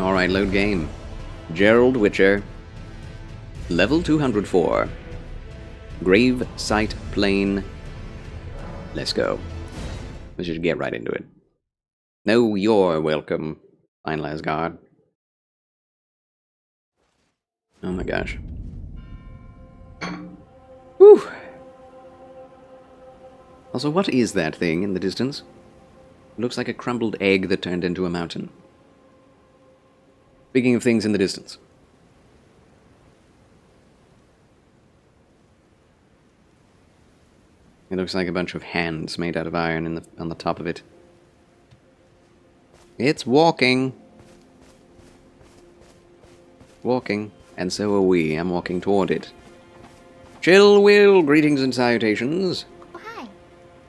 Alright, load game. Gerald Witcher. Level 204. Grave Site Plane. Let's go. Let's just get right into it. No, you're welcome, Fine Lasgard. Oh my gosh. Whew. Also, what is that thing in the distance? It looks like a crumbled egg that turned into a mountain. Speaking of things in the distance. It looks like a bunch of hands made out of iron in the, on the top of it. It's walking. Walking. And so are we. I'm walking toward it. Chill Will, greetings and salutations. Oh, hi.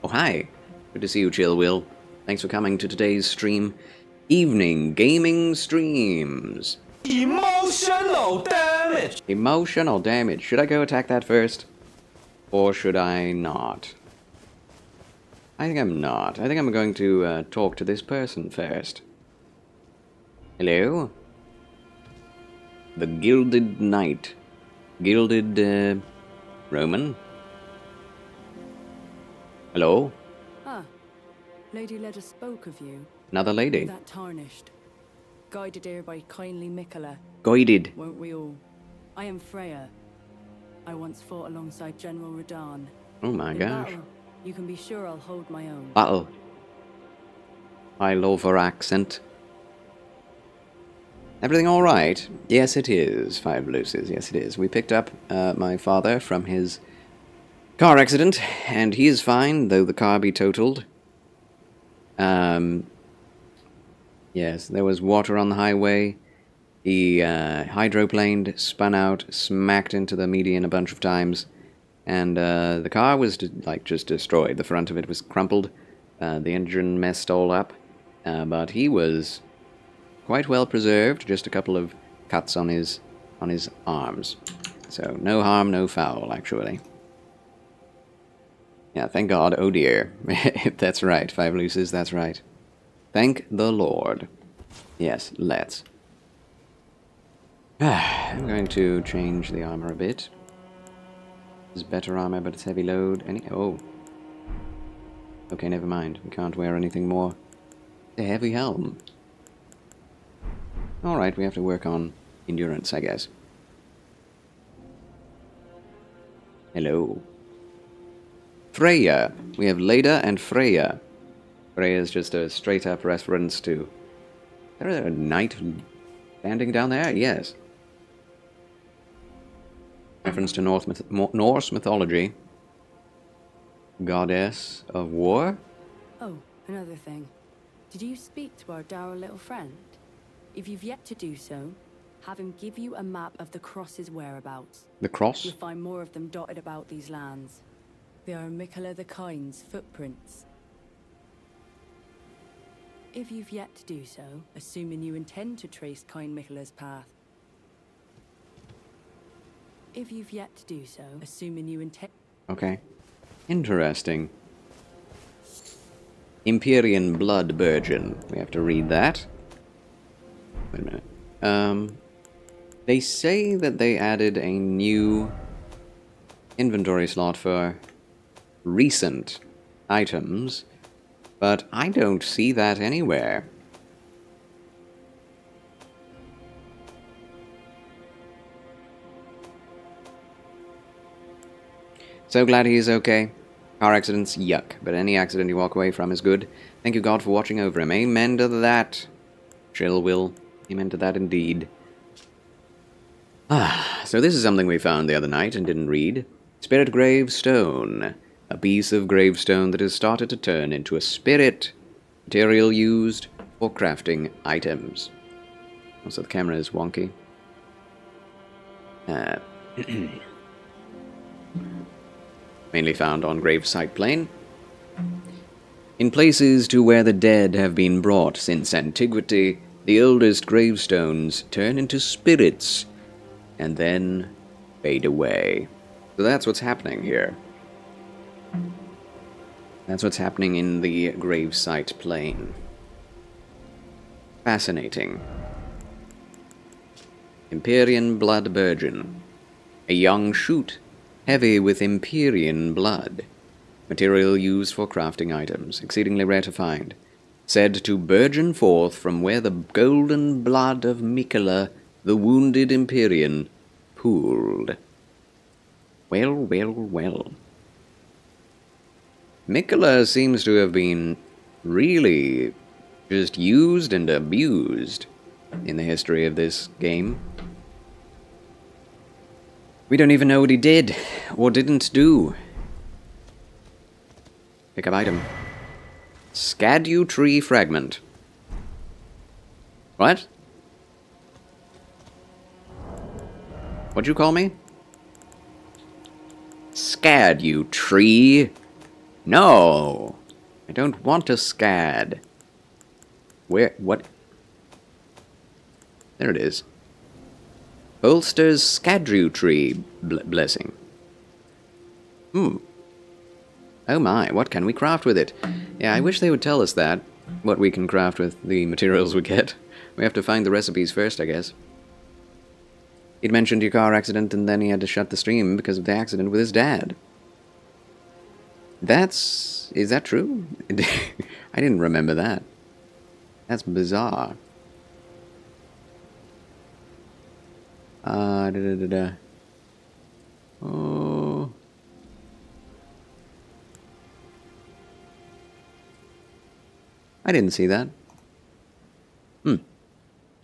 Oh, hi. Good to see you, Chill Will. Thanks for coming to today's stream. Evening Gaming Streams. Emotional damage. Emotional damage. Should I go attack that first? Or should I not? I think I'm not. I think I'm going to uh, talk to this person first. Hello? The Gilded Knight. Gilded uh, Roman? Hello? Ah, Lady Leda spoke of you. Another lady. That tarnished. Guided here by kindly Miquella, Guided. won't we all? I am Freya. I once fought alongside General Radahn. Oh my In gosh. battle, you can be sure I'll hold my own. Battle. I love her accent. Everything all right? Yes, it is. Five Luces. Yes, it is. We picked up uh, my father from his car accident, and he is fine, though the car be totaled. Um. Yes, there was water on the highway. He uh, hydroplaned, spun out, smacked into the median a bunch of times, and uh, the car was like just destroyed. The front of it was crumpled, uh, the engine messed all up, uh, but he was quite well preserved. Just a couple of cuts on his on his arms, so no harm, no foul, actually. Yeah, thank God. Oh dear, that's right. Five luces. That's right. Thank the Lord. Yes, let's. I'm going to change the armor a bit. It's better armor, but it's heavy load. Any oh. Okay, never mind. We can't wear anything more. A heavy helm. Alright, we have to work on endurance, I guess. Hello. Freya. We have Leda and Freya. Freya is just a straight up reference to. Is there a knight standing down there? Yes. Reference to North myth- Norse mythology. Goddess of war? Oh, another thing. Did you speak to our dour little friend? If you've yet to do so, have him give you a map of the cross's whereabouts. The cross? You'll find more of them dotted about these lands. They are Miquella the Kind's footprints. If you've yet to do so, assuming you intend to trace Kind Miquella's path. If you've yet to do so, assuming you intend. Okay. Interesting. Empyrean Blood Virgin. We have to read that. Wait a minute. Um, they say that they added a new inventory slot for recent items, but I don't see that anywhere. So glad he is okay. Car accidents, yuck, but any accident you walk away from is good. Thank you, God, for watching over him. Amen to that. Chill will. Amen to that indeed. Ah, so this is something we found the other night and didn't read. Spirit Gravestone. A piece of gravestone that has started to turn into a spirit. Material used for crafting items. Also, the camera is wonky. Uh, mainly found on gravesite plain. In places to where the dead have been brought since antiquity, the oldest gravestones turn into spirits and then fade away. So that's what's happening here. That's what's happening in the gravesite plain. Fascinating. Empyrean Blood Virgin. A young shoot, heavy with Empyrean blood. Material used for crafting items, exceedingly rare to find. Said to burgeon forth from where the golden blood of Miquella, the wounded Empyrean, pooled. Well, well, well. Miquella seems to have been really just used and abused in the history of this game. We don't even know what he did or didn't do. Pick up item. Scadu tree fragment. What? What'd you call me? Scad, you tree. No. I don't want a scad. Where? What? There it is. Bolster's Scadutree bl Blessing. Hmm. Oh my, what can we craft with it? Yeah, I wish they would tell us that. What we can craft with the materials we get. We have to find the recipes first, I guess. He'd mentioned your car accident and then he had to shut the stream because of the accident with his dad. That's... is that true? I didn't remember that. That's bizarre. Uh, da da da da. Oh. I didn't see that. Hmm.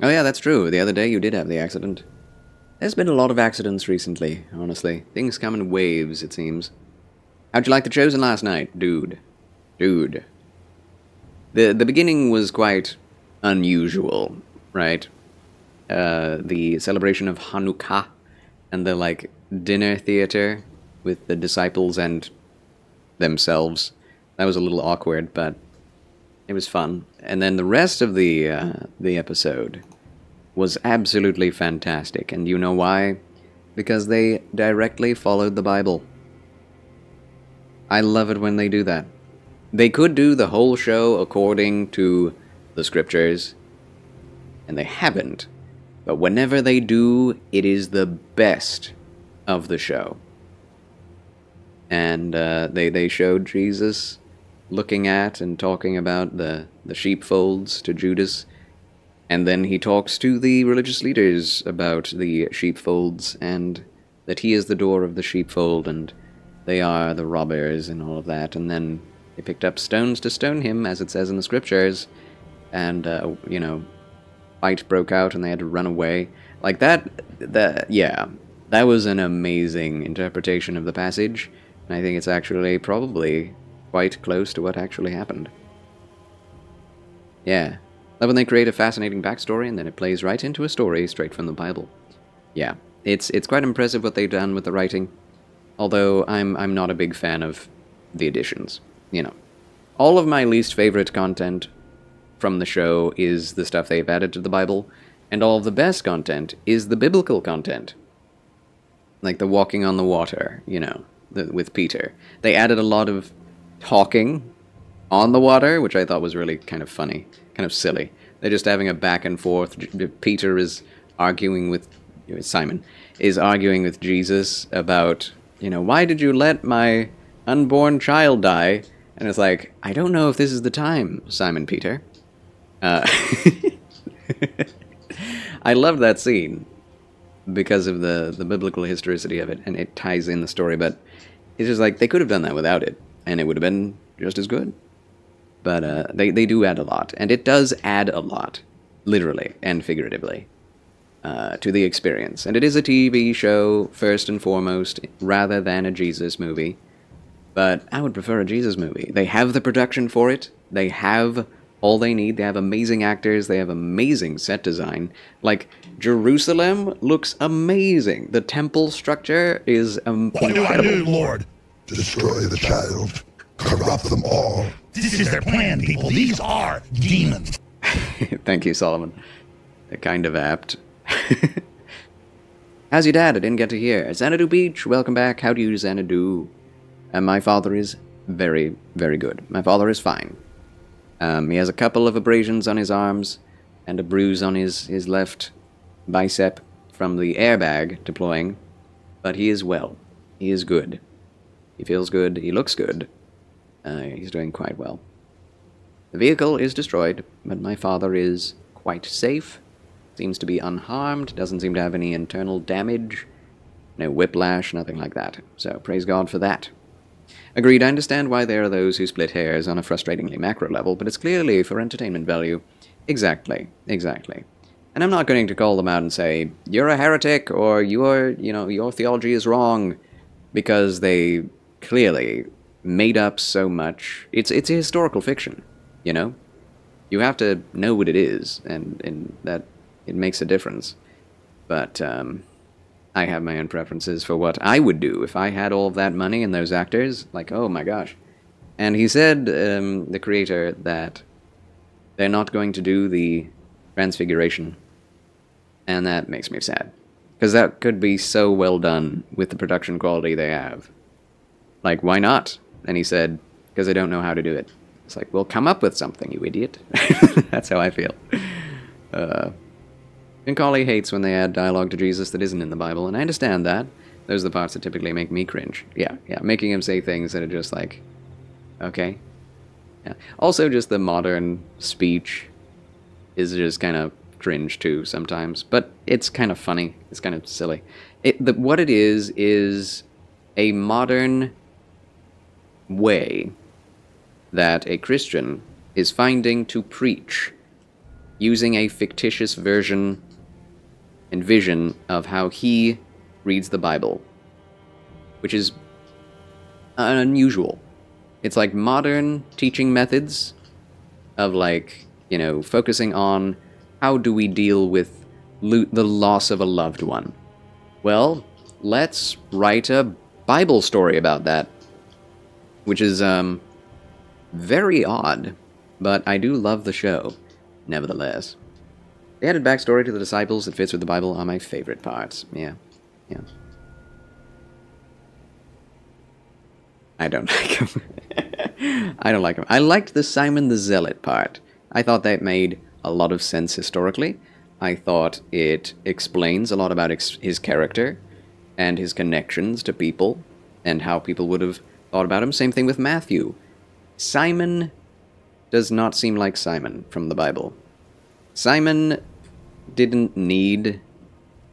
Oh yeah, that's true. The other day you did have the accident. There's been a lot of accidents recently, honestly. Things come in waves, it seems. How'd you like the Chosen last night, dude? Dude. The, the beginning was quite unusual, right? Uh, the celebration of Hanukkah and the, like, dinner theater with the disciples and themselves. That was a little awkward, but it was fun. And then the rest of the uh, the episode was absolutely fantastic. And you know why? Because they directly followed the Bible. I love it when they do that. They could do the whole show according to the scriptures, and they haven't. But whenever they do, it is the best of the show. And uh, they they showed Jesus looking at and talking about the, the sheepfolds to Judas. And then he talks to the religious leaders about the sheepfolds and that he is the door of the sheepfold and they are the robbers and all of that. And then they picked up stones to stone him, as it says in the scriptures. And, uh, you know, fight broke out and they had to run away. Like that, that, yeah, that was an amazing interpretation of the passage. And I think it's actually probably quite close to what actually happened. Yeah. Love when they create a fascinating backstory and then it plays right into a story straight from the Bible. Yeah. It's it's quite impressive what they've done with the writing. Although I'm I'm not a big fan of the additions. You know. All of my least favorite content from the show is the stuff they've added to the Bible, and all of the best content is the biblical content. Like the walking on the water, you know, the, with Peter. They added a lot of talking on the water, which I thought was really kind of funny, kind of silly. They're just having a back and forth. Peter is arguing with Simon is arguing with Jesus about, you know, why did you let my unborn child die? And it's like, I don't know if this is the time, Simon Peter. Uh, I love that scene because of the the biblical historicity of it, and it ties in the story. But it's just like they could have done that without it and it would have been just as good. But uh, they, they do add a lot, and it does add a lot, literally and figuratively, uh, to the experience. And it is a TV show, first and foremost, rather than a Jesus movie. But I would prefer a Jesus movie. They have the production for it, they have all they need. They have amazing actors, they have amazing set design. Like, Jerusalem looks amazing. The temple structure is um, What do I do, Lord? To destroy the child. Corrupt them all. This is their plan, people. These are demons. Thank you, Solomon. They're kind of apt. How's your dad? I didn't get to hear. Xanadu Beach, welcome back. How do you, Xanadu? And my father is very, very good. My father is fine. Um, he has a couple of abrasions on his arms and a bruise on his, his left bicep from the airbag deploying, but he is well. He is good. He feels good. He looks good. Uh, he's doing quite well. The vehicle is destroyed, but my father is quite safe. Seems to be unharmed. Doesn't seem to have any internal damage. No whiplash, nothing like that. So praise God for that. Agreed, I understand why there are those who split hairs on a frustratingly macro level, but it's clearly for entertainment value. Exactly, exactly. And I'm not going to call them out and say, you're a heretic, or your, you know, your theology is wrong, because they clearly made up so much. It's, it's a historical fiction, you know? You have to know what it is, and, and that it makes a difference. But, um, I have my own preferences for what I would do if I had all of that money and those actors. Like, oh my gosh. And he said, um, the creator, that they're not going to do the transfiguration. And that makes me sad. Because that could be so well done with the production quality they have. Like, why not? And he said, because they don't know how to do it. It's like, well, come up with something, you idiot. That's how I feel. Uh, Macaulay hates when they add dialogue to Jesus that isn't in the Bible, and I understand that. Those are the parts that typically make me cringe. Yeah, yeah, making him say things that are just like, okay. Yeah. Also, just the modern speech is just kind of cringe too sometimes, but it's kind of funny. It's kind of silly. It, the, what it is is a modern way that a Christian is finding to preach using a fictitious version and vision of how he reads the Bible, which is unusual. It's like modern teaching methods of like, you know, focusing on how do we deal with lo- the loss of a loved one. Well, let's write a Bible story about that, which is um very odd, but I do love the show nevertheless. The added backstory to the disciples that fits with the Bible are my favorite parts. Yeah, yeah. I don't like him. I don't like him. I liked the Simon the Zealot part. I thought that made a lot of sense historically. I thought it explains a lot about ex- his character and his connections to people and how people would have thought about him. Same thing with Matthew. Simon does not seem like Simon from the Bible. Simon didn't need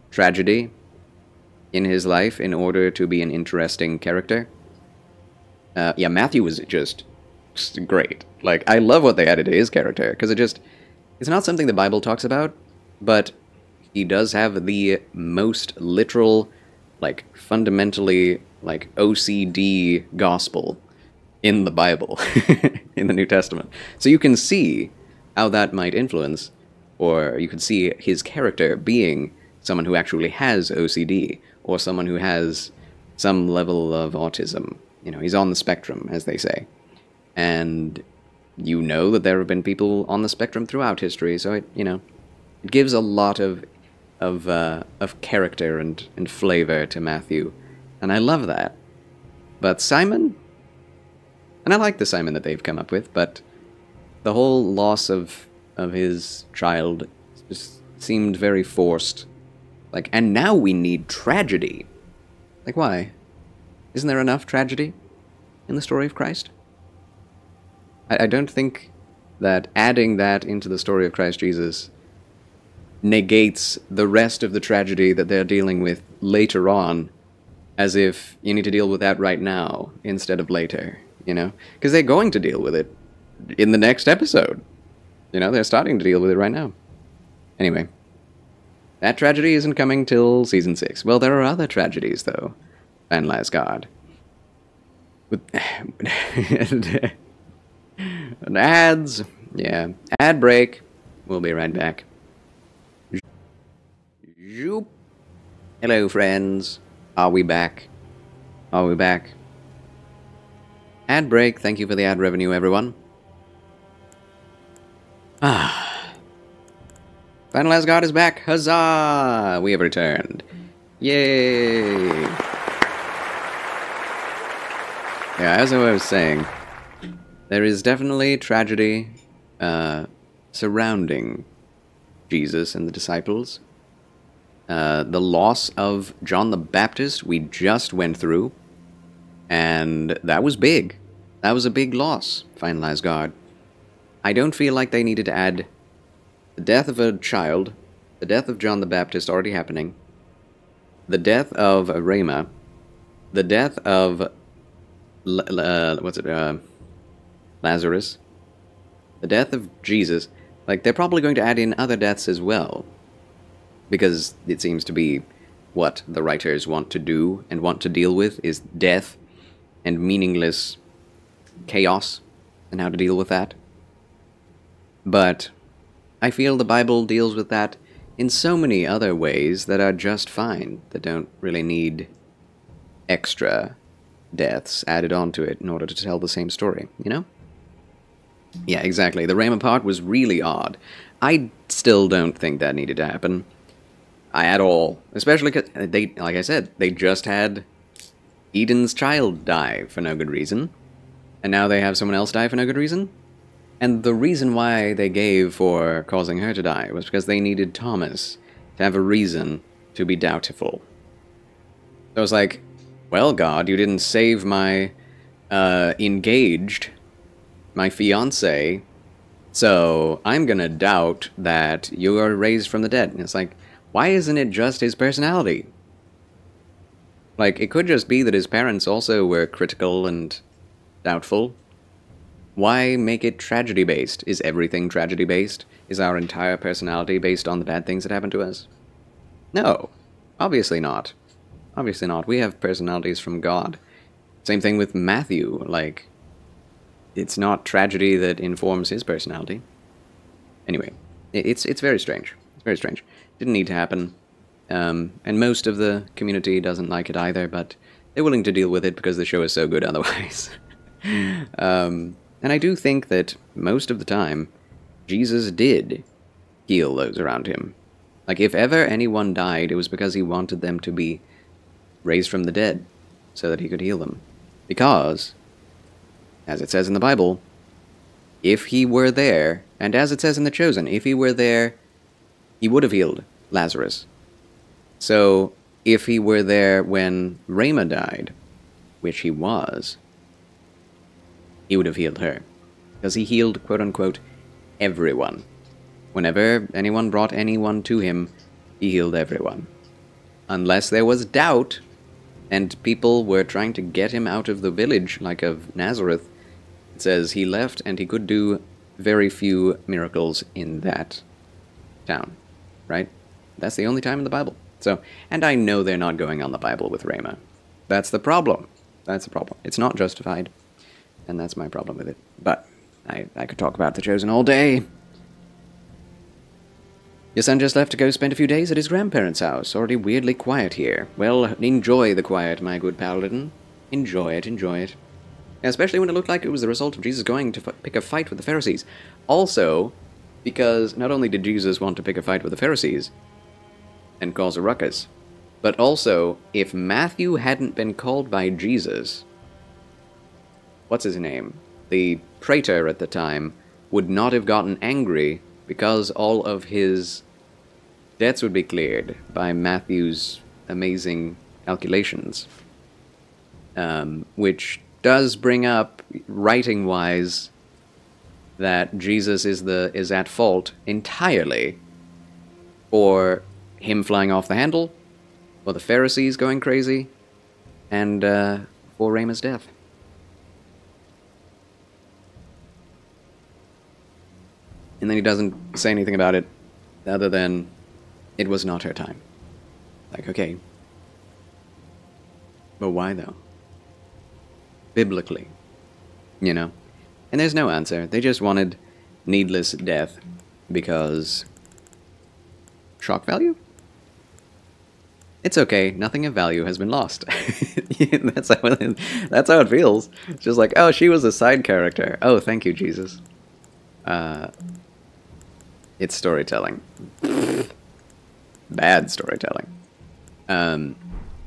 tragedy in his life in order to be an interesting character. Uh, yeah, Matthew was just, just great. Like, I love what they added to his character, because it just, it's not something the Bible talks about, but he does have the most literal, like, fundamentally, like, OCD gospel in the Bible, in the New Testament. So you can see how that might influence or you could see his character being someone who actually has OCD, or someone who has some level of autism. You know, he's on the spectrum, as they say. And you know that there have been people on the spectrum throughout history, so it, you know, it gives a lot of of uh, of character and, and flavor to Matthew, and I love that. But Simon, and I like the Simon that they've come up with, but the whole loss of of his child just seemed very forced. Like, and now we need tragedy. Like, why? Isn't there enough tragedy in the story of Christ? I, I don't think that adding that into the story of Christ Jesus negates the rest of the tragedy that they're dealing with later on, as if you need to deal with that right now instead of later, you know? Because they're going to deal with it in the next episode. You know, they're starting to deal with it right now. Anyway, that tragedy isn't coming till season six. Well, there are other tragedies, though. Van Lasgard. With and ads, yeah, ad break. We'll be right back. Zoop. Hello, friends. Are we back? Are we back? Ad break. Thank you for the ad revenue, everyone. Ah. Final Asgard is back. Huzzah! We have returned. Yay! Yeah, as I was saying, there is definitely tragedy uh, surrounding Jesus and the disciples. Uh, the loss of John the Baptist we just went through, and that was big. That was a big loss, finalized guard. I don't feel like they needed to add the death of a child, the death of John the Baptist already happening, the death of Rama, the death of uh, what's it, uh, Lazarus, the death of Jesus. Like they're probably going to add in other deaths as well, because it seems to be what the writers want to do and want to deal with is death and meaningless chaos and how to deal with that. But I feel the Bible deals with that in so many other ways that are just fine, that don't really need extra deaths added onto it in order to tell the same story, you know? Yeah, exactly. The Rama part was really odd. I still don't think that needed to happen. I at all. Especially because uh, they, like I said, they just had Eden's child die for no good reason. And now they have someone else die for no good reason? And the reason why they gave for causing her to die was because they needed Thomas to have a reason to be doubtful. So it was like, well, God, you didn't save my uh, engaged, my fiance, so I'm gonna doubt that you are raised from the dead. And it's like, why isn't it just his personality? Like, it could just be that his parents also were critical and doubtful. Why make it tragedy based? Is everything tragedy based? Is our entire personality based on the bad things that happen to us? No, obviously not. Obviously not. We have personalities from God. Same thing with Matthew. Like, it's not tragedy that informs his personality. Anyway, it's it's very strange. It's very strange. Didn't need to happen. Um, and most of the community doesn't like it either, but they're willing to deal with it because the show is so good otherwise. um, and I do think that most of the time, Jesus did heal those around him. Like, if ever anyone died, it was because he wanted them to be raised from the dead so that he could heal them. Because, as it says in the Bible, if he were there, and as it says in The Chosen, if he were there, he would have healed Lazarus. So, if he were there when Rama died, which he was, he would have healed her. Because he healed, quote unquote, everyone. Whenever anyone brought anyone to him, he healed everyone. Unless there was doubt, and people were trying to get him out of the village, like of Nazareth, it says he left and he could do very few miracles in that town. Right? That's the only time in the Bible. So, and I know they're not going on the Bible with Rama. That's the problem. That's the problem. It's not justified. And that's my problem with it. But I, I could talk about The Chosen all day. Your son just left to go spend a few days at his grandparents' house. Already weirdly quiet here. Well, enjoy the quiet, my good paladin. Enjoy it, enjoy it. Especially when it looked like it was the result of Jesus going to pick a fight with the Pharisees. Also, because not only did Jesus want to pick a fight with the Pharisees and cause a ruckus, but also, if Matthew hadn't been called by Jesus, what's his name? The praetor at the time would not have gotten angry because all of his debts would be cleared by Matthew's amazing calculations. Um, which does bring up, writing wise, that Jesus is the is at fault entirely for him flying off the handle, for the Pharisees going crazy, and uh, for Rama's death. And then he doesn't say anything about it other than it was not her time. Like, okay. But why though? Biblically. You know? And there's no answer. They just wanted needless death because. Shock value? It's okay. Nothing of value has been lost. that's how it, that's how it feels. It's just like, oh, she was a side character. Oh, thank you, Jesus. Uh, it's storytelling. Bad storytelling. Um,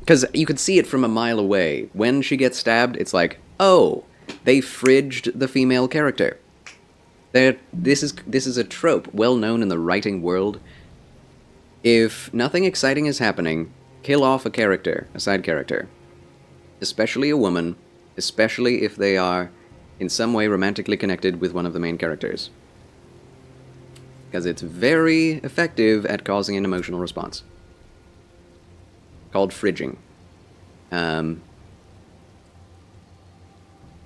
because you could see it from a mile away. When she gets stabbed, it's like, oh, they fridged the female character. They're, this is this is a trope well known in the writing world. If nothing exciting is happening, kill off a character, a side character. Especially a woman, especially if they are in some way romantically connected with one of the main characters. Because it's very effective at causing an emotional response. Called fridging. Um,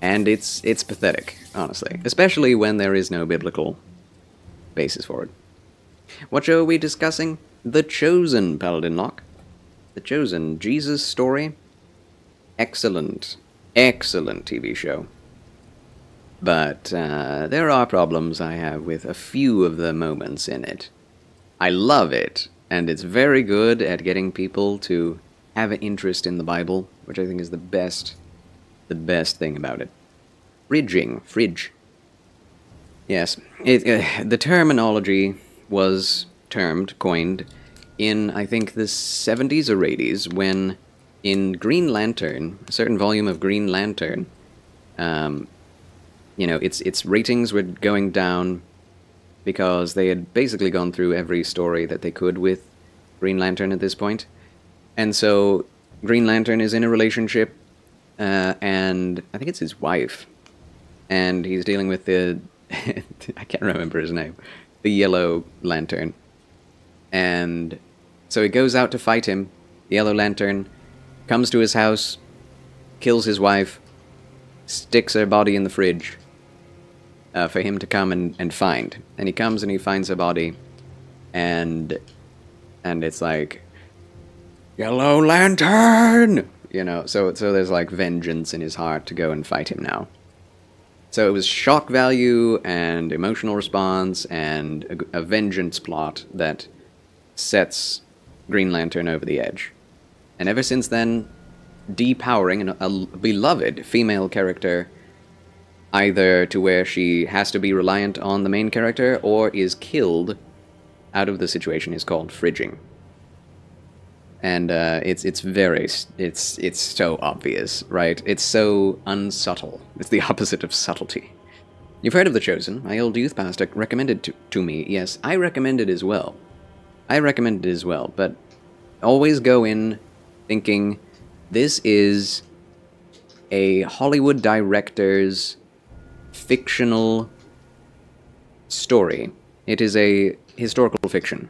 and it's it's pathetic, honestly, especially when there is no biblical basis for it. What show are we discussing? The Chosen, Paladin Lock. The Chosen, Jesus story. Excellent, excellent TV show. But uh, there are problems I have with a few of the moments in it. I love it, and it's very good at getting people to have an interest in the Bible, which I think is the best, the best thing about it. Fridging, fridge. Yes, it, uh, the terminology was termed, coined, in I think the 70s or 80s when in Green Lantern, a certain volume of Green Lantern, um, you know, its its ratings were going down because they had basically gone through every story that they could with Green Lantern at this point. And so Green Lantern is in a relationship, uh, and I think it's his wife, and he's dealing with the I can't remember his name, the Yellow Lantern, and so he goes out to fight him. The Yellow Lantern comes to his house, kills his wife, sticks her body in the fridge uh, for him to come and, and find. And he comes and he finds a body, and and it's like Yellow Lantern, you know. So so there's like vengeance in his heart to go and fight him now. So it was shock value and emotional response and a, a vengeance plot that sets Green Lantern over the edge. And ever since then, depowering a, a beloved female character either to where she has to be reliant on the main character or is killed out of the situation is called fridging. And uh, it's it's very it's it's so obvious, right? It's so unsubtle. It's the opposite of subtlety. You've heard of The Chosen. My old youth pastor recommended to, to me. Yes, I recommend it as well. I recommend it as well, but always go in thinking this is a Hollywood director's fictional story. It is a historical fiction,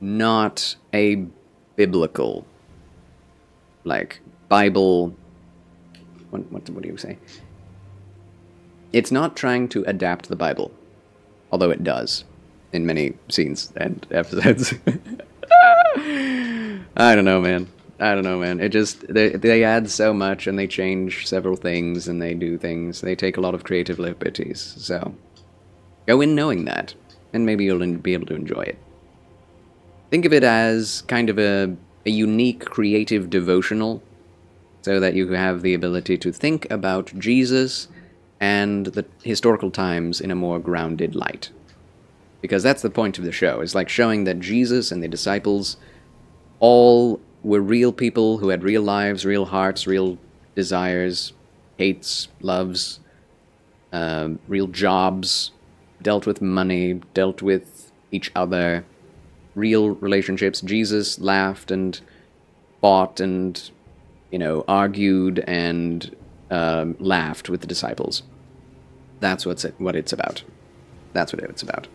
not a biblical, like Bible. What, what, what do you say? It's not trying to adapt the Bible, although it does in many scenes and episodes. I don't know, man. I don't know, man. It just they they add so much and they change several things and they do things. They take a lot of creative liberties. So go in knowing that, and maybe you'll be able to enjoy it. Think of it as kind of a a unique creative devotional, so that you have the ability to think about Jesus and the historical times in a more grounded light. Because that's the point of the show. It's like showing that Jesus and the disciples all were real people who had real lives, real hearts, real desires, hates, loves, uh, real jobs, dealt with money, dealt with each other, real relationships. Jesus laughed and fought and, you know, argued and um, laughed with the disciples. That's what's it, what it's about. That's what it's about.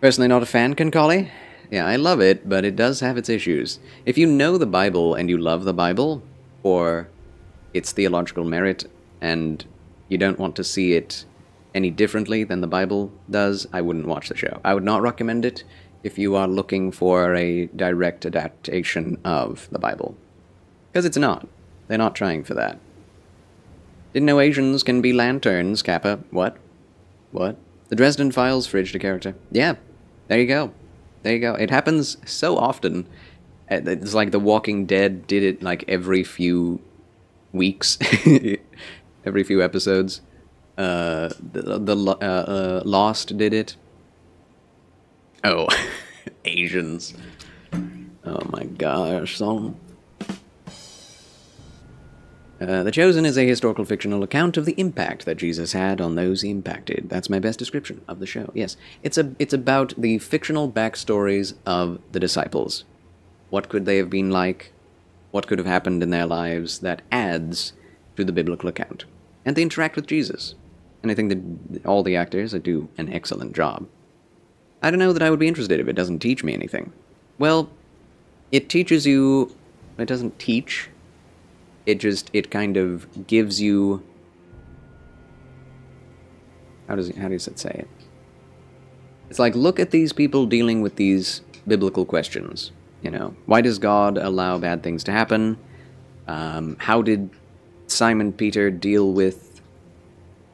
Personally, not a fan, Concoli. Yeah, I love it, but it does have its issues. If you know the Bible and you love the Bible, or its theological merit, and you don't want to see it any differently than the Bible does, I wouldn't watch the show. I would not recommend it if you are looking for a direct adaptation of the Bible. Because it's not. They're not trying for that. Didn't know Asians can be lanterns, Kappa. What? What? The Dresden Files fridged a character. Yeah, there you go. There you go. It happens so often. Uh, it's like The Walking Dead did it like every few weeks, every few episodes. Uh, the the uh, uh, Lost did it. Oh, Asians. Oh my gosh, so. Uh, the Chosen is a historical fictional account of the impact that Jesus had on those impacted. That's my best description of the show. Yes, it's a it's about the fictional backstories of the disciples. What could they have been like? What could have happened in their lives that adds to the biblical account? And they interact with Jesus. And I think that all the actors do an excellent job. I don't know that I would be interested if it doesn't teach me anything. Well, it teaches you. It doesn't teach. It just it kind of gives you. How does it, how does it say it? It's like look at these people dealing with these biblical questions. You know, why does God allow bad things to happen? Um, how did Simon Peter deal with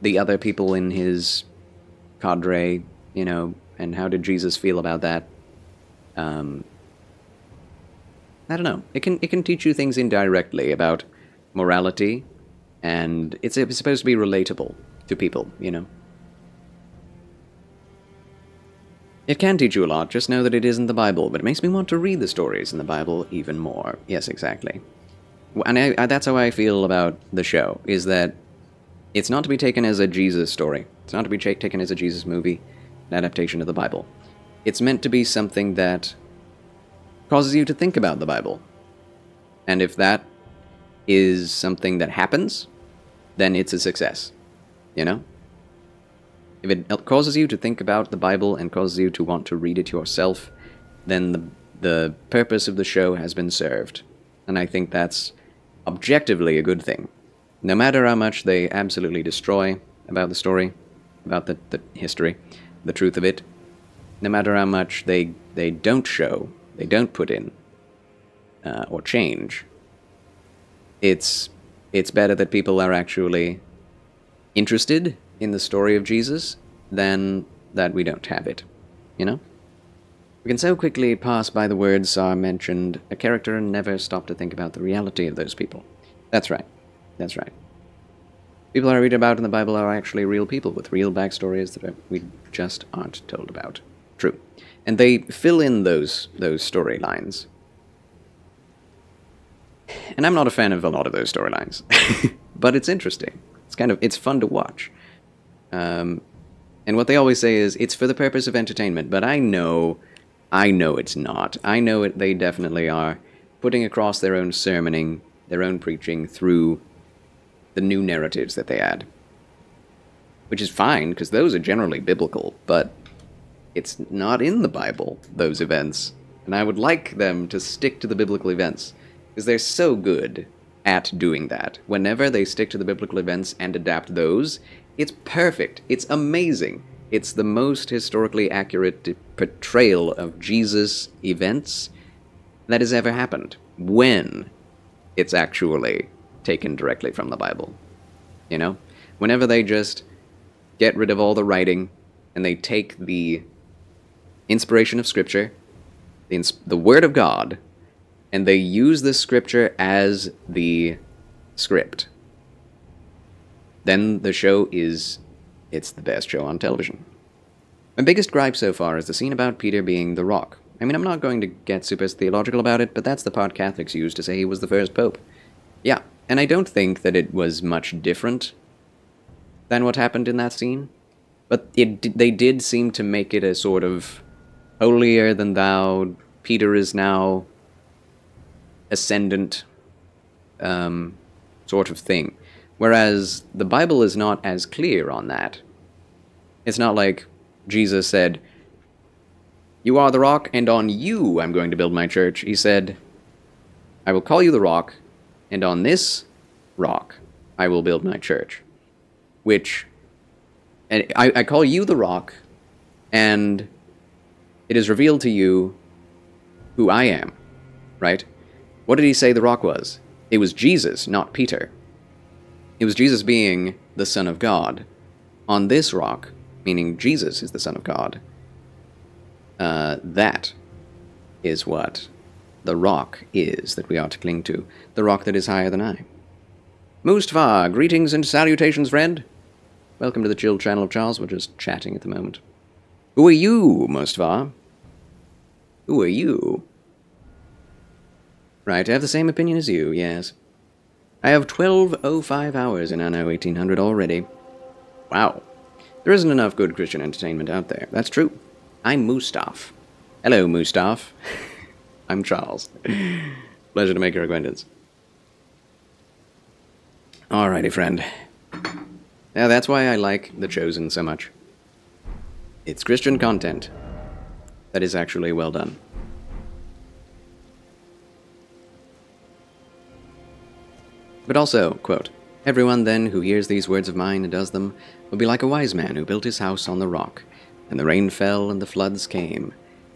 the other people in his cadre? You know, and how did Jesus feel about that? Um, I don't know. It can it can teach you things indirectly about morality, and it's, it's supposed to be relatable to people. You know. It can teach you a lot, just know that it isn't the Bible, but it makes me want to read the stories in the Bible even more. Yes, exactly. And I, I, that's how I feel about the show, is that it's not to be taken as a Jesus story. It's not to be taken as a Jesus movie, an adaptation of the Bible. It's meant to be something that causes you to think about the Bible. And if that is something that happens, then it's a success. You know? If it causes you to think about the Bible and causes you to want to read it yourself, then the, the purpose of the show has been served. And I think that's objectively a good thing. No matter how much they absolutely destroy about the story, about the, the history, the truth of it, no matter how much they, they don't show, they don't put in, uh, or change, it's, it's better that people are actually interested in the story of Jesus than that we don't have it. You know? We can so quickly pass by the words Sar mentioned a character and never stop to think about the reality of those people. That's right. That's right. People I read about in the Bible are actually real people with real backstories that we just aren't told about. True. And they fill in those those storylines. And I'm not a fan of a lot of those storylines. but it's interesting. It's kind of it's fun to watch. Um, and what they always say is it's for the purpose of entertainment, but I know, I know it's not. I know it. They definitely are putting across their own sermoning, their own preaching through the new narratives that they add, which is fine because those are generally biblical, but it's not in the Bible those events, and I would like them to stick to the biblical events because they're so good at doing that. Whenever they stick to the biblical events and adapt those, it's perfect. It's amazing. It's the most historically accurate portrayal of Jesus' events that has ever happened. When it's actually taken directly from the Bible. You know? Whenever they just get rid of all the writing and they take the inspiration of Scripture, the, ins- the Word of God, and they use the Scripture as the script then the show is it's the best show on television. My biggest gripe so far is the scene about Peter being the rock. I mean, I'm not going to get super theological about it, but that's the part Catholics use to say he was the first pope. Yeah, and I don't think that it was much different than what happened in that scene, but it they did seem to make it a sort of holier than thou. Peter is now ascendant, um, sort of thing. Whereas the Bible is not as clear on that. It's not like Jesus said, You are the rock, and on you I'm going to build my church. He said, I will call you the rock, and on this rock I will build my church. Which, and I, I call you the rock, and it is revealed to you who I am, right? What did he say the rock was? It was Jesus, not Peter. It was Jesus being the Son of God. On this rock, meaning Jesus is the Son of God, uh, that is what the rock is that we are to cling to, the rock that is higher than I. Mustafa, greetings and salutations, friend. Welcome to the chill channel of Charles. We're just chatting at the moment. Who are you, Mustafa? Who are you? Right, I have the same opinion as you, yes. I have 12.05 hours in Anno 1800 already. Wow. There isn't enough good Christian entertainment out there. That's true. I'm Mustaf. Hello, Mustaf. I'm Charles. Pleasure to make your acquaintance. Alrighty, friend. Now that's why I like The Chosen so much. It's Christian content that is actually well done. But also, quote, Everyone then who hears these words of mine and does them will be like a wise man who built his house on the rock, and the rain fell and the floods came,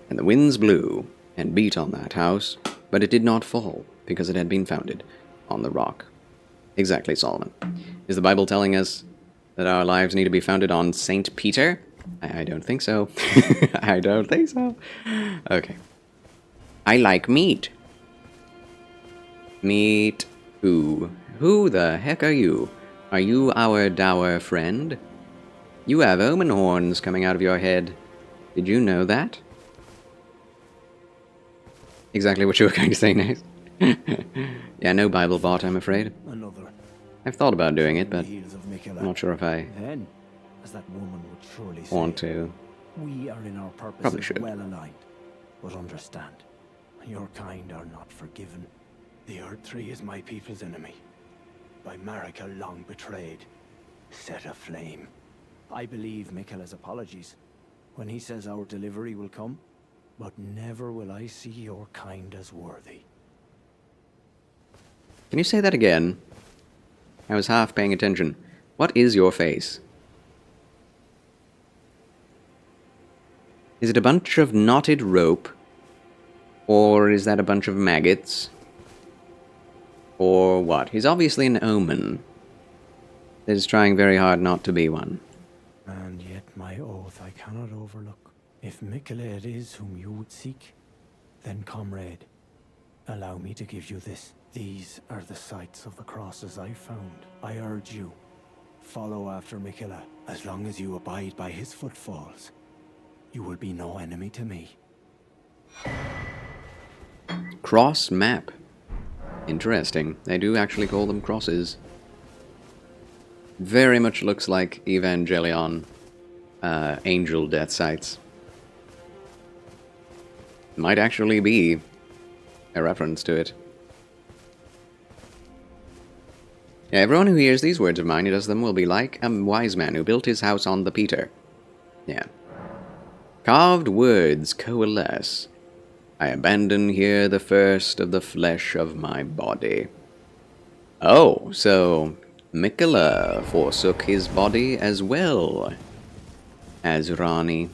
and the winds blew and beat on that house, but it did not fall, because it had been founded on the rock. Exactly, Solomon. Is the Bible telling us that our lives need to be founded on Saint Peter? I, I don't think so. I don't think so. Okay. I like meat. Meat. Who? Who the heck are you? Are you our dour friend? You have omen horns coming out of your head. Did you know that? Exactly what you were going to say next. yeah, no Bible bot, I'm afraid. Another. I've thought about doing it, but heels of Miquella. I'm not sure if I Then, as that woman would surely say, want to. we are in our purposes well aligned. But understand, your kind are not forgiven. The Erdtree is my people's enemy. By Marika long betrayed, set aflame. I believe Miquella's apologies when he says our delivery will come, but never will I see your kind as worthy. Can you say that again? I was half paying attention. What is your face? Is it a bunch of knotted rope? Or is that a bunch of maggots? Or what? He's obviously an omen. Is trying very hard not to be one. And yet my oath I cannot overlook. If it is whom you would seek, then comrade, allow me to give you this. These are the sites of the crosses I found. I urge you, follow after Miquella. As long as you abide by his footfalls, you will be no enemy to me. Cross map. Interesting. They do actually call them crosses. Very much looks like Evangelion uh, angel death sites. Might actually be a reference to it. Yeah, everyone who hears these words of mine who does them will be like a wise man who built his house on the Peter. Yeah. Carved words coalesce. I abandon here the first of the flesh of my body. Oh, so Miquella forsook his body as well as Ranni.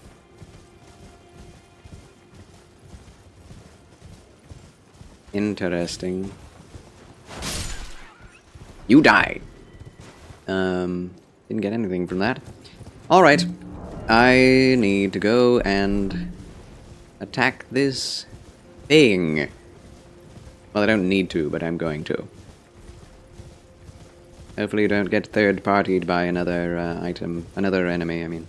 Interesting. You die! Um, didn't get anything from that. Alright. I need to go and attack this thing. Well, I don't need to, but I'm going to. Hopefully you don't get third-partied by another uh, item, another enemy, I mean.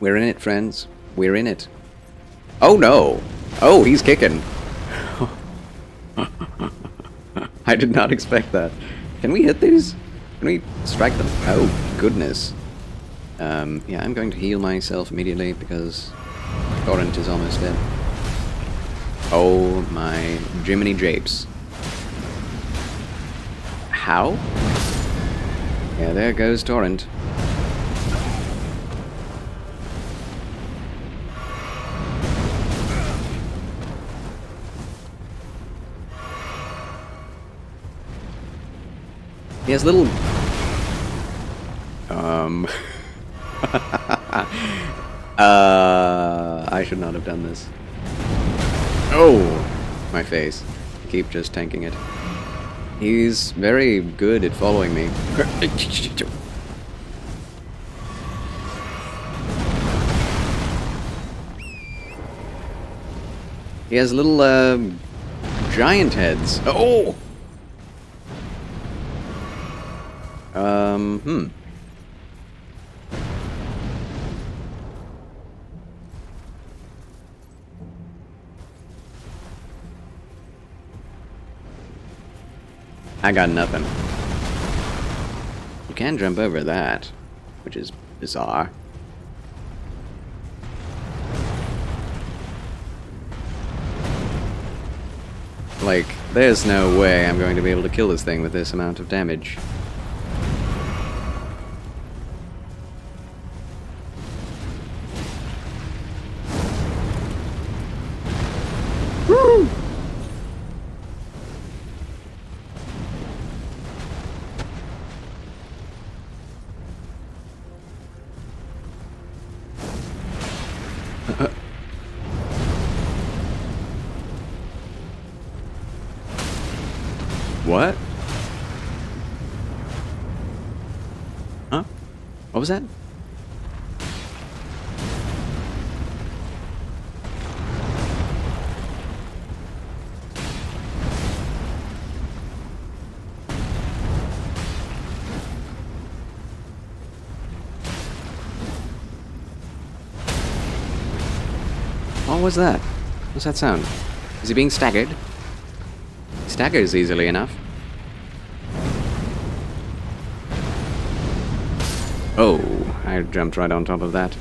We're in it, friends. We're in it. Oh no! Oh, he's kicking. I did not expect that. Can we hit these? Can we strike them? Oh, goodness. Um, yeah, I'm going to heal myself immediately because Torrent is almost dead. Oh my Jiminy Japes. How? Yeah, there goes Torrent. He has little... Um... uh... I should not have done this. Oh! My face. Keep just tanking it. He's very good at following me. He has little, uh, giant heads. Oh! Um, hmm. I got nothing. You can jump over that, which is bizarre. Like, there's no way I'm going to be able to kill this thing with this amount of damage. Was that? What was that? What's that sound? Is he being staggered? He staggers easily enough. Oh, I jumped right on top of that.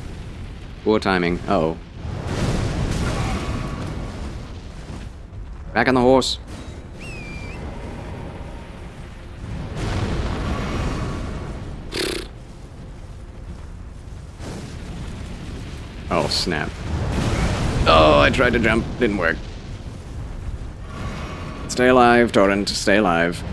Poor timing. Oh. Back on the horse. Oh, snap. Oh, I tried to jump. Didn't work. Stay alive, Torrent. Stay alive.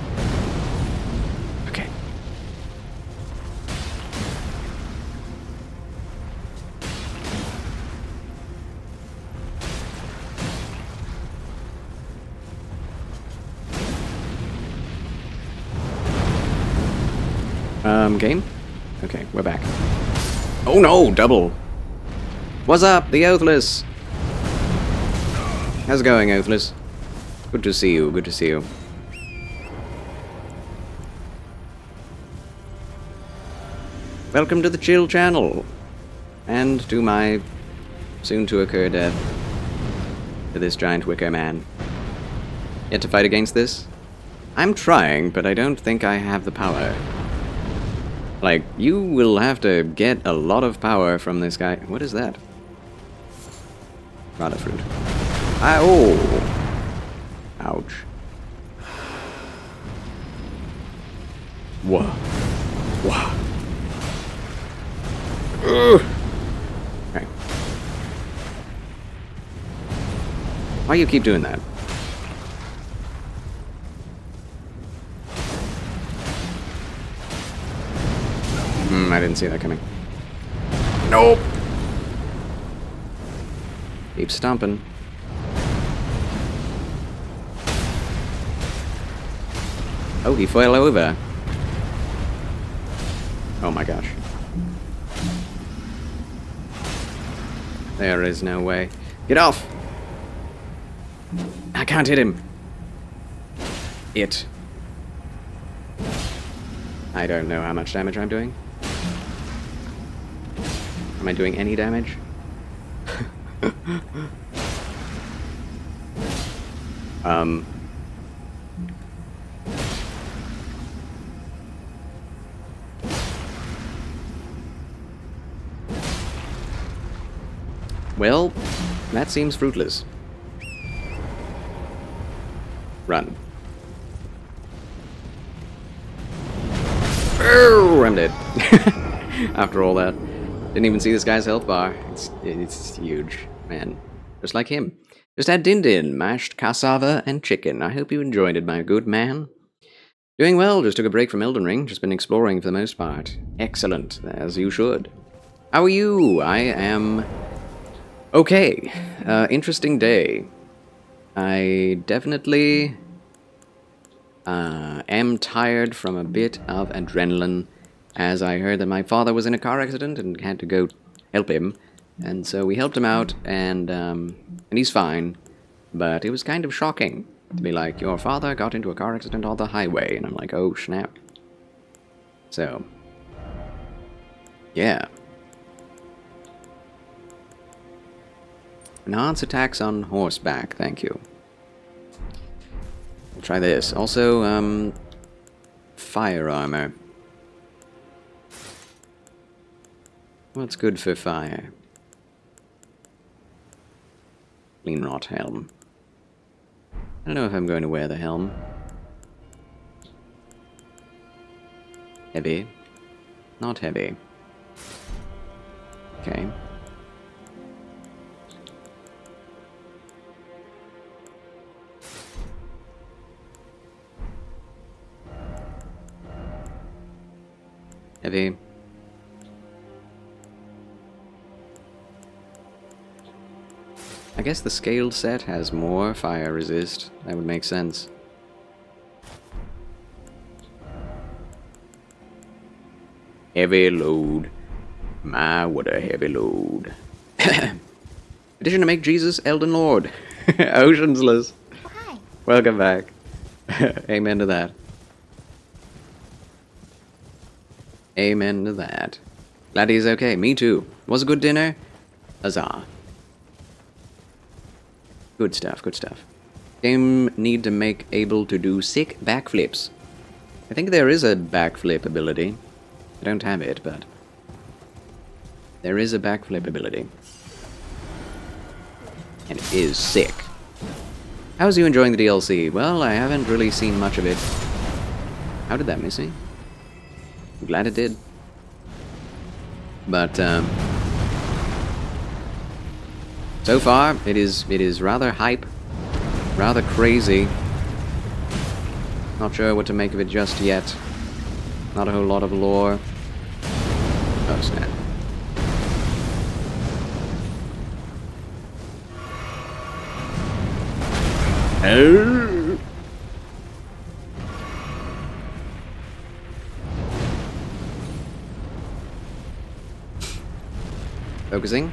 Game? Okay, we're back. Oh no, double! What's up, the Oathless? How's it going, Oathless? Good to see you, good to see you. Welcome to the Chill Channel! And to my soon-to-occur death to this giant wicker man. Yet to fight against this? I'm trying, but I don't think I have the power. Like, you will have to get a lot of power from this guy. What is that? Rada fruit. Ah, oh! Ouch. Whoa. Whoa. Ugh. Okay. Why you keep doing that? I didn't see that coming. Nope! Keep stomping. Oh, he fell over. Oh my gosh. There is no way. Get off! I can't hit him. It. I don't know how much damage I'm doing. Am I doing any damage? um. Well, that seems fruitless. Run. Oh, I'm dead. After all that. Didn't even see this guy's health bar. It's, it's huge, man. Just like him. Just had din din, mashed cassava and chicken. I hope you enjoyed it, my good man. Doing well, just took a break from Elden Ring. Just been exploring for the most part. Excellent, as you should. How are you? I am... Okay. Uh, interesting day. I definitely uh, am tired from a bit of adrenaline as I heard that my father was in a car accident and had to go help him. And so we helped him out, and, um, and he's fine. But it was kind of shocking to be like, your father got into a car accident on the highway. And I'm like, oh, snap. So, yeah. Enhance attacks on horseback, thank you. We'll try this. Also, um, fire armor. What's good for fire? Clean rot helm. I don't know if I'm going to wear the helm. Heavy. Not heavy. Okay. Heavy. I guess the scaled set has more fire resist. That would make sense. Heavy load. My, what a heavy load. Addition to make Jesus Elden Lord. Oceansless. Hi. Welcome back. Amen to that. Amen to that. Glad he's okay. Me too. Was a good dinner? Huzzah. Good stuff, good stuff. Game need to make able to do sick backflips. I think there is a backflip ability. I don't have it, but... There is a backflip ability. And it is sick. How's you enjoying the DLC? Well, I haven't really seen much of it. How did that miss me? I'm glad it did. But, um... So far, it is it is rather hype, rather crazy. Not sure what to make of it just yet. Not a whole lot of lore. Oh snap. Oh. Focusing.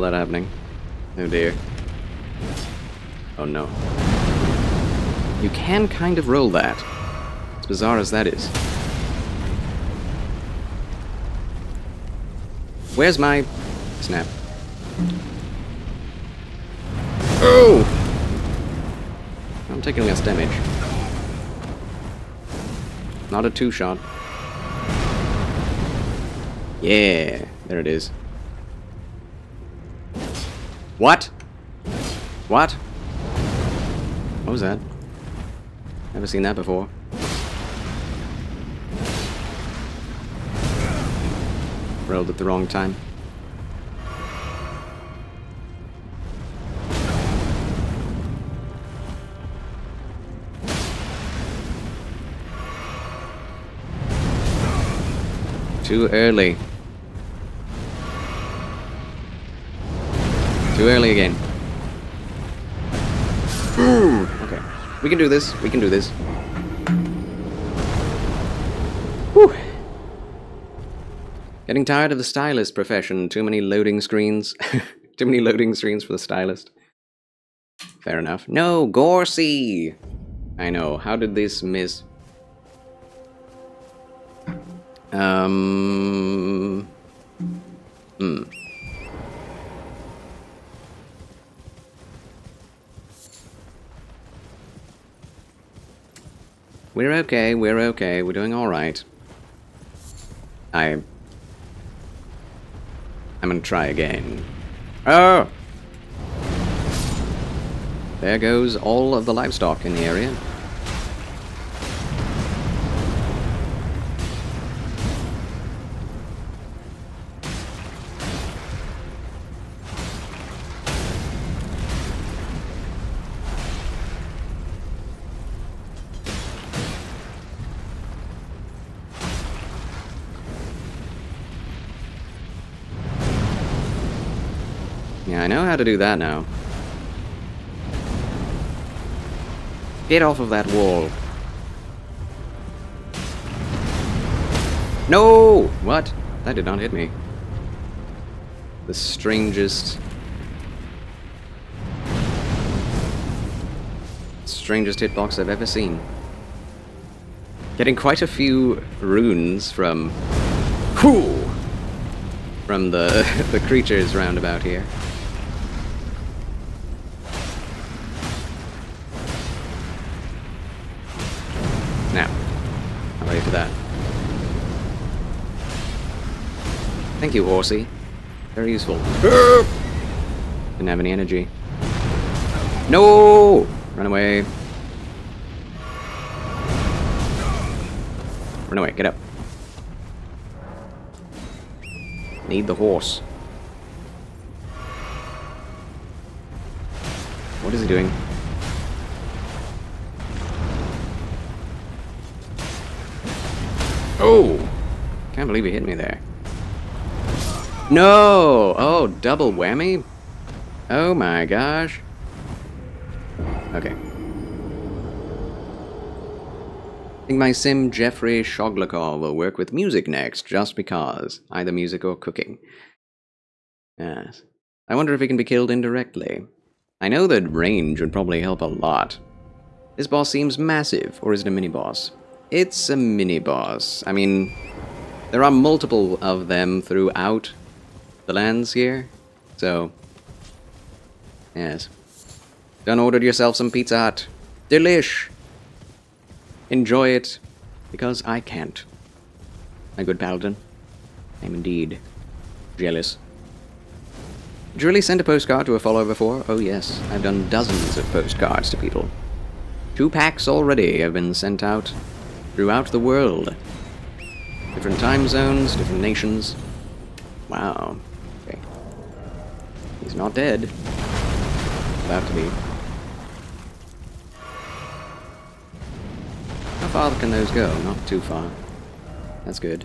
Saw that happening. Oh dear. Oh no. You can kind of roll that. As bizarre as that is. Where's my... Snap. Oh! I'm taking less damage. Not a two-shot. Yeah, there it is. What? What? What was that? Never seen that before. Rolled at the wrong time. Too early. Too early again. Okay. We can do this. We can do this. Whew. Getting tired of the stylist profession. Too many loading screens. Too many loading screens for the stylist. Fair enough. No, Gorsey! I know. How did this miss? Um. Hmm. We're okay, we're okay, we're doing alright. I... I'm gonna try again. Oh! There goes all of the livestock in the area. To do that now. Get off of that wall. No! What? That did not hit me. The strangest... Strangest hitbox I've ever seen. Getting quite a few runes from... Whew! From the, the creatures round about here. Thank you, horsey. Very useful. Didn't have any energy. No! Run away. Run away, get up. Need the horse. What is he doing? Oh! Can't believe he hit me there. No! Oh, double whammy? Oh my gosh. Okay. I think my sim Jeffrey Shoglakov will work with music next, just because. Either music or cooking. Yes. I wonder if he can be killed indirectly. I know that range would probably help a lot. This boss seems massive, or is it a mini-boss? It's a mini-boss. I mean, there are multiple of them throughout the lands here, so... Yes. Done ordered yourself some Pizza Hut. Delish! Enjoy it, because I can't. My good paladin. I'm indeed jealous. Did you really send a postcard to a follower before? Oh yes, I've done dozens of postcards to people. Two packs already have been sent out throughout the world. Different time zones, different nations. Wow. He's not dead. About to be. How far can those go? Not too far. That's good.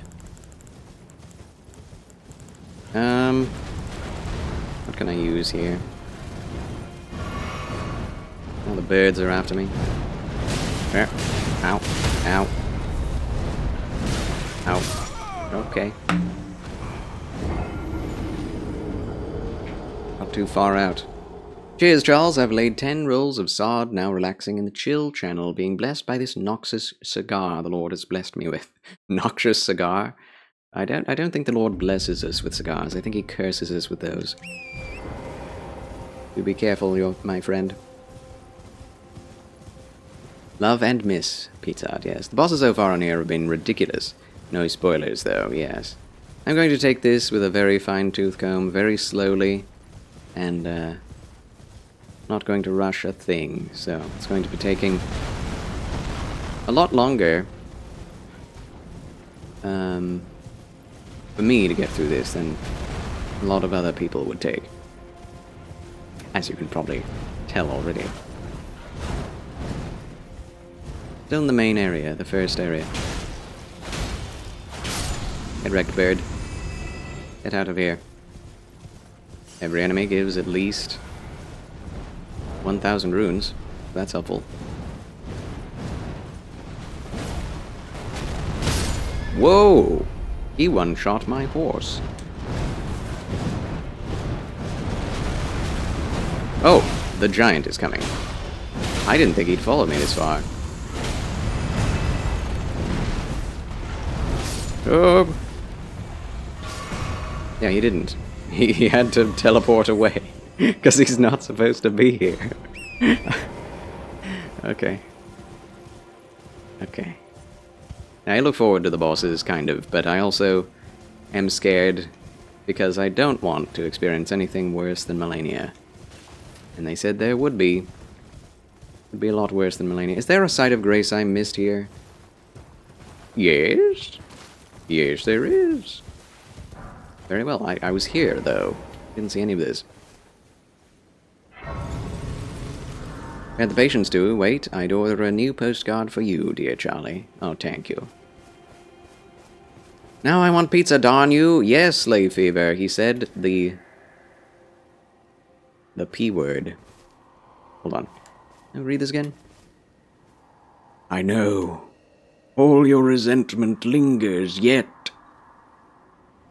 Um, what can I use here? All the birds are after me. There. Ow. Ow. Ow. Okay. Not too far out. Cheers, Charles. I've laid ten rolls of sod, now relaxing in the chill channel, being blessed by this noxious cigar the Lord has blessed me with. Noxious cigar? I don't I don't think the Lord blesses us with cigars. I think he curses us with those. Do be careful, you my friend. Love and miss, Pizza yes. The bosses so far on here have been ridiculous. No spoilers, though, yes. I'm going to take this with a very fine tooth comb, very slowly, and uh, not going to rush a thing. So it's going to be taking a lot longer um, for me to get through this than a lot of other people would take. As you can probably tell already. Still in the main area, the first area. Get wrecked, bird. Get out of here. Every enemy gives at least 1,000 runes. That's helpful. Whoa! He one-shot my horse. Oh, the giant is coming. I didn't think he'd follow me this far. Oh. Yeah, he didn't. He, he had to teleport away. Because he's not supposed to be here. okay. Okay. I look forward to the bosses, kind of, but I also am scared because I don't want to experience anything worse than Malenia. And they said there would be. Would be a lot worse than Malenia. Is there a site of grace I missed here? Yes. Yes, there is. Very well. I, I was here, though. Didn't see any of this. Had the patience to wait. I'd order a new postcard for you, dear Charlie. Oh, thank you. Now I want pizza, darn you! Yes, Slave Fever, he said. The the P word. Hold on. Let me read this again. I know. All your resentment lingers yet.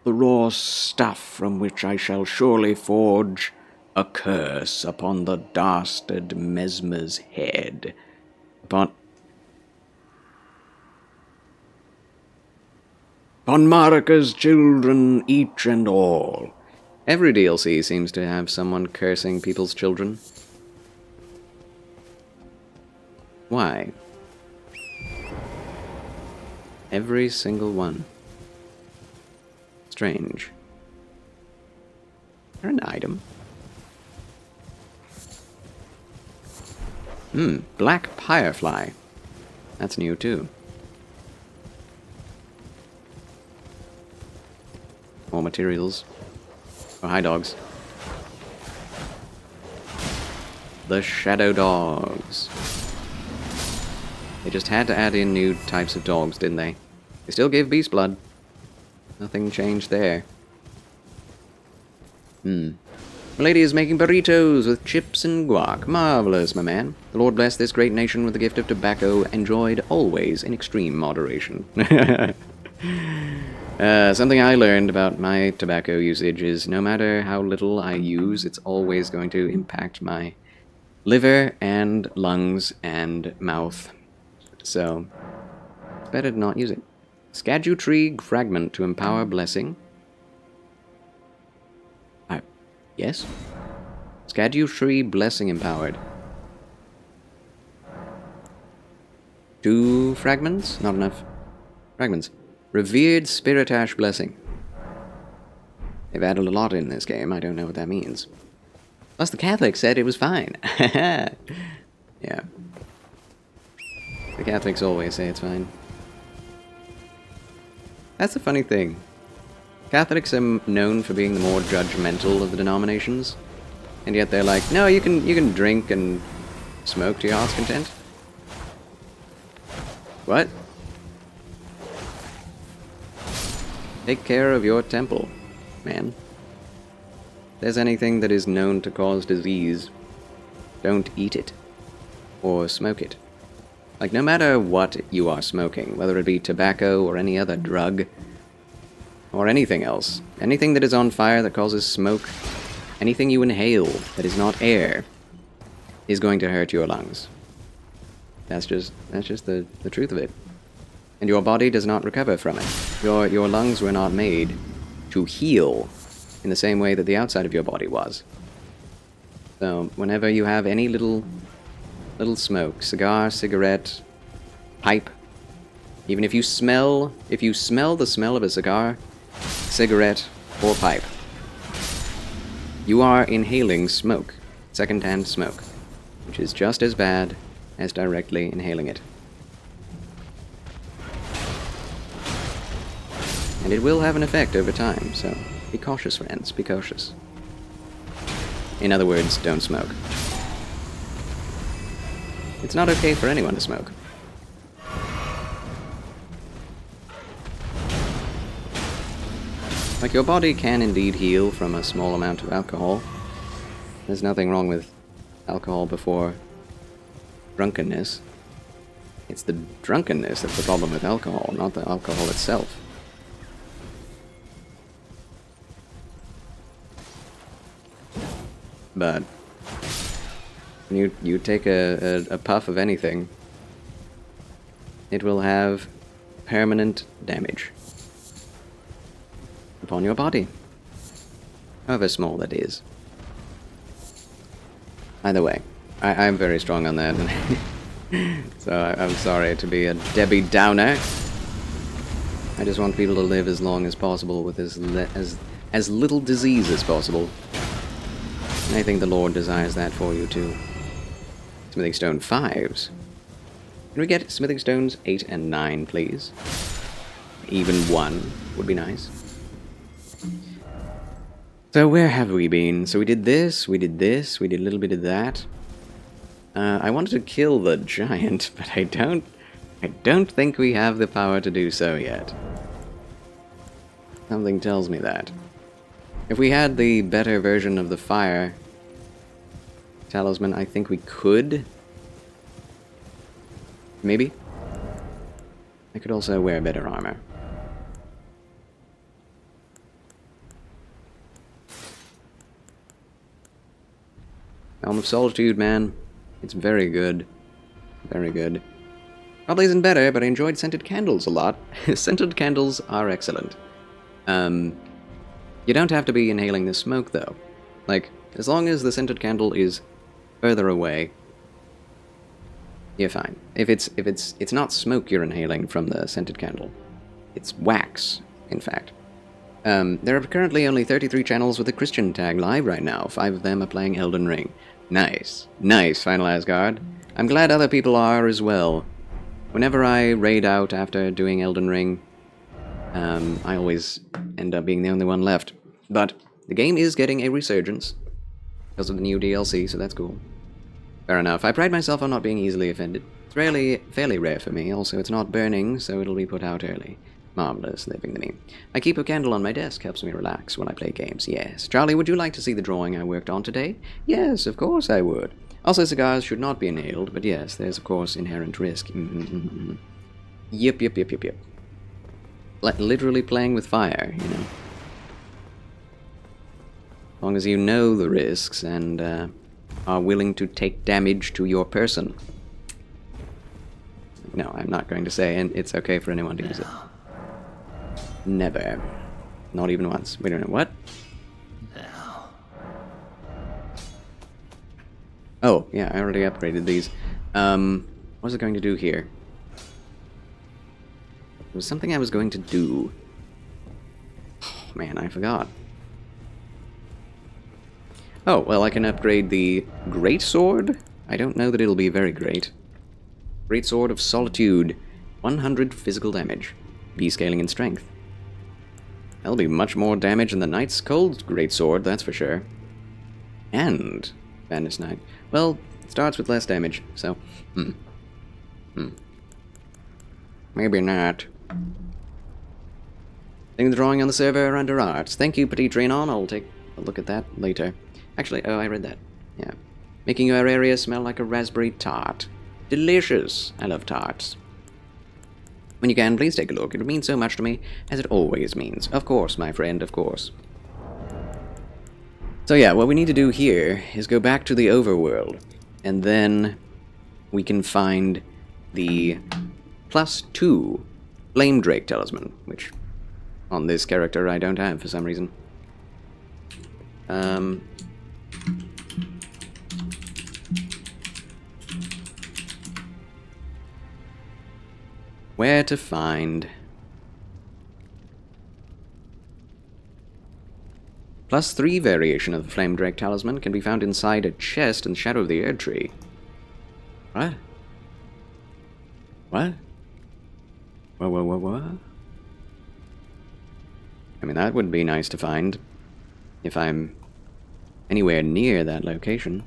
The raw stuff from which I shall surely forge a curse upon the dastard Messmer's head. Upon. Upon Marika's children, each and all. Every DLC seems to have someone cursing people's children. Why? Every single one. Strange. Is there an item? Hmm, black firefly. That's new too. More materials. Oh, hi dogs. The shadow dogs. They just had to add in new types of dogs, didn't they? They still gave beast blood. Nothing changed there. Hmm. Milady is making burritos with chips and guac. Marvelous, my man. The Lord bless this great nation with the gift of tobacco, enjoyed always in extreme moderation. uh, something I learned about my tobacco usage is no matter how little I use, it's always going to impact my liver and lungs and mouth. So, better not use it. Scadutree fragment to empower blessing. Uh, yes? Scadutree blessing empowered. Two fragments? Not enough. Fragments. Revered Spirit Ash blessing. They've added a lot in this game. I don't know what that means. Plus, the Catholic said it was fine. yeah. The Catholics always say it's fine. That's the funny thing. Catholics are known for being the more judgmental of the denominations, and yet they're like, no, you can you can drink and smoke to your heart's content. What? Take care of your temple, man. If there's anything that is known to cause disease, don't eat it or smoke it. Like, no matter what you are smoking, whether it be tobacco or any other drug, or anything else, anything that is on fire that causes smoke, anything you inhale that is not air, is going to hurt your lungs. That's just that's just the, the truth of it. And your body does not recover from it. Your your lungs were not made to heal in the same way that the outside of your body was. So whenever you have any little little smoke, cigar, cigarette, pipe, even if you smell if you smell the smell of a cigar, cigarette, or pipe, you are inhaling smoke, secondhand smoke, which is just as bad as directly inhaling it. And it will have an effect over time, so be cautious, friends, be cautious. In other words, don't smoke. It's not okay for anyone to smoke. Like, your body can indeed heal from a small amount of alcohol. There's nothing wrong with alcohol before drunkenness. It's the drunkenness that's the problem with alcohol, not the alcohol itself. But you you take a, a, a puff of anything, it will have permanent damage upon your body, however small that is. Either way, I, I'm very strong on that, so I, I'm sorry to be a Debbie Downer. I just want people to live as long as possible with as as as little disease as possible. And I think the Lord desires that for you too. Smithing stone fives. Can we get smithing stones eight and nine, please? Even one would be nice. So where have we been? So we did this, we did this, we did a little bit of that. Uh, I wanted to kill the giant, but I don't... I don't think we have the power to do so yet. Something tells me that. If we had the better version of the fire, talisman, I think we could. Maybe. I could also wear better armor. Helm of Solitude, man. It's very good. Very good. Probably isn't better, but I enjoyed scented candles a lot. scented candles are excellent. Um, you don't have to be inhaling the smoke, though. Like, as long as the scented candle is further away, you're fine. If it's if it's it's not smoke you're inhaling from the scented candle, it's wax, in fact. Um, there are currently only 33 channels with a Christian tag live right now. Five of them are playing Elden Ring. Nice, nice, Final Asgard. I'm glad other people are as well. Whenever I raid out after doing Elden Ring, um, I always end up being the only one left. But the game is getting a resurgence because of the new DLC, so that's cool. Fair enough. I pride myself on not being easily offended. It's really fairly rare for me. Also, it's not burning, so it'll be put out early. Marvelous living the me. I keep a candle on my desk, helps me relax when I play games. Yes. Charlie, would you like to see the drawing I worked on today? Yes, of course I would. Also, cigars should not be inhaled, but yes, there's of course inherent risk. Mm-hmm. Yep, yep, yep, yep, yep. Like literally playing with fire, you know. As long as you know the risks and uh, are willing to take damage to your person. No, I'm not going to say, and it's okay for anyone to use it. Never. Not even once. Wait a minute, what? Oh, yeah, I already upgraded these. Um, what was I going to do here? There was something I was going to do. Oh, man, I forgot. Oh, well, I can upgrade the Great Sword? I don't know that it'll be very great. Great Sword of Solitude. 100 physical damage. B scaling in strength. That'll be much more damage than the Knight's Cold Great Sword, that's for sure. And Bandit's Knight. Well, it starts with less damage, so... Hmm. Hmm. Maybe not. The drawing on the server under arts. Thank you, Petit Trinon. I'll take a look at that later. Actually, oh, I read that. Yeah. Making your area smell like a raspberry tart. Delicious. I love tarts. When you can, please take a look. It means so much to me, as it always means. Of course, my friend, of course. So yeah, what we need to do here is go back to the overworld, and then we can find the plus two Flame Drake Talisman, which on this character I don't have for some reason. Um, where to find Plus 3 variation of the Flame Drake Talisman can be found inside a chest in the shadow of the Erdtree. What? What? What, what, what, what? I mean, that would be nice to find if I'm anywhere near that location.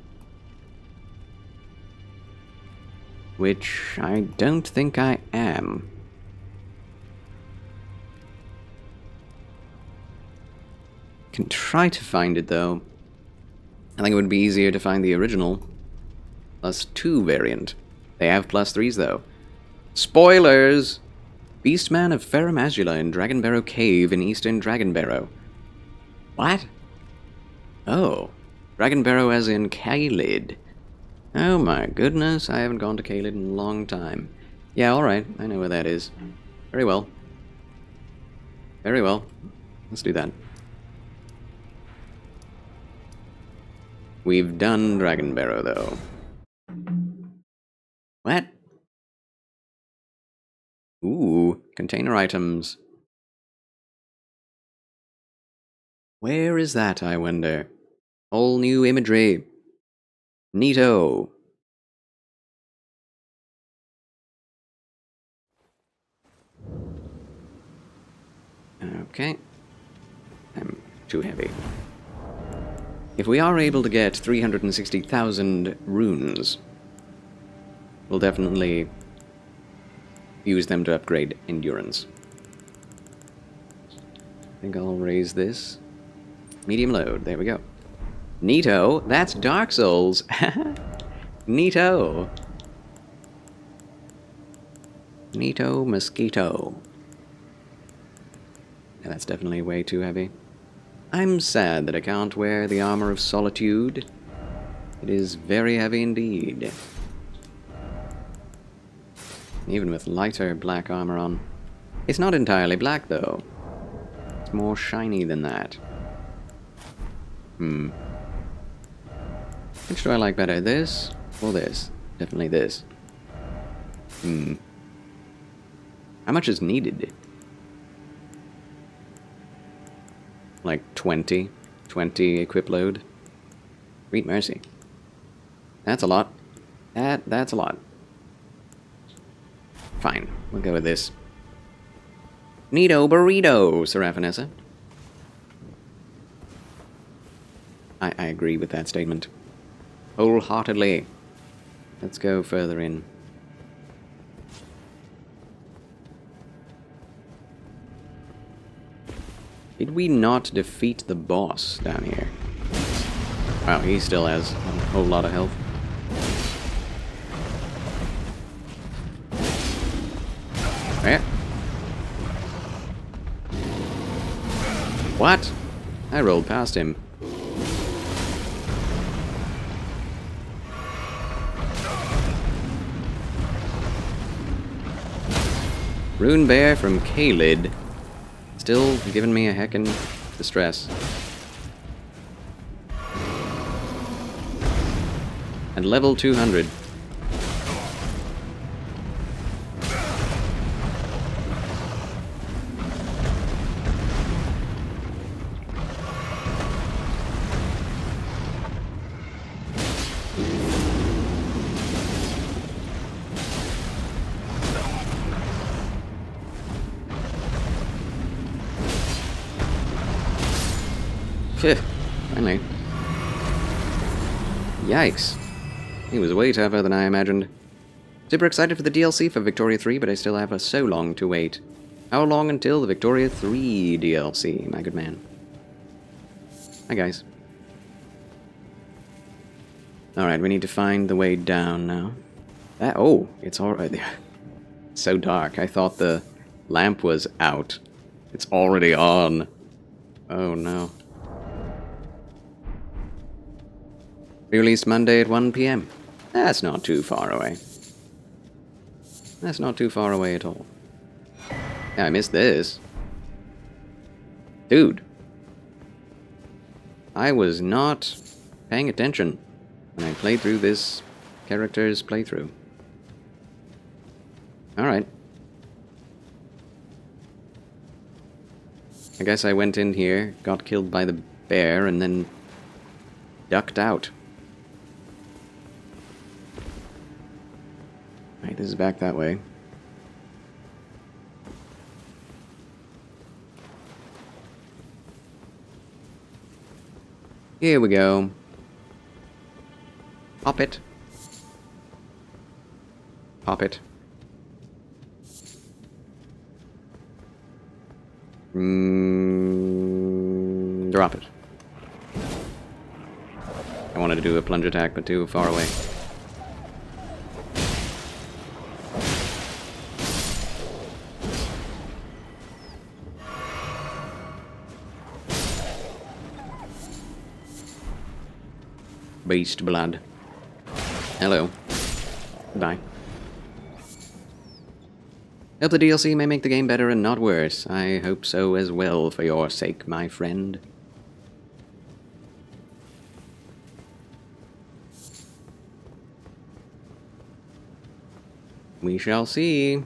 Which I don't think I am. Can try to find it though. I think it would be easier to find the original plus 2 variant. They have plus 3s though. Spoilers! Beastman of Farum Azula in Dragonbarrow Cave in eastern Dragonbarrow. What? Oh. Dragonbarrow as in Caelid. Oh my goodness, I haven't gone to Caelid in a long time. Yeah, alright, I know where that is. Very well. Very well. Let's do that. We've done Dragonbarrow, though. What? Ooh, container items. Where is that, I wonder? All new imagery. Neato. Okay. I'm too heavy. If we are able to get 360,000 runes, we'll definitely use them to upgrade endurance. I think I'll raise this. Medium load, there we go. Neato? That's Dark Souls. Neato. Neato Mosquito. Yeah, that's definitely way too heavy. I'm sad that I can't wear the armor of solitude. It is very heavy indeed. Even with lighter black armor on. It's not entirely black though. It's more shiny than that. Hmm. Which do I like better, this or this? Definitely this. Hmm. How much is needed? Like 20? 20 equip load? Sweet mercy. That's a lot. That, that's a lot. Fine, we'll go with this. Neato burrito, Seraphinessa. I, I agree with that statement. Wholeheartedly. Let's go further in. Did we not defeat the boss down here? Wow, he still has a whole lot of health. Yeah. What? I rolled past him. Rune Bear from Caelid. Still giving me a heckin' distress. And level 200. Way tougher than I imagined. Super excited for the DLC for Victoria 3, but I still have a so long to wait. How long until the Victoria 3 DLC, my good man? Hi, guys. Alright, we need to find the way down now. That, oh, it's alright there. so dark. I thought the lamp was out. It's already on. Oh no. Released Monday at 1 p.m. That's not too far away. That's not too far away at all. Yeah, I missed this. Dude. I was not paying attention when I played through this character's playthrough. Alright. I guess I went in here, got killed by the bear, and then ducked out. This is back that way. Here we go. Pop it. Pop it. Mm, drop it. I wanted to do a plunge attack, but too far away. Beast blood. Hello. Bye. Hope the DLC may make the game better and not worse. I hope so as well for your sake, my friend. We shall see.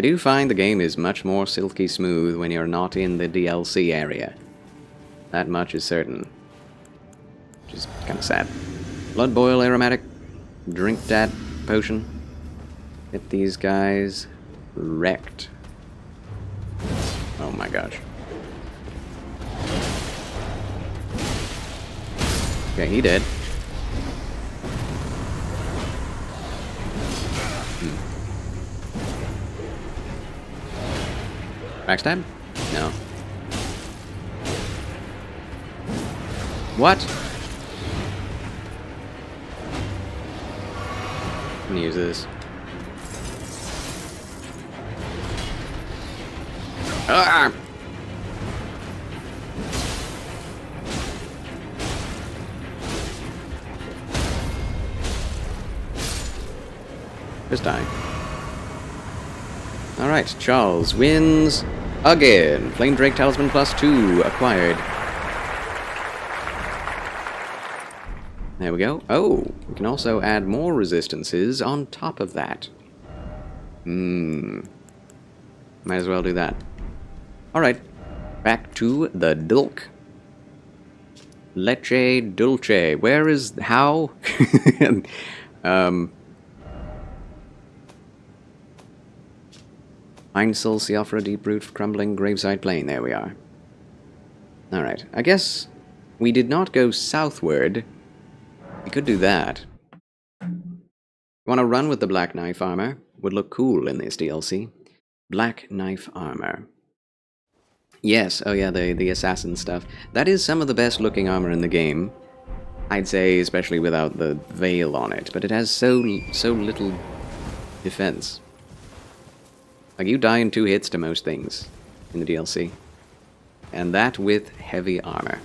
I do find the game is much more silky smooth when you're not in the DLC area. That much is certain. Which is kind of sad. Blood boil aromatic. Drink that potion. Get these guys wrecked. Oh my gosh. Okay, he did. Hmm. time? No. What? I'm gonna use this. Ah! Just die. Alright, Charles wins again. Flamedrake Talisman plus two acquired. There we go. Oh, we can also add more resistances on top of that. Hmm. Might as well do that. Alright, back to the Dulk. Leche Dulce. Where is... how? um... Mind Soul, Siofra, Deep Root, Crumbling, Gravesite Plain. There we are. Alright, I guess we did not go southward. We could do that. Want to run with the Black Knife armor? Would look cool in this DLC. Black Knife armor. Yes, oh yeah, the, the assassin stuff. That is some of the best looking armor in the game. I'd say, especially without the veil on it, but it has so so little defense. Like, you die in two hits to most things in the DLC. And that with heavy armor.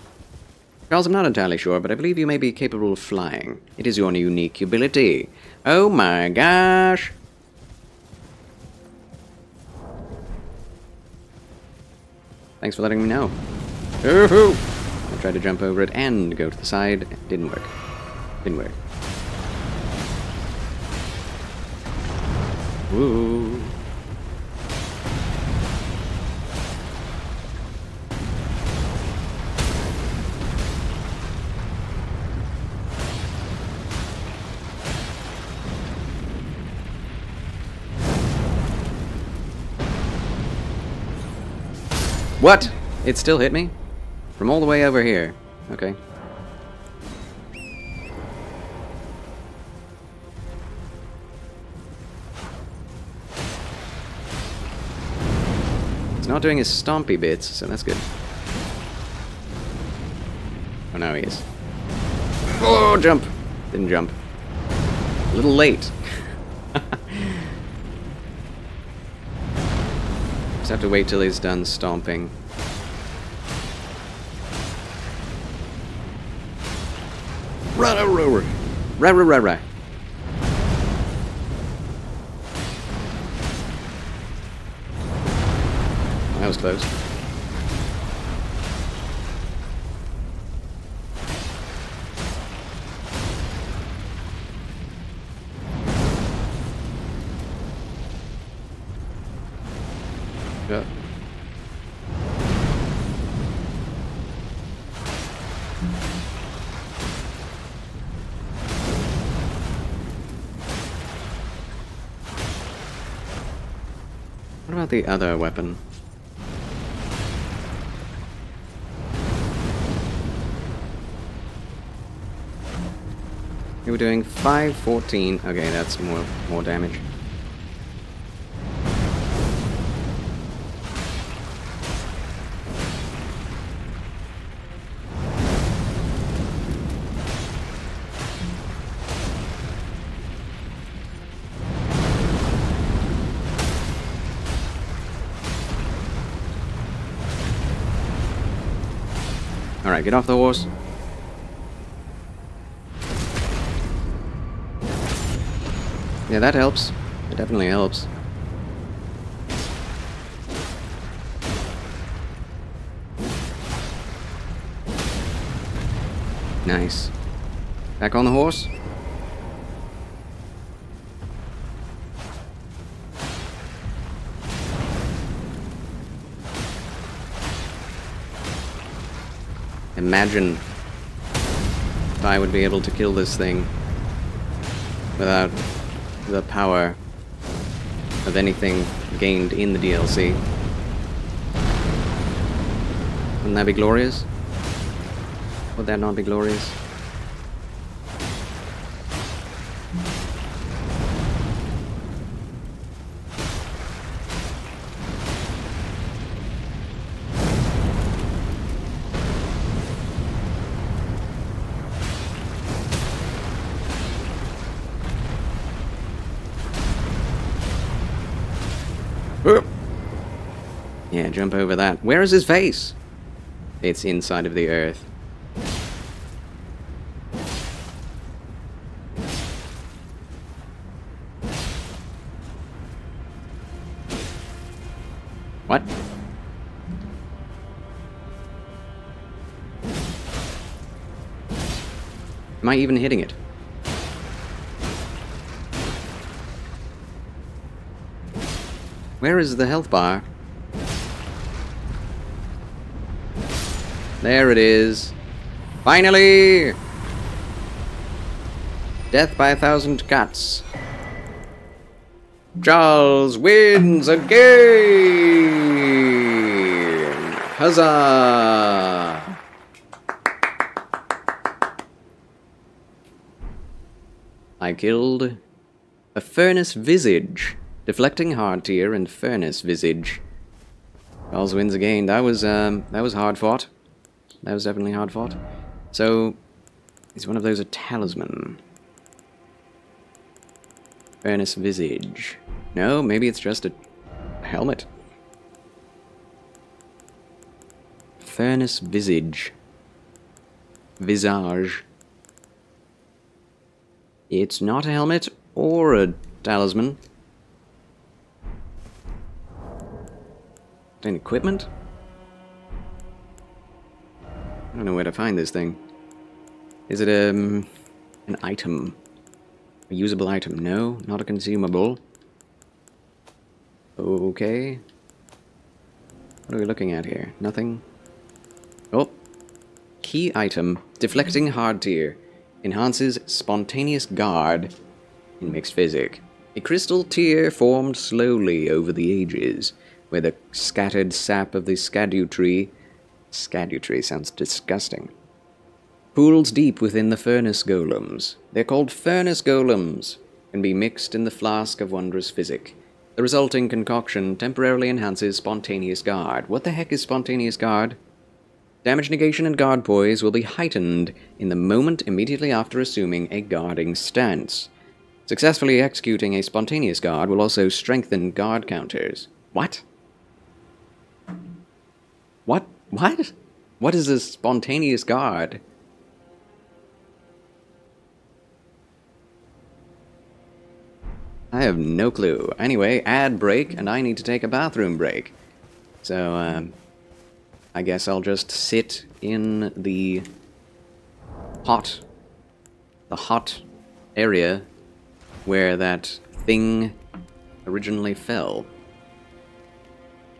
Charles, I'm not entirely sure, but I believe you may be capable of flying. It is your unique ability. Oh my gosh! Thanks for letting me know. Ooh! I tried to jump over it and go to the side. Didn't work. Didn't work. Woo! What? It still hit me? From all the way over here. Okay. He's not doing his stompy bits, so that's good. Oh, now he is. Oh, jump! Didn't jump. A little late. Just have to wait till he's done stomping. Rah rah rah rah rah rah rah rah. That was close. The other weapon? You were doing 514. Okay, that's more more damage. Get off the horse. Yeah, that helps. It definitely helps. Nice. Back on the horse? Imagine if I would be able to kill this thing without the power of anything gained in the DLC. Wouldn't that be glorious? Would that not be glorious? That. Where is his face? It's inside of the earth. What? Am I even hitting it? Where is the health bar? There it is. Finally! Death by a thousand cuts. Charles wins again! Huzzah! I killed a furnace visage, deflecting Hardtear and furnace visage. Charles wins again. That was um, that was hard fought. That was definitely hard fought. So, is one of those a talisman? Furnace visage. No, maybe it's just a helmet. Furnace visage. Visage. It's not a helmet or a talisman. An equipment? I don't know where to find this thing. Is it um, an item? A usable item? No, not a consumable. Okay. What are we looking at here? Nothing? Oh. Key item. Deflecting Hardtear. Enhances spontaneous guard in mixed physic. A crystal tear formed slowly over the ages, where the scattered sap of the Scadutree Scadutree sounds disgusting. Pools deep within the furnace golems. They're called furnace golems. Can be mixed in the flask of wondrous physic. The resulting concoction temporarily enhances spontaneous guard. What the heck is spontaneous guard? Damage negation and guard poise will be heightened in the moment immediately after assuming a guarding stance. Successfully executing a spontaneous guard will also strengthen guard counters. What? What? What? What is this spontaneous guard? I have no clue. Anyway, ad break, and I need to take a bathroom break. So, um, I guess I'll just sit in the hot, the hot area where that thing originally fell.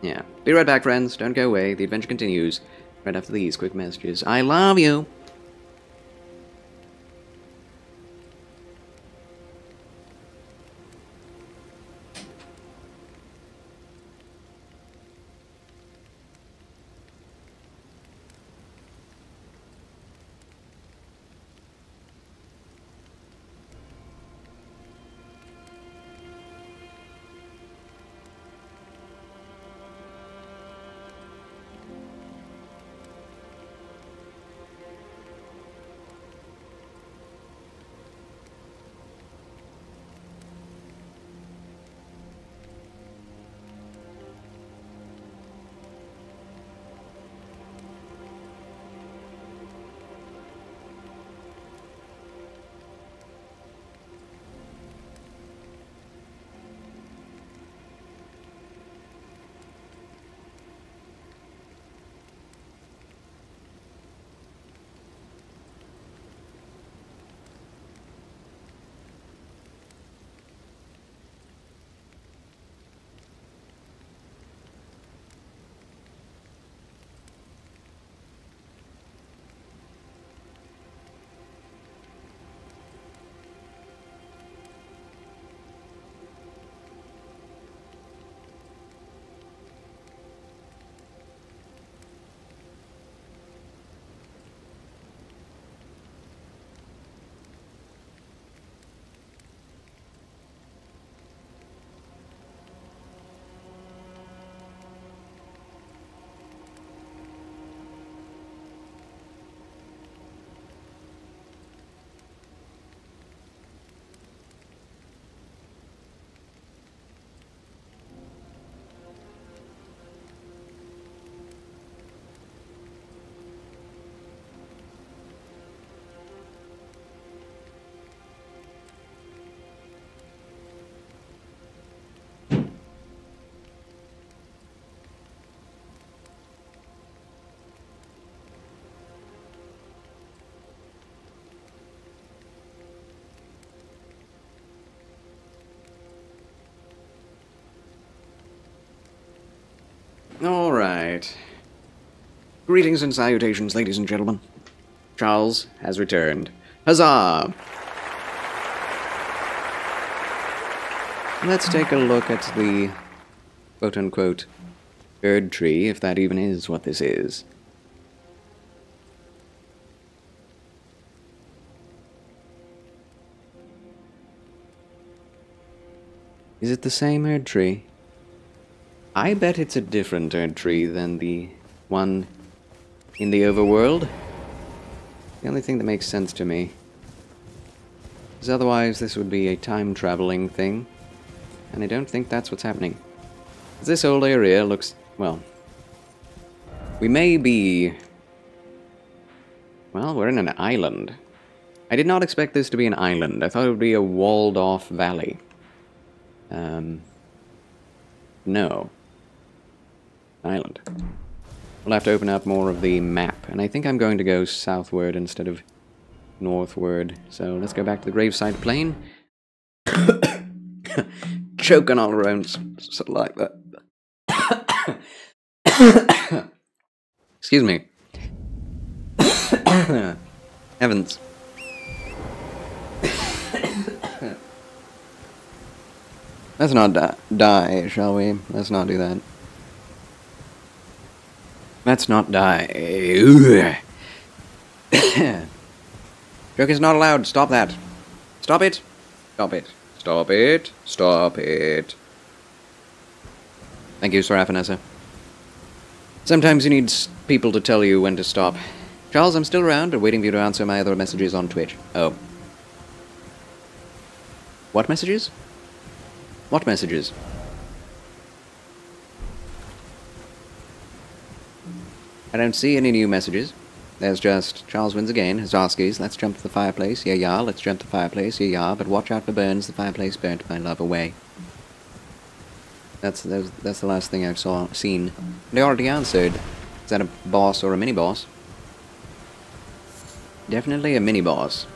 Yeah. Be right back, friends. Don't go away. The adventure continues right after these quick messages. I love you! Alright. Greetings and salutations, ladies and gentlemen. Charles has returned. Huzzah! Let's take a look at the quote unquote Erdtree, if that even is what this is. Is it the same Erdtree? I bet it's a different tree than the one in the overworld. The only thing that makes sense to me. Because otherwise this would be a time traveling thing. And I don't think that's what's happening. This old area looks, well... We may be... Well, we're in an island. I did not expect this to be an island. I thought it would be a walled-off valley. Um... No. Island. We'll have to open up more of the map, and I think I'm going to go southward instead of northward. So let's go back to the gravesite plain. Choking all around, like that. Excuse me. Heavens. Let's not di die, shall we? Let's not do that. Let's not die. Joke is not allowed. Stop that. Stop it. Stop it. Stop it. Stop it. Thank you, Sir Afanessa. Sometimes you need people to tell you when to stop. Charles, I'm still around, waiting for you to answer my other messages on Twitch. Oh. What messages? What messages? I don't see any new messages. There's just Charles wins again, Hazarskis, let's jump to the fireplace, yeah yeah, let's jump to the fireplace, yeah yeah, but watch out for burns, the fireplace burnt my love away. That's that's, that's the last thing I've saw seen. They already answered. Is that a boss or a mini boss? Definitely a mini boss.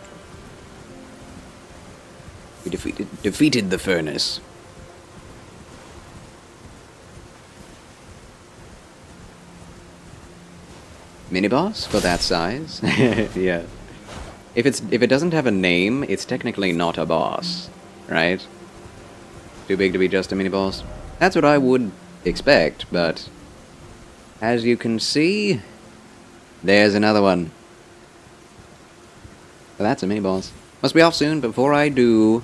We defeated defeated the furnace. Mini boss for that size? yeah. If it's if it doesn't have a name, it's technically not a boss, right? Too big to be just a mini boss. That's what I would expect, but as you can see, there's another one. Well, that's a mini boss. Must be off soon. Before I do,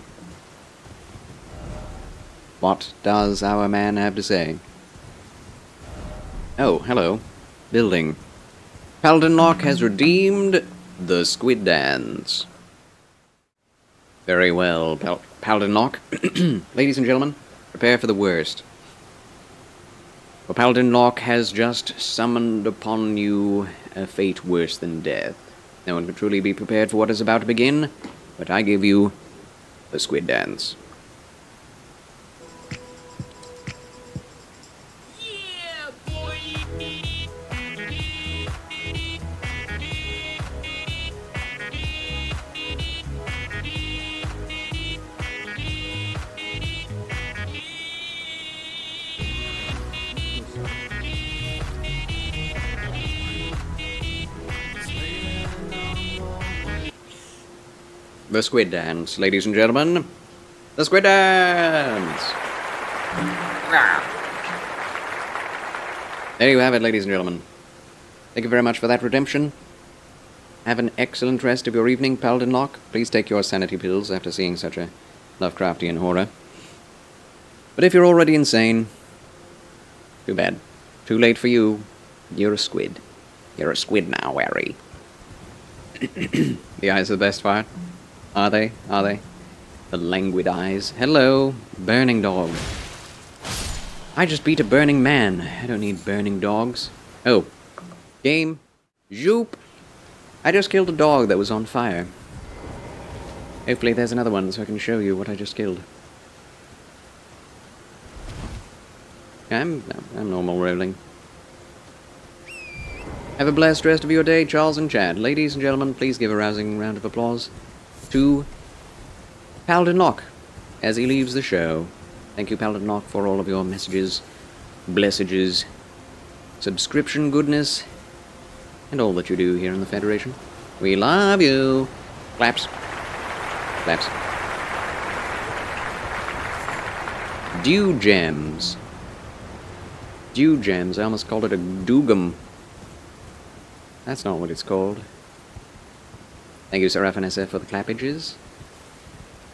what does our man have to say? Oh, hello. Building. Paladin Lock has redeemed the Squid Dance. Very well, Pal Paladin Lock. Ladies and gentlemen, prepare for the worst. For Paladin Lock has just summoned upon you a fate worse than death. No one can truly be prepared for what is about to begin, but I give you the Squid Dance. The Squid Dance, ladies and gentlemen. The Squid Dance! There you have it, ladies and gentlemen. Thank you very much for that redemption. Have an excellent rest of your evening, Paladin Lock. Please take your sanity pills after seeing such a Lovecraftian horror. But if you're already insane, too bad. Too late for you. You're a squid. You're a squid now, Harry. the eyes are the best part. Are they? Are they? The languid eyes. Hello, burning dog. I just beat a burning man. I don't need burning dogs. Oh. Game. Zoop. I just killed a dog that was on fire. Hopefully there's another one so I can show you what I just killed. I'm, I'm normal rolling. Have a blessed rest of your day, Charles and Chad. Ladies and gentlemen, please give a rousing round of applause to Paladin Lock as he leaves the show. Thank you, Paladin Lock, for all of your messages, blessages, subscription goodness, and all that you do here in the Federation. We love you! Claps. Claps. Dew gems. Dew gems. I almost called it a dugum. That's not what it's called. Thank you, Sir FNSF, for the clappages.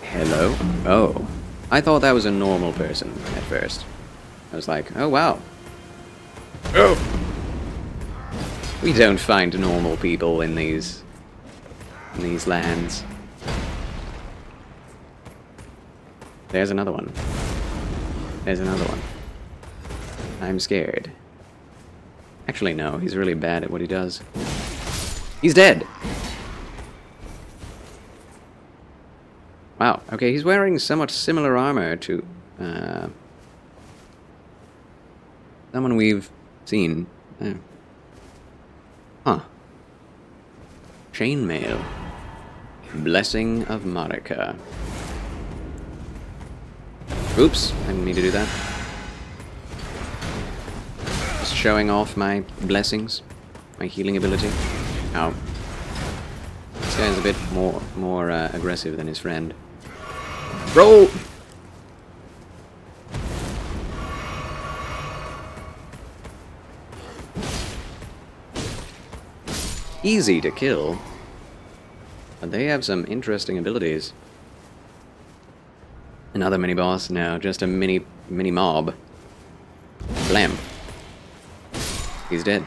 Hello? Oh. I thought that was a normal person at first. I was like, oh wow. Oh! We don't find normal people in these... in these lands. There's another one. There's another one. I'm scared. Actually, no, he's really bad at what he does. He's dead! Wow, okay, he's wearing somewhat similar armor to uh, someone we've seen. Oh. Huh. Chainmail. Blessing of Marika. Oops, I didn't mean to do that. Just showing off my blessings, my healing ability. Ow. This guy's a bit more more uh, aggressive than his friend. Roll! Easy to kill. But they have some interesting abilities. Another mini boss? No, just a mini mini mob. Blam. He's dead.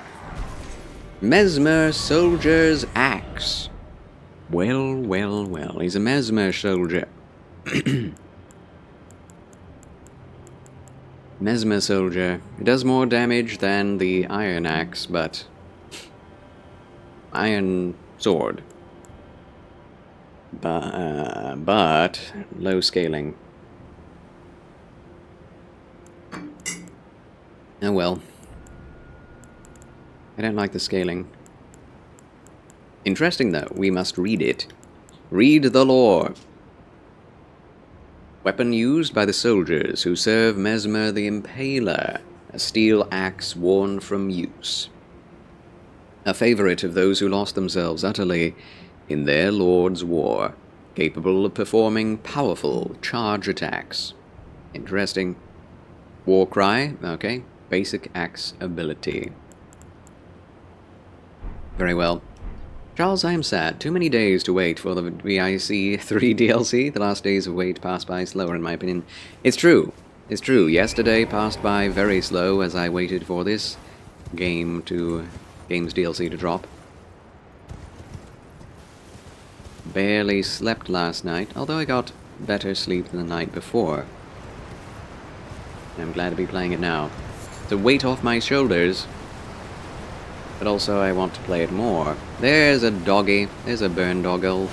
Messmer Soldier's Axe. Well, well, well. He's a Messmer soldier. Messmer Soldier. It does more damage than the Iron Axe, but... Iron Sword. But, uh, but low scaling. Oh well. I don't like the scaling. Interesting though, we must read it. Read the lore. Weapon used by the soldiers who serve Messmer the Impaler, a steel axe worn from use. A favorite of those who lost themselves utterly in their lord's war, capable of performing powerful charge attacks. Interesting. War cry, okay. Basic axe ability. Very well. Charles, I am sad. Too many days to wait for the VIC 3 DLC. The last days of wait passed by slower, in my opinion. It's true. It's true. Yesterday passed by very slow as I waited for this game to... game's DLC to drop. Barely slept last night, although I got better sleep than the night before. I'm glad to be playing it now. A weight off my shoulders, but also I want to play it more. There's a doggy. There's a burn doggo.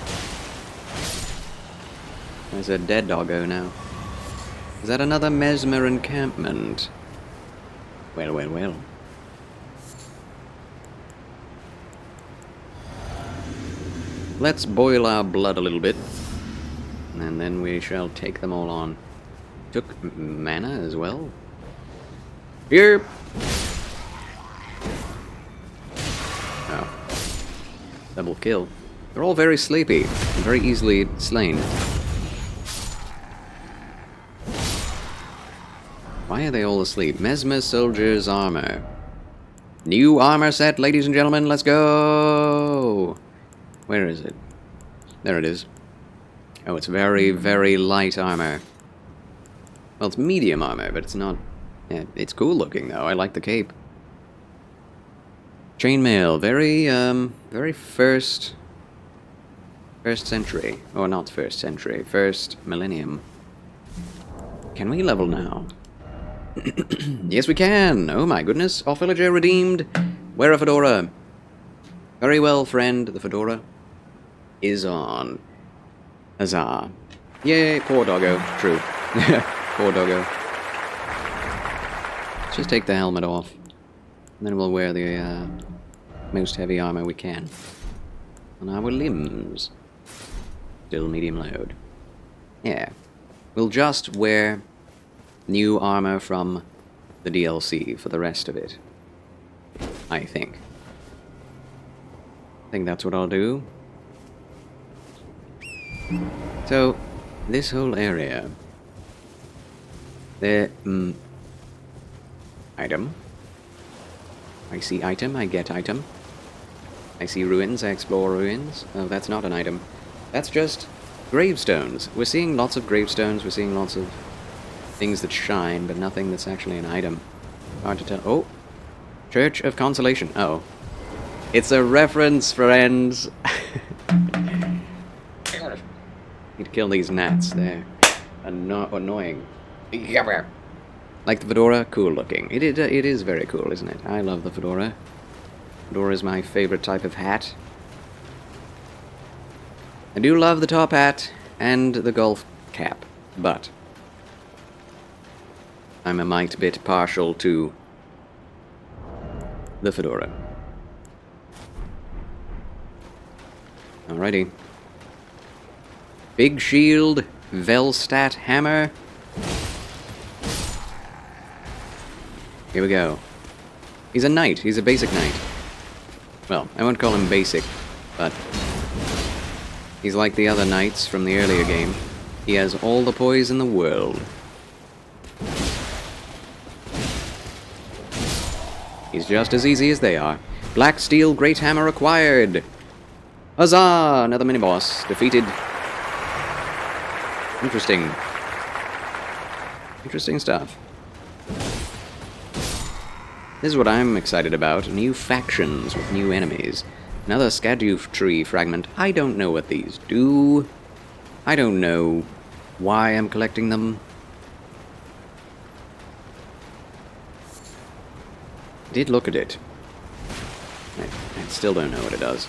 There's a dead doggo now. Is that another Messmer encampment? Well, well, well. Let's boil our blood a little bit. And then we shall take them all on. Took mana as well. Here! Double kill. They're all very sleepy, and very easily slain. Why are they all asleep? Messmer Soldier's Armor. New armor set, ladies and gentlemen, let's go! Where is it? There it is. Oh, it's very, very light armor. Well, it's medium armor, but it's not... Yeah, it's cool looking, though. I like the cape. Chainmail, very, um, very first, first century. Or not first century, first millennium. Can we level now? yes, we can! Oh my goodness, off villager redeemed. Wear a fedora. Very well, friend, the fedora is on. Huzzah. Yay, poor doggo. True. poor doggo. Let's just take the helmet off. And then we'll wear the uh, most heavy armor we can. On our limbs. Still medium load. Yeah. We'll just wear new armor from the DLC for the rest of it. I think. I think that's what I'll do. So, this whole area. There, mm, item. I see item, I get item. I see ruins, I explore ruins. Oh, that's not an item. That's just gravestones. We're seeing lots of gravestones, we're seeing lots of things that shine, but nothing that's actually an item. Hard to tell. Oh! Church of Consolation. Oh. It's a reference, friends! Need to kill these gnats. They're anno annoying. Like the fedora? Cool looking. It, it, it is very cool, isn't it? I love the fedora. Fedora is my favorite type of hat. I do love the top hat and the golf cap, but I'm a mite bit partial to the fedora. Alrighty. Big shield, Velstat hammer. Here we go. He's a knight. He's a basic knight. Well, I won't call him basic, but he's like the other knights from the earlier game. He has all the poise in the world. He's just as easy as they are. Black Steel Great Hammer acquired! Huzzah! Another mini-boss defeated. Interesting. Interesting stuff. This is what I'm excited about. New factions with new enemies. Another Skadu tree fragment. I don't know what these do. I don't know why I'm collecting them. did look at it. I, I still don't know what it does.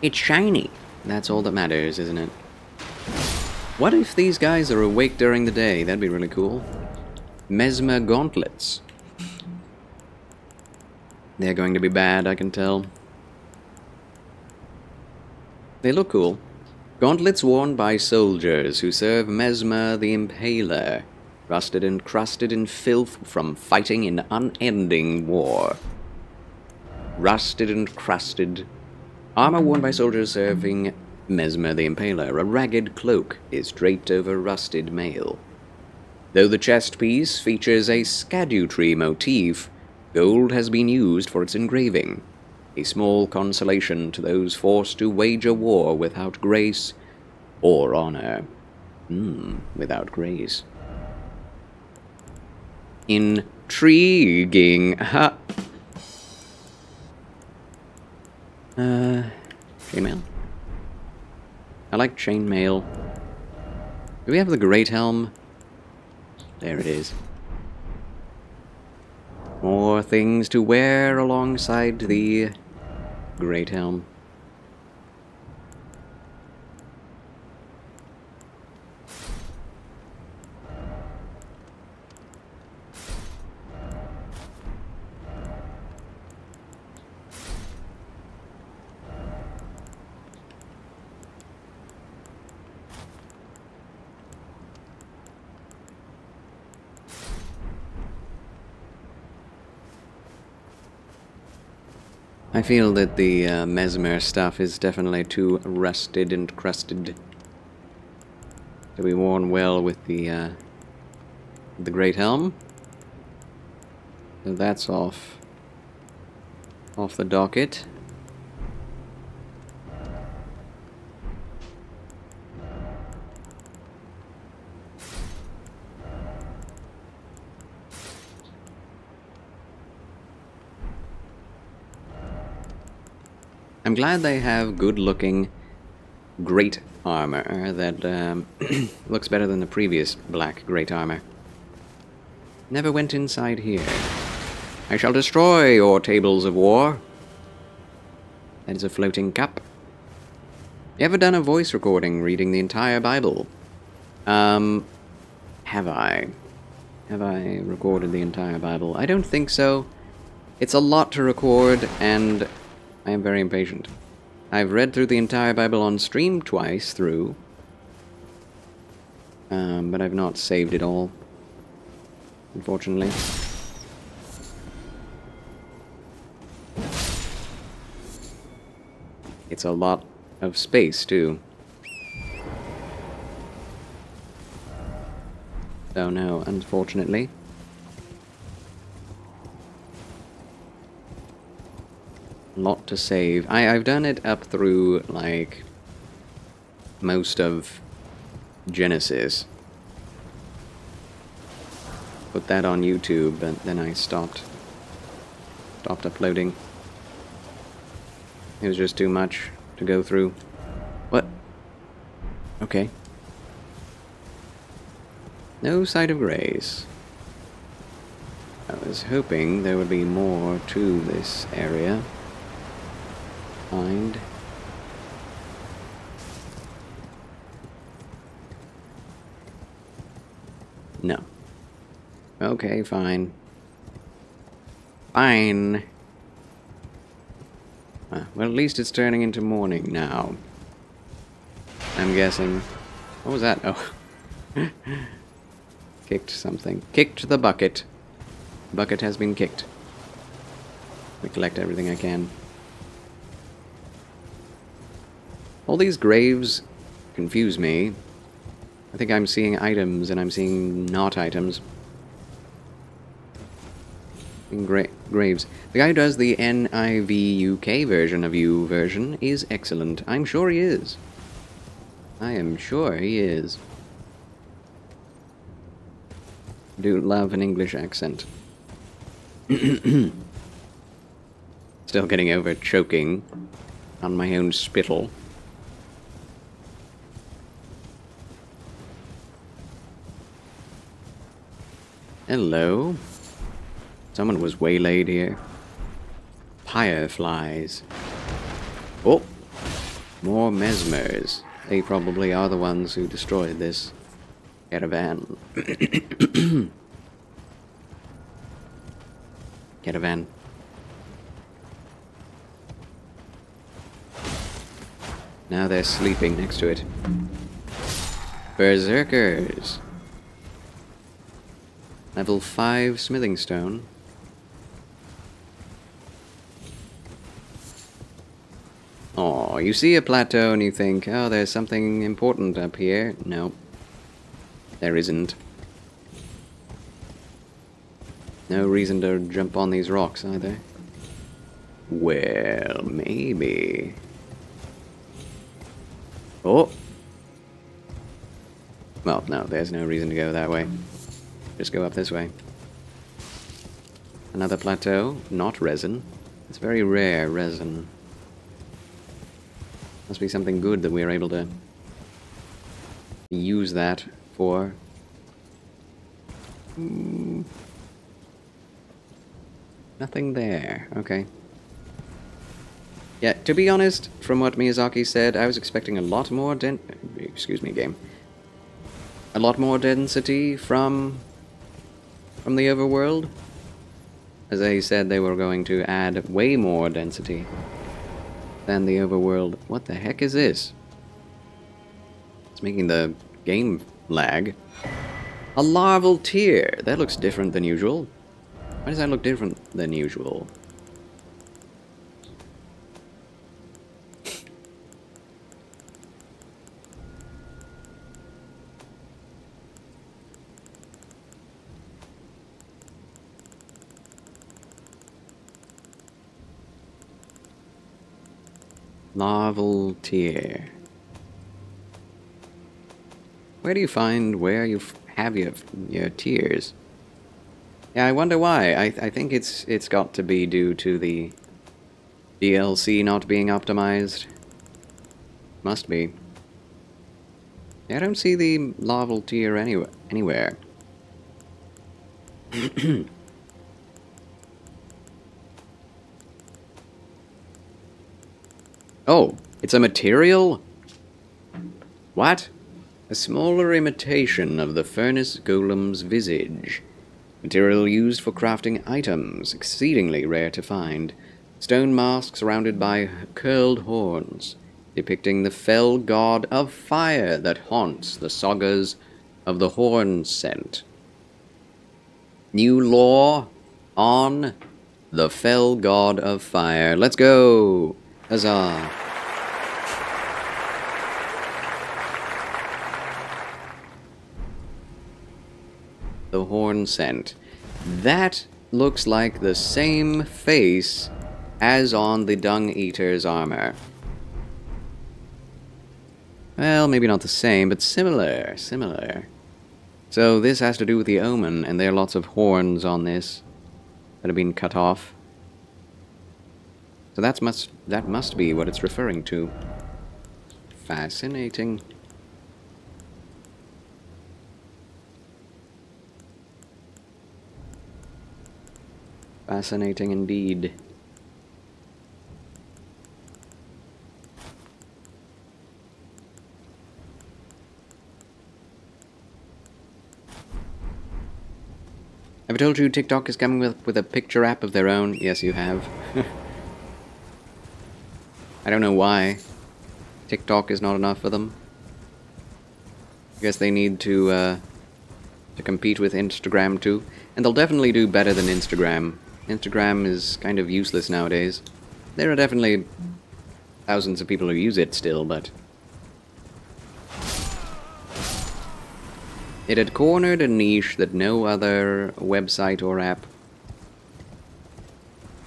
It's shiny. That's all that matters, isn't it? What if these guys are awake during the day? That'd be really cool. Messmer gauntlets. They're going to be bad, I can tell. They look cool. Gauntlets worn by soldiers who serve Messmer the Impaler rusted and crusted in filth from fighting in unending war. Rusted and crusted. Armor worn by soldiers serving Messmer the Impaler, a ragged cloak is draped over rusted mail. Though the chest piece features a Scadutree motif, gold has been used for its engraving, a small consolation to those forced to wage a war without grace or honor. Hmm, without grace. Intriguing. Ha. Uh, chainmail. I like chainmail. Do we have the Great Helm? There it is. More things to wear alongside the Great Helm. I feel that the uh, Messmer stuff is definitely too rusted and crusted to be worn well with the uh, the Great Helm. So that's off off the docket. I'm glad they have good-looking, great armor that um, looks better than the previous black great armor. Never went inside here. I shall destroy your tables of war. That is a floating cup. Ever done a voice recording reading the entire Bible? Um, have I? Have I recorded the entire Bible? I don't think so. It's a lot to record, and I am very impatient. I've read through the entire Bible on stream twice through. Um, but I've not saved it all. Unfortunately. It's a lot of space, too. Oh no, unfortunately. Lot to save. I, I've done it up through, like, most of Genesis. Put that on YouTube, but then I stopped. Stopped uploading. It was just too much to go through. What? Okay. No sight of Grace. I was hoping there would be more to this area find. No. Okay, fine. Fine. Uh, well, at least it's turning into morning now. I'm guessing. What was that? Oh. kicked something. Kicked the bucket. bucket has been kicked. We collect everything I can. All these graves confuse me. I think I'm seeing items and I'm seeing not items. Gra graves. The guy who does the NIV UK version of YouVersion is excellent. I'm sure he is. I am sure he is. Do love an English accent. Still getting over choking on my own spittle. Hello. Someone was waylaid here. Fireflies. Oh! More Messmers. They probably are the ones who destroyed this caravan. caravan. Now they're sleeping next to it. Berserkers! Level 5 smithing stone. Oh, you see a plateau and you think, oh, there's something important up here. No. There isn't. No reason to jump on these rocks either. Well, maybe. Oh! Well, no, there's no reason to go that way. Just go up this way. Another plateau, not resin. It's very rare resin. Must be something good that we're able to use that for. Mm. Nothing there. Okay. Yeah, to be honest, from what Miyazaki said, I was expecting a lot more den- excuse me, game. A lot more density from from the overworld. As they said, they were going to add way more density than the overworld. What the heck is this? It's making the game lag. A larval tear! That looks different than usual. Why does that look different than usual? Larval tear. Where do you find where you have your your tears? Yeah, I wonder why. I I think it's it's got to be due to the DLC not being optimized. Must be. I don't see the larval tear anywhere. anywhere. Oh, it's a material? What? A smaller imitation of the furnace golem's visage. Material used for crafting items, exceedingly rare to find. Stone mask surrounded by curled horns, depicting the fell god of fire that haunts the sagas of the Hornsent. New law on the fell god of fire. Let's go! Huzzah. The Hornsent. That looks like the same face as on the Dung Eater's armor. Well, maybe not the same, but similar, similar. So this has to do with the omen, and there are lots of horns on this that have been cut off. So that's must that must be what it's referring to. Fascinating. Fascinating indeed. Have I told you TikTok is coming with, with a picture app of their own? Yes, you have. I don't know why. TikTok is not enough for them. I guess they need to, uh, to compete with Instagram too. And they'll definitely do better than Instagram. Instagram is kind of useless nowadays. There are definitely thousands of people who use it still, but... It had cornered a niche that no other website or app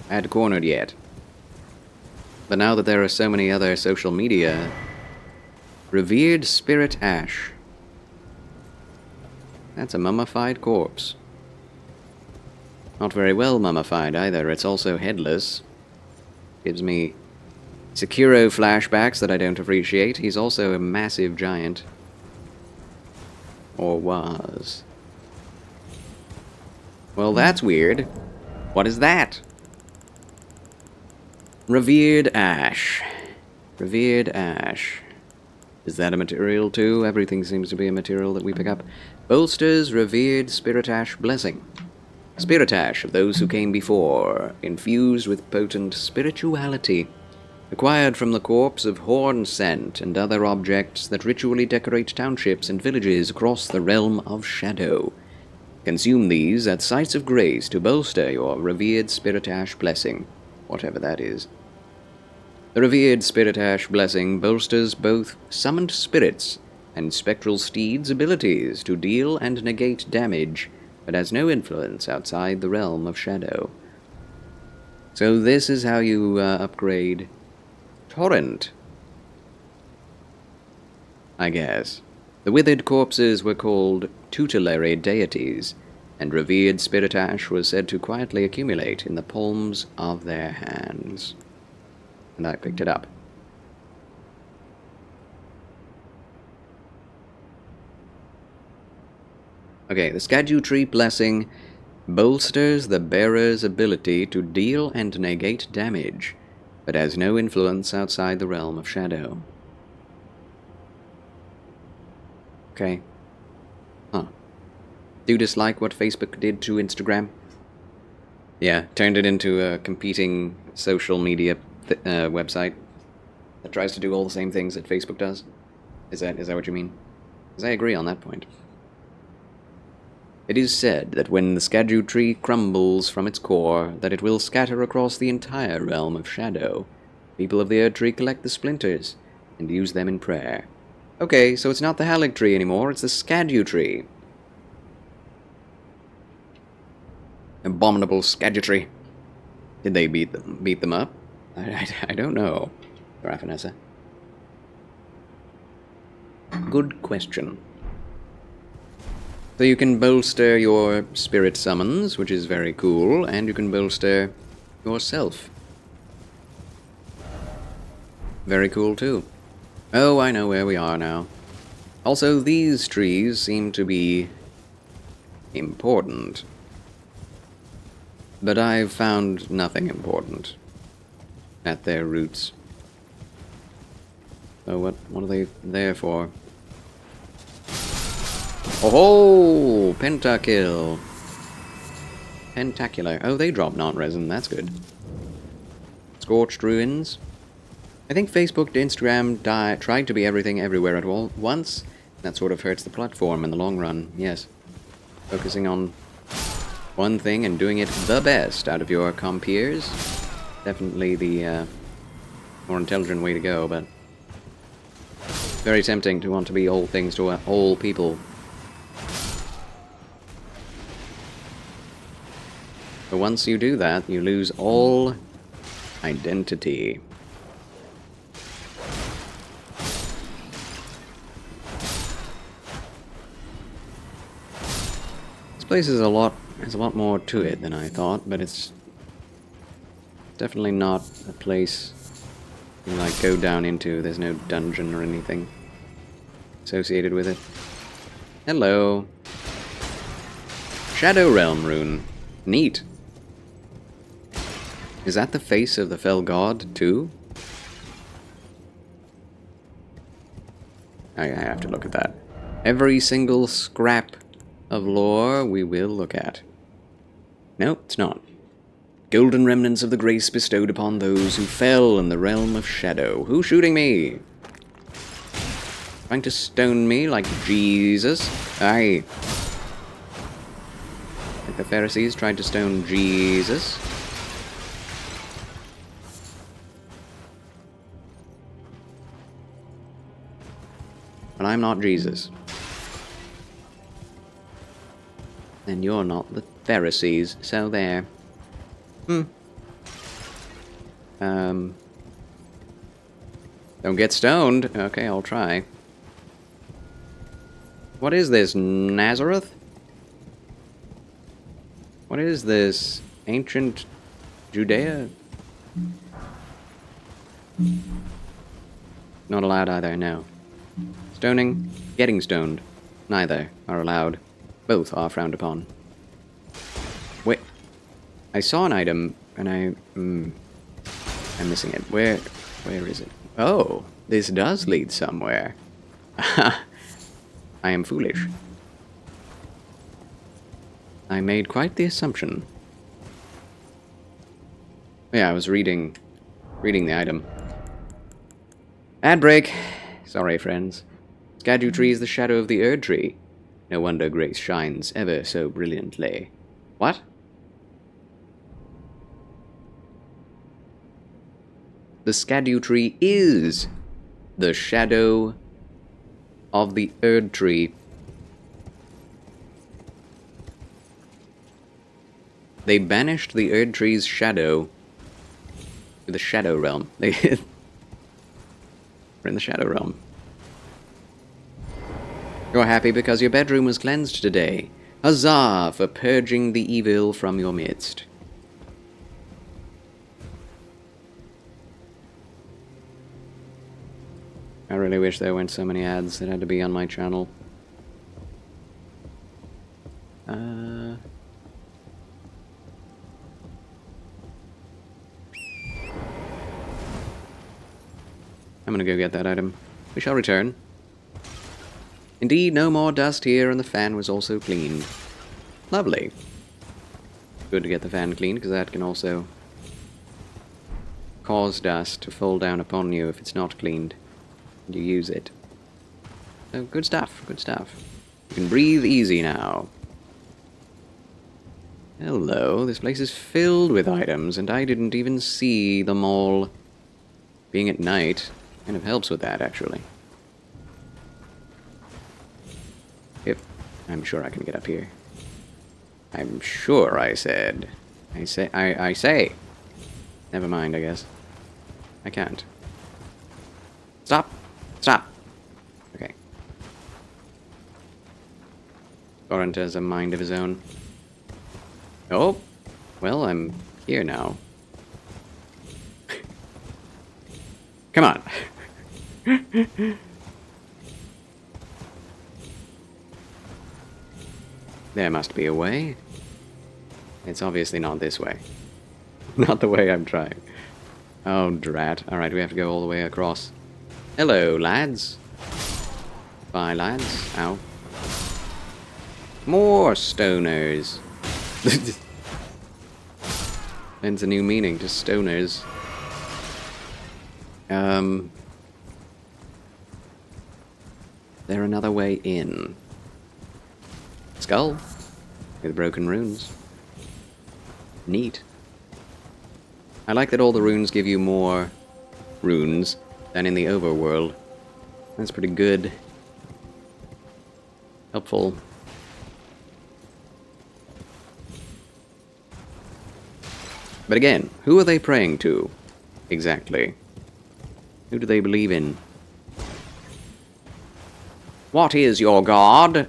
had cornered yet. But now that there are so many other social media, revered spirit ash. That's a mummified corpse. Not very well mummified either, it's also headless. Gives me Sekiro flashbacks that I don't appreciate. He's also a massive giant. Or was. Well, that's weird. What is that? Revered Ash. Revered Ash. Is that a material too? Everything seems to be a material that we pick up. Bolsters Revered Spirit Ash Blessing. Spirit Ash of those who came before, infused with potent spirituality. Acquired from the corpse of Hornsent and other objects that ritually decorate townships and villages across the realm of shadow. Consume these at sites of grace to bolster your revered Spirit Ash blessing, whatever that is. The revered Spirit Ash blessing bolsters both summoned spirits and spectral steeds' abilities to deal and negate damage, but has no influence outside the realm of shadow. So this is how you uh, upgrade Torrent. I guess. The withered corpses were called tutelary deities, and revered spirit ash was said to quietly accumulate in the palms of their hands. And I picked it up. Okay, the Scadutree Blessing bolsters the bearer's ability to deal and negate damage, but has no influence outside the realm of shadow. Okay. Huh. Do you dislike what Facebook did to Instagram? Yeah, turned it into a competing social media th- uh, website that tries to do all the same things that Facebook does. Is that is that what you mean? Because I agree on that point. It is said that when the Scadutree crumbles from its core, that it will scatter across the entire realm of shadow. People of the Erdtree collect the splinters and use them in prayer. Okay, so it's not the Haligtree anymore, it's the Scadutree. Abominable Scadutree. Did they beat them beat them up? I, I, I don't know, Raffinessa. Good question. So you can bolster your spirit summons, which is very cool, and you can bolster yourself. Very cool too. Oh, I know where we are now. Also, these trees seem to be important. But I've found nothing important at their roots. So what, what are they there for? Oh, pentakill. Pentacular. Oh, they drop non-resin. That's good. Scorched ruins. I think Facebook Instagram die, tried to be everything everywhere at all once. That sort of hurts the platform in the long run. Yes. Focusing on one thing and doing it the best out of your compeers. Definitely the uh, more intelligent way to go, but very tempting to want to be all things to all people But once you do that, you lose all identity. This place is a lot there's a lot more to it than I thought, but it's definitely not a place you like go down into. There's no dungeon or anything associated with it. Hello. Shadow Realm rune. Neat. Is that the face of the fell god, too? I have to look at that. Every single scrap of lore we will look at. No, it's not. Golden remnants of the grace bestowed upon those who fell in the realm of shadow. Who's shooting me? Trying to stone me like Jesus? Aye. Like the Pharisees tried to stone Jesus. But I'm not Jesus. And you're not the Pharisees, so there. Hmm. Um. Don't get stoned. Okay, I'll try. What is this, Nazareth? What is this? Ancient Judea? Not allowed either, no. Stoning, getting stoned. Neither are allowed. Both are frowned upon. I saw an item, and I... Mm, I'm missing it. Where... Where is it? Oh, this does lead somewhere. I am foolish. I made quite the assumption. Yeah, I was reading... reading the item. Ad break. Sorry, friends. Scadutree is the shadow of the Erdtree. No wonder grace shines ever so brilliantly. What? The Scadutree is the shadow of the Erdtree. They banished the Erdtree's shadow to the Shadow Realm. They We're in the Shadow Realm. You're happy because your bedroom was cleansed today. Huzzah for purging the evil from your midst. I really wish there weren't so many ads that had to be on my channel. Uh... I'm gonna go get that item. We shall return. Indeed, no more dust here, and the fan was also cleaned. Lovely. Good to get the fan cleaned, because that can also cause dust to fall down upon you if it's not cleaned you use it. So, good stuff, good stuff. You can breathe easy now. Hello, this place is filled with items, and I didn't even see them all. Being at night kind of helps with that, actually. If I'm sure I can get up here. I'm sure I said. I say, I, I say. Never mind, I guess. I can't. Stop! Stop! Okay. Torrent has a mind of his own. Oh! Well, I'm here now. Come on! there must be a way. It's obviously not this way. not the way I'm trying. Oh, drat. Alright, we have to go all the way across. Hello, lads. Bye, lads. Ow. More stoners. Lends a new meaning to stoners. Um... There another way in? Skull. With broken runes. Neat. I like that all the runes give you more runes than in the overworld. That's pretty good. Helpful. But again, who are they praying to? Exactly. Who do they believe in? What is your god?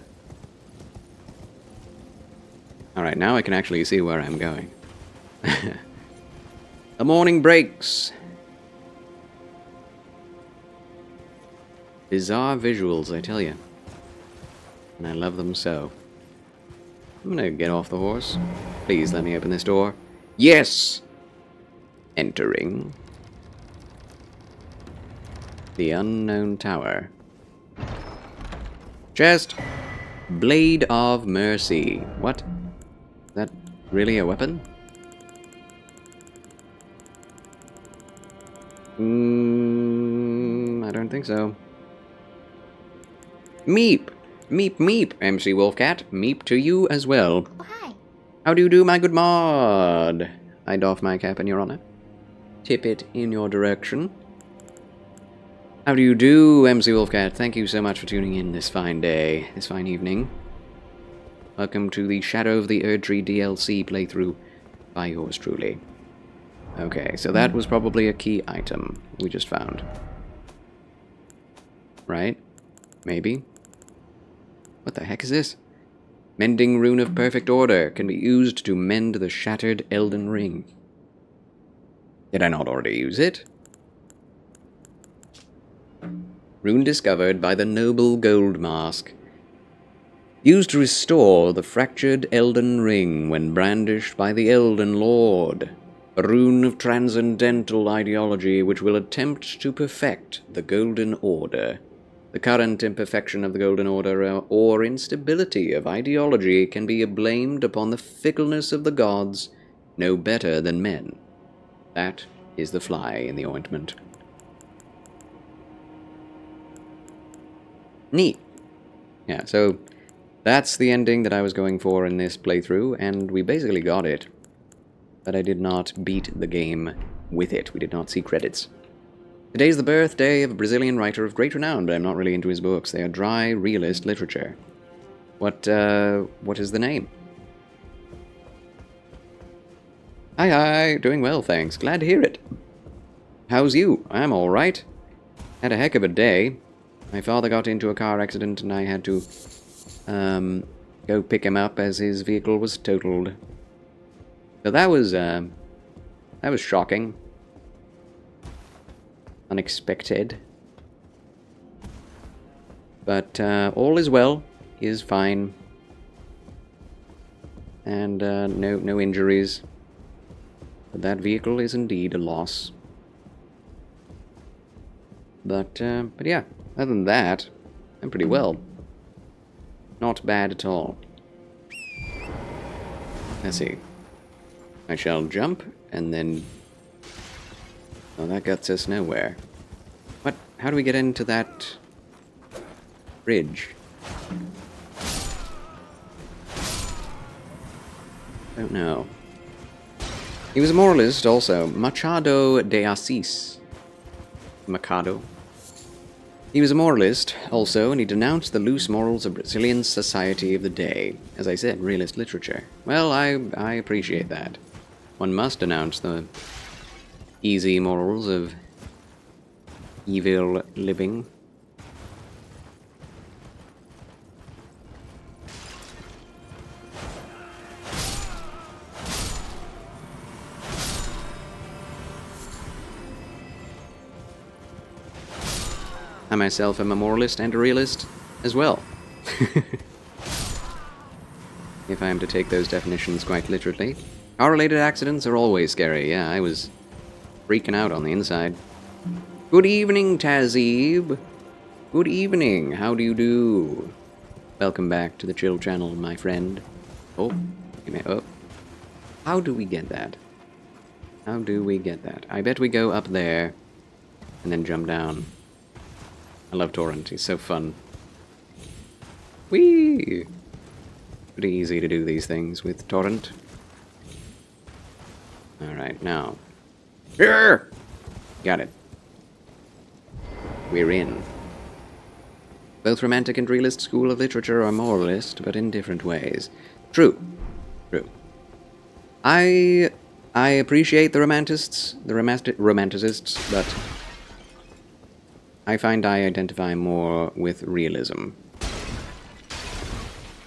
Alright, now I can actually see where I'm going. the morning breaks. Bizarre visuals, I tell you. And I love them so. I'm gonna get off the horse. Please let me open this door. Yes! Entering. The unknown tower. Chest! Blade of Mercy. What? Is that really a weapon? Mm, I don't think so. Meep! Meep meep, MC Wolfcat. Meep to you as well. Oh, hi. How do you do, my good mod? I doff my cap in your honor. Tip it in your direction. How do you do, MC Wolfcat? Thank you so much for tuning in this fine day, this fine evening. Welcome to the Shadow of the Erdtree DLC playthrough by yours truly. Okay, so that was probably a key item we just found. Right? Maybe? What the heck is this? Mending Rune of Perfect Order can be used to mend the shattered Elden Ring. Did I not already use it? Rune discovered by the Noble Gold Mask. Used to restore the fractured Elden Ring when brandished by the Elden Lord. A rune of transcendental ideology which will attempt to perfect the Golden Order. The current imperfection of the Golden Order uh, or instability of ideology can be blamed upon the fickleness of the gods, no better than men. That is the fly in the ointment. Neat. Yeah, so that's the ending that I was going for in this playthrough, and we basically got it. But I did not beat the game with it. We did not see credits. Today's the birthday of a Brazilian writer of great renown, but I'm not really into his books. They are dry, realist literature. What, uh, what is the name? Hi, hi, doing well, thanks. Glad to hear it. How's you? I'm alright. Had a heck of a day. My father got into a car accident and I had to, um, go pick him up as his vehicle was totaled. So that was, uh, that was shocking. Unexpected. But, uh, all is well. He is fine. And, uh, no, no injuries. But that vehicle is indeed a loss. But, uh, but yeah, other than that, I'm pretty well. Not bad at all. Let's see. I shall jump, and then... Oh, that gets us nowhere. What? How do we get into that... bridge? Don't know. He was a moralist also. Machado de Assis. Machado. He was a moralist also, and he denounced the loose morals of Brazilian society of the day. As I said, realist literature. Well, I, I appreciate that. One must denounce the easy morals of evil living. I myself am a moralist and a realist as well. if I am to take those definitions quite literally. Car-related accidents are always scary, yeah, I was freaking out on the inside. Good evening, Tazib. Good evening, how do you do? Welcome back to the Chill Channel, my friend. Oh, you may, oh. How do we get that? How do we get that? I bet we go up there and then jump down. I love Torrent, he's so fun. Whee! Pretty easy to do these things with Torrent. Alright, now. Here! Got it. We're in. Both romantic and realist school of literature are moralist, but in different ways. True. True. I I appreciate the romanticists, the romantic romanticists, but I find I identify more with realism.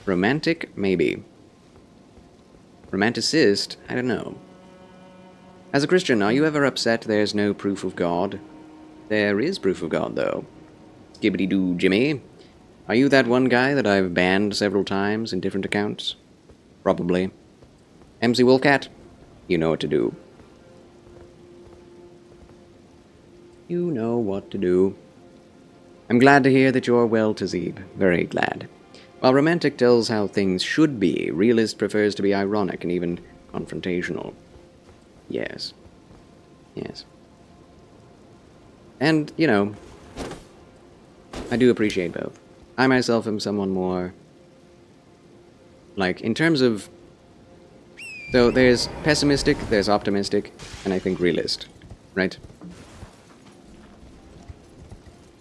Romantic, maybe. Romanticist, I don't know. As a Christian, are you ever upset there's no proof of God? There is proof of God, though. Skibbity doo, Jimmy. Are you that one guy that I've banned several times in different accounts? Probably. MC Wolfcat, you know what to do. You know what to do. I'm glad to hear that you're well, Tazib. Very glad. While Romantic tells how things should be, Realist prefers to be ironic and even confrontational. Yes. Yes. And, you know, I do appreciate both. I myself am someone more. Like, in terms of. So there's pessimistic, there's optimistic, and I think realist. Right?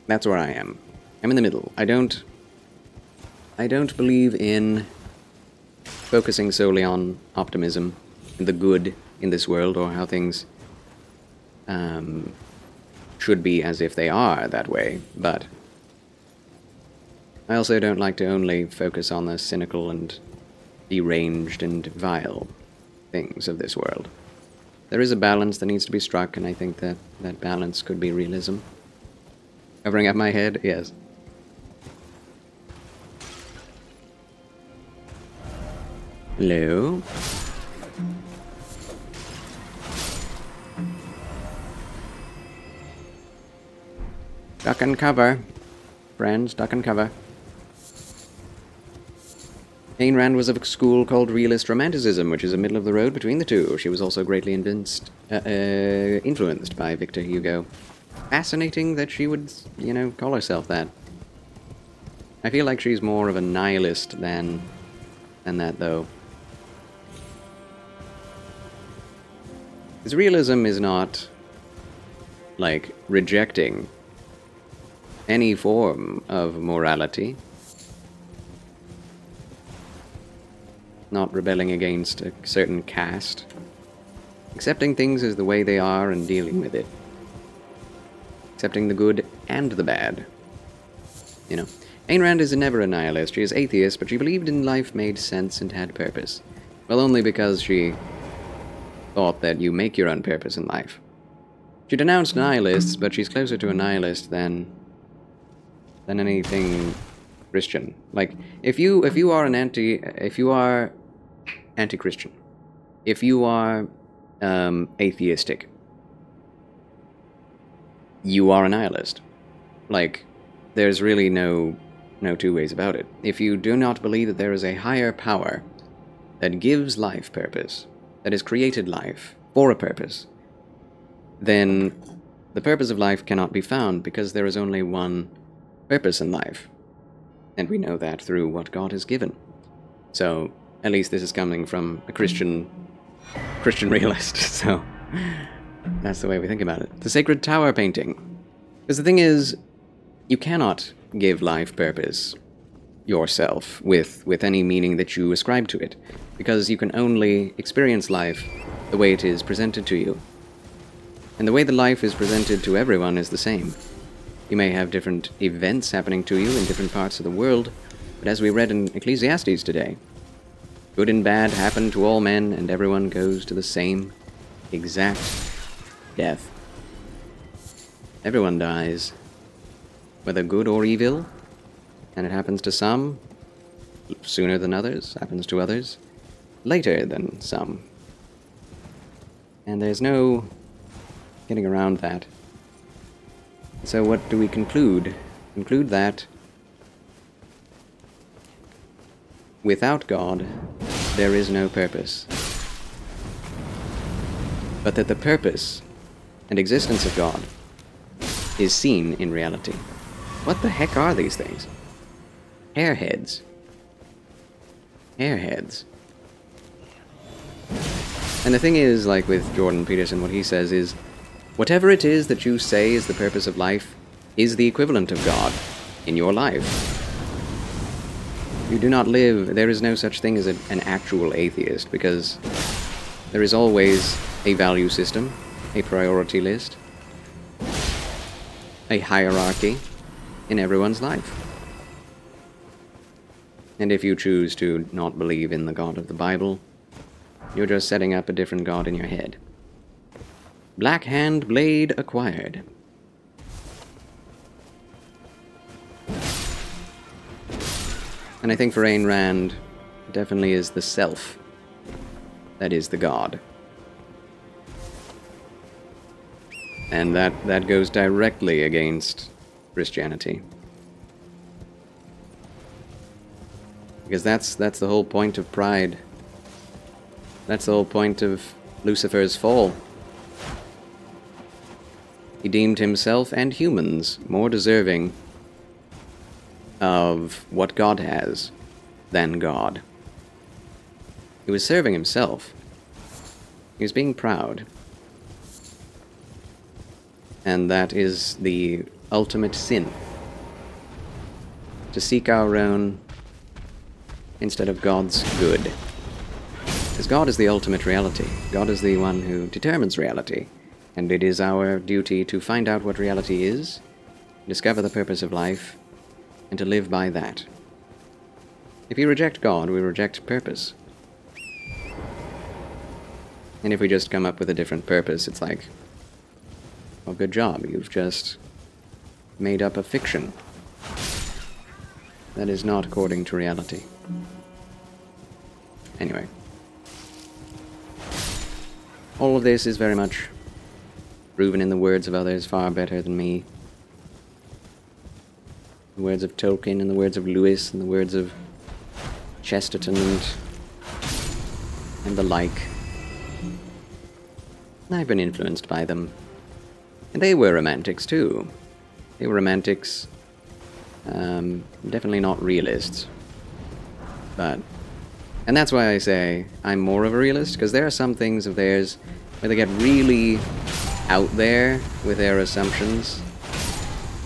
That's where I am. I'm in the middle. I don't. I don't believe in focusing solely on optimism and the good in this world or how things um, should be as if they are that way, but I also don't like to only focus on the cynical and deranged and vile things of this world. There is a balance that needs to be struck, and I think that that balance could be realism. Covering up my head? Yes. Hello? Duck and cover. Friends, duck and cover. Ayn Rand was of a school called Realist Romanticism, which is a middle of the road between the two. She was also greatly invinced, uh, uh, influenced by Victor Hugo. Fascinating that she would, you know, call herself that. I feel like she's more of a nihilist than, than that, though. Because realism is not, like, rejecting any form of morality. Not rebelling against a certain caste. Accepting things as the way they are and dealing with it. Accepting the good and the bad. You know. Ayn Rand is never a nihilist. She is atheist, but she believed in life made sense and had purpose. Well, only because she thought that you make your own purpose in life. She denounced nihilists, but she's closer to a nihilist than than anything Christian. Like if you if you are an anti if you are anti-Christian, if you are um, atheistic, you are a nihilist. Like there's really no no two ways about it. If you do not believe that there is a higher power that gives life purpose, that has created life for a purpose, then the purpose of life cannot be found because there is only one purpose in life. And we know that through what God has given. So, at least this is coming from a Christian Christian realist. So, that's the way we think about it. The Sacred Tower painting. Because the thing is, you cannot give life purpose yourself with, with any meaning that you ascribe to it, because you can only experience life the way it is presented to you. And the way the life is presented to everyone is the same. You may have different events happening to you in different parts of the world, but as we read in Ecclesiastes today, good and bad happen to all men, and everyone goes to the same exact death. Everyone dies, whether good or evil, and it happens to some sooner than others, happens to others later than some. And there's no getting around that. So what do we conclude? Conclude that without God, there is no purpose. But that the purpose and existence of God is seen in reality. What the heck are these things? Airheads. Airheads. And the thing is, like with Jordan Peterson, what he says is Whatever it is that you say is the purpose of life is the equivalent of God in your life. You do not live, there is no such thing as a, an actual atheist because there is always a value system, a priority list, a hierarchy in everyone's life. And if you choose to not believe in the God of the Bible, you're just setting up a different God in your head. Black Hand Blade acquired. And I think for Ayn Rand, definitely is the self that is the God. And that, that goes directly against Christianity. Because that's that's the whole point of pride. That's the whole point of Lucifer's fall. He deemed himself and humans more deserving of what God has than God. He was serving himself. He was being proud. And that is the ultimate sin. To seek our own instead of God's good. Because God is the ultimate reality. God is the one who determines reality. And it is our duty to find out what reality is, discover the purpose of life, and to live by that. If you reject God, we reject purpose. And if we just come up with a different purpose, it's like, well, good job, you've just made up a fiction that is not according to reality. Anyway. All of this is very much proven in the words of others far better than me. The words of Tolkien and the words of Lewis and the words of Chesterton and, and the like. I've been influenced by them. And they were romantics too. They were romantics, um, definitely not realists. But, and that's why I say I'm more of a realist, because there are some things of theirs where they get really out there with their assumptions,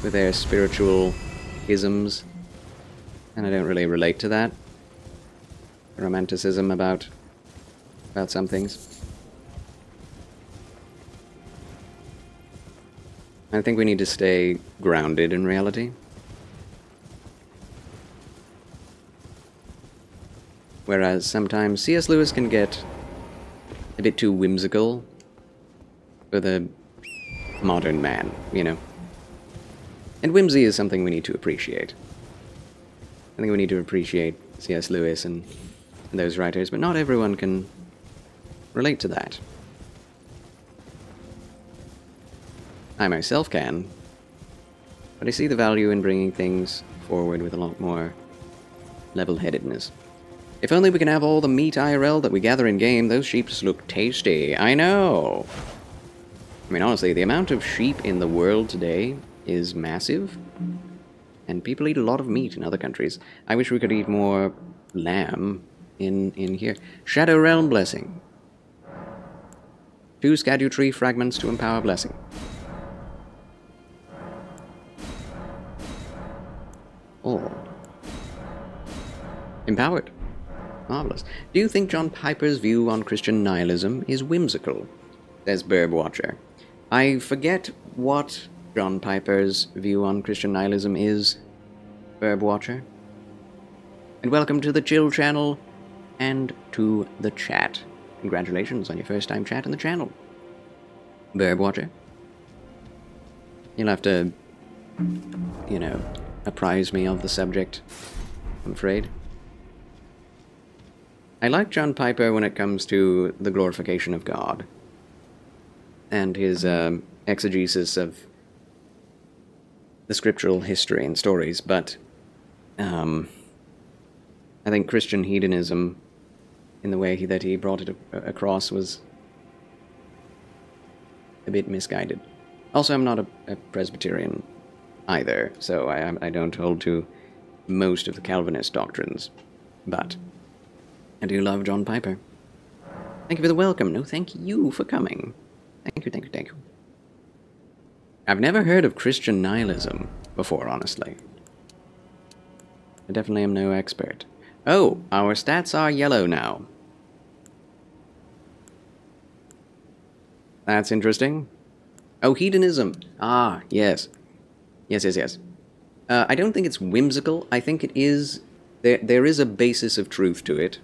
with their spiritual isms, and I don't really relate to that. Romanticism about about some things. I think we need to stay grounded in reality. Whereas sometimes C.S. Lewis can get a bit too whimsical for the modern man, you know. And whimsy is something we need to appreciate. I think we need to appreciate C.S. Lewis and, and those writers, but not everyone can relate to that. I myself can, but I see the value in bringing things forward with a lot more level-headedness. If only we can have all the meat IRL that we gather in-game, those sheep look tasty. I know! I mean, honestly, the amount of sheep in the world today is massive, and people eat a lot of meat in other countries. I wish we could eat more lamb in, in here. Shadow Realm Blessing. Two Scadu Tree fragments to empower Blessing. Oh. Empowered. Marvelous. Do you think John Piper's view on Christian nihilism is whimsical? Says Burb Watcher. I forget what John Piper's view on Christian nihilism is, Burb Watcher. And welcome to the Chill channel and to the chat. Congratulations on your first time chat in the channel. Burb Watcher. You'll have to, you know, apprise me of the subject, I'm afraid. I like John Piper when it comes to the glorification of God and his um, exegesis of the scriptural history and stories, but um, I think Christian hedonism, in the way he, that he brought it across, was a bit misguided. Also, I'm not a, a Presbyterian either, so I, I don't hold to most of the Calvinist doctrines. But I do love John Piper. Thank you for the welcome. No, thank you for coming. Thank you, thank you, thank you. I've never heard of Christian nihilism before, honestly. I definitely am no expert. Oh, our stats are yellow now. That's interesting. Oh, hedonism. Ah, yes. Yes, yes, yes. Uh, I don't think it's whimsical. I think it is. There, there is a basis of truth to it,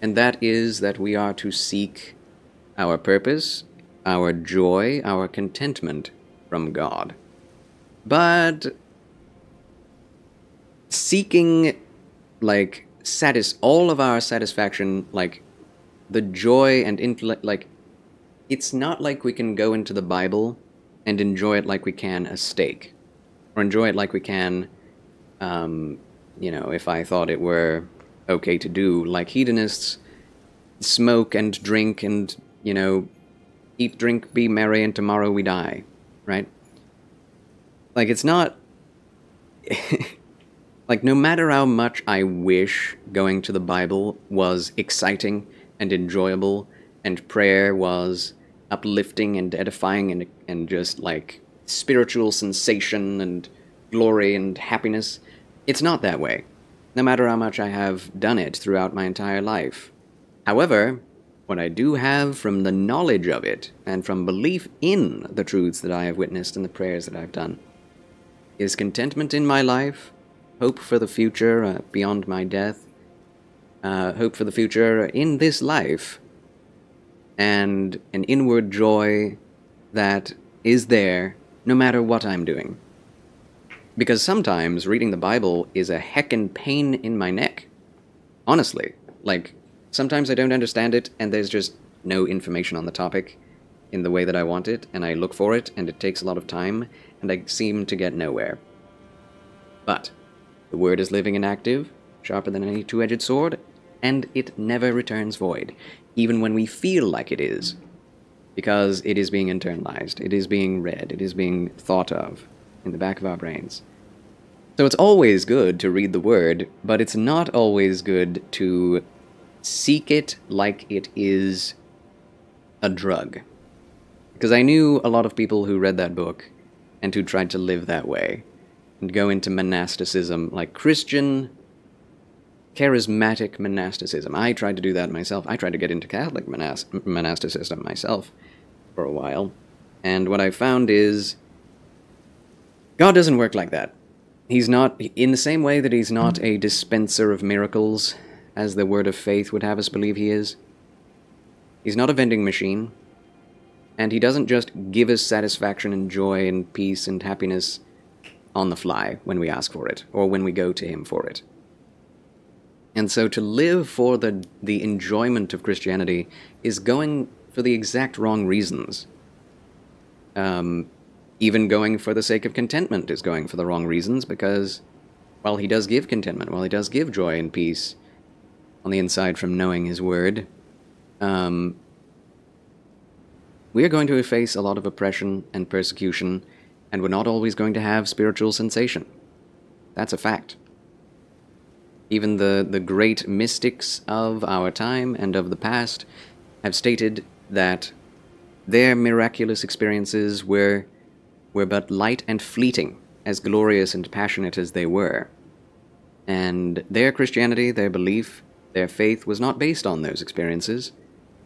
and that is that we are to seek our purpose, our joy, our contentment from God. But seeking, like, satis- all of our satisfaction, like, the joy and intellect, like, it's not like we can go into the Bible and enjoy it like we can a steak, or enjoy it like we can, um, you know, if I thought it were okay to do, like hedonists smoke and drink and, you know, eat, drink, be merry, and tomorrow we die, right? Like, it's not. like, no matter how much I wish going to the Bible was exciting and enjoyable, and prayer was uplifting and edifying and, and just like spiritual sensation and glory and happiness, it's not that way, no matter how much I have done it throughout my entire life. However, what I do have from the knowledge of it and from belief in the truths that I have witnessed and the prayers that I've done is contentment in my life, hope for the future uh, beyond my death, uh, hope for the future in this life, and an inward joy that is there no matter what I'm doing. Because sometimes reading the Bible is a heckin' pain in my neck. Honestly. Like, sometimes I don't understand it, and there's just no information on the topic in the way that I want it, and I look for it, and it takes a lot of time, and I seem to get nowhere. But the word is living and active, sharper than any two edged sword, and it never returns void, even when we feel like it is, because it is being internalized, it is being read, it is being thought of in the back of our brains. So it's always good to read the word, but it's not always good to seek it like it is a drug. Because I knew a lot of people who read that book and who tried to live that way and go into monasticism, like Christian charismatic monasticism. I tried to do that myself. I tried to get into Catholic monas- monasticism myself for a while. And what I found is God doesn't work like that. He's not, in the same way that he's not a dispenser of miracles, as the word of faith would have us believe he is. He's not a vending machine. And he doesn't just give us satisfaction and joy and peace and happiness on the fly when we ask for it, or when we go to him for it. And so to live for the, the enjoyment of Christianity is going for the exact wrong reasons. Um, even going for the sake of contentment is going for the wrong reasons because while he does give contentment, while he does give joy and peace on the inside from knowing his word, um, we are going to face a lot of oppression and persecution, and we're not always going to have spiritual sensation. That's a fact. Even the, the great mystics of our time and of the past have stated that their miraculous experiences were, were but light and fleeting, as glorious and passionate as they were. And their Christianity, their belief, their faith was not based on those experiences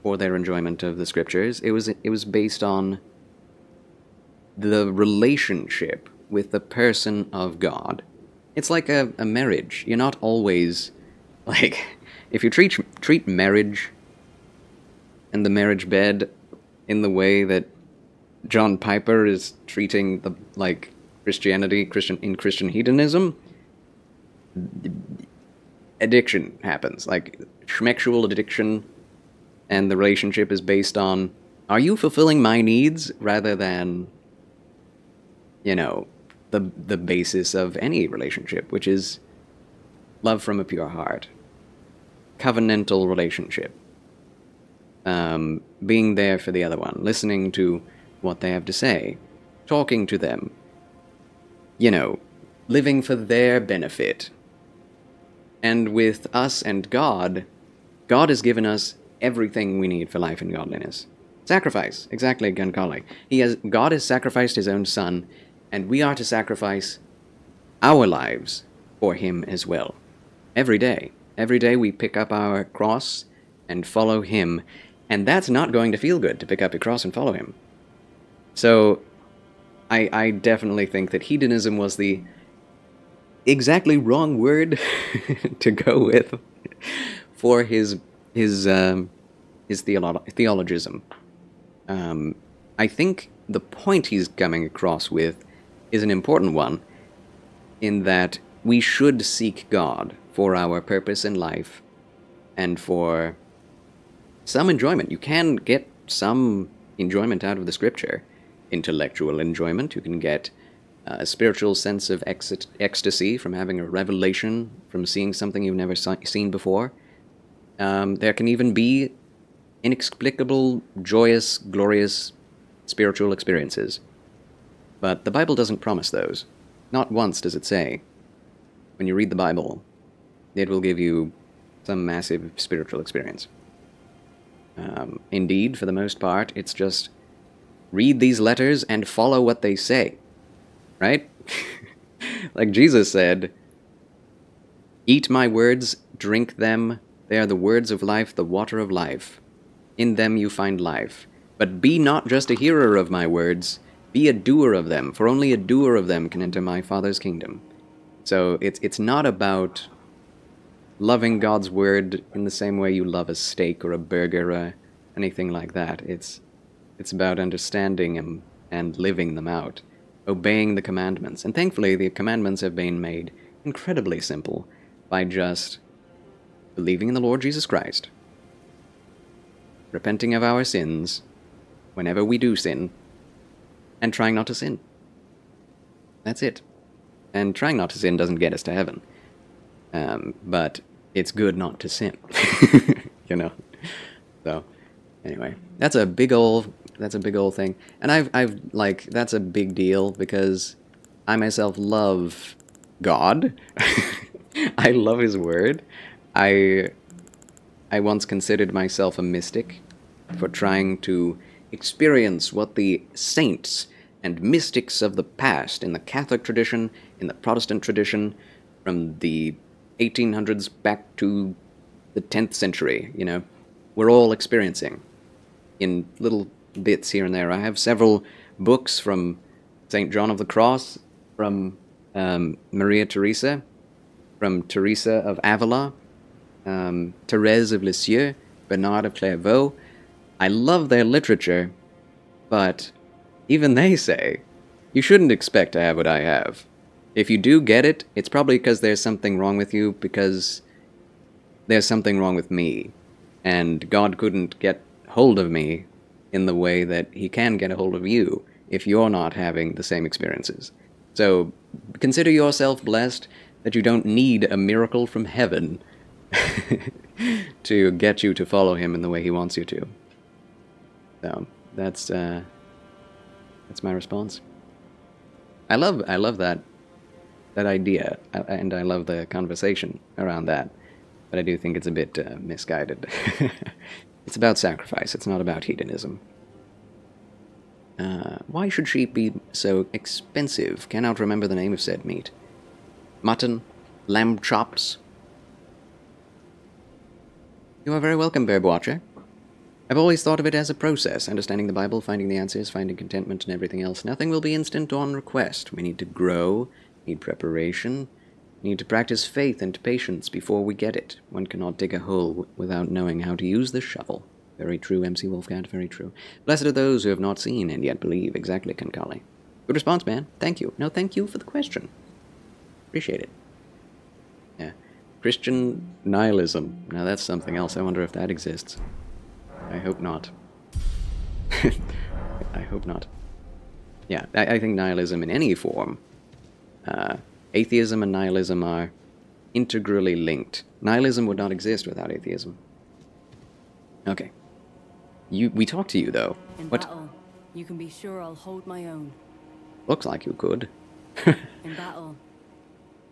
or their enjoyment of the scriptures. It was, it was based on the relationship with the person of God. It's like a, a marriage. You're not always like if you treat treat marriage and the marriage bed in the way that John Piper is treating the like Christianity, Christian in Christian hedonism, addiction happens. Like schmexual addiction, and the relationship is based on are you fulfilling my needs rather than you know the the basis of any relationship, which is love from a pure heart, covenantal relationship, um, being there for the other one, listening to what they have to say, talking to them, you know, living for their benefit. And with us and God, God has given us everything we need for life and godliness. Sacrifice, exactly, Guncali. He has God has sacrificed his own son, and we are to sacrifice our lives for him as well. Every day. Every day we pick up our cross and follow him, and that's not going to feel good to pick up your cross and follow him. So, I I definitely think that hedonism was the exactly wrong word to go with for his his um, his theolo- theologism. Um, I think the point he's coming across with is an important one, in that we should seek God for our purpose in life and for some enjoyment. You can get some enjoyment out of the scripture, intellectual enjoyment. You can get a spiritual sense of ex- ecstasy from having a revelation, from seeing something you've never si- seen before. Um, there can even be inexplicable, joyous, glorious spiritual experiences. But the Bible doesn't promise those. Not once does it say, when you read the Bible, it will give you some massive spiritual experience. Um, indeed, for the most part, it's just read these letters and follow what they say. Right? like Jesus said, Eat my words, drink them. They are the words of life, the water of life. In them you find life. But be not just a hearer of my words, be a doer of them, for only a doer of them can enter my Father's kingdom. So it's it's not about loving God's word in the same way you love a steak or a burger or anything like that. It's it's about understanding them and living them out, obeying the commandments. And thankfully, the commandments have been made incredibly simple by just believing in the Lord Jesus Christ, repenting of our sins whenever we do sin, and trying not to sin. That's it. And trying not to sin doesn't get us to heaven. Um, but it's good not to sin. you know? So, anyway, that's a big old that's a big old thing. And I've I've like that's a big deal because I myself love God. I love his word. I I once considered myself a mystic for trying to experience what the saints and mystics of the past in the Catholic tradition, in the Protestant tradition, from the 1800s back to the 10th century, you know, we're all experiencing in little bits here and there. I have several books from St. John of the Cross, from um, Maria Theresa, from Teresa of Avila, um, Therese of Lisieux, Bernard of Clairvaux. I love their literature, but even they say you shouldn't expect to have what I have. If you do get it, it's probably because there's something wrong with you, because there's something wrong with me. And God couldn't get hold of me in the way that He can get a hold of you if you're not having the same experiences. So consider yourself blessed that you don't need a miracle from heaven to get you to follow Him in the way He wants you to. So that's uh, that's my response. I love I love that that idea, uh, and I love the conversation around that. But I do think it's a bit uh, misguided. it's about sacrifice. It's not about hedonism. Uh, why should sheep be so expensive? Cannot remember the name of said meat. Mutton, lamb chops. You are very welcome, Verb Watcher. I've always thought of it as a process, understanding the Bible, finding the answers, finding contentment, and everything else. Nothing will be instant on request. We need to grow, need preparation, need to practice faith and patience before we get it. One cannot dig a hole without knowing how to use the shovel. Very true, MC Wolfcat, very true. Blessed are those who have not seen and yet believe. Exactly, Kankali. Good response, man. Thank you. No, thank you for the question. Appreciate it. Yeah. Christian nihilism. Now that's something else. I wonder if that exists. I hope not. I hope not. Yeah, I, I, think nihilism in any form, uh, atheism and nihilism are integrally linked. Nihilism would not exist without atheism. Okay. You, we talked to you though. In what? battle, you can be sure I'll hold my own. Looks like you could. In battle,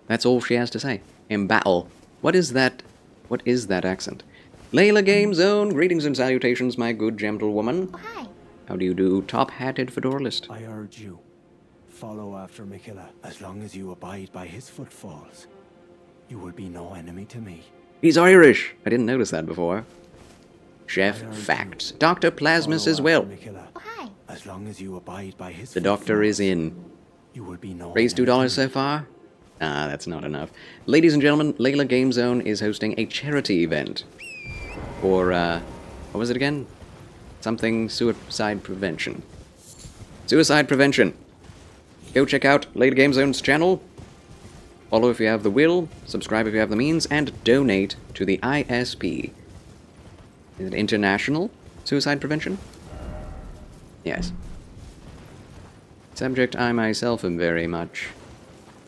That's all she has to say. In battle. What is that? What is that accent? Layla Game Zone, greetings and salutations, my good gentlewoman. Oh, hi. How do you do, top-hatted fedoralist? I urge you, follow after Miquella. As long as you abide by his footfalls, you will be no enemy to me. He's Irish. I didn't notice that before. Chef facts. you, Dr. Plasmus as well. after Oh, hi. As long as you abide by his The doctor is in. you will be no Raised two dollars so far? Ah, that's not enough. Ladies and gentlemen, Layla Game Zone is hosting a charity event for uh, what was it again? Something suicide prevention. Suicide prevention. Go check out Layla Game Zone's channel. Follow if you have the will, subscribe if you have the means, and donate to the ISP. Is it International Suicide Prevention? Yes. Subject I myself am very much.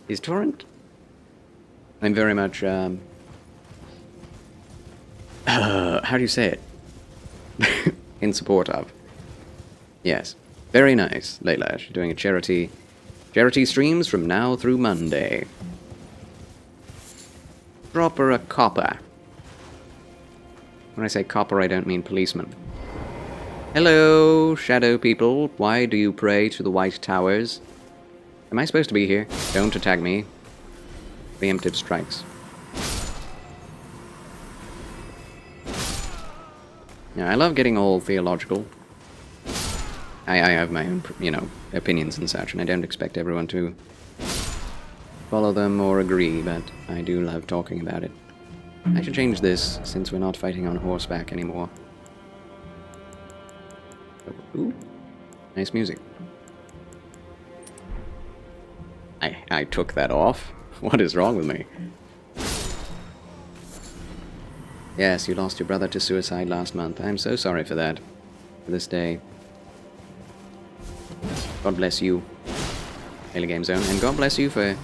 Is Torrent? I'm very much, um. Uh, how do you say it? In support of. Yes. Very nice, Layla. She's doing a charity. Charity streams from now through Monday. Drop her a copper. When I say copper, I don't mean policeman. Hello, shadow people. Why do you pray to the White Towers? Am I supposed to be here? Don't attack me. Preemptive strikes. Yeah, I love getting all theological. I, I have my own, you know, opinions and such, and I don't expect everyone to follow them or agree, but I do love talking about it. I should change this, since we're not fighting on horseback anymore. Ooh, nice music. I, I took that off. What is wrong with me? Yes, you lost your brother to suicide last month. I'm so sorry for that. For this day. God bless you, Daily Game Zone, and God bless you for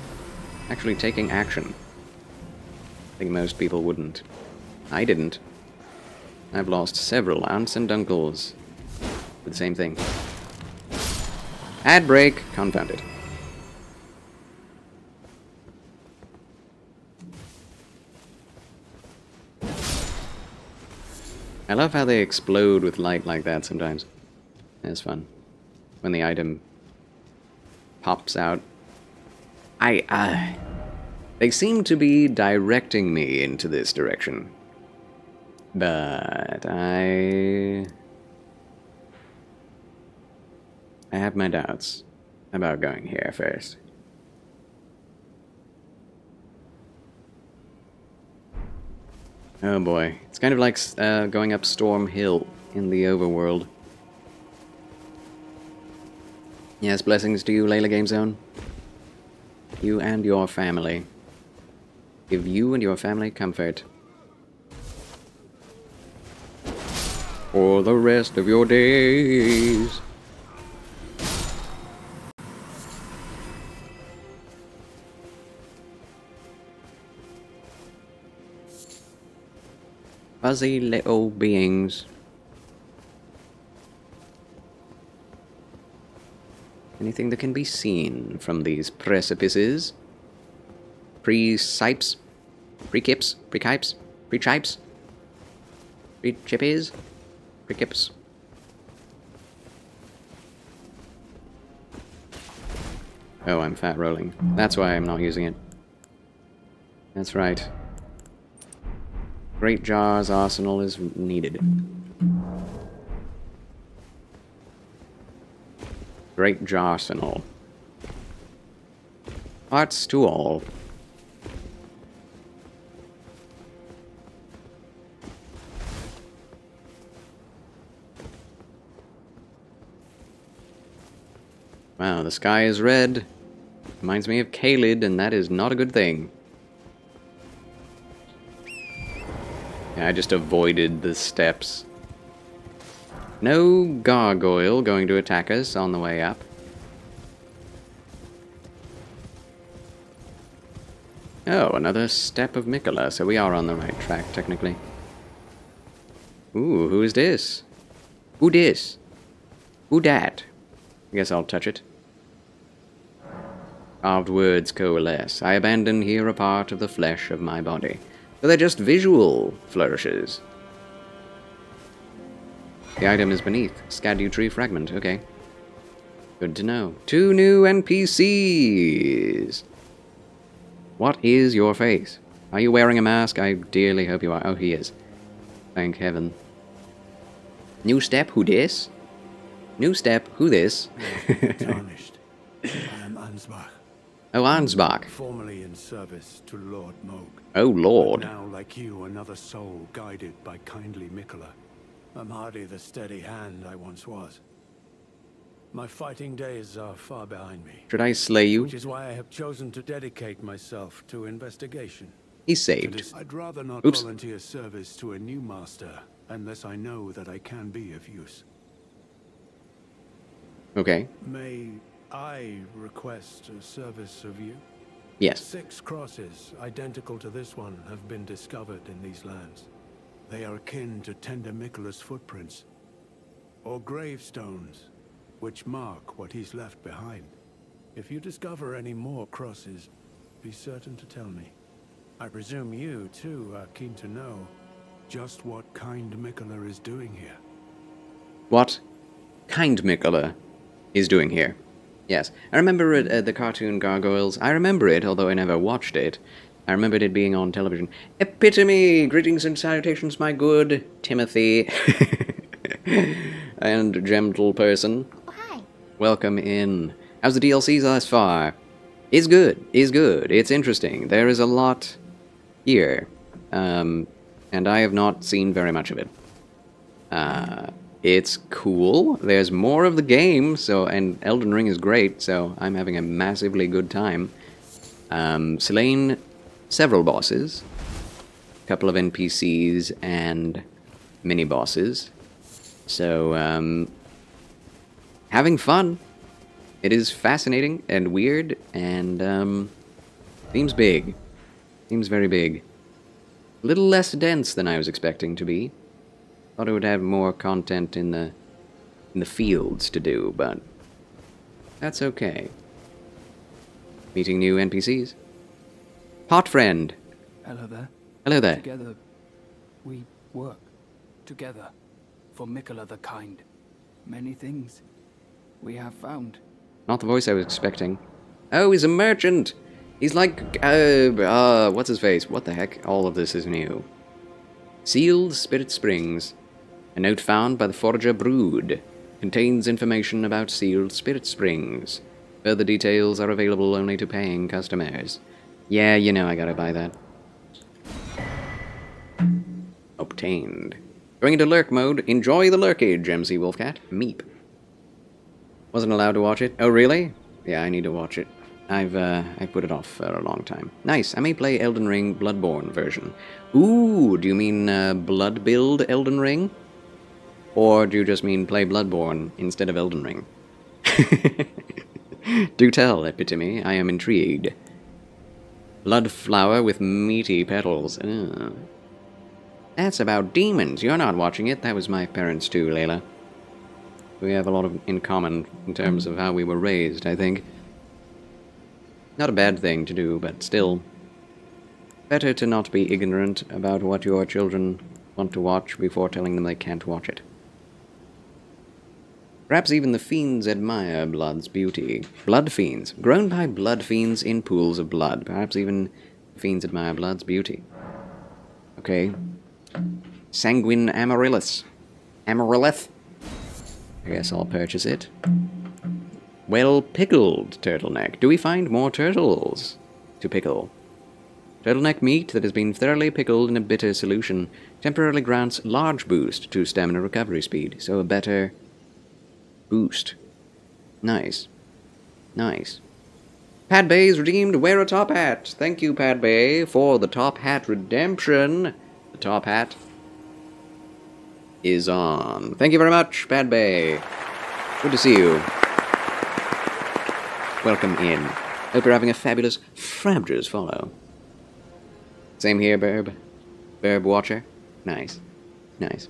actually taking action. I think most people wouldn't. I didn't. I've lost several aunts and uncles the same thing. Ad break, confound it. I love how they explode with light like that sometimes. It's fun. When the item pops out. I, uh, They seem to be directing me into this direction. But I... I have my doubts about going here first. Oh boy. It's kind of like uh, going up Storm Hill in the overworld. Yes, blessings to you, Layla Game Zone. You and your family. Give you and your family comfort. For the rest of your days. Fuzzy little beings. Anything that can be seen from these precipices? Pre-sipes? Pre-kips? Pre-kipes? Pre-chipes? Pre-chippies? Pre-kips? Oh, I'm fat rolling. That's why I'm not using it. That's right. Great Jar's arsenal is needed. Great Jar arsenal. Hearts to all. Wow, the sky is red. Reminds me of Caelid, and that is not a good thing. Yeah, I just avoided the steps. No gargoyle going to attack us on the way up. Oh, another step of Miquella, so we are on the right track, technically. Ooh, who is this? Who dis? Who dat? I guess I'll touch it. Carved words coalesce. I abandon here a part of the flesh of my body. So they're just visual flourishes. The item is beneath. Scadutree fragment. Okay. Good to know. Two new NPCs! What is your face? Are you wearing a mask? I dearly hope you are. Oh, he is. Thank heaven. New step, who this? New step. Who this? Tarnished. I am Ansbach, oh, Ansbach. formerly in service to Lord Mohg. Oh, Lord. Now, like you, another soul guided by kindly Miquella. I'm hardly the steady hand I once was. My fighting days are far behind me, Should I slay you? which is why I have chosen to dedicate myself to investigation. He's saved. I'd rather not Oops. volunteer service to a new master unless I know that I can be of use. Okay. May I request a service of you? Yes. Six crosses, identical to this one, have been discovered in these lands. They are akin to Tender Miquella's footprints, or gravestones, which mark what he's left behind. If you discover any more crosses, be certain to tell me. I presume you, too, are keen to know just what kind Miquella is doing here. What kind Miquella is doing here? Yes. I remember it, uh, the cartoon Gargoyles. I remember it, although I never watched it. I remembered it being on television. Epitome! Greetings and salutations, my good Timothy. and gentle person. Hi. Welcome in. How's the DLC thus far? Is good. Is good. It's interesting. There is a lot here. Um, and I have not seen very much of it. Uh, it's cool. There's more of the game, so and Elden Ring is great, so I'm having a massively good time. Um, slain several bosses, a couple of NPCs, and mini bosses. So, um, having fun. It is fascinating and weird, and um, seems big. Seems very big. A little less dense than I was expecting to be. Thought it would have more content in the in the fields to do, but that's okay. Meeting new NPCs. Pot friend. Hello there. Hello there. Together, we work. Together. For Miquella the Kind. Many things we have found. Not the voice I was expecting. Oh, he's a merchant. He's like, uh, uh, what's his face? What the heck? All of this is new. Sealed Spirit Springs. A note found by the Forager Brood. Contains information about sealed Spirit Springs. Further details are available only to paying customers. Yeah, you know I gotta buy that. Obtained. Going into lurk mode. Enjoy the lurkage, MC Wolfcat. Meep. Wasn't allowed to watch it. Oh, really? Yeah, I need to watch it. I've uh, I put it off for a long time. Nice. I may play Elden Ring Bloodborne version. Ooh, do you mean uh, Blood Build Elden Ring? Or do you just mean play Bloodborne instead of Elden Ring? do tell, Epitome. I am intrigued. Blood flower with meaty petals. Ugh. That's about demons. You're not watching it. That was my parents too, Layla. We have a lot of in common in terms of how we were raised, I think. Not a bad thing to do, but still. Better to not be ignorant about what your children want to watch before telling them they can't watch it. Perhaps even the fiends admire blood's beauty. Blood fiends, grown by blood fiends in pools of blood. Perhaps even fiends admire blood's beauty. Okay. Sanguine Amaryllis. Amaryllis? I guess I'll purchase it. Well pickled turtleneck. Do we find more turtles to pickle? Turtleneck meat that has been thoroughly pickled in a bitter solution temporarily grants large boost to stamina recovery speed, so a better boost. Nice. Nice. Pad Bay's redeemed wear a top hat. Thank you, Pad Bay, for the top hat redemption. The top hat is on. Thank you very much, Pad Bay. Good to see you. Welcome in. Hope you're having a fabulous Frabjous follow. Same here, Burb. Burb Watcher. Nice. Nice.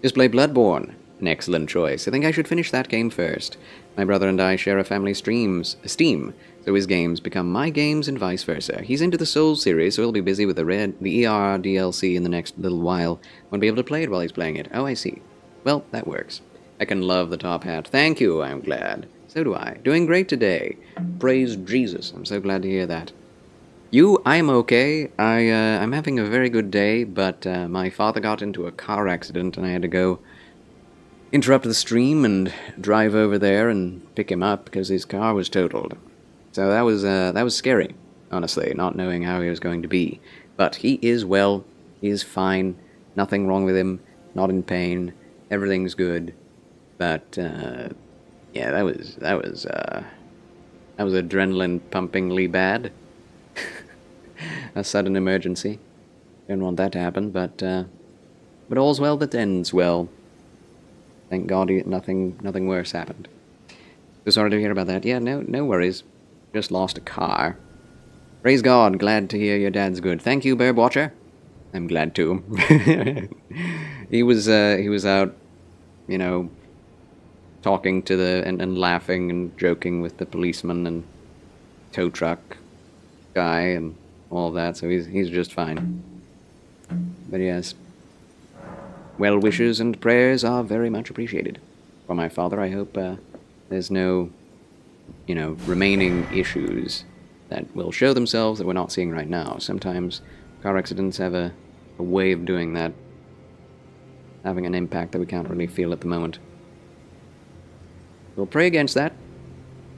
Just play Bloodborne. An excellent choice. I think I should finish that game first. My brother and I share a family streams, Steam, so his games become my games and vice versa. He's into the Souls series, so he'll be busy with the red, the ER DLC in the next little while. Won't be able to play it while he's playing it. Oh, I see. Well, that works. I can love the top hat. Thank you, I'm glad. So do I. Doing great today. Praise Jesus. I'm so glad to hear that. You, I'm okay. I, uh, I'm having a very good day, but uh, my father got into a car accident and I had to go interrupt the stream and drive over there and pick him up because his car was totaled. So that was uh, that was scary, honestly, not knowing how he was going to be. But he is well. He is fine. Nothing wrong with him. Not in pain. Everything's good. But uh, yeah, that was that was uh, that was adrenaline pumpingly bad. A sudden emergency. Don't want that to happen, but uh, but all's well that ends well. Thank God, nothing nothing worse happened. So sorry to hear about that. Yeah, no no worries. Just lost a car. Praise God. Glad to hear your dad's good. Thank you, Bird Watcher. I'm glad too. he was uh, he was out, you know, talking to the and, and laughing and joking with the policeman and tow truck guy and all that. So he's he's just fine. But yes, well wishes and prayers are very much appreciated. For my father, I hope uh, there's no, you know, remaining issues that will show themselves that we're not seeing right now. Sometimes car accidents have a, a way of doing that, having an impact that we can't really feel at the moment. We'll pray against that,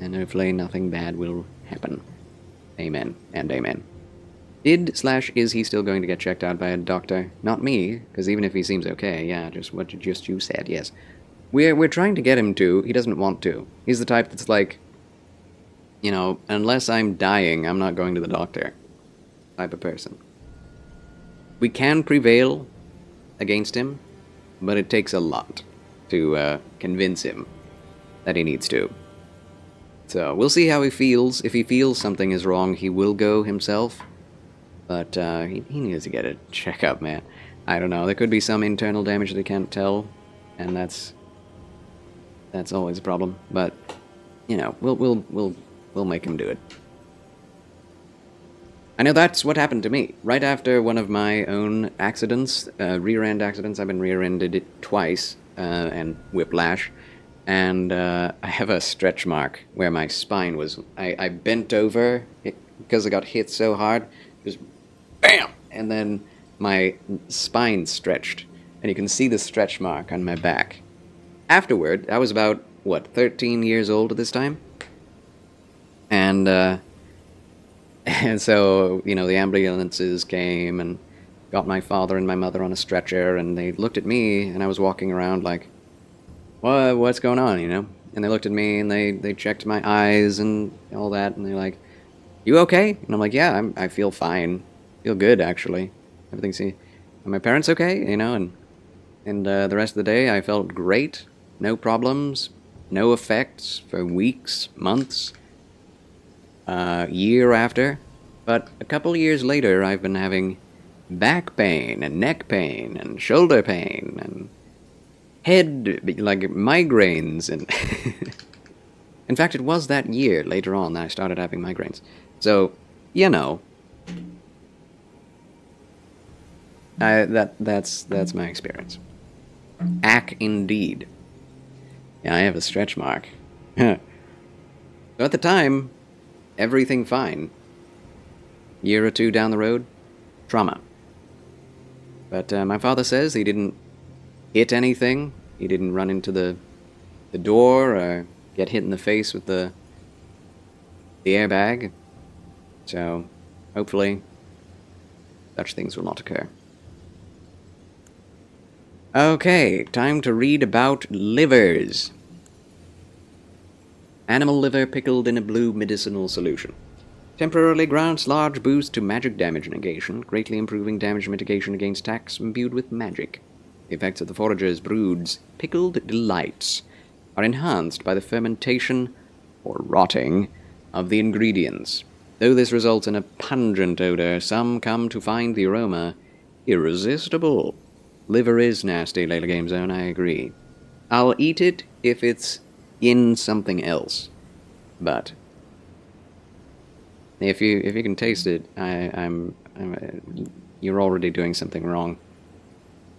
and hopefully nothing bad will happen. Amen and amen. Did slash is he still going to get checked out by a doctor? Not me, because even if he seems okay, yeah, just what you just you said, yes. We're we're trying to get him to. He doesn't want to. He's the type that's like, you know, unless I'm dying, I'm not going to the doctor. Type of person. We can prevail against him, but it takes a lot to uh, convince him that he needs to. So we'll see how he feels. If he feels something is wrong, he will go himself. But uh, he, he needs to get a checkup, man. I don't know. There could be some internal damage he can't tell, and that's that's always a problem. But you know, we'll we'll we'll we'll make him do it. I know that's what happened to me. Right after one of my own accidents, uh, rear end accidents, I've been rear ended twice, uh, and whiplash. And uh, I have a stretch mark where my spine was. I, I bent over because I got hit so hard. Bam! And then my spine stretched. And you can see the stretch mark on my back. Afterward, I was about, what, 13 years old at this time? And, uh, and so, you know, the ambulances came and got my father and my mother on a stretcher, and they looked at me, and I was walking around like, what, what's going on, you know? And they looked at me, and they, they checked my eyes and all that, and they're like, you okay? And I'm like, yeah, I'm, I feel fine. Feel good, actually. Everything's... Are my parents okay? You know, and, and uh, the rest of the day I felt great. No problems. No effects for weeks, months uh, year after. But a couple years later, I've been having back pain and neck pain and shoulder pain and head like migraines and. In fact, it was that year later on that I started having migraines. So, you know, I, that that's that's my experience. Ack indeed. Yeah, I have a stretch mark. so at the time, everything fine. Year or two down the road, trauma. But uh, my father says he didn't hit anything. He didn't run into the the door or get hit in the face with the the airbag. So, hopefully, such things will not occur. Okay, time to read about livers. Animal liver pickled in a blue medicinal solution. Temporarily grants large boost to magic damage negation, greatly improving damage mitigation against attacks imbued with magic. The effects of the forager's brood's pickled delights are enhanced by the fermentation, or rotting, of the ingredients. Though this results in a pungent odor, some come to find the aroma irresistible. Liver is nasty, Layla Game Zone, I agree. I'll eat it if it's in something else. But if you if you can taste it, I, I'm, I'm uh, you're already doing something wrong.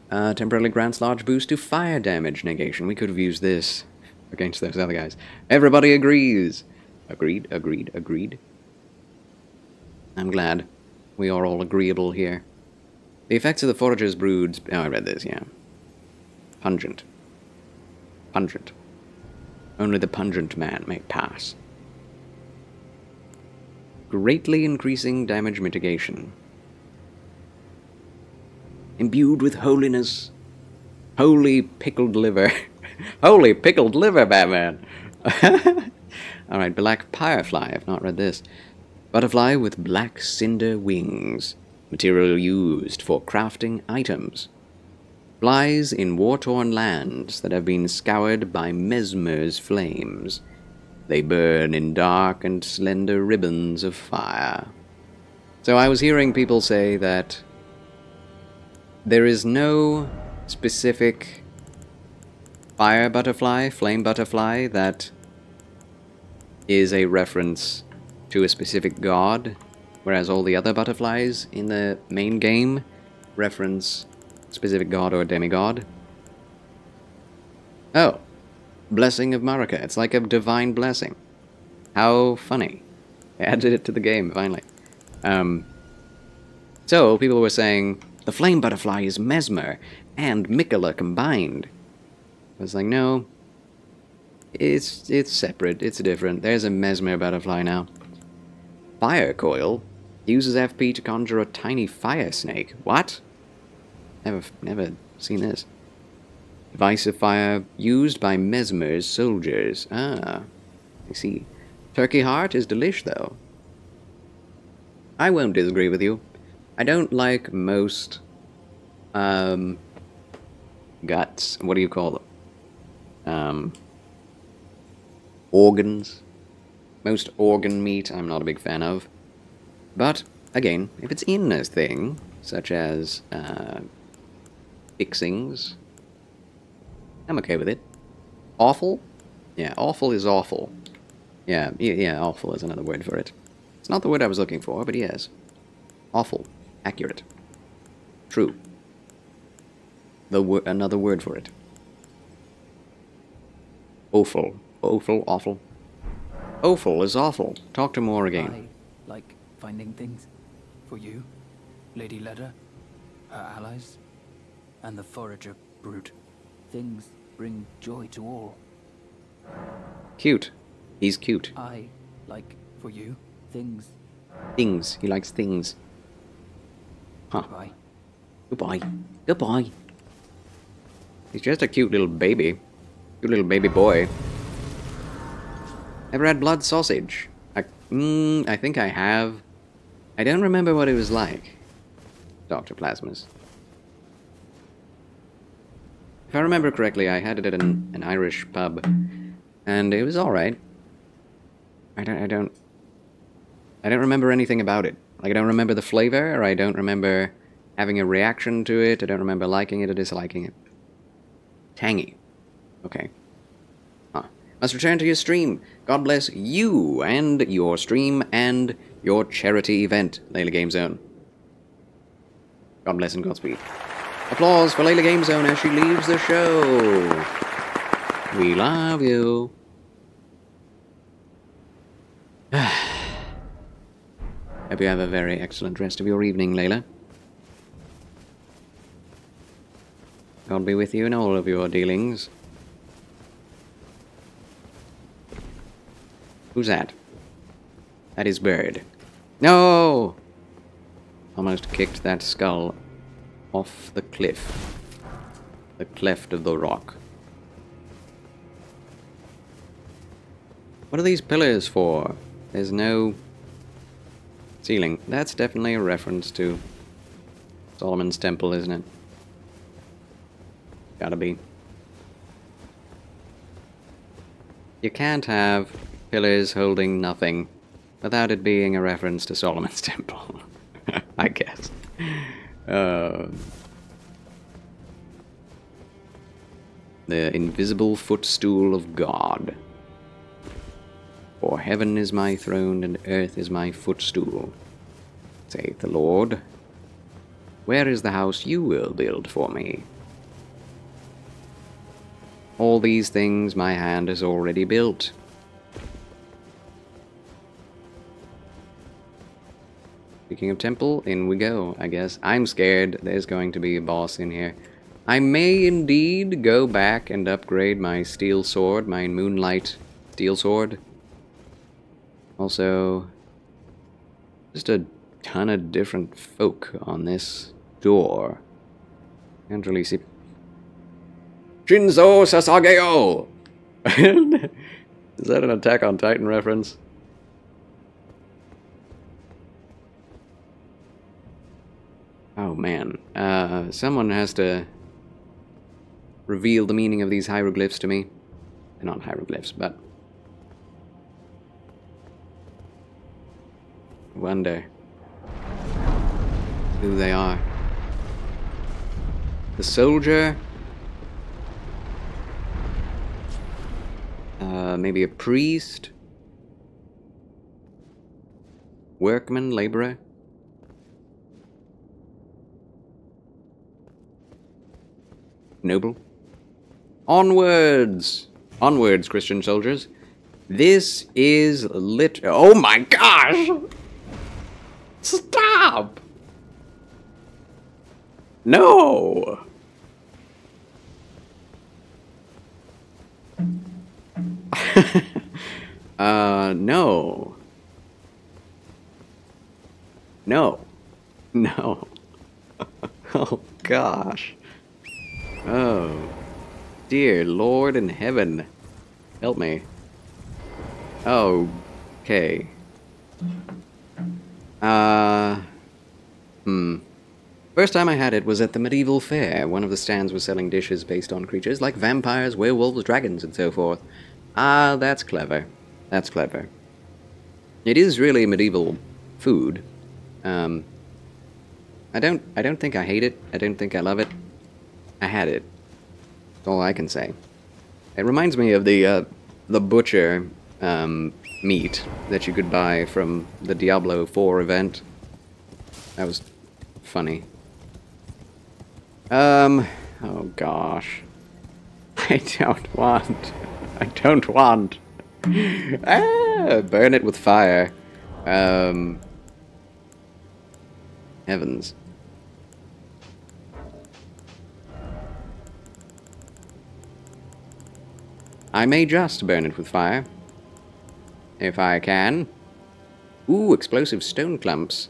Uh, temporarily grants large boost to fire damage negation. We could have used this against those other guys. Everybody agrees. Agreed, agreed, agreed. I'm glad. We are all agreeable here. The effects of the forager's broods... Oh, I read this, yeah. Pungent. Pungent. Only the pungent man may pass. Greatly increasing damage mitigation. Imbued with holiness. Holy pickled liver. Holy pickled liver, Batman! Alright, Black Firefly. I've not read this. Butterfly with black cinder wings. Material used for crafting items. Lies in war-torn lands that have been scoured by Messmer's flames. They burn in dark and slender ribbons of fire. So I was hearing people say that there is no specific fire butterfly, flame butterfly that is a reference to a specific god, whereas all the other butterflies in the main game reference specific god or demigod. Oh, Blessing of Marika. It's like a divine blessing. How funny. They added it to the game, finally. Um, so, people were saying, the flame butterfly is Messmer and Miquella combined. I was like, no, it's it's separate, it's different. There's a Messmer butterfly now. Fire coil uses FP to conjure a tiny fire snake. What? Never, never seen this. Device of fire used by Messmer's soldiers. Ah, I see. Turkey heart is delish, though. I won't disagree with you. I don't like most, um, guts. What do you call them? Um, organs. Most organ meat I'm not a big fan of. But, again, if it's in a thing, such as uh, fixings, I'm okay with it. Awful? Yeah, awful is awful. Yeah, yeah, awful is another word for it. It's not the word I was looking for, but yes. Awful. Accurate. True. The wo another word for it. Awful. Awful, awful. Awful is awful. Talk to Morrigan. again. Finding things. For you, Lady Leda, her allies, and the forager brute. Things bring joy to all. Cute. He's cute. I like, for you, things. Things. He likes things. Huh. Bye. Goodbye. Goodbye. He's just a cute little baby. Cute little baby boy. Ever had blood sausage? I, mm, I think I have. I don't remember what it was like. Dr. Plasmas. If I remember correctly, I had it at an, an Irish pub, and it was alright. I don't, I don't, I don't remember anything about it. Like, I don't remember the flavor, or I don't remember having a reaction to it, I don't remember liking it or disliking it. Tangy. Okay. Huh. Must return to your stream. God bless you and your stream and your charity event, Layla Game Zone. God bless and Godspeed. Applause for Layla Game Zone as she leaves the show. We love you. Hope you have a very excellent rest of your evening, Layla. God be with you in all of your dealings. Who's that? That is Bird. No! Almost kicked that skull off the cliff. The cleft of the rock. What are these pillars for? There's no ceiling. That's definitely a reference to Solomon's Temple, isn't it? Gotta be. You can't have pillars holding nothing without it being a reference to Solomon's Temple. I guess. Uh, the invisible footstool of God. For heaven is my throne and earth is my footstool, saith the Lord. Where is the house you will build for me? All these things my hand has already built. Speaking of temple, in we go, I guess. I'm scared there's going to be a boss in here. I may indeed go back and upgrade my steel sword, my moonlight steel sword. Also, just a ton of different folk on this door. Can't really see. Shinzo Sasageo! Is that an Attack on Titan reference? Oh man, uh, someone has to reveal the meaning of these hieroglyphs to me. They're not hieroglyphs, but wonder who they are. The soldier. Uh, maybe a priest. Workman, laborer. Noble. Onwards! Onwards, Christian soldiers. This is lit. Oh my gosh! Stop! No! uh, no. No. No. oh, gosh. Oh. Dear Lord in heaven. Help me. Oh. Okay. Uh. Hmm. First time I had it was at the medieval fair. One of the stands was selling dishes based on creatures like vampires, werewolves, dragons, and so forth. Ah, that's clever. That's clever. It is really medieval food. Um, I don't. I don't think I hate it. I don't think I love it. I had it. That's all I can say. It reminds me of the uh, the butcher um, meat that you could buy from the Diablo 4 event. That was funny. Um, oh gosh. I don't want. I don't want. ah, burn it with fire. Um, heavens. I may just burn it with fire. If I can. Ooh, explosive stone clumps.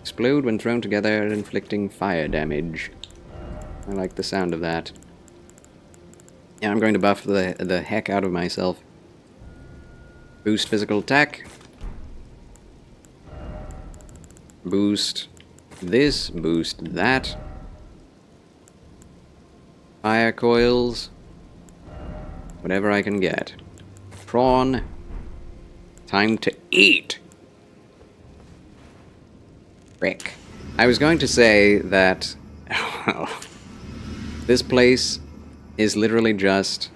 Explode when thrown together, inflicting fire damage. I like the sound of that. Yeah, I'm going to buff the, the heck out of myself. Boost physical attack. Boost this, boost that. Fire coils. Whatever I can get. Prawn. Time to eat! Rick. I was going to say that... this place is literally just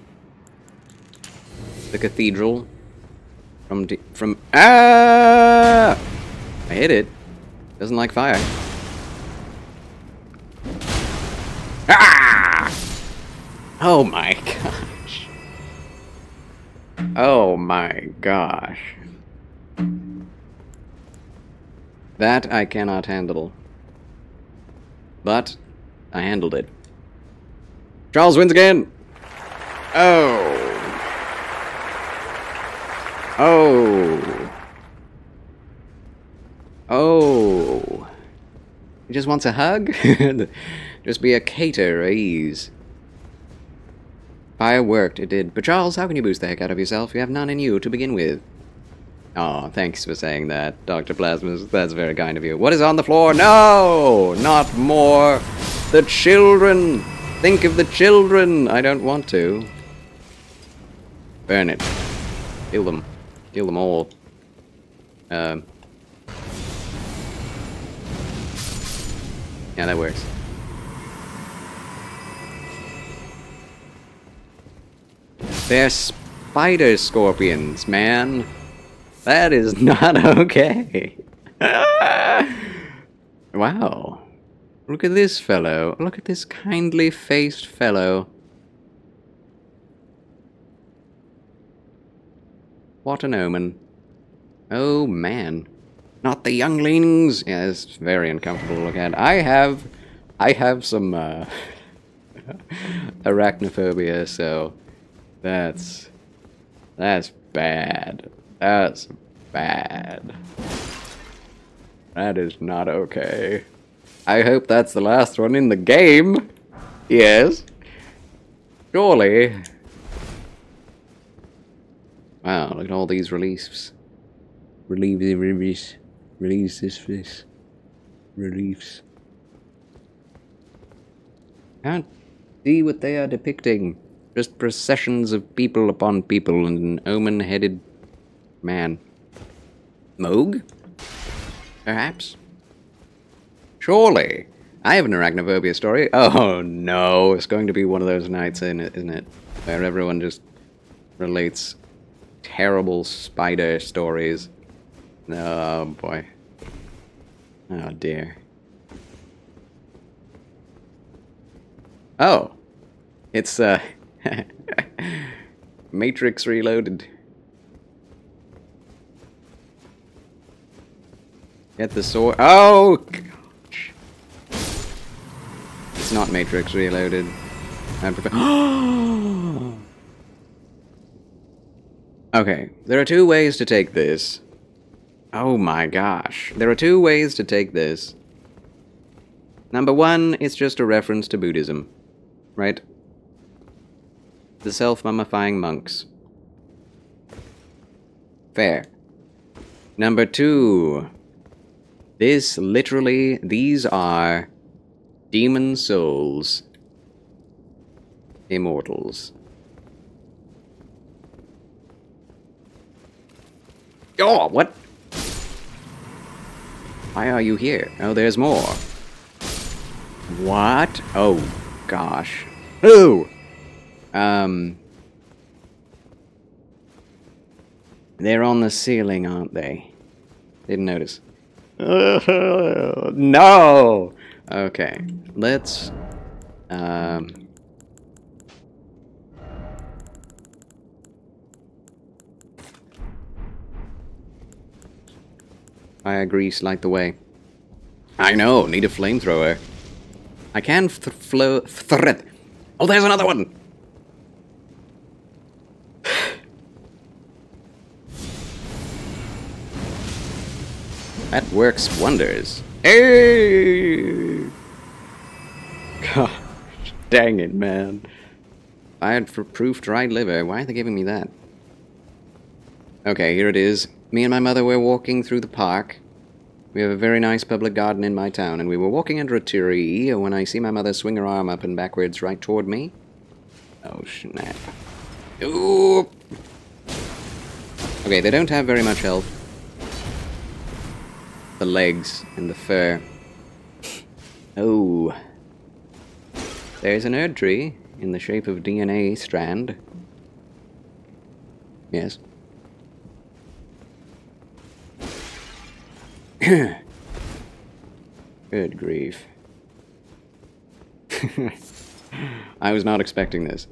the cathedral from from ah I hit it doesn't like fire ah oh my gosh oh my gosh that I cannot handle but I handled it Charles wins again. Oh. Oh. Oh. He just wants a hug? just be a cater ease. Fire worked, it did. But Charles, how can you boost the heck out of yourself? You have none in you to begin with. Oh, thanks for saying that, Dr. Plasmus. That's very kind of you. What is on the floor? No! Not more! The children! Think of the children! I don't want to. Burn it. Kill them. Kill them all. Um. Yeah, that works. They're spider scorpions, man. That is not okay. wow. Look at this fellow. Look at this kindly faced fellow. What an omen. Oh man. Not the younglings! Yeah, it's very uncomfortable to look at. I have... I have some, uh... arachnophobia, so that's that's bad. That's bad. That is not okay. I hope that's the last one in the game. Yes. Surely. Wow, look at all these reliefs. Relieve the release. Release this face. Reliefs. Can't see what they are depicting. Just processions of people upon people and an omen headed man. Mohg? Perhaps? Surely. I have an arachnophobia story. Oh no, it's going to be one of those nights, isn't it? Isn't it? Where everyone just relates terrible spider stories. Oh boy. Oh dear. Oh. It's, uh. Matrix Reloaded. Get the sword. Oh! It's not Matrix Reloaded. I prefer. okay, there are two ways to take this. Oh my gosh. There are two ways to take this. Number one, it's just a reference to Buddhism. Right? The self-mummifying monks. Fair. Number two, this literally, these are demon souls, immortals. Oh, what? Why are you here? Oh, there's more. What? Oh, gosh. Who? Um. They're on the ceiling, aren't they? Didn't notice. no! Okay, let's... Um... Fire grease, light the way. I know, need a flamethrower. I can th flow... Th oh, there's another one! That works wonders. Hey! Gosh, dang it, man. Fired for proof dried liver. Why are they giving me that? Okay, here it is. Me and my mother were walking through the park. We have a very nice public garden in my town, and we were walking under a tree when I see my mother swing her arm up and backwards right toward me. Oh, snap. Ooh! Okay, they don't have very much health the legs and the fur. Oh. There's an Erdtree in the shape of DNA strand. Yes. Good grief. I was not expecting this.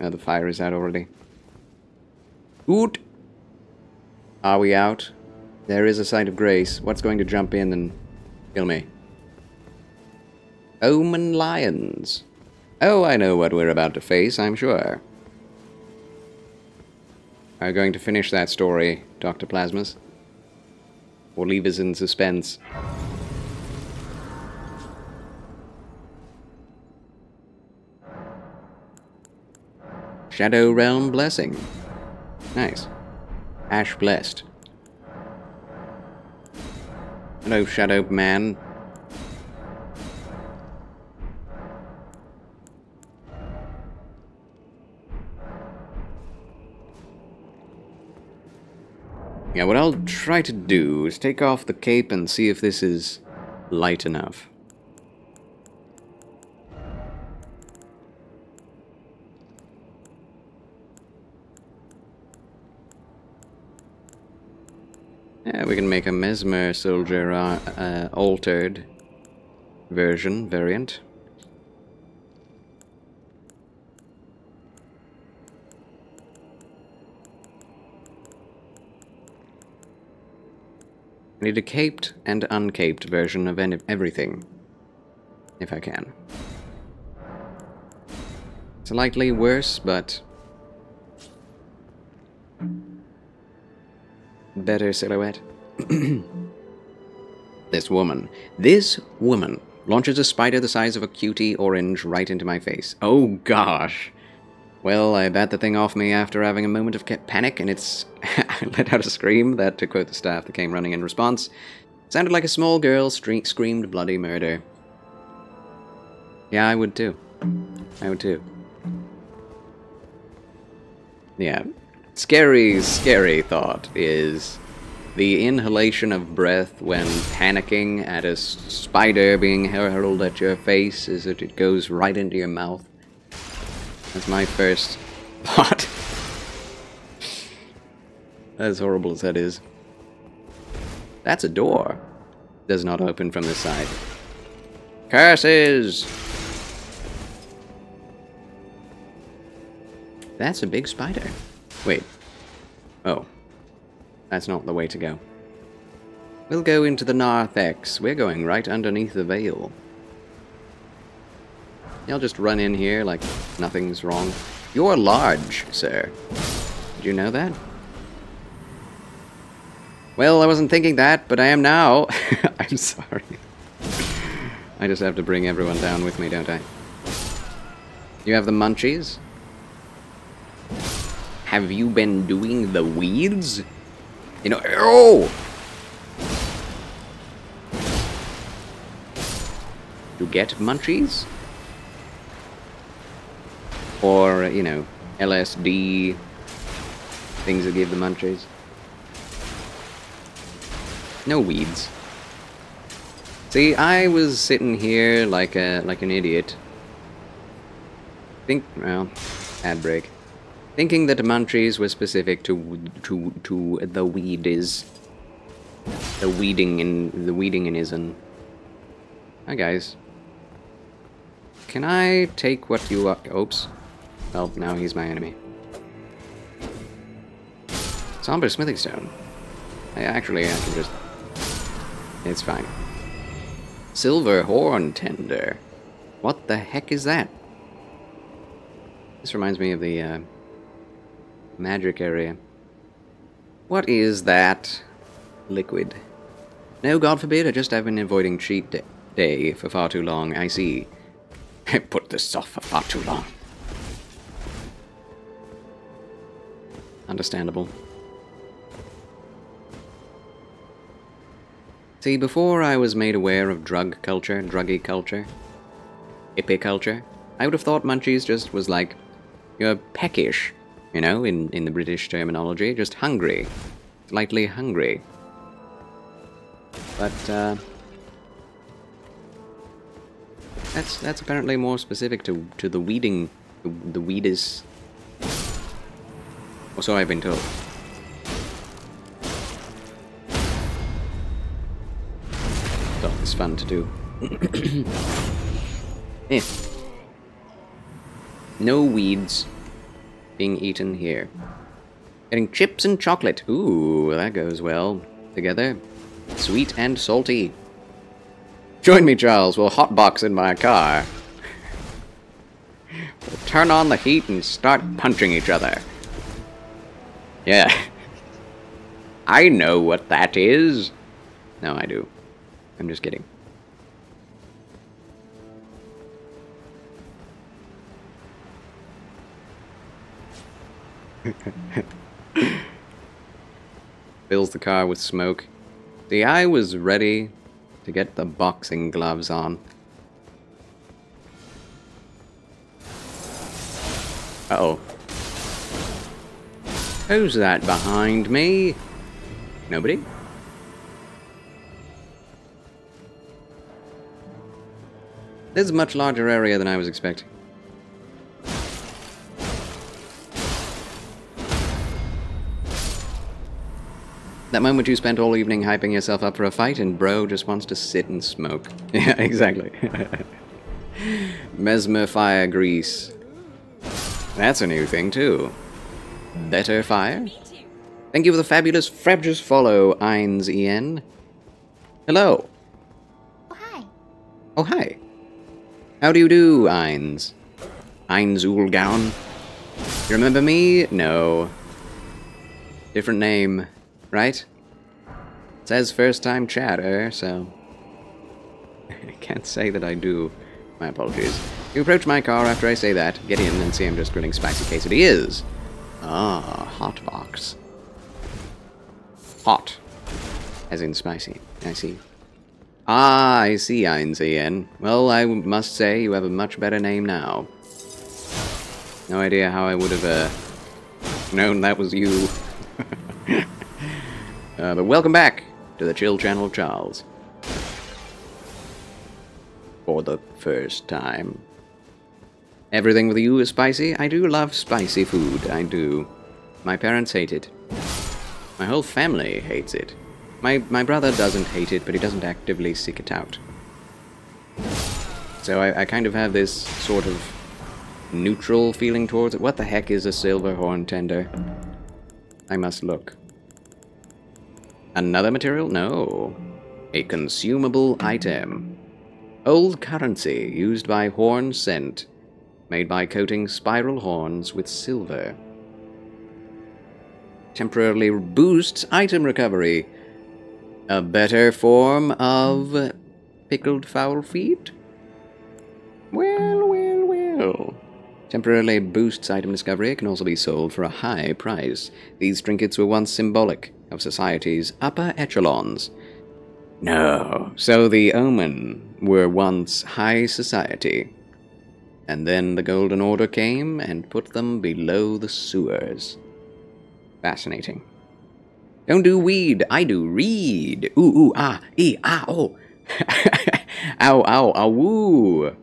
Oh, the fire is out already. Oot! Are we out? There is a site of grace. What's going to jump in and kill me? Omen Lions. Oh, I know what we're about to face, I'm sure. Are you going to finish that story, Dr. Plasmus? Or leave us in suspense? Shadow Realm Blessing. Nice. Ash Blessed. Hello, Shadow Man. Yeah, what I'll try to do is take off the cape and see if this is light enough. Yeah, we can make a Messmer Soldier uh, uh, altered version, variant. I need a caped and uncaped version of any everything, if I can. Slightly worse, but better silhouette. this woman. This woman launches a spider the size of a cutie orange right into my face. Oh gosh. Well, I bat the thing off me after having a moment of panic, and it's let out a scream that, to quote the staff that came running in response, sounded like a small girl stre- screamed bloody murder. Yeah, I would too. I would too. Yeah. Scary, scary thought is the inhalation of breath when panicking at a spider being hurled at your face as it goes right into your mouth. That's my first thought. as horrible as that is. That's a door. Does not open from this side. Curses! That's a big spider. Wait. Oh. That's not the way to go. We'll go into the narthex. We're going right underneath the veil. Y'all just run in here like nothing's wrong. You're large, sir. Did you know that? Well, I wasn't thinking that, but I am now. I'm sorry. I just have to bring everyone down with me, don't I? You have the munchies? Have you been doing the weeds? You know, oh! To get munchies? Or, you know, LSD, things that give the munchies. No weeds. See, I was sitting here like a like an idiot. Think, well, ad break thinking that munchies were specific to to to the weed is the weeding in the weeding in isn't. Hi guys. Can I take what you are? Oops. Well, now he's my enemy. Somber smithing stone. I actually I can just. It's fine. Silver horn tender. What the heck is that? This reminds me of the uh, magic area. What is that liquid? No, God forbid, I just have been avoiding cheat day, for far too long. I see. I put this off for far too long. Understandable. See, before I was made aware of drug culture, druggy culture, hippie culture, I would have thought munchies just was like, you're peckish, you know, in, in the British terminology, just hungry. Slightly hungry. But, uh, That's, that's apparently more specific to, to the weeding, the, the weed is... Or so I've been told. Thought it's fun to do. eh. No weeds being eaten here. Getting chips and chocolate. Ooh, that goes well together. Sweet and salty. Join me, Charles. We'll hotbox in my car. we'll turn on the heat and start punching each other. Yeah. I know what that is. No, I do. I'm just kidding. Fills the car with smoke. See, I was ready to get the boxing gloves on. Uh oh Who's that behind me? Nobody? This is a much larger area than I was expecting. That moment you spent all evening hyping yourself up for a fight, and bro just wants to sit and smoke. yeah, exactly. Messmer fire grease. That's a new thing, too. Better fire? Thank you for the fabulous, frabjous follow, Eins En. Hello. Oh, hi. Oh, hi. How do you do, Eins? Einzulgaun. You remember me? No. Different name, right? It says first time chatter, so I can't say that I do. My apologies. You approach my car after I say that. Get in and see I'm just grilling spicy quesadillas. Ah, hot box. Hot. As in spicy. I see. Ah, I see, Einzien. Well, I must say you have a much better name now. No idea how I would have, uh, known that was you. uh, but welcome back to the Chill Channel Charles. For the first time. Everything with you is spicy? I do love spicy food, I do. My parents hate it. My whole family hates it. My, my brother doesn't hate it, but he doesn't actively seek it out. So I, I kind of have this sort of neutral feeling towards it. What the heck is a silver horn tender? I must look. Another material? No. A consumable item. Old currency used by Hornsent, made by coating spiral horns with silver. Temporarily boosts item recovery. A better form of pickled fowl feet? Well, well, well. Temporarily boosts item discovery It can also be sold for a high price. These trinkets were once symbolic of society's upper echelons. No, so the Omen were once high society. And then the Golden Order came and put them below the sewers. Fascinating. Don't do weed, I do read. Ooh, ooh, ah, ee, ah, oh. ow, ow, ow, woo.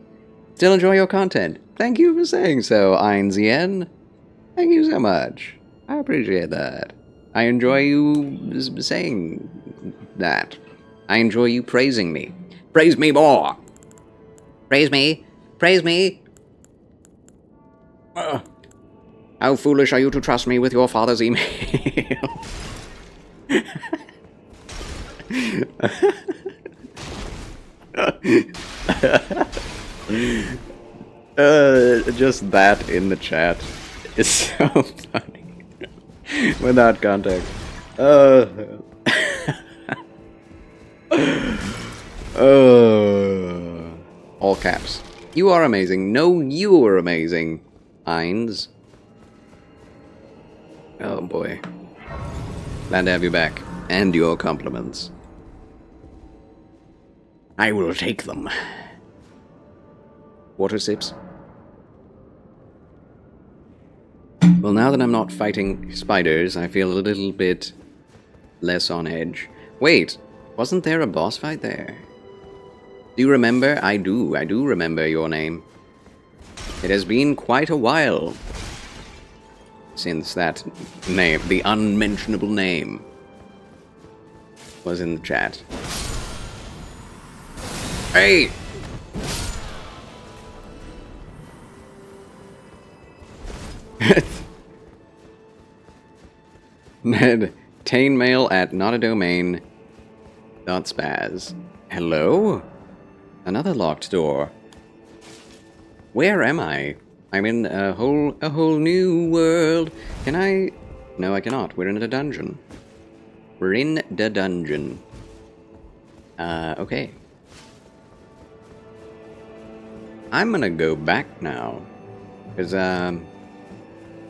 Still enjoy your content. Thank you for saying so, Einzien. Thank you so much. I appreciate that. I enjoy you saying that. I enjoy you praising me. Praise me more! Praise me! Praise me! Uh, how foolish are you to trust me with your father's email? uh, just that in the chat is so funny. Without context. Uh, uh, all caps. You are amazing. No, you are amazing, Heinz. Oh boy. Glad to have you back. And your compliments. I will take them. Water sips? Well, now that I'm not fighting spiders, I feel a little bit less on edge. Wait, wasn't there a boss fight there? Do you remember? I do, I do remember your name. It has been quite a while since that name, the unmentionable name, was in the chat. Hey! Ned, Tane mail at not a domain. Dot spaz. Hello? Another locked door. Where am I? I'm in a whole a whole new world. Can I? No, I cannot. We're in a dungeon. We're in the dungeon. Uh, okay. I'm gonna go back now. Because, um,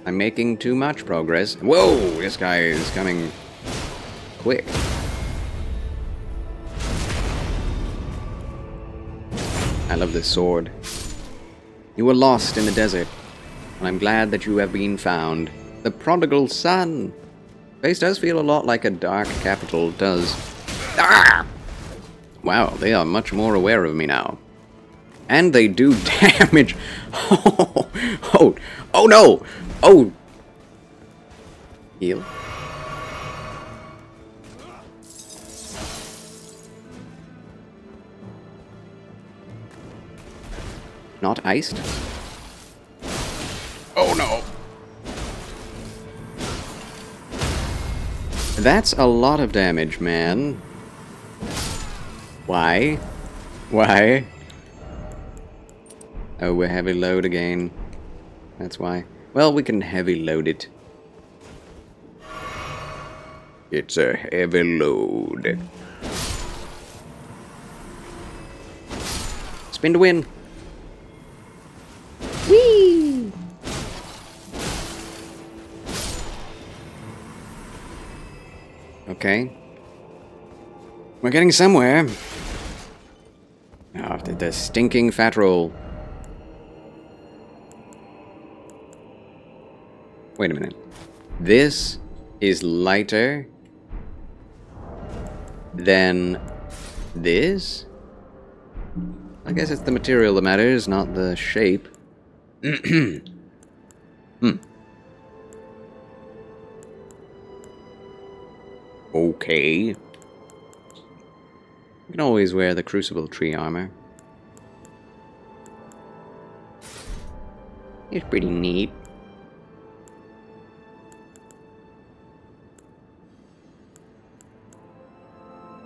I'm making too much progress. Whoa! This guy is coming quick. I love this sword. You were lost in the desert, and I'm glad that you have been found. The prodigal son! Face does feel a lot like a dark capital does. Ah! Wow, they are much more aware of me now. And they do damage! Oh, oh, oh no! Oh! Heal. Not iced? Oh no! That's a lot of damage, man. Why? Why? Oh, we're heavy load again. That's why. Well, we can heavy load it. It's a heavy load. Spin to win. Whee! Okay. We're getting somewhere. The, the stinking fat roll. Wait a minute. This is lighter than this? I guess it's the material that matters, not the shape. hmm. Okay. You can always wear the Crucible Tree armor. It's pretty neat.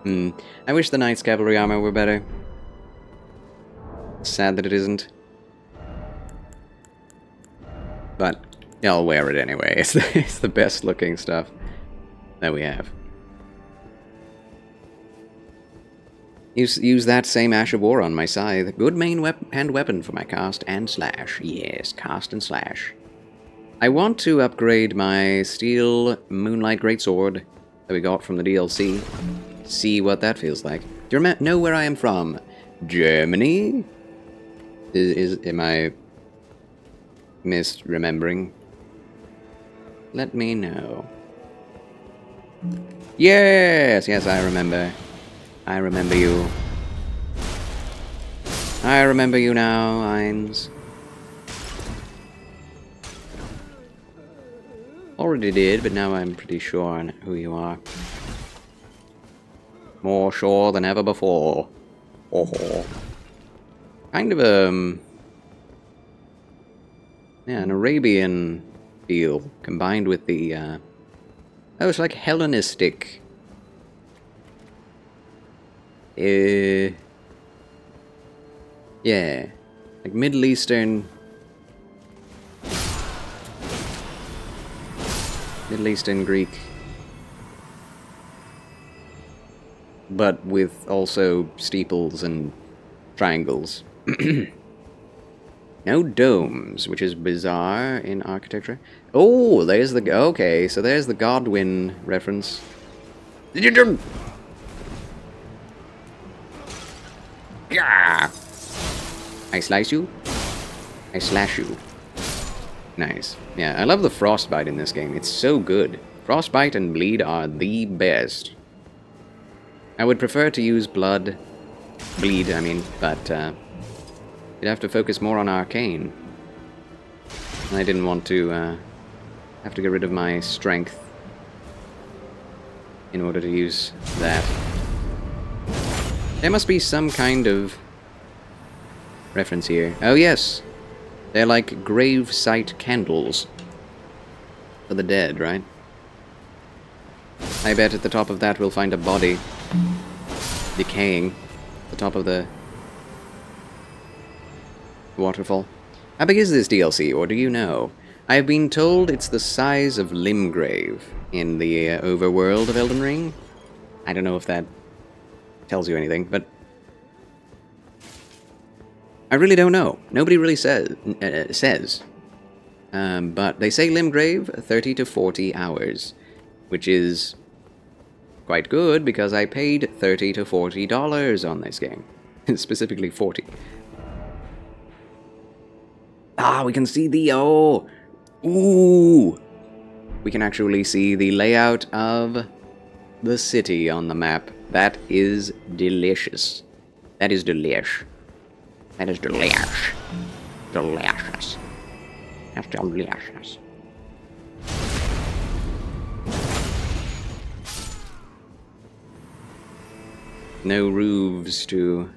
Hmm. I wish the Knight's Cavalry armor were better. Sad that it isn't. But, I'll wear it anyway. It's the, it's the best looking stuff that we have. Use, use that same Ash of War on my scythe. Good main wep hand weapon for my cast and slash. Yes, cast and slash. I want to upgrade my Steel Moonlight Greatsword that we got from the DLC. See what that feels like. Do you know where I am from? Germany? Is, is am I misremembering? Let me know. Yes, yes, I remember. I remember you. I remember you now, Ainz. Already did, but now I'm pretty sure on who you are. More sure than ever before. Oh. Kind of um Yeah, an Arabian feel combined with the uh Oh, it's like Hellenistic. Uh, yeah, like Middle Eastern, Middle Eastern Greek, but with also steeples and triangles. no domes, which is bizarre in architecture. Oh, there's the okay. So there's the Godwyn reference. Did you Yeah. I slice you. I slash you. Nice. Yeah, I love the frostbite in this game. It's so good. Frostbite and bleed are the best. I would prefer to use blood, bleed, I mean, but uh, you'd have to focus more on arcane. I didn't want to uh, have to get rid of my strength in order to use that. There must be some kind of reference here. Oh yes, they're like grave site candles for the dead, right? I bet at the top of that we'll find a body decaying the top of the waterfall. How big is this DLC, or do you know? I have been told it's the size of Limgrave in the uh, overworld of Elden Ring. I don't know if that tells you anything, but I really don't know. Nobody really says. Uh, says. Um, but they say Limgrave, 30 to 40 hours, which is quite good because I paid 30 to 40 dollars on this game. Specifically 40. Ah, we can see the... Oh! Ooh! We can actually see the layout of the city on the map. That is delicious. That is delish. That is delish. Delicious. That's delicious. No roofs to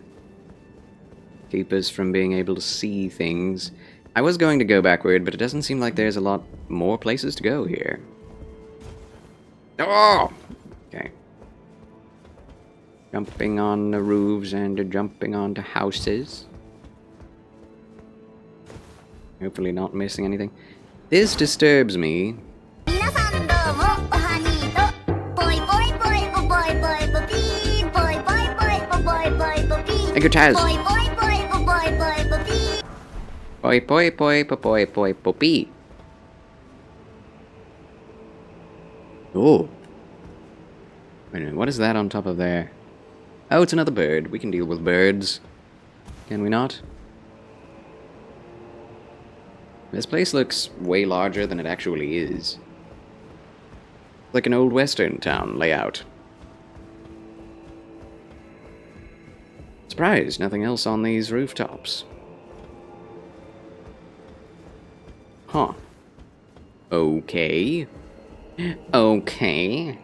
keep us from being able to see things. I was going to go backward, but it doesn't seem like there's a lot more places to go here. Oh! Okay. Jumping on the roofs and jumping onto houses. Hopefully not missing anything. This disturbs me. ぽぴー Poi poi poi poi poi poi popi. Oh. Wait a minute, what is that on top of there? Oh, it's another bird. We can deal with birds. Can we not? This place looks way larger than it actually is. Like an old western town layout. Surprised, nothing else on these rooftops. Huh. Okay. Okay.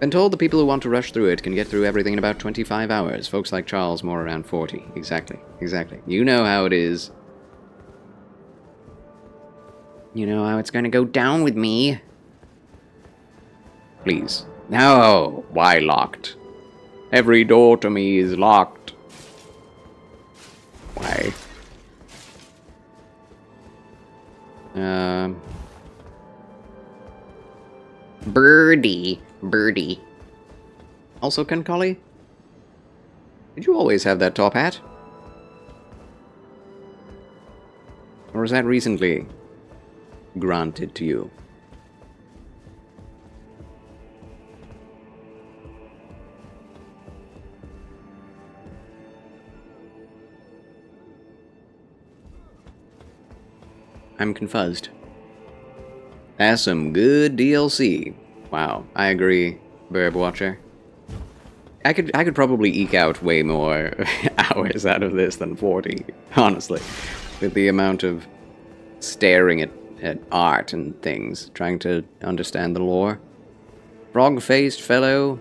Been told the people who want to rush through it can get through everything in about 25 hours. Folks like Charles more around 40. Exactly. Exactly. You know how it is. You know how it's gonna go down with me. Please. No! Why locked? Every door to me is locked. Why? Um. Birdie. Birdie. Also Concoli? Did you always have that top hat? Or was that recently granted to you? I'm confused. That's some good DLC. Wow, I agree, Burb Watcher. I could I could probably eke out way more hours out of this than 40, honestly. With the amount of staring at, at art and things, trying to understand the lore. Frog-faced fellow.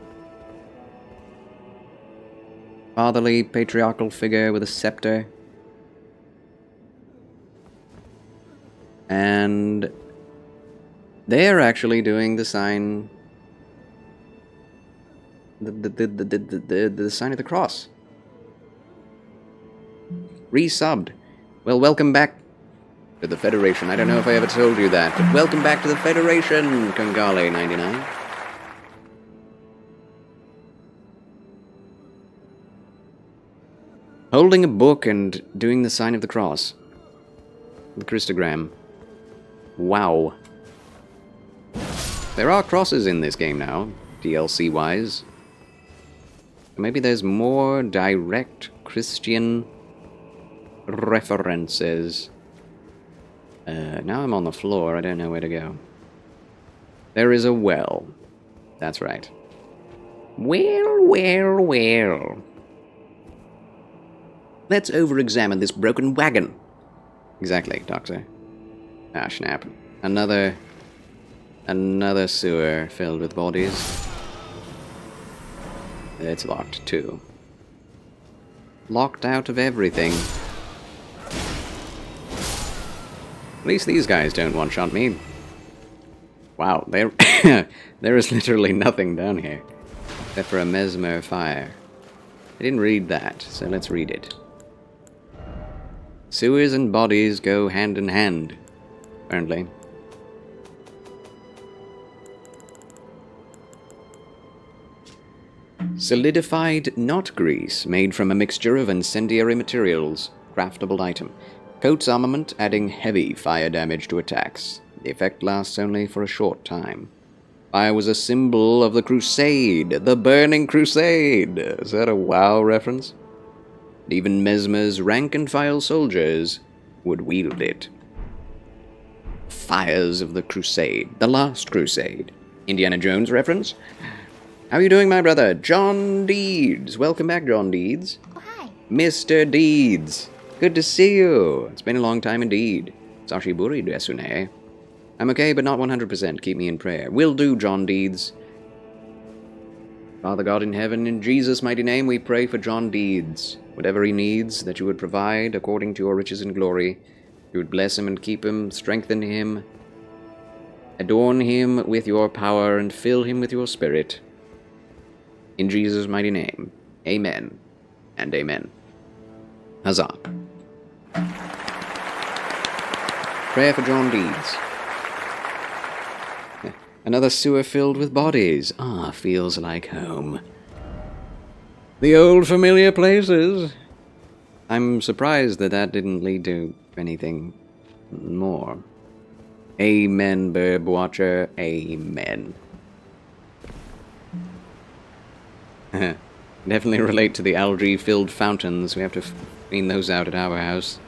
Fatherly patriarchal figure with a scepter. And they're actually doing the sign the the, the, the, the, the, the sign of the cross. Resubbed. Well welcome back to the federation. I don't know if i ever told you that but welcome back to the federation kongali 99 holding a book and doing the sign of the cross. The christogram Wow. There are crosses in this game now, DLC-wise. Maybe there's more direct Christian references. Uh, now I'm on the floor, I don't know where to go. There is a well. That's right. Well, well, well. Let's over-examine this broken wagon. Exactly, Doctor. Ah, snap. Another... Another sewer filled with bodies. It's locked, too. Locked out of everything. At least these guys don't one-shot me. Wow, there, there is literally nothing down here. Except for a Messmer fire. I didn't read that, so let's read it. Sewers and bodies go hand in hand Solidified knot grease made from a mixture of incendiary materials. Craftable item. Coats armament adding heavy fire damage to attacks. The effect lasts only for a short time. Fire was a symbol of the crusade, the burning crusade. Is that a WoW reference? Even Messmer's rank and file soldiers would wield it fires of the crusade, the last crusade. Indiana Jones reference? How are you doing, my brother? John Deeds. Welcome back, John Deeds. Oh, hi. Mr. Deeds. Good to see you. It's been a long time indeed. Sashiburi desune. I'm okay, but not 100%. Keep me in prayer. Will do, John Deeds. Father God in heaven, in Jesus' mighty name, we pray for John Deeds. Whatever he needs, that you would provide according to your riches and glory. You would bless him and keep him, strengthen him, adorn him with your power, and fill him with your spirit. In Jesus' mighty name, amen and amen. Huzzah. Prayer for John Deeds. Another sewer filled with bodies. Ah, feels like home. The old familiar places. I'm surprised that that didn't lead to anything more. Amen, Burb Watcher. Amen. Definitely relate to the algae filled fountains. We have to clean those out at our house.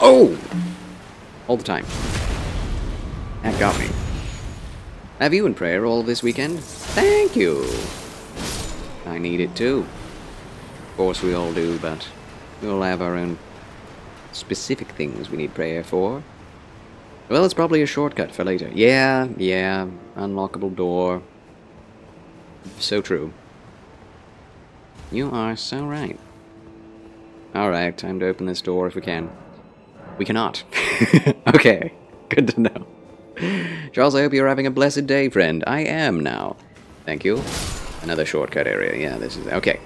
Oh! All the time. That got me. Have you in prayer all this weekend? Thank you! I need it too. Of course we all do, but we all have our own specific things we need prayer for. Well, it's probably a shortcut for later. Yeah, yeah, unlockable door. So true. You are so right. Alright, time to open this door if we can. We cannot. okay, good to know. Charles, I hope you're having a blessed day, friend. I am now. Thank you. Another shortcut area. Yeah, this is... Okay.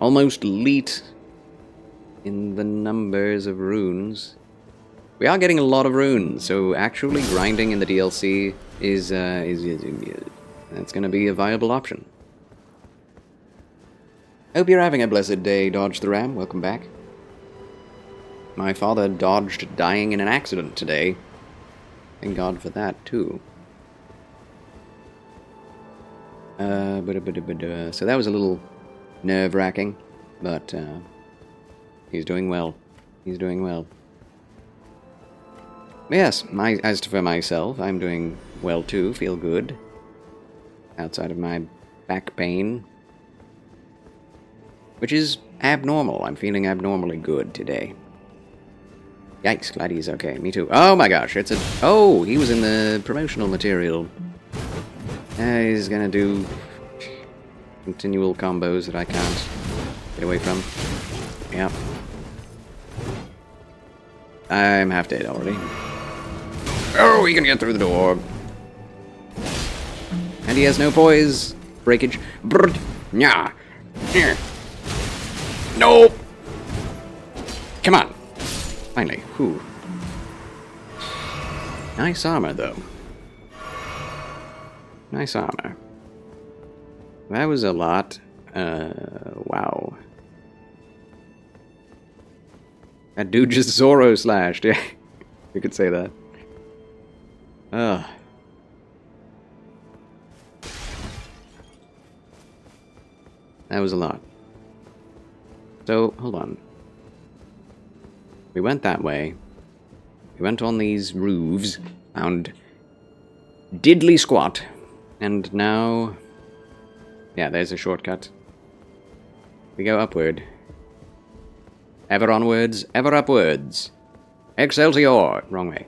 Almost leet in the numbers of runes. We are getting a lot of runes, so actually grinding in the DLC is, uh, is, is, is that's going to be a viable option. Hope you're having a blessed day, Dodge the Ram. Welcome back. My father dodged dying in an accident today. Thank God for that, too. Uh, so that was a little nerve-wracking, but uh, he's doing well. He's doing well. Yes, my, as for myself, I'm doing well too, feel good. Outside of my back pain. Which is abnormal. I'm feeling abnormally good today. Yikes, glad he's okay. Me too. Oh my gosh, it's a... Oh, he was in the promotional material. Uh, he's gonna do continual combos that I can't get away from. Yep. I'm half dead already. Oh, he can get through the door. And he has no poise. Breakage. Brrrt. Nya. Here. Nope. Come on. Finally. Whew. Nice armor, though. Nice armor. That was a lot. Uh, wow. That dude just Zoro slashed. Yeah, you could say that. Ugh. That was a lot. So, hold on. We went that way. We went on these roofs, found diddly squat, and now... Yeah, there's a shortcut. We go upward. Ever onwards, ever upwards. Excelsior! Wrong way.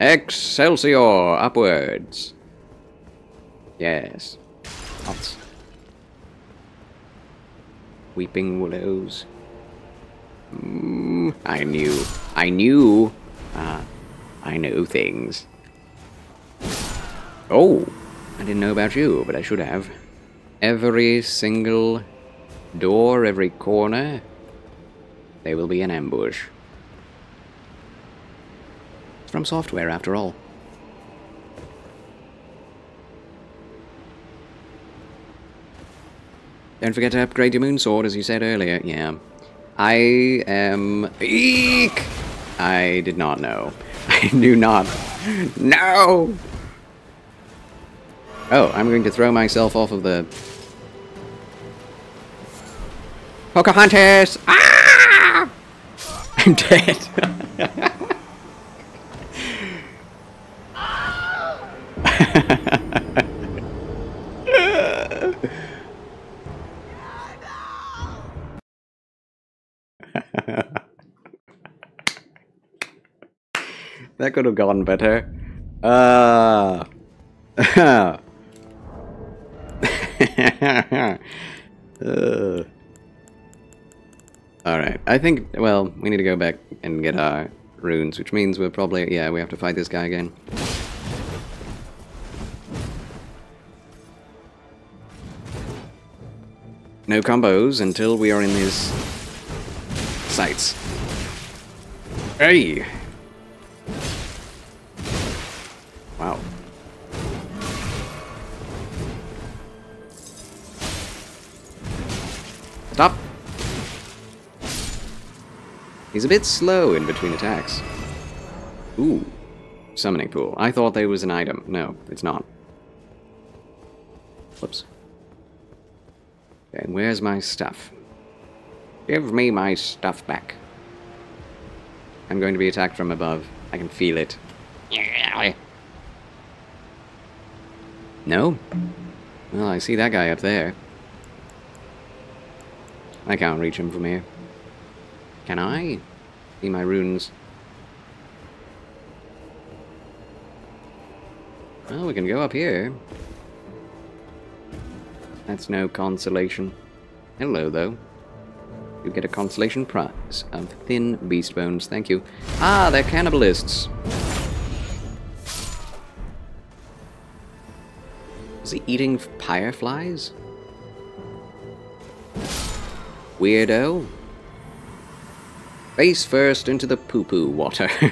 Excelsior! Upwards. Yes. Lots. Weeping willows. Mm, I knew. I knew. Ah, I know things. Oh, I didn't know about you, but I should have. Every single door, every corner, there will be an ambush. FromSoftware, after all. Don't forget to upgrade your moonsword, as you said earlier. Yeah. I am... Eek! I did not know. I knew not. No! Oh, I'm going to throw myself off of the... Pocahontas! Ah! I'm dead. that could have gone better. Uh... uh. Alright, I think, well, we need to go back and get our runes, which means we're probably, yeah, we have to fight this guy again. No combos until we are in these sights. Hey! Wow. Stop! He's a bit slow in between attacks. Ooh. Summoning pool. I thought there was an item. No, it's not. Whoops. Okay, where's my stuff? Give me my stuff back. I'm going to be attacked from above. I can feel it. No? Well, I see that guy up there. I can't reach him from here. Can I? See my runes. Well, we can go up here. That's no consolation. Hello, though. You get a consolation prize of thin beast bones. Thank you. Ah, they're cannibalists. Is he eating fireflies? Weirdo. Face first into the poo-poo water.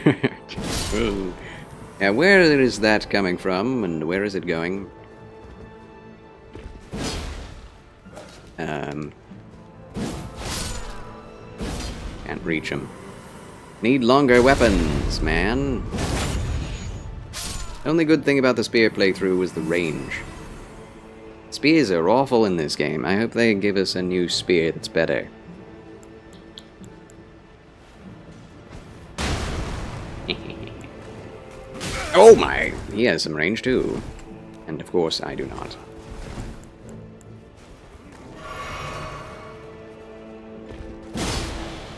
yeah, where is that coming from, and where is it going? Um... Can't reach him. Need longer weapons, man. Only good thing about the spear playthrough was the range. Spears are awful in this game. I hope they give us a new spear that's better. Oh my! He has some range too. And of course I do not.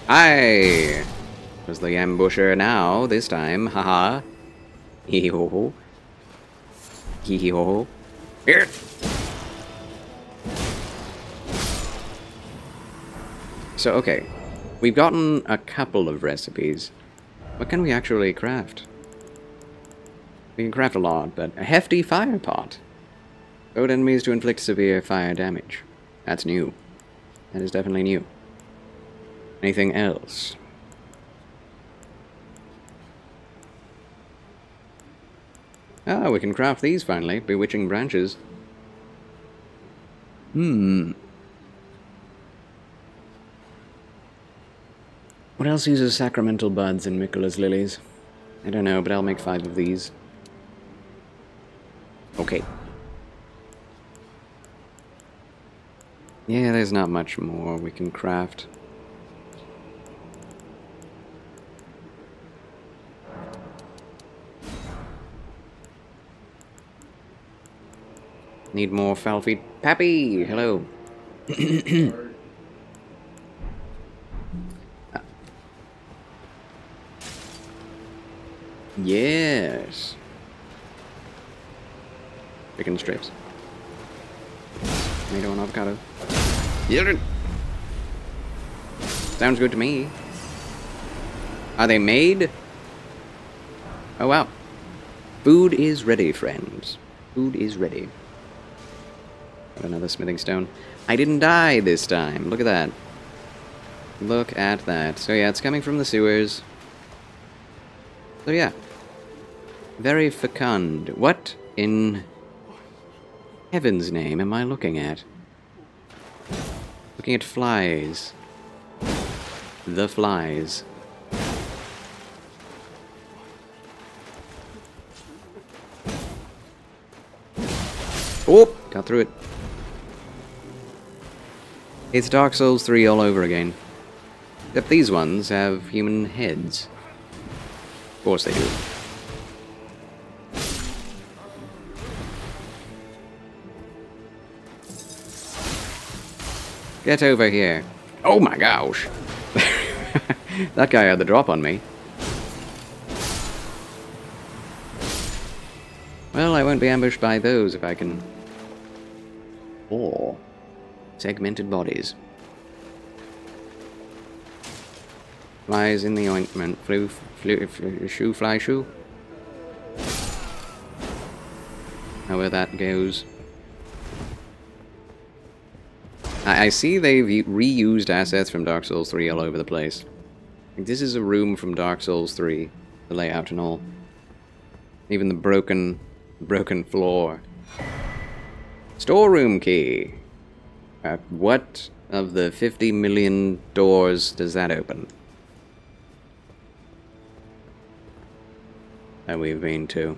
I was the ambusher now, this time, haha. Hee ho ho. Hee ho ho. Here! So, okay. We've gotten a couple of recipes. What can we actually craft? We can craft a lot, but a hefty fire pot. Goad enemies to inflict severe fire damage. That's new. That is definitely new. Anything else? Ah, we can craft these finally. Bewitching branches. Hmm. What else uses sacramental buds and Miquella's lilies? I don't know, but I'll make five of these. Okay. Yeah, there's not much more we can craft. Need more fowl feet. Pappy! Hello. Uh. yes. Chicken strips. Tomato and avocado. Yielded. Sounds good to me. Are they made? Oh wow. Food is ready, friends. Food is ready. Got another smithing stone. I didn't die this time. Look at that. Look at that. So yeah, it's coming from the sewers. So yeah. Very fecund. What in heaven's name am I looking at? Looking at flies. The flies. Oh! Got through it. It's Dark Souls 3 all over again. Except these ones have human heads. Of course they do. Get over here. Oh my gosh! that guy had the drop on me. Well, I won't be ambushed by those if I can... Or... Segmented bodies. Flies in the ointment. Flew, flew, flew, shoe, fly, shoe. However that goes. I, I see they've reused assets from Dark Souls 3 all over the place. Like, this is a room from Dark Souls 3, the layout and all. Even the broken, broken floor. Storeroom key. Uh, what of the 50 million doors does that open? That we've been to.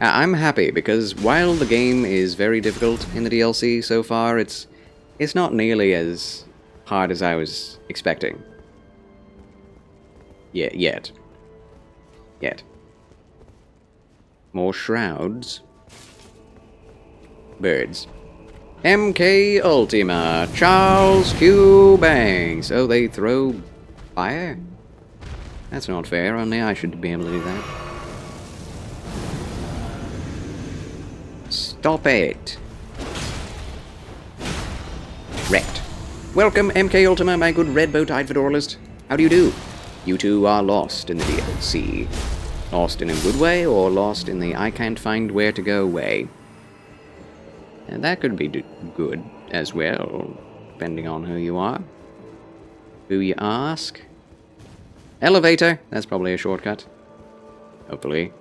I'm happy because while the game is very difficult in the DLC so far, it's it's not nearly as hard as I was expecting. Yeah, yet. Yet. More shrouds. Birds. MK Ultima. Charles Q. Banks. Oh, they throw fire? That's not fair. Only I should be able to do that. Stop it. Wrecked. Welcome, MK Ultima, my good red bow-tied fedoralist. How do you do? You two are lost in the DLC. Lost in a good way, or lost in the I can't find where to go way? And that could be good as well, depending on who you are. Who you ask? Elevator! That's probably a shortcut. Hopefully.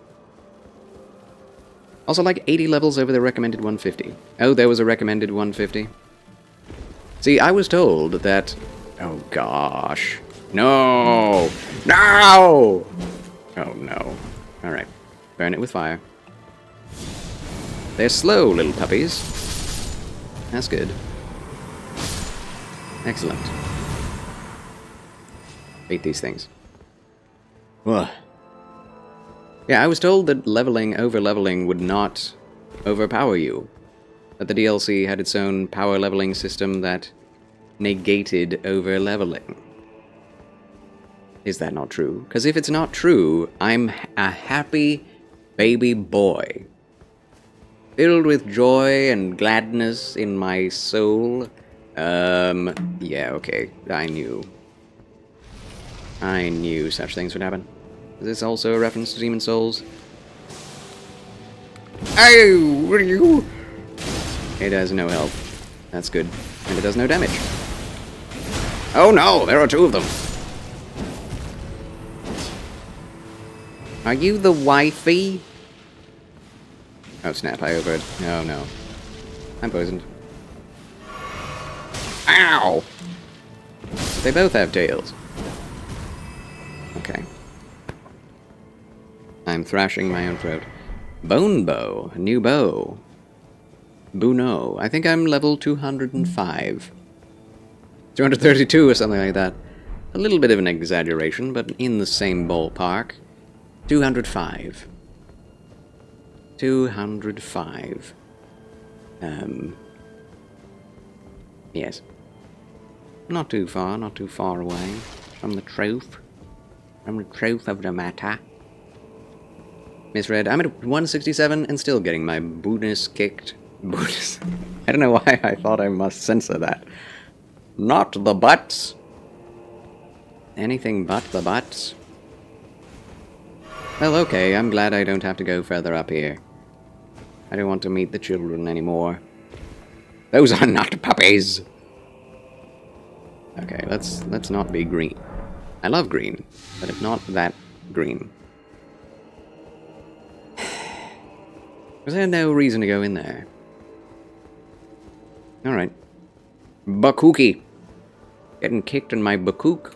Also, like 80 levels over the recommended 150. Oh, there was a recommended 150. See, I was told that... Oh, gosh. No! No! Oh, no. Alright. Burn it with fire. They're slow, little puppies. That's good. Excellent. Beat these things. Ugh. Yeah, I was told that leveling over leveling would not overpower you. That the DLC had its own power leveling system that negated over leveling. Is that not true? Because if it's not true, I'm a happy baby boy. Filled with joy and gladness in my soul. Um, yeah, okay. I knew. I knew such things would happen. Is this also a reference to Demon Souls? Oh? It has no health. That's good. And it does no damage. Oh no, there are two of them. Are you the wifey? Oh snap, I overheard. Oh no. I'm poisoned. Ow! They both have tails. Okay. I'm thrashing my own throat. Bone bow, new bow. Buno. I think I'm level 205. 232 or something like that. A little bit of an exaggeration, but in the same ballpark. 205. 205. Um. Yes. Not too far, not too far away from the truth. From the truth of the matter. Misread. I'm at 167 and still getting my bonus kicked. Bonus. I don't know why I thought I must censor that. Not the butts. Anything but the butts. Well, okay, I'm glad I don't have to go further up here. I don't want to meet the children anymore. Those are not puppies! Okay, let's let's not be green. I love green, but if not that green. Was there no reason to go in there? Alright. Bakuki. Getting kicked in my bakuk.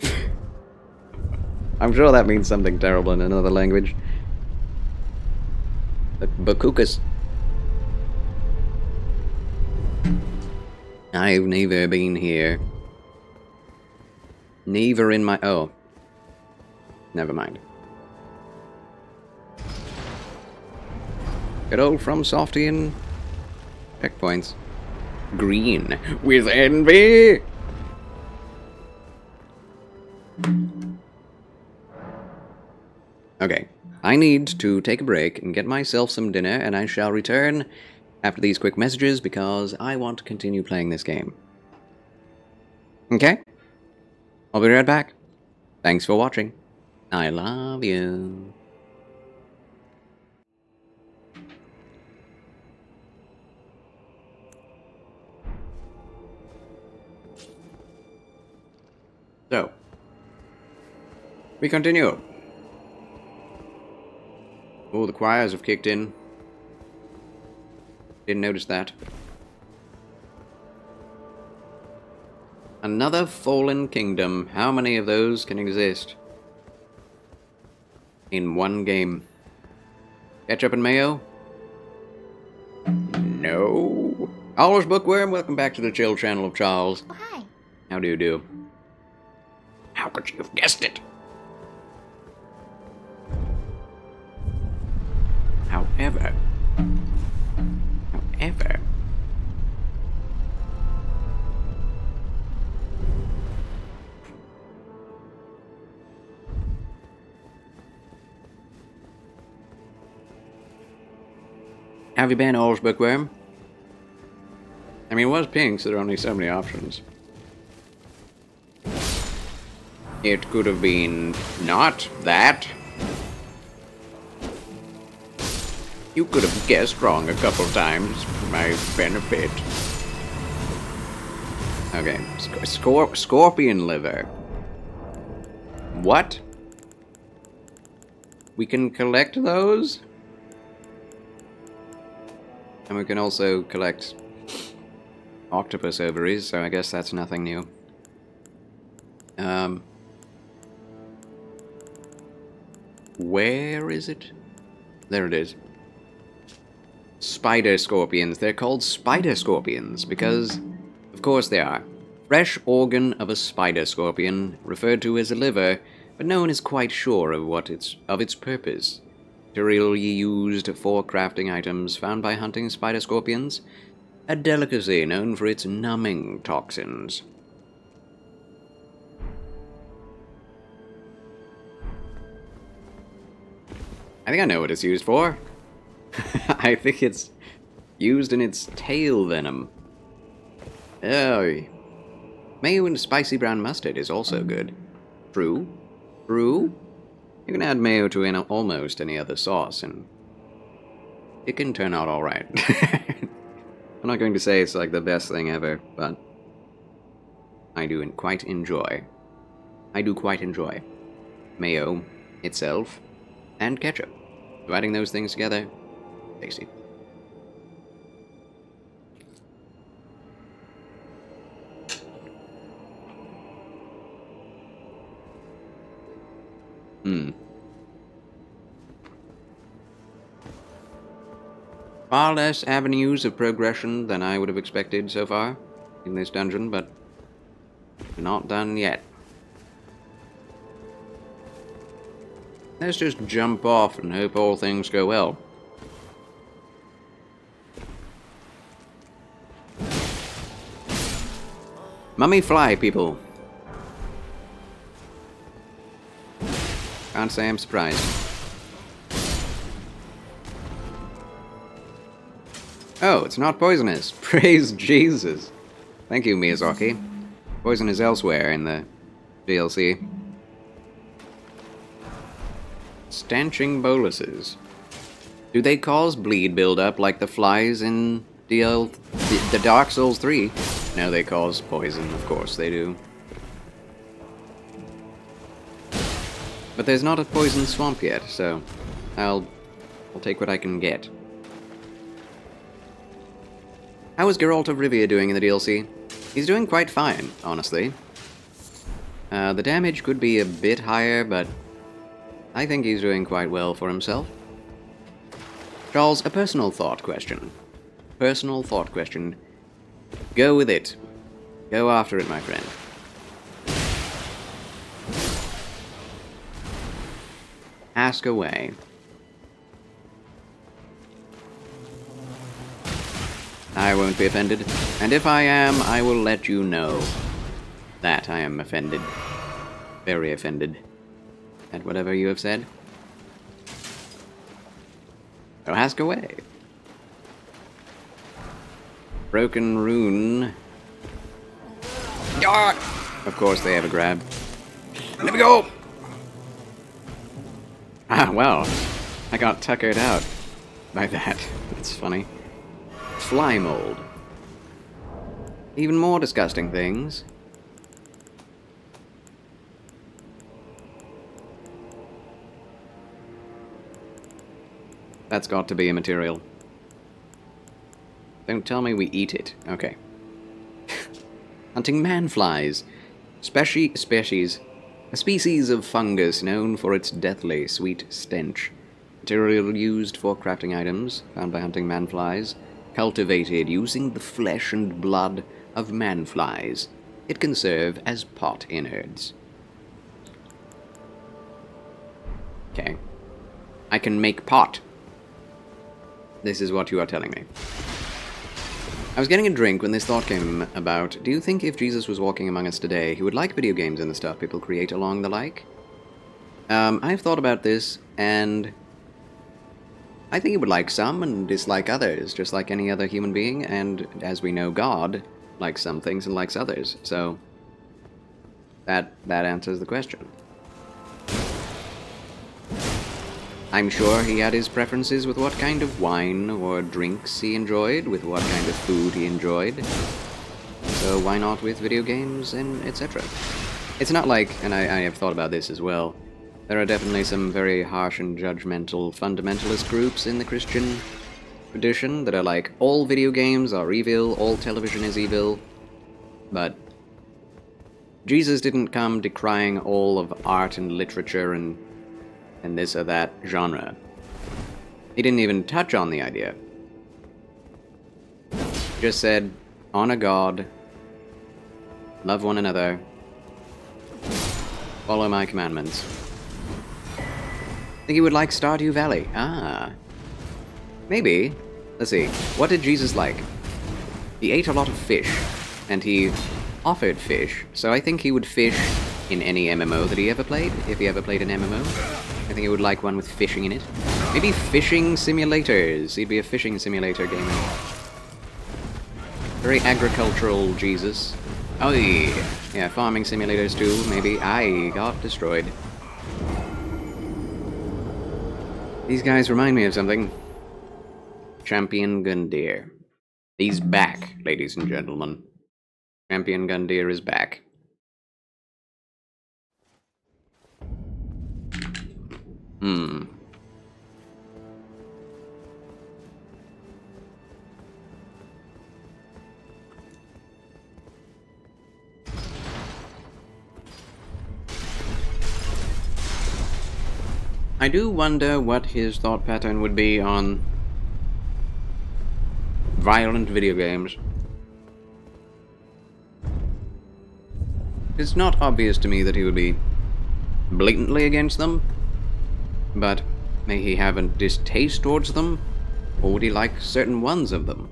I'm sure that means something terrible in another language. Bakukas. I've never been here. Neither in my... Oh. Never mind. Good old From Softian checkpoints. Green with envy! Okay, I need to take a break and get myself some dinner, and I shall return after these quick messages because I want to continue playing this game. Okay? I'll be right back. Thanks for watching. I love you. So, We continue. All the choirs have kicked in. Didn't notice that. Another fallen kingdom. How many of those can exist? In one game. Ketchup and mayo? No. Allers Bookworm, welcome back to the chill channel of Charles. Oh, hi. How do you do? How could you have guessed it? However, however, have you been All's Bookworm? I mean, it was pink, so there are only so many options. It could have been not that. You could have guessed wrong a couple times for my benefit. Okay, sc- scor- scorpion liver. What? We can collect those? And we can also collect octopus ovaries, so I guess that's nothing new. Um, where is it? There it is. Spider scorpions. They're called spider scorpions because, of course, they are. Fresh organ of a spider scorpion, referred to as a liver, but no one is quite sure of what its of its purpose. Material used for crafting items found by hunting spider scorpions, a delicacy known for its numbing toxins. I think I know what it's used for. I think it's used in its tail venom. Oh. Mayo and spicy brown mustard is also good. True. True. You can add mayo to an, almost any other sauce, and it can turn out alright. I'm not going to say it's like the best thing ever, but I do quite enjoy. I do quite enjoy mayo itself and ketchup. Adding those things together, tasty. Hmm. Far less avenues of progression than I would have expected so far in this dungeon, but not done yet. Let's just jump off and hope all things go well. Mummy fly, people. Can't say I'm surprised. Oh, it's not poisonous. Praise Jesus. Thank you, Miyazaki. Poison is elsewhere in the DLC. Stanching boluses. Do they cause bleed buildup like the flies in DL the, the Dark Souls 3? No, they cause poison, of course they do. But there's not a poison swamp yet, so I'll I'll take what I can get. How is Geralt of Rivia doing in the DLC? He's doing quite fine, honestly. Uh, the damage could be a bit higher, but I think he's doing quite well for himself. Charles, a personal thought question. Personal thought question. Go with it. Go after it, my friend. Ask away. I won't be offended, and if I am, I will let you know that I am offended. Very offended at whatever you have said. So ask away. Broken rune. Ah! Of course they have a grab. Let me go! Ah, well. I got tuckered out by that. That's funny. Fly mold. Even more disgusting things. That's got to be a material. Don't tell me we eat it. Okay. Hunting manflies. Speci species. A species of fungus known for its deathly sweet stench. Material used for crafting items, found by hunting manflies. Cultivated using the flesh and blood of manflies. It can serve as pot innards. Okay. I can make pot. This is what you are telling me. I was getting a drink when this thought came about. Do you think if Jesus was walking among us today, he would like video games and the stuff people create along the like? Um, I've thought about this, and I think he would like some and dislike others, just like any other human being, and as we know, God likes some things and likes others, so that, that answers the question. I'm sure he had his preferences with what kind of wine or drinks he enjoyed, with what kind of food he enjoyed. So why not with video games and etc. It's not like, and I, I have thought about this as well, there are definitely some very harsh and judgmental fundamentalist groups in the Christian tradition that are like, all video games are evil, all television is evil, but Jesus didn't come decrying all of art and literature and and this or that genre. He didn't even touch on the idea. Just said, honor God, love one another, follow my commandments. I think he would like Stardew Valley? Ah. Maybe. Let's see. What did Jesus like? He ate a lot of fish, and he offered fish, so I think he would fish in any MMO that he ever played, if he ever played an MMO. I think he would like one with fishing in it. Maybe fishing simulators. He'd be a fishing simulator gamer. Very agricultural Jesus. Oh yeah, farming simulators too, maybe. I got destroyed. These guys remind me of something. Champion Gundyr. He's back, ladies and gentlemen. Champion Gundyr is back. Hmm. I do wonder what his thought pattern would be on violent video games. It's not obvious to me that he would be blatantly against them, but may he have a distaste towards them, or would he like certain ones of them,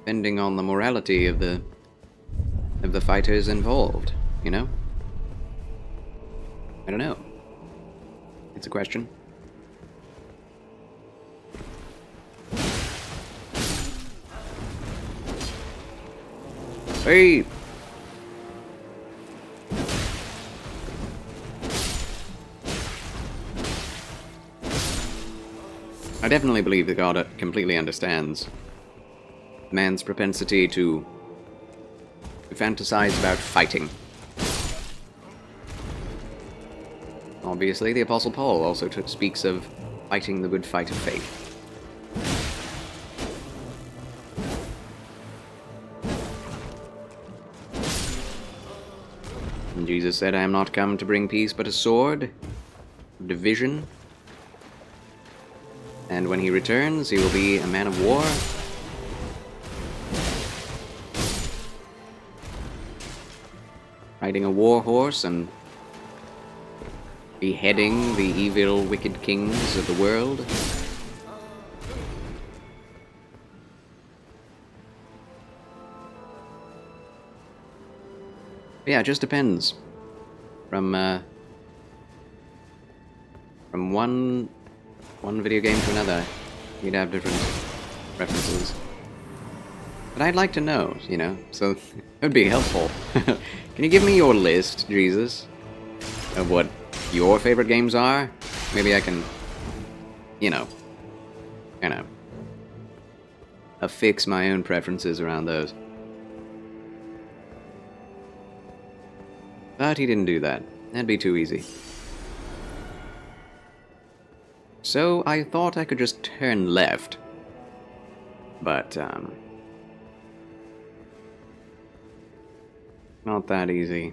depending on the morality of the of the fighters involved, you know? I don't know. It's a question. Hey! I definitely believe that God completely understands man's propensity to fantasize about fighting. Obviously, the Apostle Paul also speaks of fighting the good fight of faith. And Jesus said, I am not come to bring peace but a sword, division, and when he returns, he will be a man of war. Riding a war horse and beheading the evil, wicked kings of the world. Yeah, it just depends. From, uh, from one one video game to another, you'd have different references. But I'd like to know, you know, so it would be helpful. Can you give me your list, Jesus, of what your favorite games are? Maybe I can, you know, kind of affix my own preferences around those. But he didn't do that. That'd be too easy. So I thought I could just turn left. But, um... Not that easy.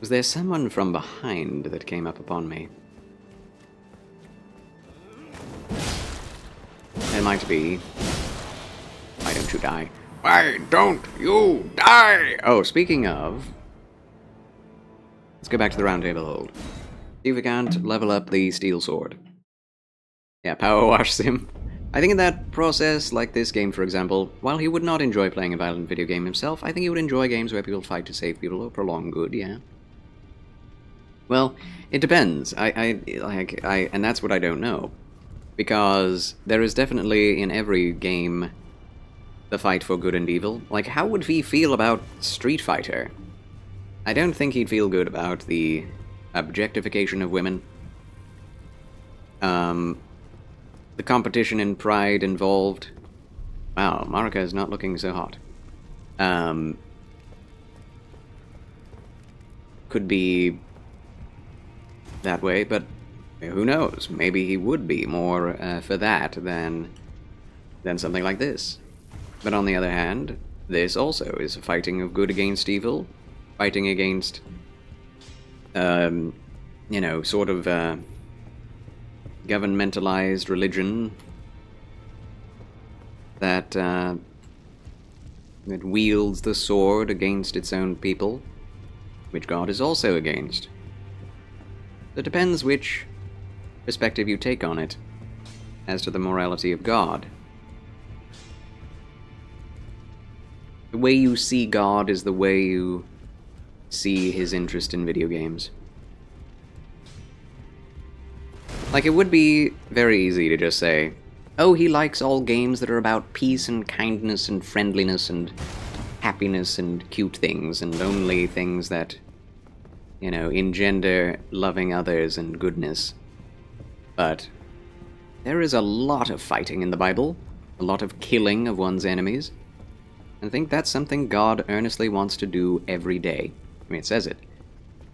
Was there someone from behind that came up upon me? There might be. Why don't you die? Why don't you die? Oh, speaking of... Let's go back to the round table hold. See if we can't level up the steel sword. Yeah, power wash him. I think in that process, like this game for example, while he would not enjoy playing a violent video game himself, I think he would enjoy games where people fight to save people or prolong good, yeah. Well, it depends. I, I, like, I, and that's what I don't know. Because there is definitely in every game the fight for good and evil. Like, how would he feel about Street Fighter? I don't think he'd feel good about the objectification of women. Um, the competition and pride involved. Wow, Marika is not looking so hot. Um, could be that way, but who knows? Maybe he would be more uh, for that than than something like this. But on the other hand, this also is a fighting of good against evil, fighting against, um, you know, sort of uh, governmentalized religion that uh, that wields the sword against its own people, which God is also against. It depends which perspective you take on it as to the morality of God. The way you see God is the way you see his interest in video games. Like, it would be very easy to just say, oh, he likes all games that are about peace and kindness and friendliness and happiness and cute things, and only things that, you know, engender loving others and goodness. But there is a lot of fighting in the Bible, a lot of killing of one's enemies. And I think that's something God earnestly wants to do every day. I mean, it says it.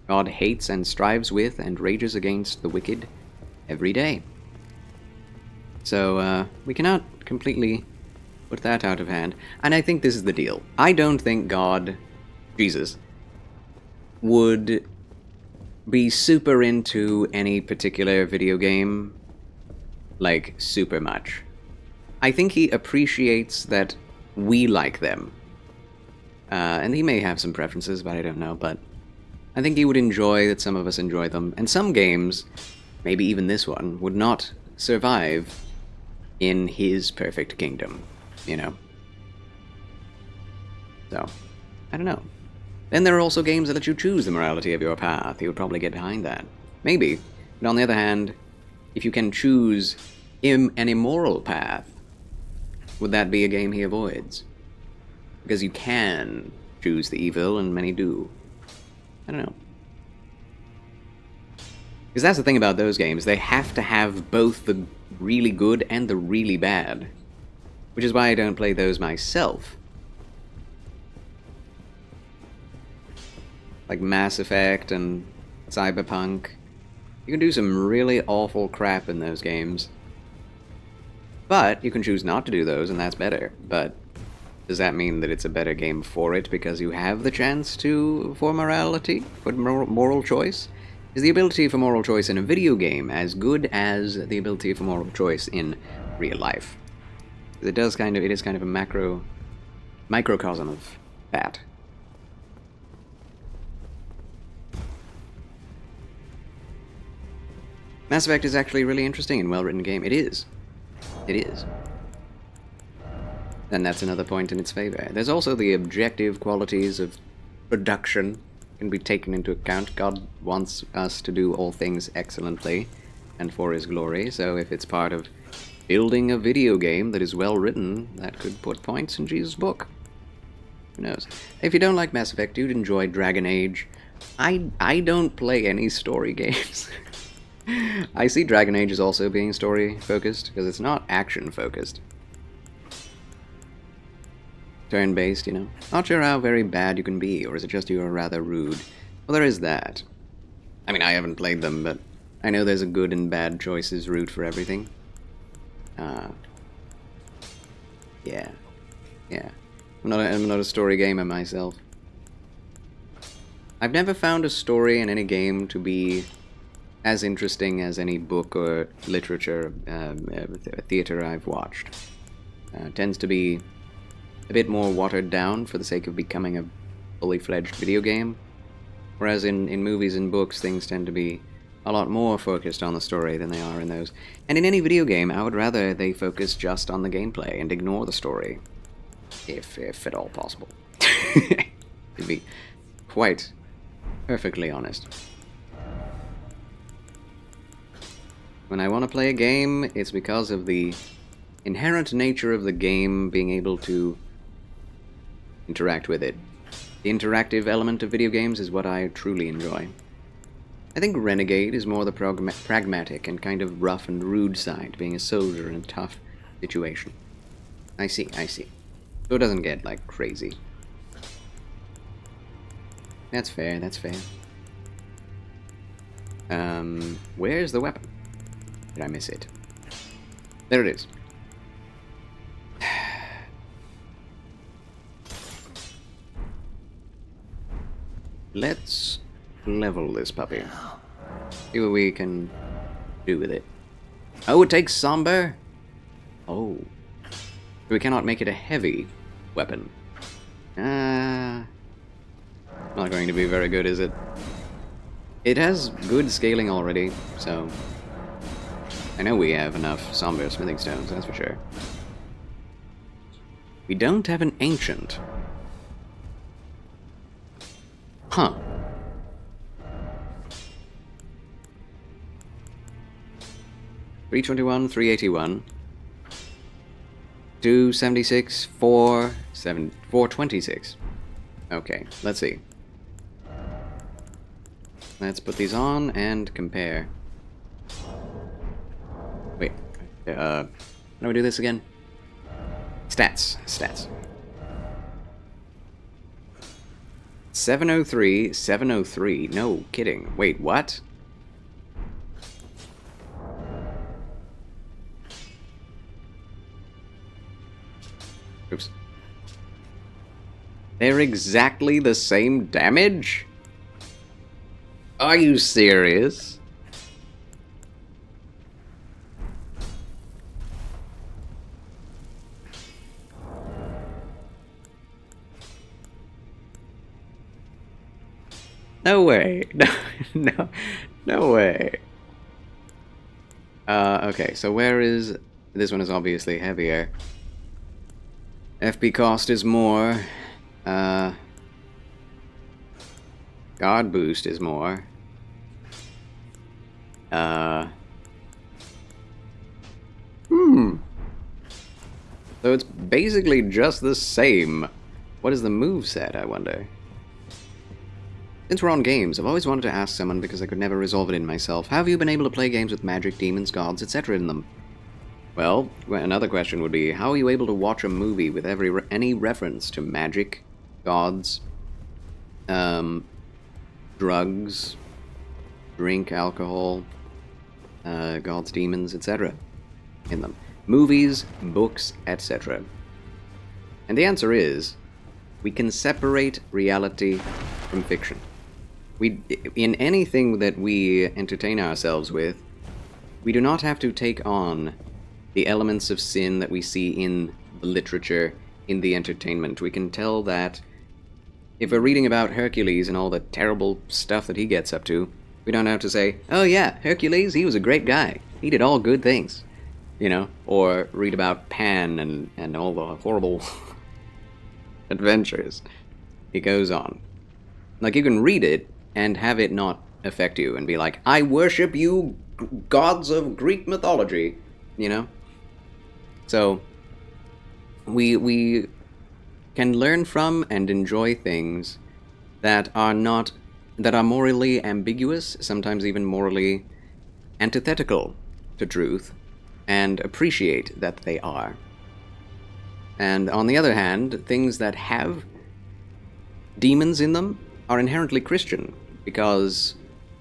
God hates and strives with and rages against the wicked every day. So, uh, we cannot completely put that out of hand. And I think this is the deal. I don't think God, Jesus, would be super into any particular video game, like, super much. I think he appreciates that we like them. Uh, and he may have some preferences, but I don't know, but I think he would enjoy that some of us enjoy them. And some games maybe even this one, would not survive in his perfect kingdom, you know? So, I don't know. Then there are also games that let you choose the morality of your path. He would probably get behind that. Maybe. But on the other hand, if you can choose an immoral path, would that be a game he avoids? Because you can choose the evil, and many do. I don't know. Because that's the thing about those games, they have to have both the really good and the really bad. Which is why I don't play those myself. Like Mass Effect and Cyberpunk. You can do some really awful crap in those games. But you can choose not to do those, and that's better. But does that mean that it's a better game for it because you have the chance to for morality, for moral choice? Is the ability for moral choice in a video game as good as the ability for moral choice in real life? It does kind of, it is kind of a macro, microcosm of that. Mass Effect is actually a really interesting and well-written game. It is. It is. And that's another point in its favor. There's also the objective qualities of production can be taken into account. God wants us to do all things excellently and for his glory, so if it's part of building a video game that is well written, that could put points in Jesus' book. Who knows? If you don't like Mass Effect, you'd enjoy Dragon Age. I, I don't play any story games. I see Dragon Age as also being story focused, because it's not action focused turn-based, you know? Not sure how very bad you can be, or is it just you're rather rude? Well, there is that. I mean, I haven't played them, but I know there's a good and bad choices route for everything. Uh, yeah, yeah. I'm not. A, I'm not a story gamer myself. I've never found a story in any game to be as interesting as any book or literature, um, uh, theater I've watched. Uh, tends to be a bit more watered down for the sake of becoming a fully fledged video game. Whereas in, in movies and books, things tend to be a lot more focused on the story than they are in those. And in any video game, I would rather they focus just on the gameplay and ignore the story. If, if at all possible. to be quite perfectly honest. When I want to play a game, it's because of the inherent nature of the game being able to interact with it. The interactive element of video games is what I truly enjoy. I think Renegade is more the pragmatic and kind of rough and rude side, being a soldier in a tough situation. I see, I see. So it doesn't get, like, crazy. That's fair, that's fair. Um, where's the weapon? Did I miss it? There it is. Let's level this puppy. See what we can do with it. Oh, it takes somber? Oh. We cannot make it a heavy weapon. Ah. not going to be very good, is it? It has good scaling already, so... I know we have enough somber smithing stones, that's for sure. We don't have an ancient. Huh. Three three eighty-one, two seventy-six, four seven, four twenty-six. Okay, let's see. Let's put these on and compare. Wait, uh, how do we do this again? Stats, stats. 703, 703, no kidding. Wait, what? Oops. They're exactly the same damage? Are you serious? No way. No, no, no way. Uh, okay, so where is... This one is obviously heavier. FP cost is more. Uh, guard boost is more. Uh, hmm. So it's basically just the same. What is the move set, I wonder? Since we're on games, I've always wanted to ask someone because I could never resolve it in myself. How have you been able to play games with magic, demons, gods, etc. in them? Well, another question would be, how are you able to watch a movie with every re any reference to magic, gods, um, drugs, drink, alcohol, uh, gods, demons, etc. in them? Movies, books, etc. And the answer is, we can separate reality from fiction. We, in anything that we entertain ourselves with, we do not have to take on the elements of sin that we see in the literature, in the entertainment. We can tell that if we're reading about Hercules and all the terrible stuff that he gets up to, we don't have to say, oh yeah, Hercules, he was a great guy. He did all good things. You know? Or read about Pan and, and all the horrible adventures he goes on. Like, you can read it and have it not affect you and be like, I worship you, gods of Greek mythology, you know? So, we, we can learn from and enjoy things that are not, that are morally ambiguous, sometimes even morally antithetical to truth, and appreciate that they are. And on the other hand, things that have demons in them are inherently Christian because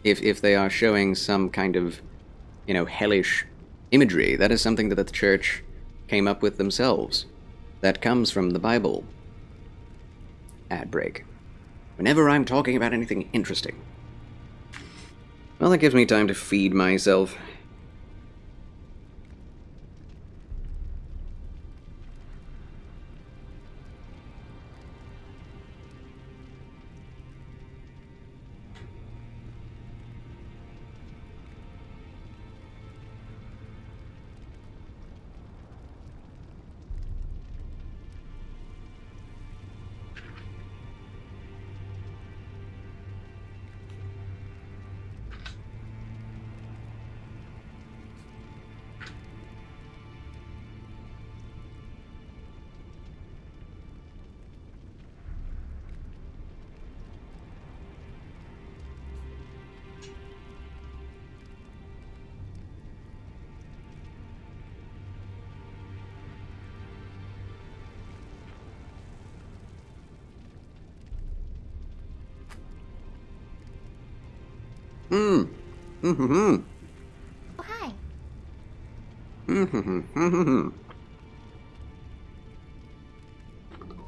if if they are showing some kind of, you know, hellish imagery, that is something that the church came up with themselves. That comes from the Bible. Ad break. Whenever I'm talking about anything interesting. Well, that gives me time to feed myself. Hmm. Mm-hmm. Oh, hi. Mm-hmm. Mm-hmm.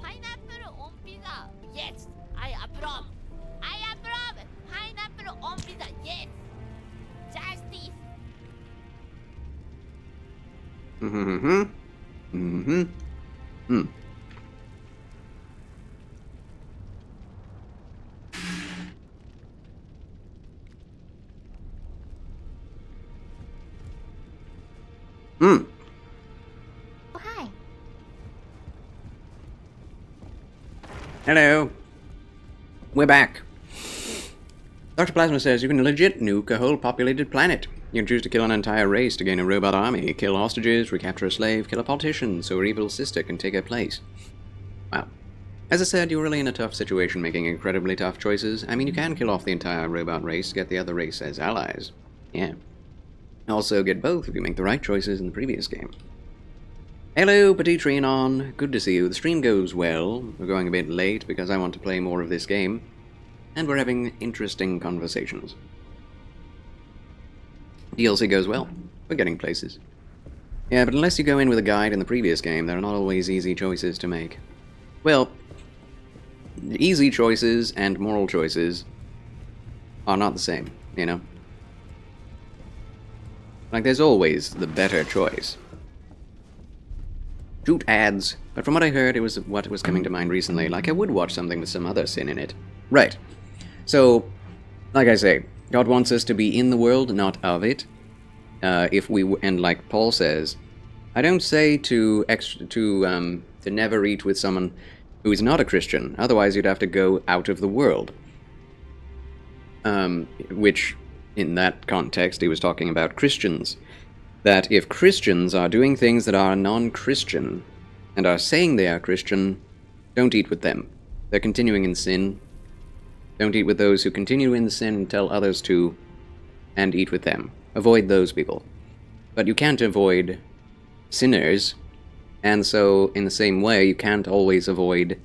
Pineapple on pizza. Yes, I approve. I approve. Pineapple on pizza. Yes. Justice. Mm-hmm. Mm-hmm. Hmm. Hmm. Hello. We're back. Dr. Plasma says you can legit nuke a whole populated planet. You can choose to kill an entire race to gain a robot army, kill hostages, recapture a slave, kill a politician so her evil sister can take her place. Wow. As I said, you're really in a tough situation making incredibly tough choices. I mean, you can kill off the entire robot race, to get the other race as allies. Yeah. Also get both if you make the right choices in the previous game. Hello, Petitrianon. Good to see you. The stream goes well. We're going a bit late because I want to play more of this game. And we're having interesting conversations. DLC goes well. We're getting places. Yeah, but unless you go in with a guide in the previous game, there are not always easy choices to make. Well, easy choices and moral choices are not the same, you know? Like, there's always the better choice. Shoot ads, but from what I heard, it was what was coming to mind recently. Like, I would watch something with some other sin in it. Right. So, like I say, God wants us to be in the world, not of it. Uh, if we and like Paul says, I don't say to ex- to um, to never eat with someone who is not a Christian. Otherwise, you'd have to go out of the world. Um, which, in that context, he was talking about Christians. That if Christians are doing things that are non-Christian and are saying they are Christian, don't eat with them. They're continuing in sin. Don't eat with those who continue in sin and tell others to, and eat with them. Avoid those people. But you can't avoid sinners, and so in the same way, you can't always avoid,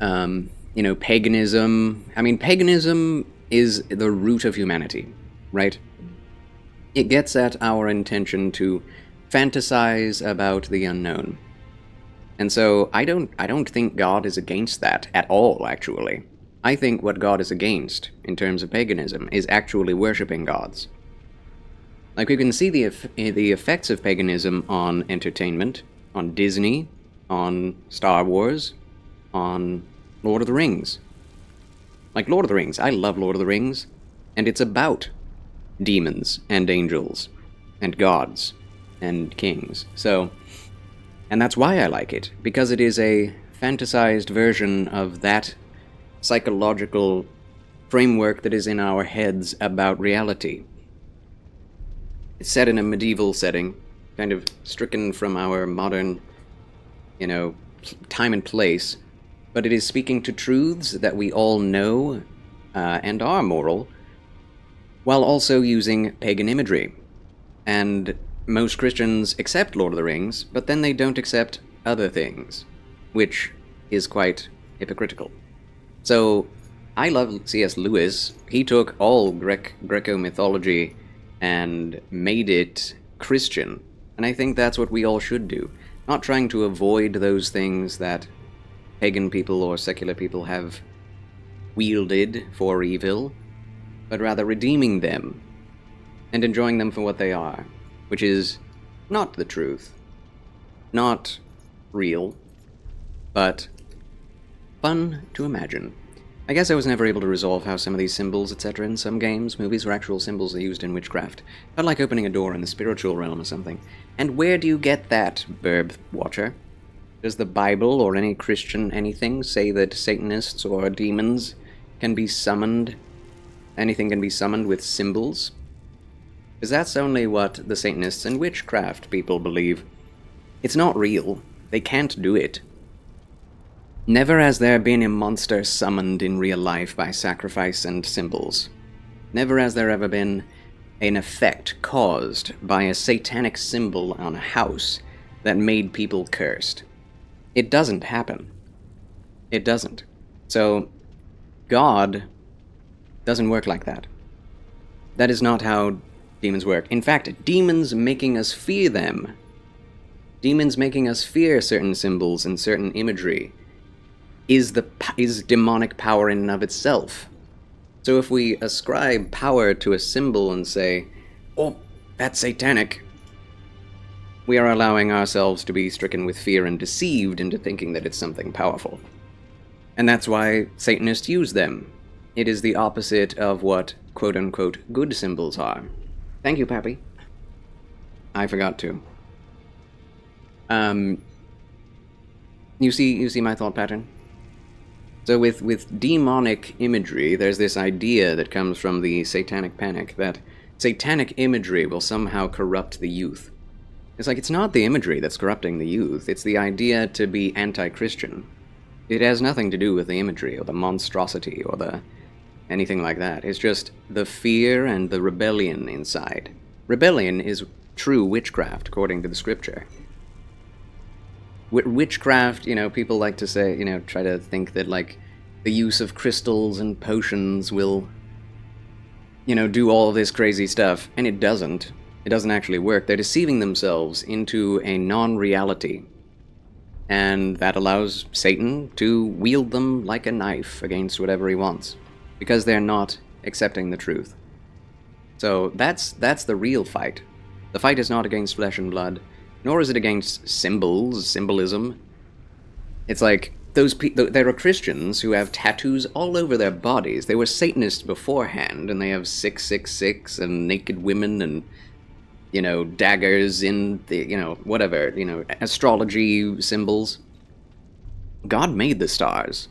um, you know, paganism. I mean, paganism is the root of humanity, right? It gets at our intention to fantasize about the unknown. And so I don't I don't think God is against that at all actually. I think what God is against in terms of paganism is actually worshipping gods. Like we can see the the effects of paganism on entertainment, on Disney, on Star Wars, on Lord of the Rings. Like Lord of the Rings, I love Lord of the Rings, and it's about demons and angels and gods and kings. So, and that's why I like it because it is a fantasized version of that psychological framework that is in our heads about reality. It's set in a medieval setting, kind of stricken from our modern, you know, time and place, but it is speaking to truths that we all know uh, and are moral, while also using pagan imagery. And most Christians accept Lord of the Rings, but then they don't accept other things, which is quite hypocritical. So, I love C.S. Lewis. He took all Grec Greco mythology and made it Christian, and I think that's what we all should do. Not trying to avoid those things that pagan people or secular people have wielded for evil, but rather redeeming them and enjoying them for what they are, which is not the truth, not real, but fun to imagine. I guess I was never able to resolve how some of these symbols, etc., in some games, movies, or actual symbols are used in witchcraft. Felt like opening a door in the spiritual realm or something. And where do you get that, Burb Watcher? Does the Bible or any Christian anything say that Satanists or demons can be summoned? Anything can be summoned with symbols? Because that's only what the Satanists and witchcraft people believe. It's not real. They can't do it. Never has there been a monster summoned in real life by sacrifice and symbols. Never has there ever been an effect caused by a satanic symbol on a house that made people cursed. It doesn't happen. It doesn't. So, God doesn't work like that. That is not how demons work. In fact, demons making us fear them, demons making us fear certain symbols and certain imagery, is the is demonic power in and of itself. So if we ascribe power to a symbol and say, "Oh, that's satanic," we are allowing ourselves to be stricken with fear and deceived into thinking that it's something powerful. And that's why Satanists use them. It is the opposite of what quote unquote good symbols are. Thank you, Pappy. I forgot to. Um you see you see my thought pattern? So with with demonic imagery, there's this idea that comes from the satanic panic that satanic imagery will somehow corrupt the youth. It's like it's not the imagery that's corrupting the youth, it's the idea to be anti-Christian. It has nothing to do with the imagery or the monstrosity or the anything like that. It's just the fear and the rebellion inside. Rebellion is true witchcraft according to the scripture witchcraft, you know, people like to say, you know, try to think that like the use of crystals and potions will, you know, do all this crazy stuff, and it doesn't. It doesn't actually work. They're deceiving themselves into a non-reality, and that allows Satan to wield them like a knife against whatever he wants, because they're not accepting the truth. So that's that's the real fight. The fight is not against flesh and blood nor is it against symbols, symbolism. It's like those people. There are Christians who have tattoos all over their bodies. They were Satanists beforehand, and they have six six six and naked women and you know daggers in the you know whatever you know astrology symbols. God made the stars.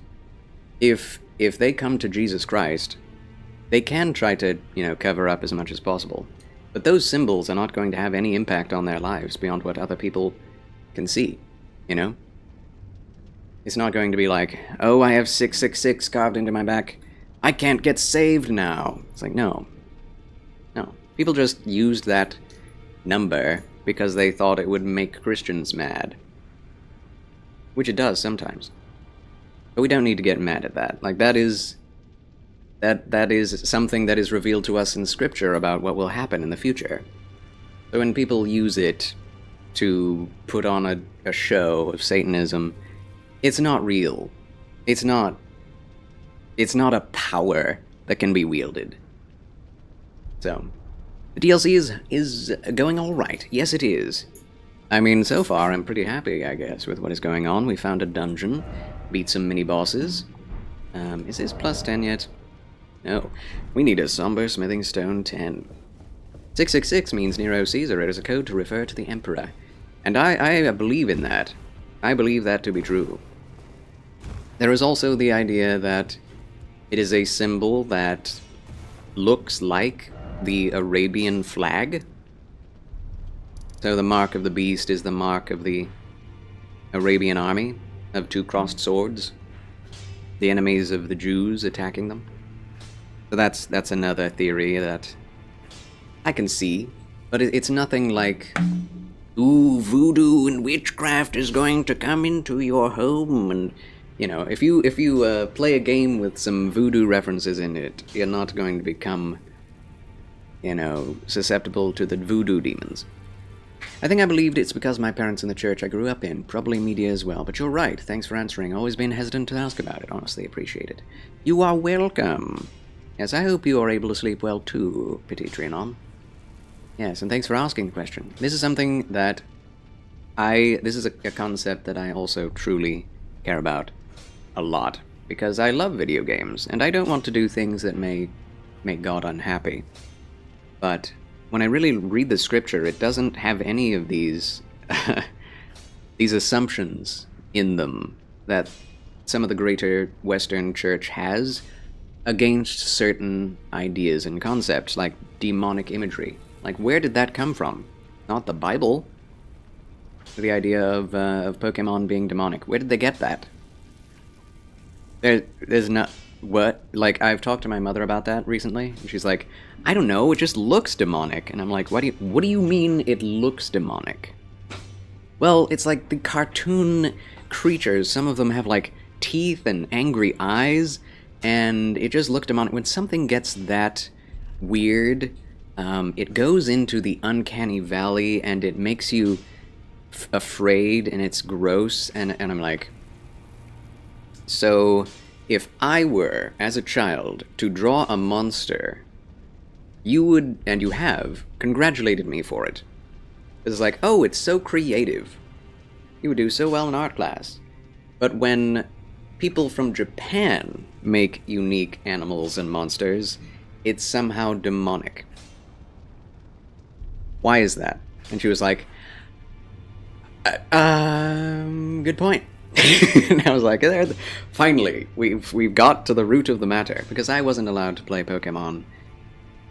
If if they come to Jesus Christ, they can try to you know cover up as much as possible. But those symbols are not going to have any impact on their lives beyond what other people can see, you know? It's not going to be like, oh, I have 666 carved into my back. I can't get saved now. It's like, no. No. People just used that number because they thought it would make Christians mad. Which it does sometimes. But we don't need to get mad at that. Like, that is that that is something that is revealed to us in scripture about what will happen in the future. So when people use it to put on a, a show of Satanism, it's not real. It's not it's not a power that can be wielded. So the DLC is is going alright. Yes it is. I mean, so far I'm pretty happy, I guess, with what is going on. We found a dungeon, beat some mini bosses. Um, is this plus 10 yet? No, we need a somber smithing stone 10. 666 means Nero Caesar. It is a code to refer to the Emperor. And I, I believe in that. I believe that to be true. There is also the idea that it is a symbol that looks like the Arabian flag. So the mark of the beast is the mark of the Arabian army of two crossed swords, the enemies of the Jews attacking them. So that's that's another theory that I can see, but it, it's nothing like, ooh, voodoo and witchcraft is going to come into your home and You know, if you if you uh, play a game with some voodoo references in it, you're not going to become, you know, susceptible to the voodoo demons. I think I believed it's because my parents in the church I grew up in, probably media as well, but you're right. Thanks for answering. Always been hesitant to ask about it. Honestly, appreciate it. You are welcome. Yes, I hope you are able to sleep well too, Petit Trianon. Yes, and thanks for asking the question. This is something that I. This is a, a concept that I also truly care about a lot because I love video games and I don't want to do things that may make God unhappy. But when I really read the scripture, it doesn't have any of these these assumptions in them that some of the greater Western church has against certain ideas and concepts like demonic imagery. Like, where did that come from? Not the Bible. The idea of, uh, of Pokemon being demonic. Where did they get that? There, there's not. What? Like, I've talked to my mother about that recently, and she's like, I don't know, it just looks demonic. And I'm like, what do you, what do you mean it looks demonic? Well, it's like the cartoon creatures, some of them have like teeth and angry eyes, and it just looked demonic. When something gets that weird, um, it goes into the uncanny valley and it makes you afraid and it's gross. And, and I'm like, so if I were, as a child, to draw a monster, you would, and you have, congratulated me for it. It's like, oh, it's so creative. You would do so well in art class. But when people from Japan make unique animals and monsters, it's somehow demonic. Why is that? And she was like, "Uh, um, good point. and I was like, finally, we've we've got to the root of the matter because I wasn't allowed to play Pokemon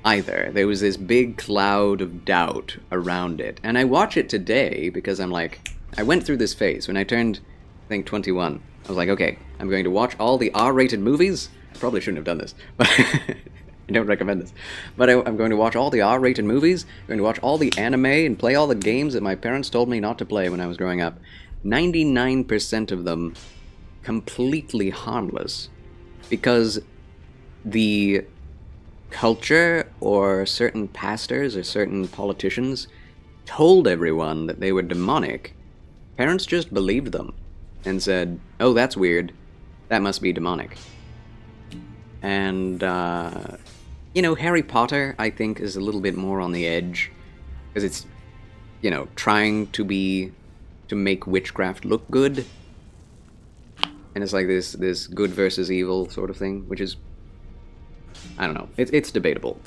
either. There was this big cloud of doubt around it, and I watch it today because I'm like, I went through this phase when I turned, I think, 21. I was like, okay, I'm going to watch all the R-rated movies. I probably shouldn't have done this, but I don't recommend this. But I, I'm going to watch all the R-rated movies. I'm going to watch all the anime and play all the games that my parents told me not to play when I was growing up. 99% of them completely harmless because the culture or certain pastors or certain politicians told everyone that they were demonic. Parents just believed them and said, "Oh, that's weird. That must be demonic." And uh, you know, Harry Potter, I think, is a little bit more on the edge because it's, you know, trying to be to make witchcraft look good, and it's like this this good versus evil sort of thing, which is, I don't know, it's it's debatable.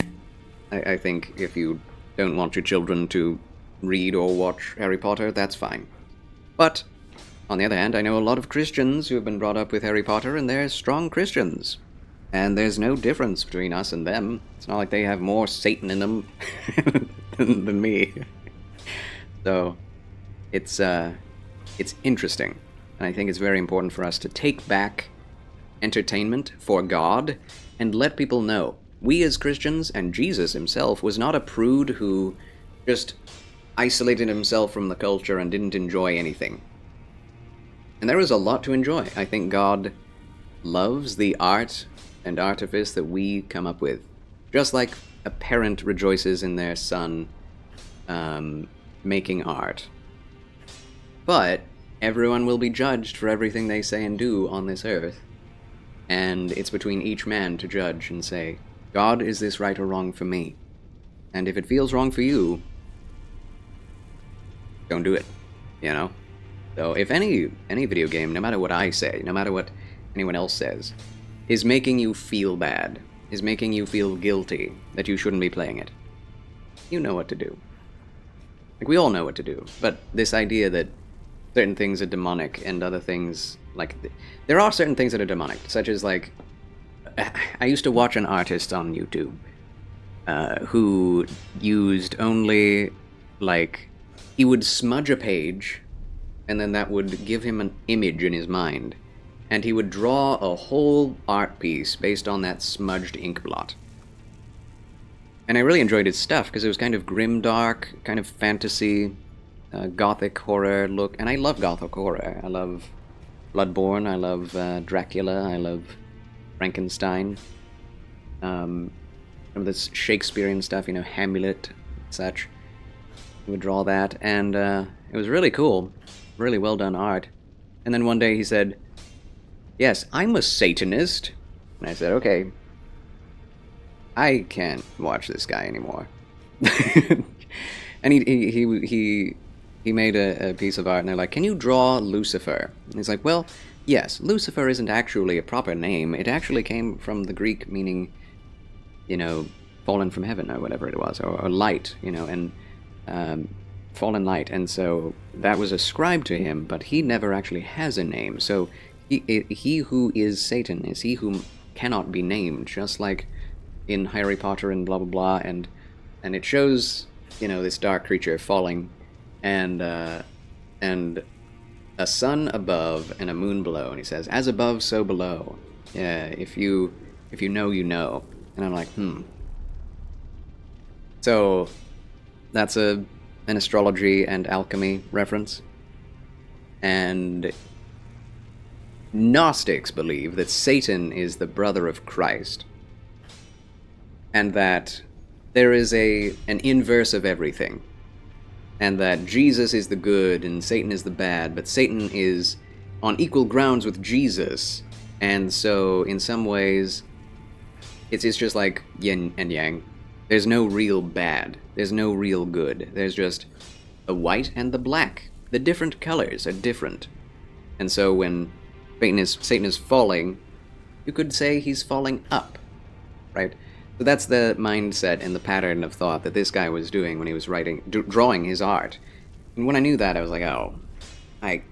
I, I think if you don't want your children to read or watch Harry Potter, that's fine. But on the other hand, I know a lot of Christians who have been brought up with Harry Potter, and they're strong Christians. And there's no difference between us and them. It's not like they have more Satan in them than, than me. So, it's uh, it's interesting, and I think it's very important for us to take back entertainment for God and let people know we as Christians and Jesus himself was not a prude who just isolated himself from the culture and didn't enjoy anything. And there is a lot to enjoy. I think God loves the art and artifice that we come up with. Just like a parent rejoices in their son um, making art. But everyone will be judged for everything they say and do on this earth. And it's between each man to judge and say, God, is this right or wrong for me? And if it feels wrong for you, don't do it. You know? So if any any video game, no matter what I say, no matter what anyone else says, is making you feel bad, is making you feel guilty that you shouldn't be playing it, you know what to do. Like we all know what to do, but this idea that certain things are demonic and other things like there are certain things that are demonic, such as like I used to watch an artist on YouTube uh, who used only like he would smudge a page and then that would give him an image in his mind and he would draw a whole art piece based on that smudged ink blot. And i really enjoyed his stuff because it was kind of grim dark kind of fantasy uh, gothic horror look and i love gothic horror. I love Bloodborne. I love uh, Dracula. I love Frankenstein. Um, some of this Shakespearean stuff, you know, Hamlet, such. He would draw that, and uh, it was really cool, really well done art. And then one day he said, "Yes, I'm a Satanist," and I said, "Okay, I can't watch this guy anymore." and he he he he, he made a, a piece of art, and they're like, "Can you draw Lucifer?" And he's like, "Well." Yes, Lucifer isn't actually a proper name. It actually came from the Greek meaning you know, fallen from heaven or whatever it was, or, or light, you know, and um, fallen light. And so that was ascribed to him, but he never actually has a name. So he, he who is Satan is he who cannot be named, just like in Harry Potter and blah blah blah. And and it shows, you know, this dark creature falling, and uh, and a sun above and a moon below. And he says, "As above, so below." Yeah, if you if you know, you know. And I'm like, hmm. So that's a an astrology and alchemy reference. And Gnostics believe that Satan is the brother of Christ. And that there is a an inverse of everything. And that Jesus is the good and Satan is the bad, but Satan is on equal grounds with Jesus. And so in some ways it's, it's just like yin and yang. There's no real bad. There's no real good. There's just the white and the black. The different colors are different. And so when Satan is, Satan is falling, you could say he's falling up, right? That's the mindset and the pattern of thought that this guy was doing when he was writing, drawing his art. And when I knew that, I was like, oh, I,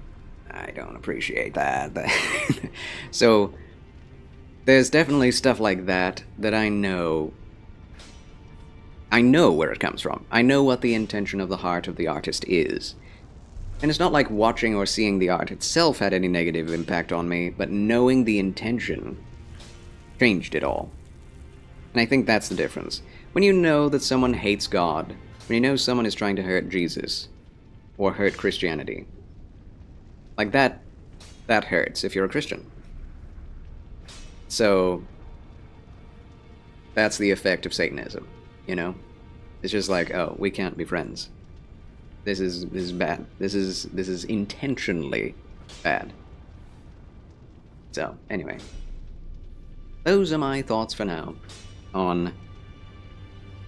I don't appreciate that. so there's definitely stuff like that that I know. I know where it comes from. I know what the intention of the heart of the artist is. And it's not like watching or seeing the art itself had any negative impact on me, but knowing the intention changed it all. And I think that's the difference. When you know that someone hates God, when you know someone is trying to hurt Jesus, or hurt Christianity, like that, that hurts if you're a Christian. So that's the effect of Satanism, you know? It's just like, oh, we can't be friends. This is this is bad. This is this is intentionally bad. So, anyway. Those are my thoughts for now on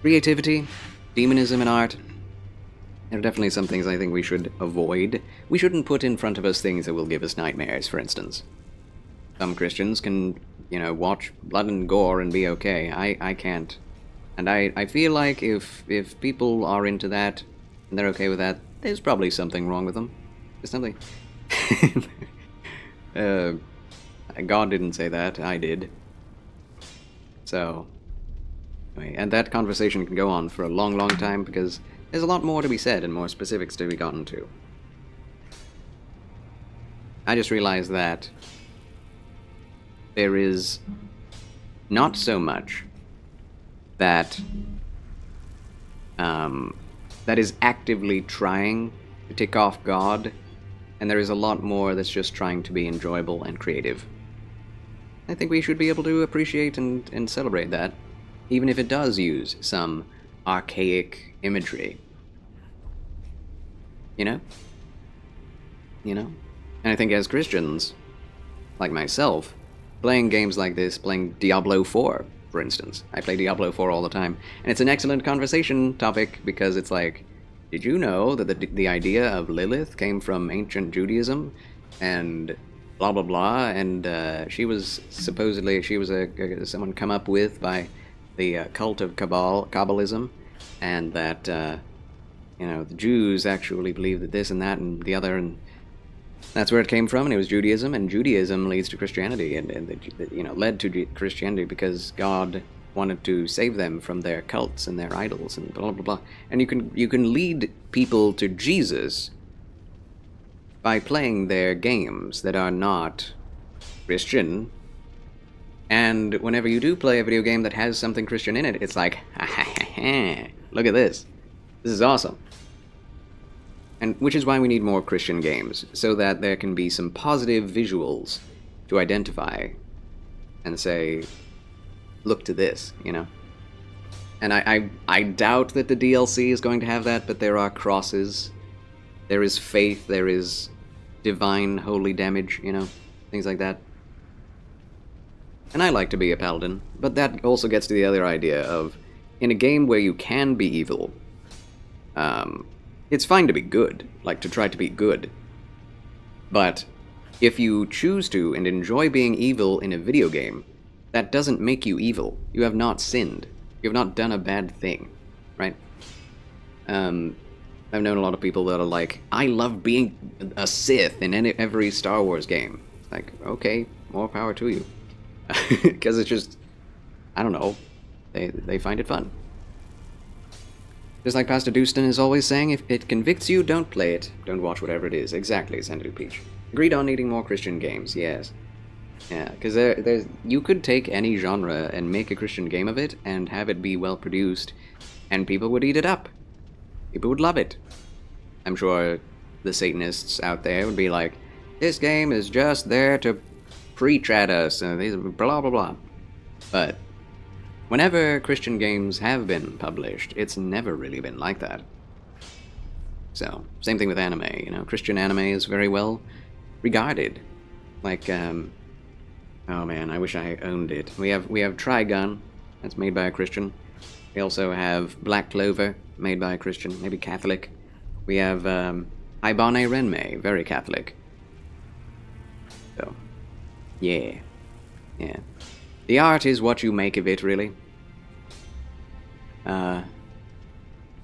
creativity, demonism in art. There are definitely some things I think we should avoid. We shouldn't put in front of us things that will give us nightmares, for instance. Some Christians can you know, watch blood and gore and be okay. I, I can't. And I, I feel like if if people are into that and they're okay with that, there's probably something wrong with them. There's something. uh, God didn't say that. I did. So, anyway, and that conversation can go on for a long, long time because there's a lot more to be said and more specifics to be gotten to. I just realized that there is not so much that um, that is actively trying to tick off God, and there is a lot more that's just trying to be enjoyable and creative. I think we should be able to appreciate and, and celebrate that, even if it does use some archaic imagery. You know? You know? And I think as Christians, like myself, playing games like this, playing Diablo 4, for instance. I play Diablo 4 all the time. And it's an excellent conversation topic because it's like, did you know that the, the idea of Lilith came from ancient Judaism? And blah blah blah. And uh, she was supposedly, she was a, a, someone come up with by the uh, cult of Cabal, Kabbalism. And that, uh, you know, the Jews actually believe that this and that and the other and that's where it came from, and it was Judaism, and Judaism leads to Christianity, and, and the, you know led to Christianity because God wanted to save them from their cults and their idols and blah blah blah. And you can you can lead people to Jesus by playing their games that are not Christian. And whenever you do play a video game that has something Christian in it, it's like, ha ha ha, look at this. This is awesome. And which is why we need more Christian games, so that there can be some positive visuals to identify and say, look to this, you know? And I, I, I doubt that the DLC is going to have that, but there are crosses. There is faith, there is divine holy damage, you know? Things like that. And I like to be a paladin, but that also gets to the other idea of, in a game where you can be evil, um, it's fine to be good, like to try to be good. But if you choose to and enjoy being evil in a video game, that doesn't make you evil. You have not sinned. You have not done a bad thing, right? Um, I've known a lot of people that are like, I love being a Sith in any, every Star Wars game. Like, okay, more power to you. Because it's just, I don't know, they, they find it fun. Just like Pastor Dustin is always saying, if it convicts you, don't play it. Don't watch whatever it is. Exactly, Senator Peach. Agreed on needing more Christian games, yes. Yeah, because there, there's you could take any genre and make a Christian game of it and have it be well produced, and people would eat it up. People would love it. I'm sure the Satanists out there would be like, this game is just there to preach at us, and these blah blah blah. But whenever Christian games have been published, it's never really been like that. So, same thing with anime, you know, Christian anime is very well regarded. Like, um, oh man, I wish I owned it. We have we have Trigun, that's made by a Christian. We also have Black Clover, made by a Christian, maybe Catholic. We have um, Haibane Renmei, very Catholic. So, yeah, yeah. The art is what you make of it, really. Uh,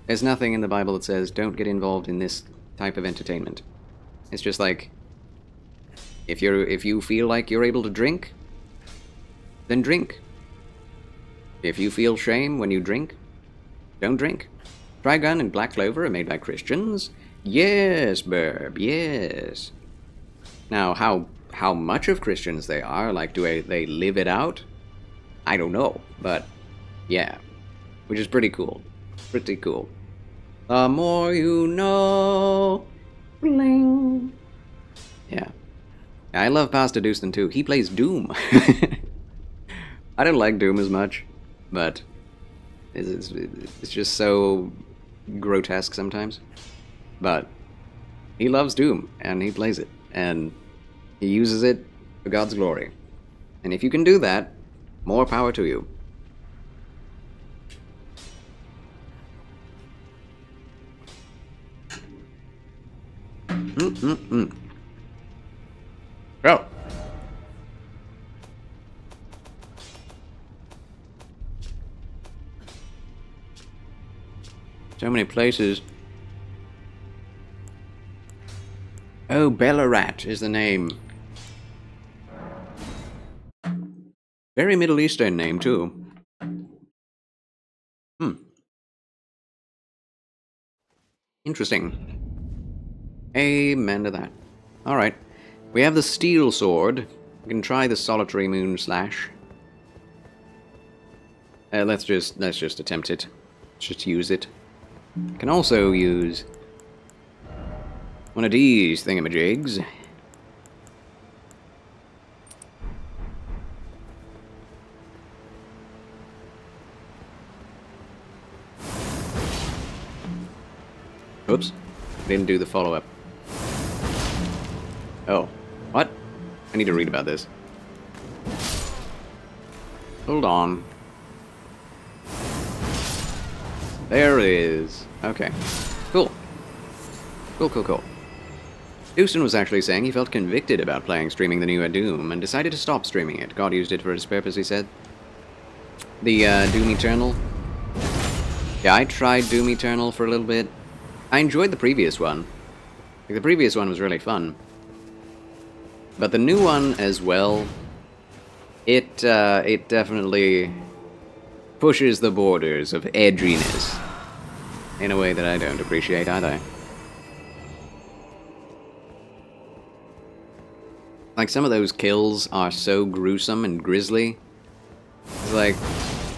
there's nothing in the Bible that says don't get involved in this type of entertainment. It's just like if you're if you feel like you're able to drink, then drink. If you feel shame when you drink, don't drink. Trigun and Black Clover are made by Christians. Yes, Burb, yes. Now, how how much of Christians they are, like do they, they live it out? I don't know, but yeah. Which is pretty cool. Pretty cool. The more you know. Bling. Yeah. I love Pastor Dustin too. He plays Doom. I don't like Doom as much, but it's, it's just so grotesque sometimes. But he loves Doom, and he plays it, and he uses it for God's glory. And if you can do that, more power to you. Mm-mm-mm. Go. So many places. Oh, Belurat is the name. Very Middle Eastern name, too. Hmm. Interesting. Amen to that. Alright. We have the steel sword. We can try the solitary moon slash. Uh, let's just let's just attempt it. Just use it. Can also use one of these thingamajigs. Didn't do the follow-up. Oh. What? I need to read about this. Hold on. There it is. Okay. Cool. Cool, cool, cool. Houston was actually saying he felt convicted about playing streaming the new Doom and decided to stop streaming it. God used it for his purpose, he said. The uh, Doom Eternal. Yeah, I tried Doom Eternal for a little bit. I enjoyed the previous one. Like, the previous one was really fun. But the new one as well, it, uh, it definitely pushes the borders of edginess in a way that I don't appreciate either. Like, some of those kills are so gruesome and grisly. It's like,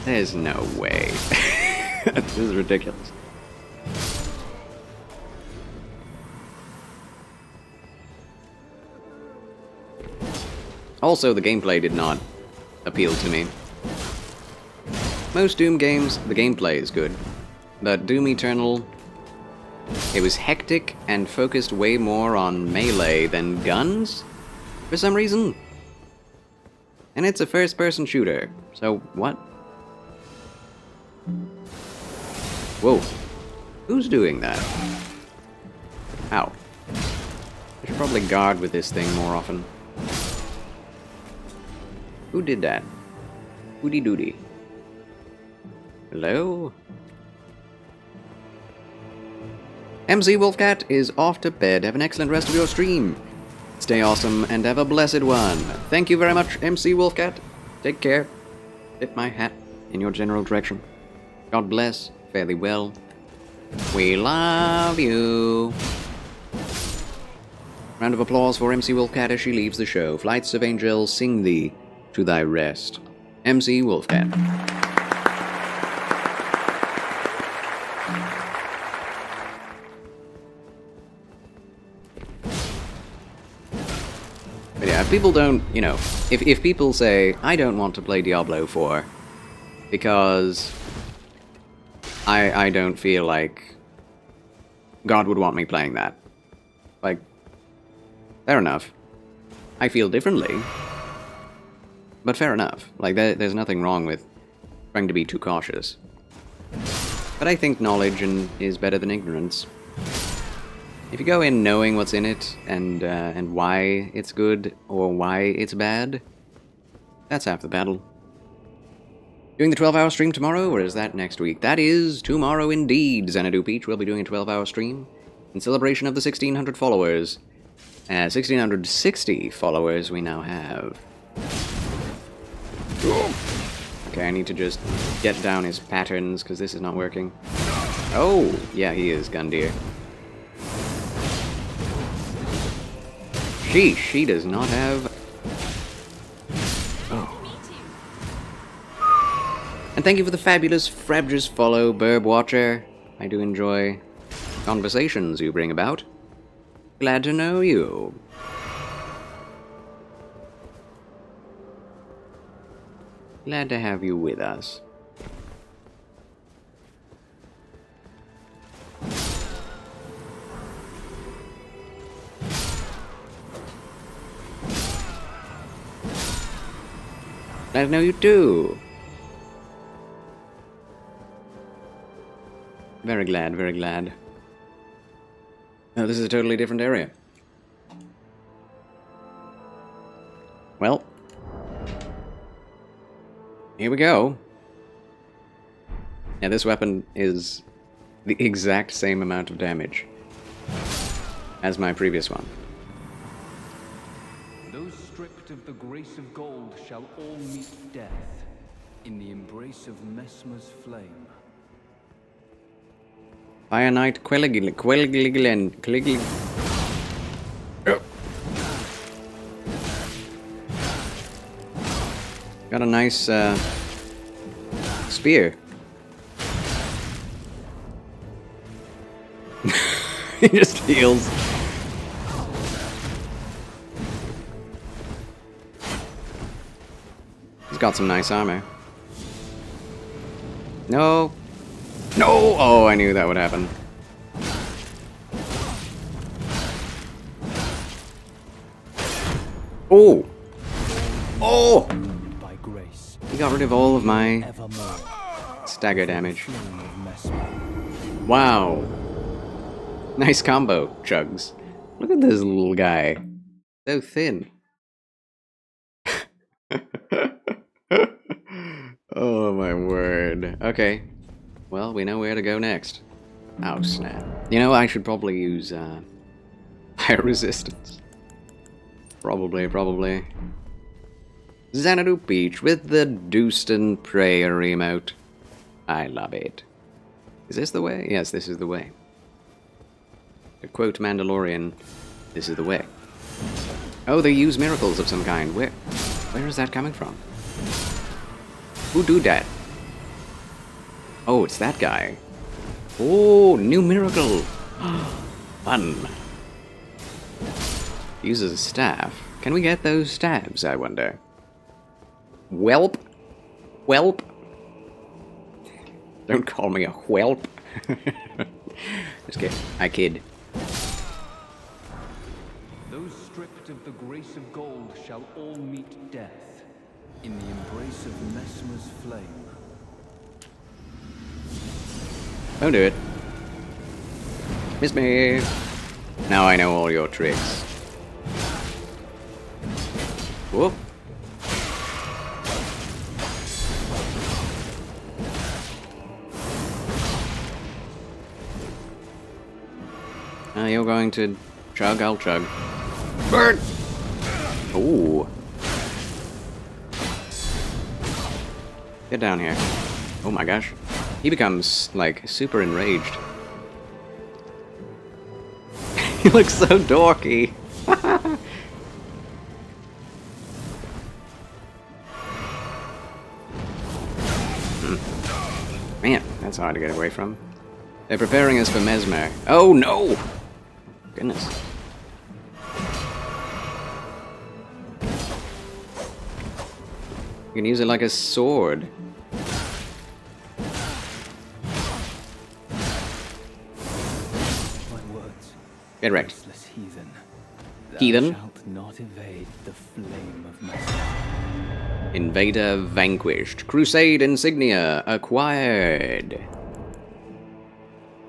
there's no way. this is ridiculous. Also, the gameplay did not appeal to me. Most Doom games, the gameplay is good. But Doom Eternal, it was hectic and focused way more on melee than guns, for some reason. And it's a first-person shooter, so what? Whoa. Who's doing that? Ow. I should probably guard with this thing more often. Who did that? Hooty doody. Hello? MC Wolfcat is off to bed. Have an excellent rest of your stream. Stay awesome and have a blessed one. Thank you very much, MC Wolfcat. Take care. Tip my hat in your general direction. God bless. Fairly well. We love you. Round of applause for MC Wolfcat as she leaves the show. Flights of angels sing thee to thy rest. MC Wolfcat. But yeah, if people don't, you know, if, if people say, I don't want to play Diablo 4 because I, I don't feel like God would want me playing that. Like, fair enough. I feel differently. But fair enough. Like, there, there's nothing wrong with trying to be too cautious. But I think knowledge and, is better than ignorance. If you go in knowing what's in it and uh, and why it's good or why it's bad, that's half the battle. Doing the 12-hour stream tomorrow, or is that next week? That is tomorrow indeed. Xanadu Peach will be doing a 12-hour stream in celebration of the 1,600 followers. Uh, 1,660 followers we now have. Okay, I need to just get down his patterns, because this is not working. Oh, yeah, he is, Gundyr. Sheesh, she does not have... Oh. And thank you for the fabulous Frabjous follow, Burb Watcher. I do enjoy conversations you bring about. Glad to know you. Glad to have you with us. To know you too. Very glad, very glad. Oh, this is a totally different area. Well, here we go. Now this weapon is the exact same amount of damage as my previous one. Those stripped of the grace of gold shall all meet death in the embrace of Messmer's flame. Fire Knight Quelligil Quelliglen Quelligil Got a nice uh, spear. he just heals. He's got some nice armor. No. No! Oh, I knew that would happen. Oh! Oh! He got rid of all of my stagger damage. Flame of Messmer. Wow. Nice combo, Chugs. Look at this little guy. So thin. oh my word. Okay. Well, we know where to go next. Oh snap. You know, I should probably use uh, higher resistance. Probably, probably. Xanadu Peach with the Dewston Prayer emote. I love it. Is this the way? Yes, this is the way. To quote Mandalorian, this is the way. Oh, they use miracles of some kind. Where, where is that coming from? Who do that? Oh, it's that guy. Oh, new miracle. Fun. Uses a staff. Can we get those stabs, I wonder? Whelp? Whelp? Don't call me a whelp. Just kidding. I kid. Those stripped of the grace of gold shall all meet death in the embrace of Messmer's flame. Don't do it. Miss me. Now I know all your tricks. Whoop. Uh, you're going to chug, I'll chug. Burn! Ooh. Get down here. Oh my gosh. He becomes, like, super enraged. he looks so dorky. Hmm. Man, that's hard to get away from. They're preparing us for Messmer. Oh no! Goodness. You can use it like a sword. My words, Get wrecked. heathen. Heathen? shalt not evade the flame of Messmer. Invader vanquished. Crusade insignia acquired.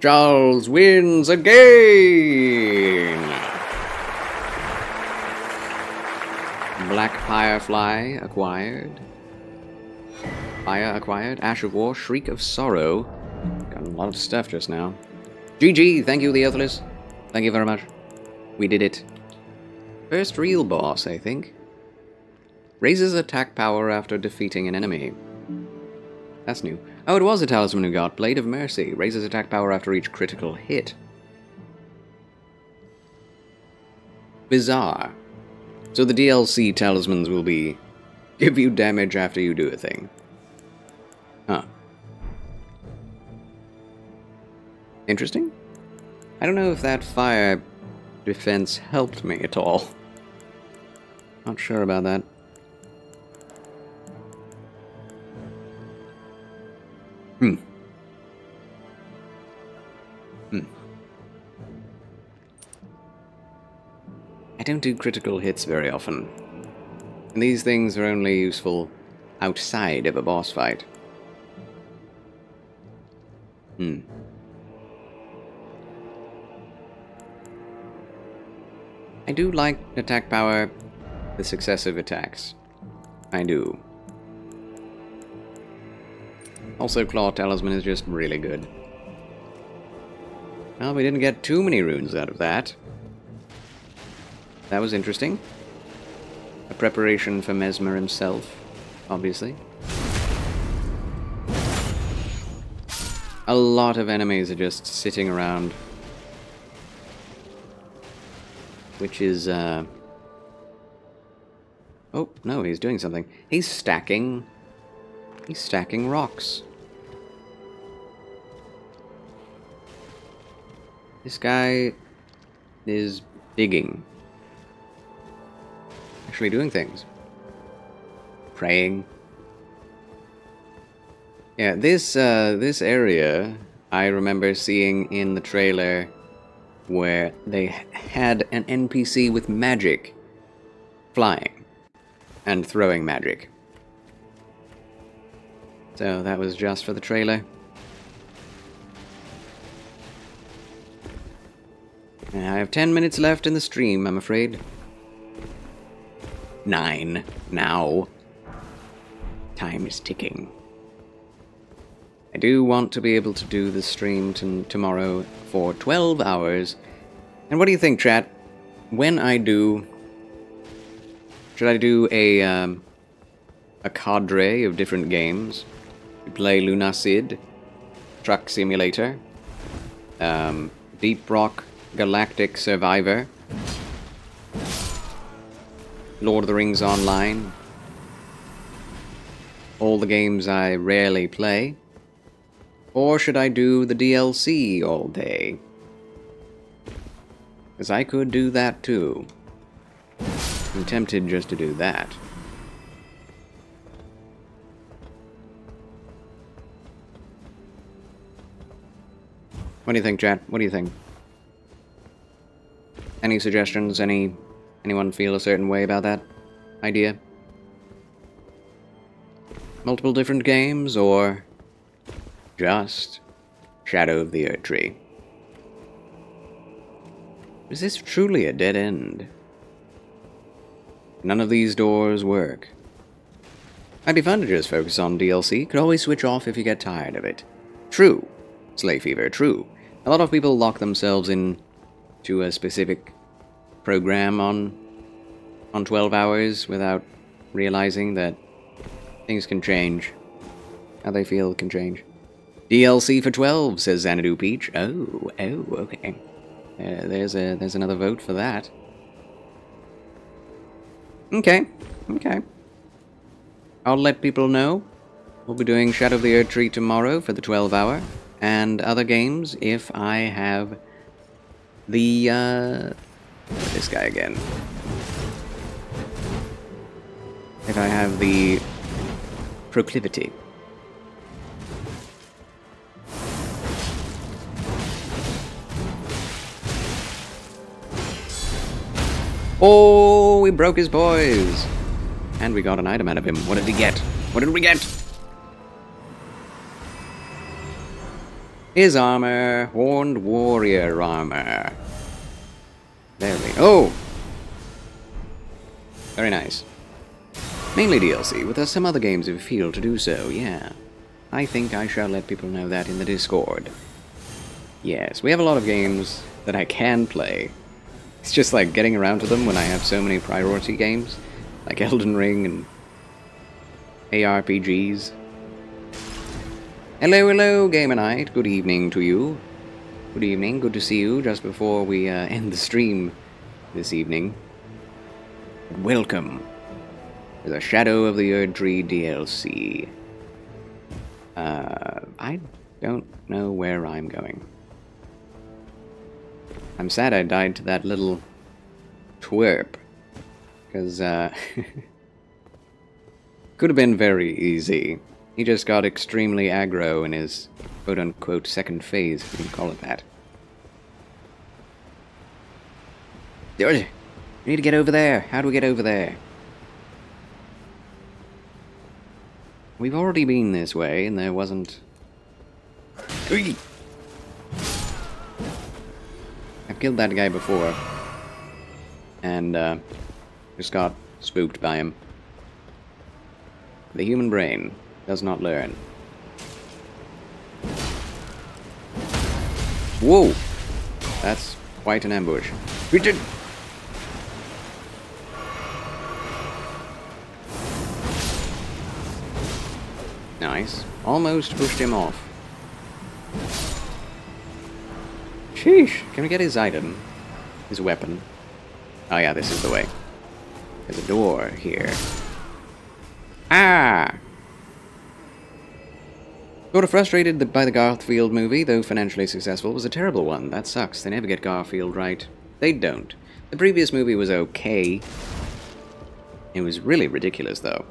Charles wins again! Black Firefly acquired. Fire acquired. Ash of War. Shriek of Sorrow. Got a lot of stuff just now. GG, thank you, the Earthless. Thank you very much. We did it. First real boss, I think. Raises attack power after defeating an enemy. That's new. Oh, it was a talisman who got Blade of Mercy. Raises attack power after each critical hit. Bizarre. So the DLC talismans will be give you damage after you do a thing. Huh. Interesting. I don't know if that fire defense helped me at all. Not sure about that. I don't do critical hits very often. And these things are only useful outside of a boss fight. Hmm. I do like attack power, the successive attacks. I do. Also, Claw Talisman is just really good. Well, we didn't get too many runes out of that. That was interesting. A preparation for Messmer himself, obviously. A lot of enemies are just sitting around. Which is, uh... Oh, no, he's doing something. He's stacking... He's stacking rocks. This guy is digging. Actually doing things. Praying. Yeah, this uh, this area I remember seeing in the trailer where they had an NPC with magic flying and throwing magic. So that was just for the trailer. I have 10 minutes left in the stream, I'm afraid. Nine. Now. Time is ticking. I do want to be able to do the stream tomorrow for 12 hours. And what do you think, chat? When I do... Should I do a, um, a cadre of different games? We play Lunacid, Truck Simulator, um, Deep Rock Galactic Survivor, Lord of the Rings Online, all the games I rarely play, or should I do the DLC all day? Because I could do that too. I'm tempted just to do that. What do you think, chat? What do you think? Any suggestions? Any anyone feel a certain way about that idea? Multiple different games or just Shadow of the Erdtree? Is this truly a dead end? None of these doors work. I'd be fun to just focus on DLC. Could always switch off if you get tired of it. True. Slay Fever, true. A lot of people lock themselves in to a specific program on on 12 hours without realizing that things can change. How they feel can change. DLC for 12, says Xanadu Peach. Oh, oh, okay. Uh, there's a there's another vote for that. Okay, okay. I'll let people know. We'll be doing Shadow of the Erdtree tomorrow for the 12 hour, and other games if I have the, uh, this guy again. If I have the proclivity. Oh, we broke his boys. And we got an item out of him. What did he get? What did we get? His armor. Horned warrior armor. There we go. Oh! Very nice. Mainly DLC, with us some other games if you feel to do so, yeah. I think I shall let people know that in the Discord. Yes, we have a lot of games that I can play. It's just like getting around to them when I have so many priority games, like Elden Ring and ARPGs. Hello, hello, Gamer Knight. Good evening to you. Good evening. Good to see you just before we uh, end the stream this evening. Welcome the Shadow of the Erdtree DLC. Uh, I don't know where I'm going. I'm sad I died to that little twerp. Because, uh... could have been very easy. He just got extremely aggro in his quote-unquote second phase, if you can call it that. We need to get over there. How do we get over there? We've already been this way, and there wasn't... I've killed that guy before. And, uh, just got spooked by him. The human brain does not learn. Whoa! That's quite an ambush. Richard! Nice. Almost pushed him off. Sheesh. Can we get his item? His weapon? Oh yeah, this is the way. There's a door here. Ah! Sort of frustrated by the Garfield movie, though financially successful, was a terrible one. That sucks. They never get Garfield right. They don't. The previous movie was okay. It was really ridiculous, though.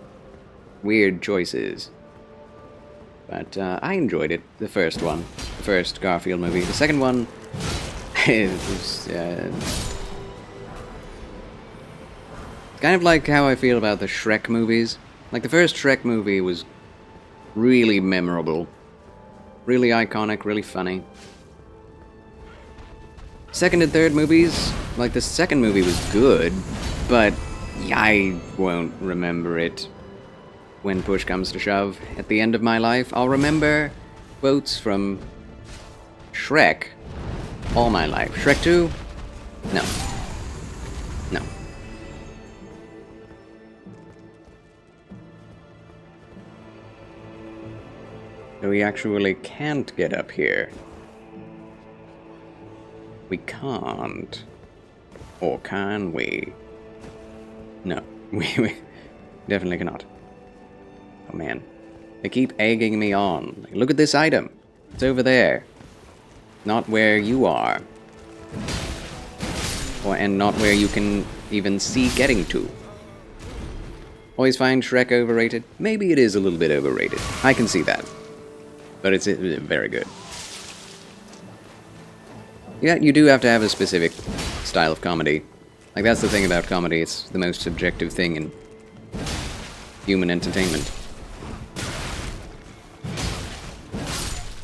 Weird choices. But uh, I enjoyed it, the first one. The first Garfield movie. The second one... was... Uh, kind of like how I feel about the Shrek movies. Like, the first Shrek movie was really memorable. Really iconic, really funny. Second and third movies, like the second movie was good, but I won't remember it when push comes to shove. At the end of my life, I'll remember quotes from Shrek all my life. Shrek 2? No. No. So we actually can't get up here. We can't. Or can we? No, we, we definitely cannot. Oh man. They keep egging me on. Like, look at this item. It's over there. Not where you are. Or, and not where you can even see getting to. Always find Shrek overrated? Maybe it is a little bit overrated. I can see that. But it's uh, very good. Yeah, you do have to have a specific style of comedy. Like, that's the thing about comedy, it's the most subjective thing in human entertainment.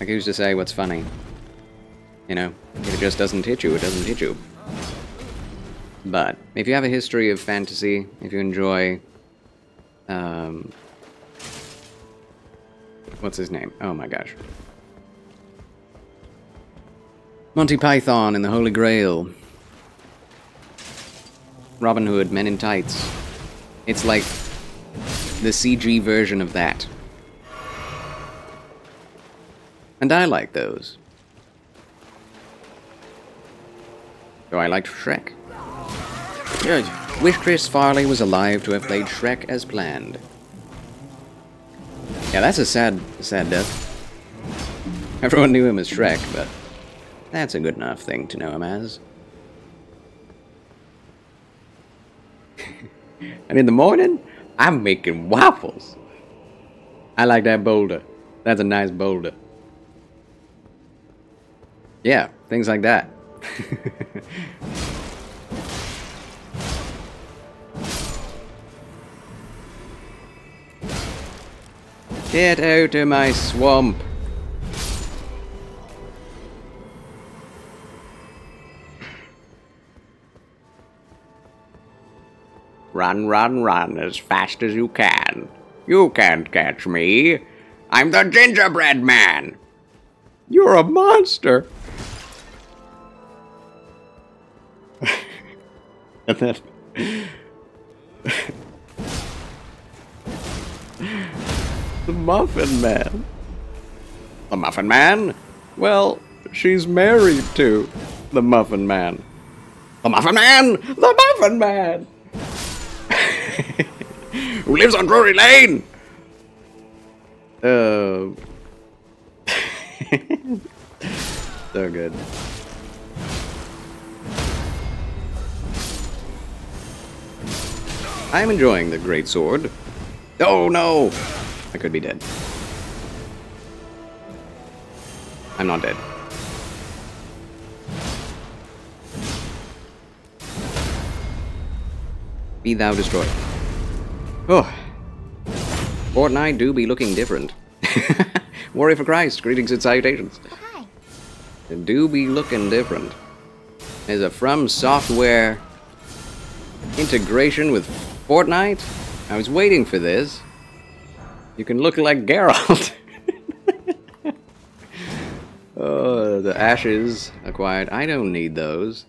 Like, who's to say what's funny? You know, if it just doesn't hit you, it doesn't hit you. But, if you have a history of fantasy, if you enjoy, um, what's his name? Oh my gosh. Monty Python and the Holy Grail. Robin Hood, Men in Tights. It's like the CG version of that. And I like those. So I liked Shrek. Wish Chris Farley was alive to have played Shrek as planned. Yeah, that's a sad, sad death. Everyone knew him as Shrek, but that's a good enough thing to know him as. and in the morning, I'm making waffles. I like that boulder. That's a nice boulder. Yeah, things like that. Get out of my swamp. Run, run, run as fast as you can. You can't catch me. I'm the gingerbread man. You're a monster. and then the Muffin Man. The Muffin Man? Well, she's married to the Muffin Man. The Muffin Man! The Muffin Man! Who lives on Drury Lane? Uh. so good. I'm enjoying the Great Sword. Oh no! I could be dead. I'm not dead. Be thou destroyed. Oh. Fortnite do be looking different. Warrior for Christ, greetings and salutations. Oh, hi. Do be looking different. There's a FromSoftware integration with Fortnite. I was waiting for this. You can look like Geralt. oh, the ashes acquired. I don't need those.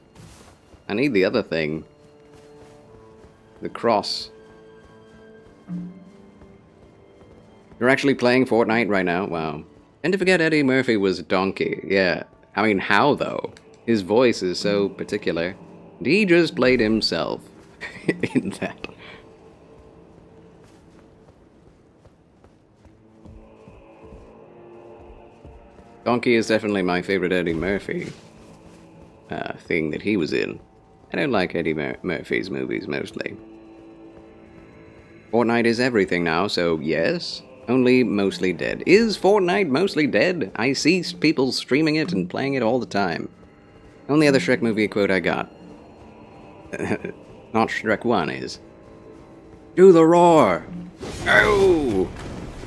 I need the other thing. The cross. You're actually playing Fortnite right now? Wow. And to forget Eddie Murphy was Donkey. Yeah. I mean, how though? His voice is so particular. He just played himself in that. Donkey is definitely my favorite Eddie Murphy uh, thing that he was in. I don't like Eddie Mur Murphy's movies mostly. Fortnite is everything now, so yes, only mostly dead. Is Fortnite mostly dead? I see people streaming it and playing it all the time. Only other Shrek movie quote I got. Not Shrek 1 is. Do the roar! Oh!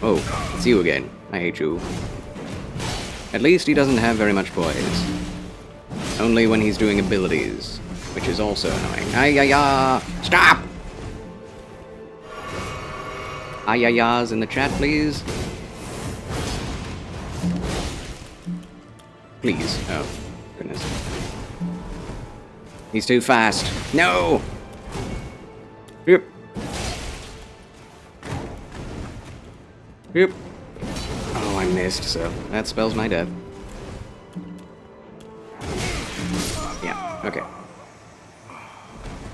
Oh, it's you again. I hate you. At least he doesn't have very much poise. Only when he's doing abilities, which is also annoying. Ay-ya-ya! Stop! Ay-ya-yas in the chat, please. Please. Oh, goodness. He's too fast. No! Yep. Yep. Oh, I missed, so that spells my death. Yeah, okay.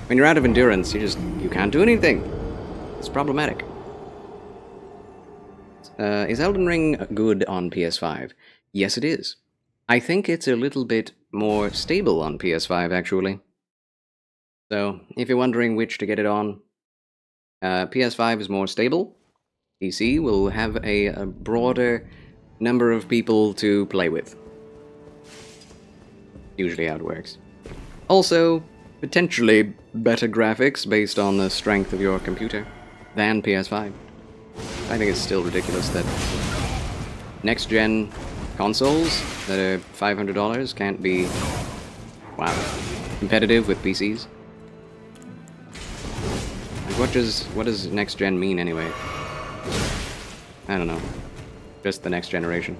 When you're out of endurance, you just, you can't do anything. It's problematic. Uh, is Elden Ring good on PS5? Yes, it is. I think it's a little bit more stable on PS5, actually. So, if you're wondering which to get it on, uh, PS5 is more stable. PC will have a, a broader number of people to play with. Usually how it works. Also, potentially better graphics based on the strength of your computer than PS5. I think it's still ridiculous that next gen consoles that are $500 can't be, wow, competitive with PCs. Like what does what does next gen mean anyway? I don't know. Just the next generation.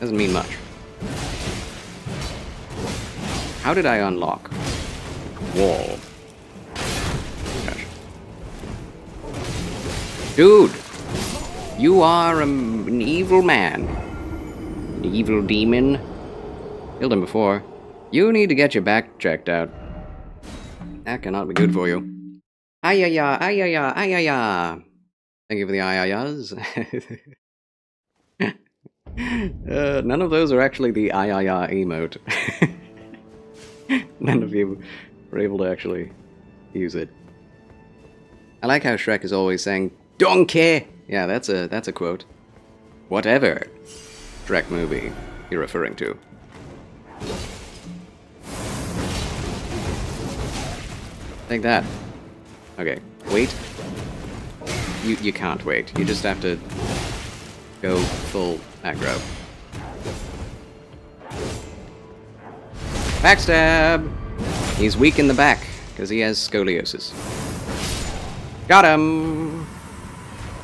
Doesn't mean much. How did I unlock? Wall. Gosh. Dude! You are an evil man. An evil demon. Killed him before. You need to get your back checked out. That cannot be good for you. Ayaya, ayaya, ayaya. Thank you for the ayayas. uh, none of those are actually the ayaya emote. none of you were able to actually use it. I like how Shrek is always saying, Donkey! Yeah, that's a that's a quote. Whatever Shrek movie you're referring to. Like that. Okay, wait. You you can't wait. You just have to go full aggro. Backstab! He's weak in the back, because he has scoliosis. Got him!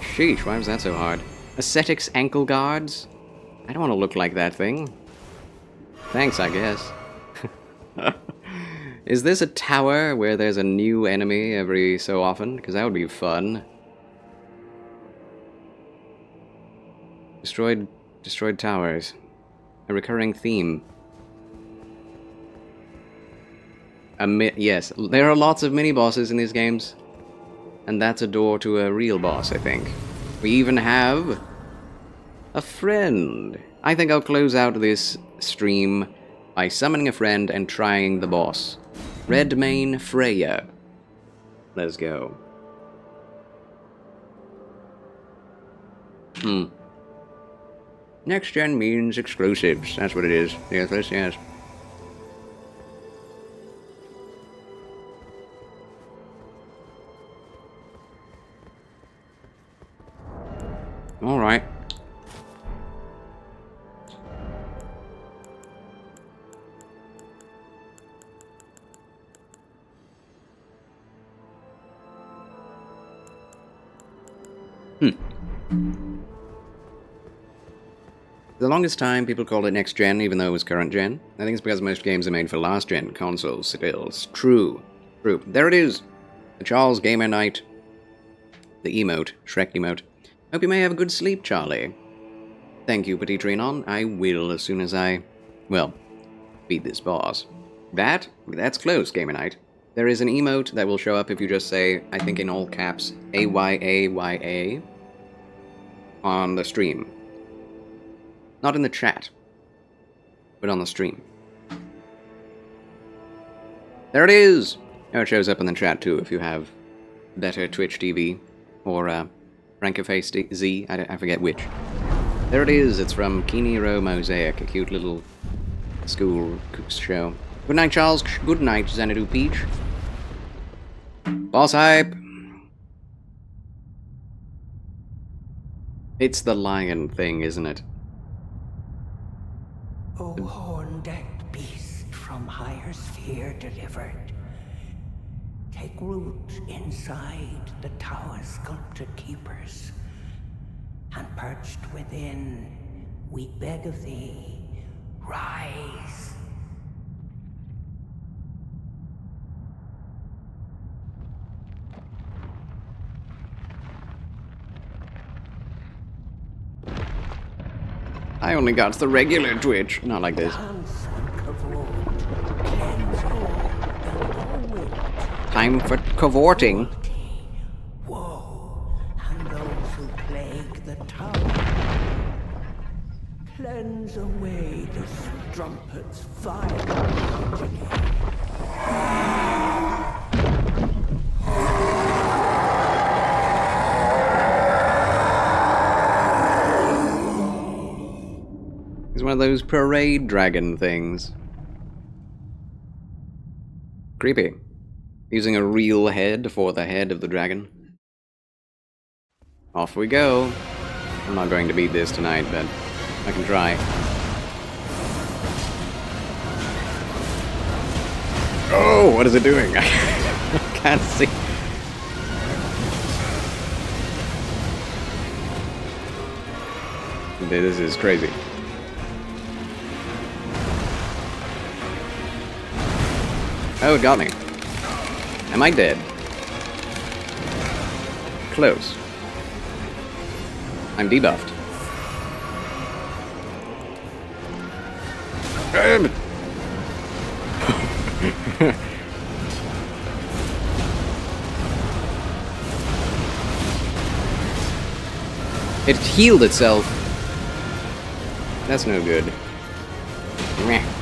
Sheesh, why was that so hard? Ascetics ankle guards? I don't want to look like that thing. Thanks, I guess. Is this a tower where there's a new enemy every so often? Because that would be fun. Destroyed, destroyed towers. A recurring theme. A yes, there are lots of mini-bosses in these games. And that's a door to a real boss, I think. We even have... a friend. I think I'll close out this stream by summoning a friend and trying the boss. Redmane Freya. Let's go. Hmm. Next gen means exclusives. That's what it is. Yes, yes, yes. Alright. The longest time, people called it next gen, even though it was current gen. I think it's because most games are made for last gen consoles still. It's true. True. There it is. The Charles Gamer Knight. The emote. Shrek emote. Hope you may have a good sleep, Charlie. Thank you, Petit Trinon. I will as soon as I, well, beat this boss. That? That's close, Gamer Knight. There is an emote that will show up if you just say, I think in all caps, A-Y-A-Y-A on the stream. Not in the chat, but on the stream. There it is! Oh, it shows up in the chat too if you have better Twitch TV or uh, FrankerFaceZ, I, I forget which. There it is, it's from Kiniro Mosaic, a cute little school show. Good night, Charles. Good night, Xanadu Peach. Boss hype! It's the lion thing, isn't it? O horn-decked beast from higher sphere delivered, take root inside the tower sculpted keepers, and perched within, we beg of thee, rise. I only got the regular Twitch, not like this. Time for cavorting. Cleanse away the strumpets fine. Of those parade dragon things. Creepy. Using a real head for the head of the dragon. Off we go. I'm not going to beat this tonight, but I can try. Oh, what is it doing? I can't see. This is crazy. Oh, it got me. Am I dead? Close. I'm debuffed. Damn it! it healed itself. That's no good. Meh.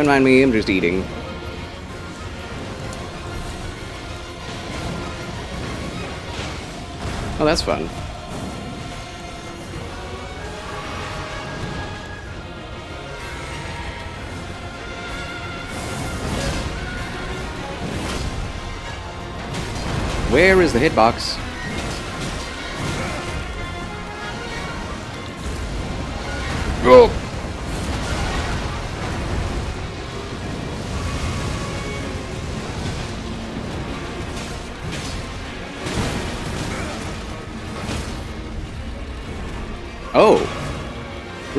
Don't mind me, I'm just eating. Oh, that's fun. Where is the hitbox?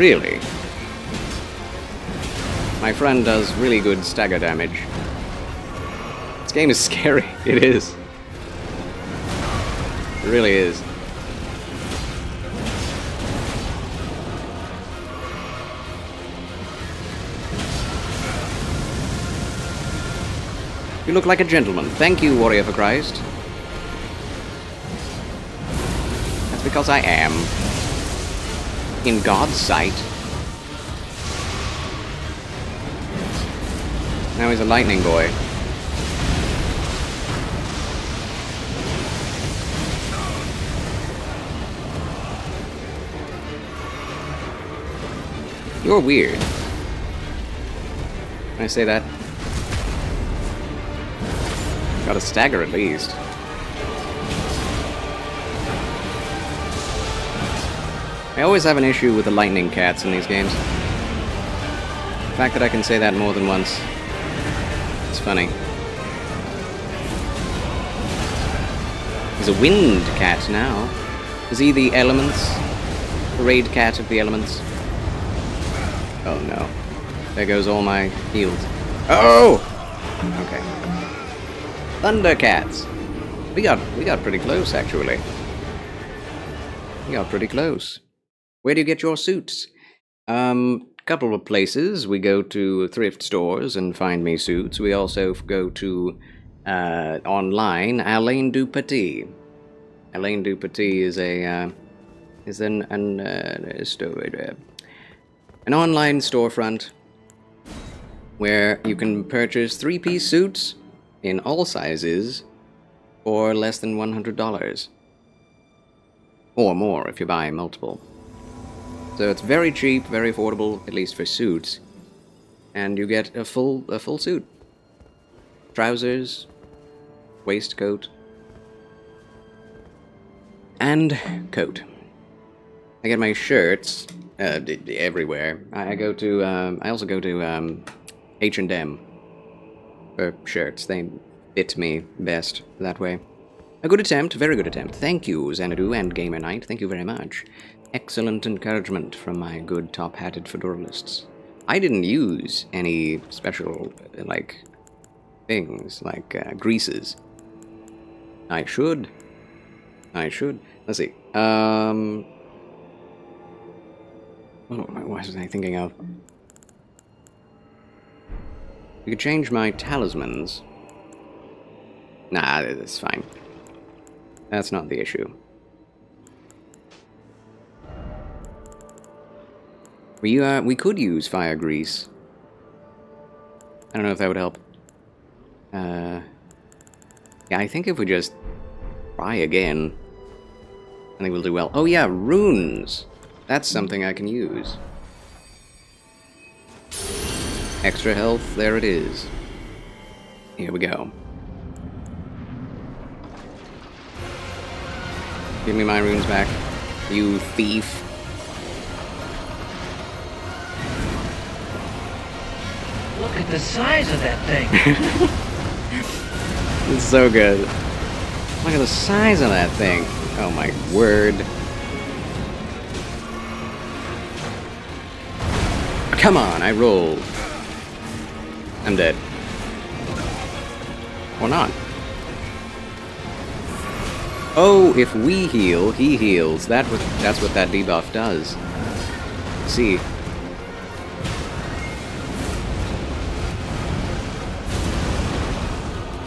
Really? My friend does really good stagger damage. This game is scary. It is. It really is. You look like a gentleman. Thank you, Warrior for Christ. That's because I am. In God's sight. Now he's a lightning boy. You're weird. Can I say that? Got a stagger at least. I always have an issue with the lightning cats in these games. The fact that I can say that more than once. It's funny. He's a wind cat now. Is he the elements? Raid cat of the elements? Oh no. There goes all my heals. Oh! Okay. Thundercats! We got we got pretty close actually. We got pretty close. Where do you get your suits? Um, couple of places. We go to thrift stores and find me suits. We also go to uh, online Alain Dupetit. Alain Dupetit is a uh, is an an uh, uh, an online storefront where you can purchase three-piece suits in all sizes for less than one hundred dollars, or more if you buy multiple. So it's very cheap, very affordable, at least for suits. And you get a full a full suit. Trousers, waistcoat, and coat. I get my shirts uh, everywhere. I, I go to. Um, I also go to um, H and M for shirts. They fit me best that way. A good attempt, very good attempt. Thank you, Xanadu and Gamer Knight. Thank you very much. Excellent encouragement from my good top-hatted fedoralists. I didn't use any special, like, things, like uh, greases. I should. I should. Let's see. Um, what, what was I thinking of? You could change my talismans. Nah, that's fine. That's not the issue. We, uh, we could use fire grease. I don't know if that would help. Uh, yeah, I think if we just try again, I think we'll do well. Oh yeah, runes! That's something I can use. Extra health, there it is. Here we go. Give me my runes back, you thief. Look at the size of that thing. It's so good. Look at the size of that thing. Oh my word. Come on, I rolled. I'm dead. Or not. Oh, if we heal, he heals. That was, that's what that debuff does. See.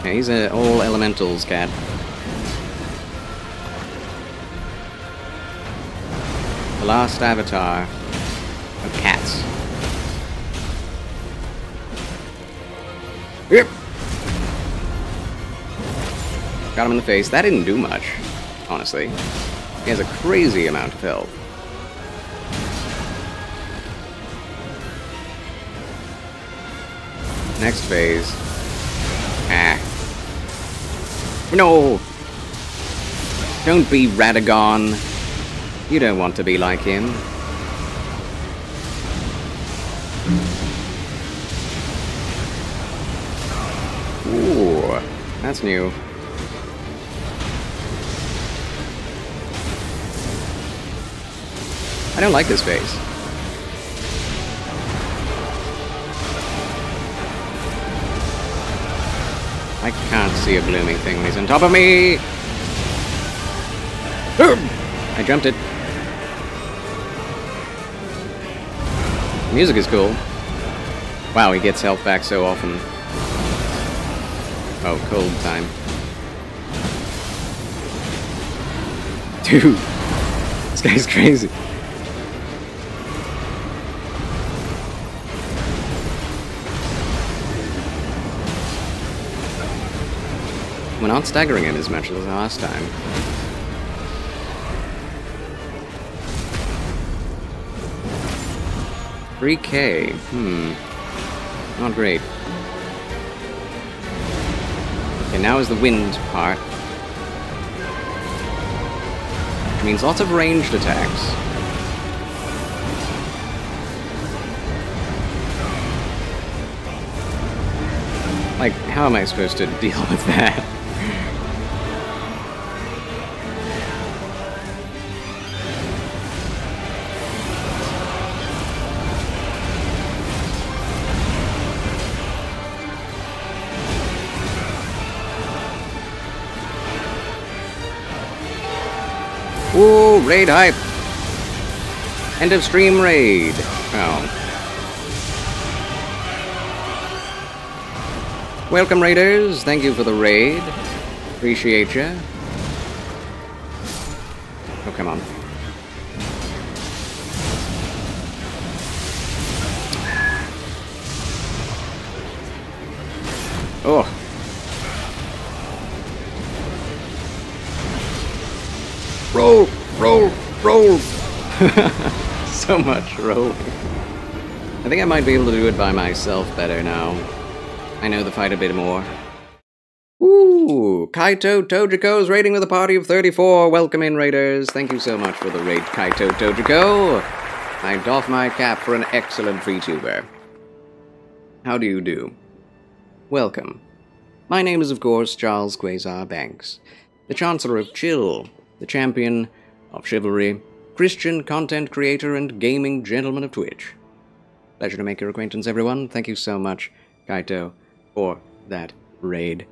Yeah, he's an all elementals cat. The last avatar of cats. Yep. Got him in the face. That didn't do much, honestly. He has a crazy amount of health. Next phase. Ah. No! Don't be Radagon. You don't want to be like him. Ooh, that's new. I don't like this phase. I can't see a blooming thing when he's on top of me! Boom! I jumped it. Music is cool. Wow, he gets health back so often. Oh, cold time. Dude! This guy's crazy. We're not staggering him as much as last time. Three K. Hmm. Not great. Okay, now is the wind part. Which means lots of ranged attacks. Like, how am I supposed to deal with that? Raid hype! End of stream raid. Oh. Welcome, raiders. Thank you for the raid. Appreciate you. Oh, come on. Oh. Roll, so much roll. I think I might be able to do it by myself better now. I know the fight a bit more. Ooh, Kaito Tojiko's raiding with a party of 34. Welcome in, raiders. Thank you so much for the raid, Kaito Tojiko. I doff my cap for an excellent VTuber. How do you do? Welcome. My name is, of course, Charles Quasar Banks, the Chancellor of Chill, the champion of chivalry, Christian content creator, and gaming gentleman of Twitch. Pleasure to make your acquaintance, everyone. Thank you so much, Kaito, for that raid.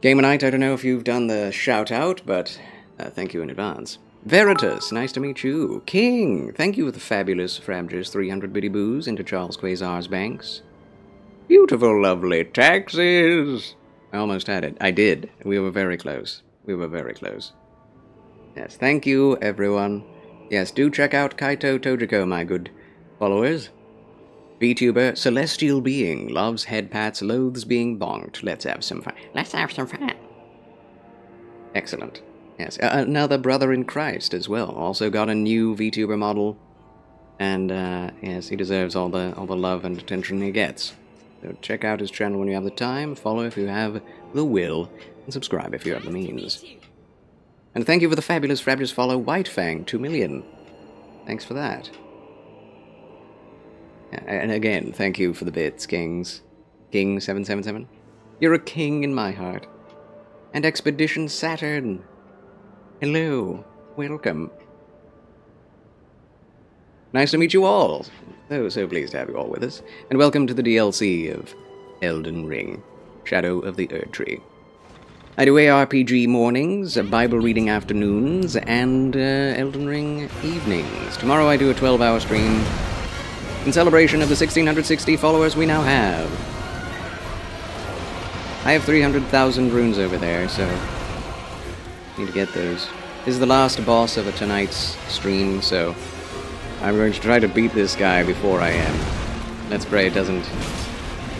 Gamer Night, I don't know if you've done the shout out, but uh, thank you in advance. Veritas, nice to meet you. King, thank you for the fabulous Frabjous 300 bitty boos into Charles Quasar's banks. Beautiful, lovely taxes. I almost had it. I did. We were very close. We were very close. Yes, thank you, everyone. Yes, do check out Kaito Tojiko, my good followers. VTuber Celestial Being loves head pats, loathes being bonked. Let's have some fun. Let's have some fun. Excellent. Yes, another brother in Christ as well. Also got a new VTuber model, and uh, yes, he deserves all the all the love and attention he gets. So check out his channel when you have the time. Follow if you have the will, and subscribe if you have the means. And thank you for the fabulous, fabulous follow, White Fang, two million. Thanks for that. And again, thank you for the bits, Kings. King777. You're a king in my heart. And Expedition Saturn. Hello. Welcome. Nice to meet you all. Oh, so pleased to have you all with us. And welcome to the DLC of Elden Ring Shadow of the Erdtree. I do ARPG mornings, Bible reading afternoons, and uh, Elden Ring evenings. Tomorrow I do a 12 hour stream in celebration of the 1660 followers we now have. I have 300,000 runes over there, so need to get those. This is the last boss of tonight's stream, so I'm going to try to beat this guy before I end. Let's pray it doesn't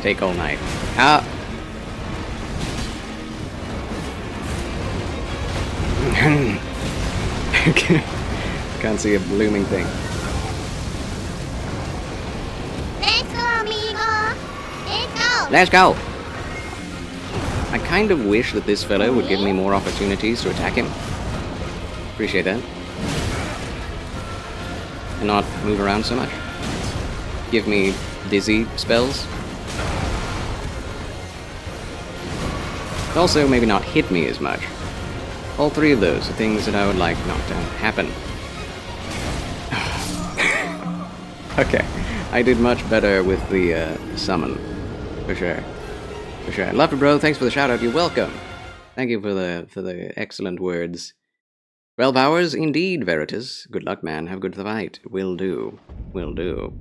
take all night. Ah! Can't see a blooming thing. Let's go, amigo. Let's go. Let's go! I kind of wish that this fellow would give me more opportunities to attack him. Appreciate that. And not move around so much. Give me dizzy spells. Also, maybe not hit me as much. All three of those are things that I would like not to happen. okay, I did much better with the uh, summon, for sure. For sure. Love it, bro, thanks for the shout out. You're welcome. Thank you for the for the excellent words. Twelve hours, indeed, Veritas. Good luck, man. Have good fight. Will do. Will do.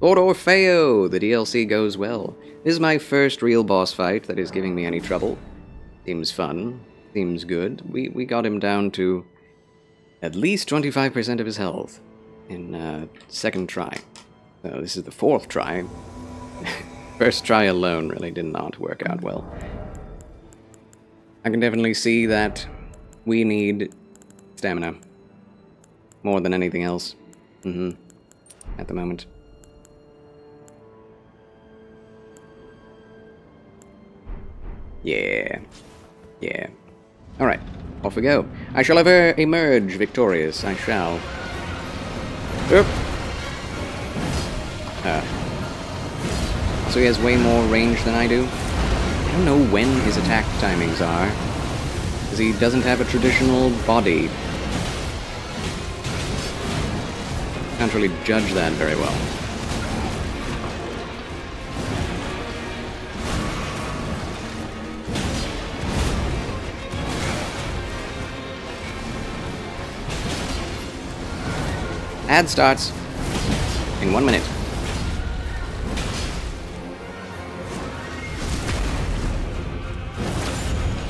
Lord Orfeo, the DLC goes well. This is my first real boss fight that is giving me any trouble. Seems fun. Seems good. We we got him down to at least 25% of his health in uh, second try. So this is the fourth try. First try alone really did not work out well. I can definitely see that we need stamina. More than anything else. Mm-hmm. At the moment. Yeah. Yeah. Alright, off we go. I shall ever emerge victorious, I shall. Oop. Uh, so he has way more range than I do. I don't know when his attack timings are. Because he doesn't have a traditional body. Can't really judge that very well. Ad starts in one minute.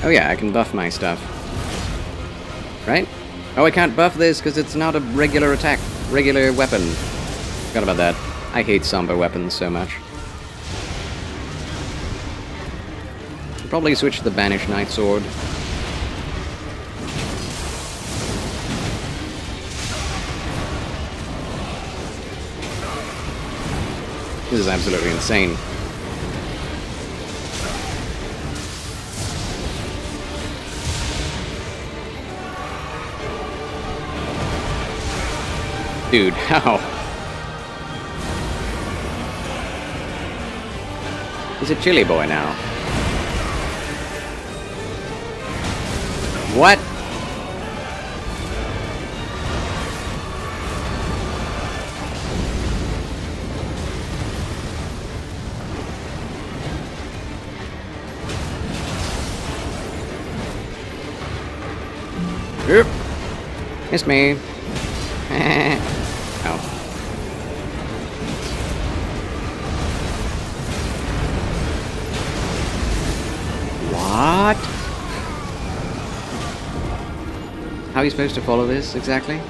Oh yeah, I can buff my stuff. Right? Oh, I can't buff this because it's not a regular attack, regular weapon. Forgot about that. I hate somber weapons so much. Probably switch to the Banished Knight Sword. This is absolutely insane. Dude, how? He's a chili boy now. What? Oop. It's me. oh. What? How are you supposed to follow this exactly?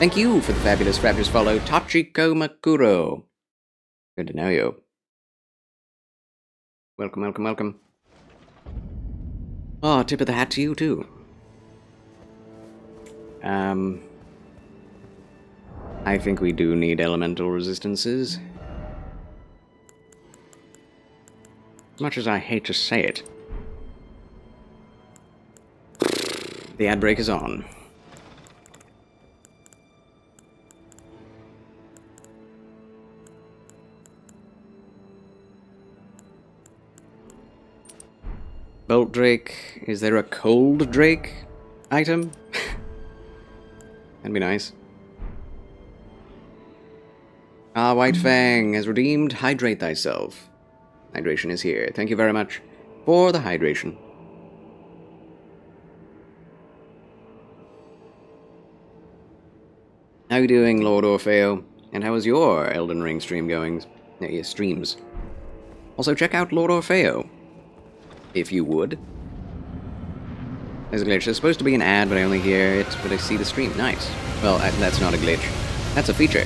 Thank you for the fabulous, fabulous follow, Tachiko Makuro. Good to know you. Welcome, welcome, welcome. Oh, tip of the hat to you, too. Um, I think we do need elemental resistances. Much as I hate to say it. The ad break is on. Boltdrake. Is there a Cold Drake item? That'd be nice. Ah, White Fang has redeemed Hydrate Thyself. Hydration is here. Thank you very much for the hydration. How you doing, Lord Orfeo? And how is your Elden Ring stream going? Yeah, streams. Also, check out Lord Orfeo, if you would. There's a glitch. There's supposed to be an ad, but I only hear it, but I see the stream. Nice. Well, I, that's not a glitch. That's a feature.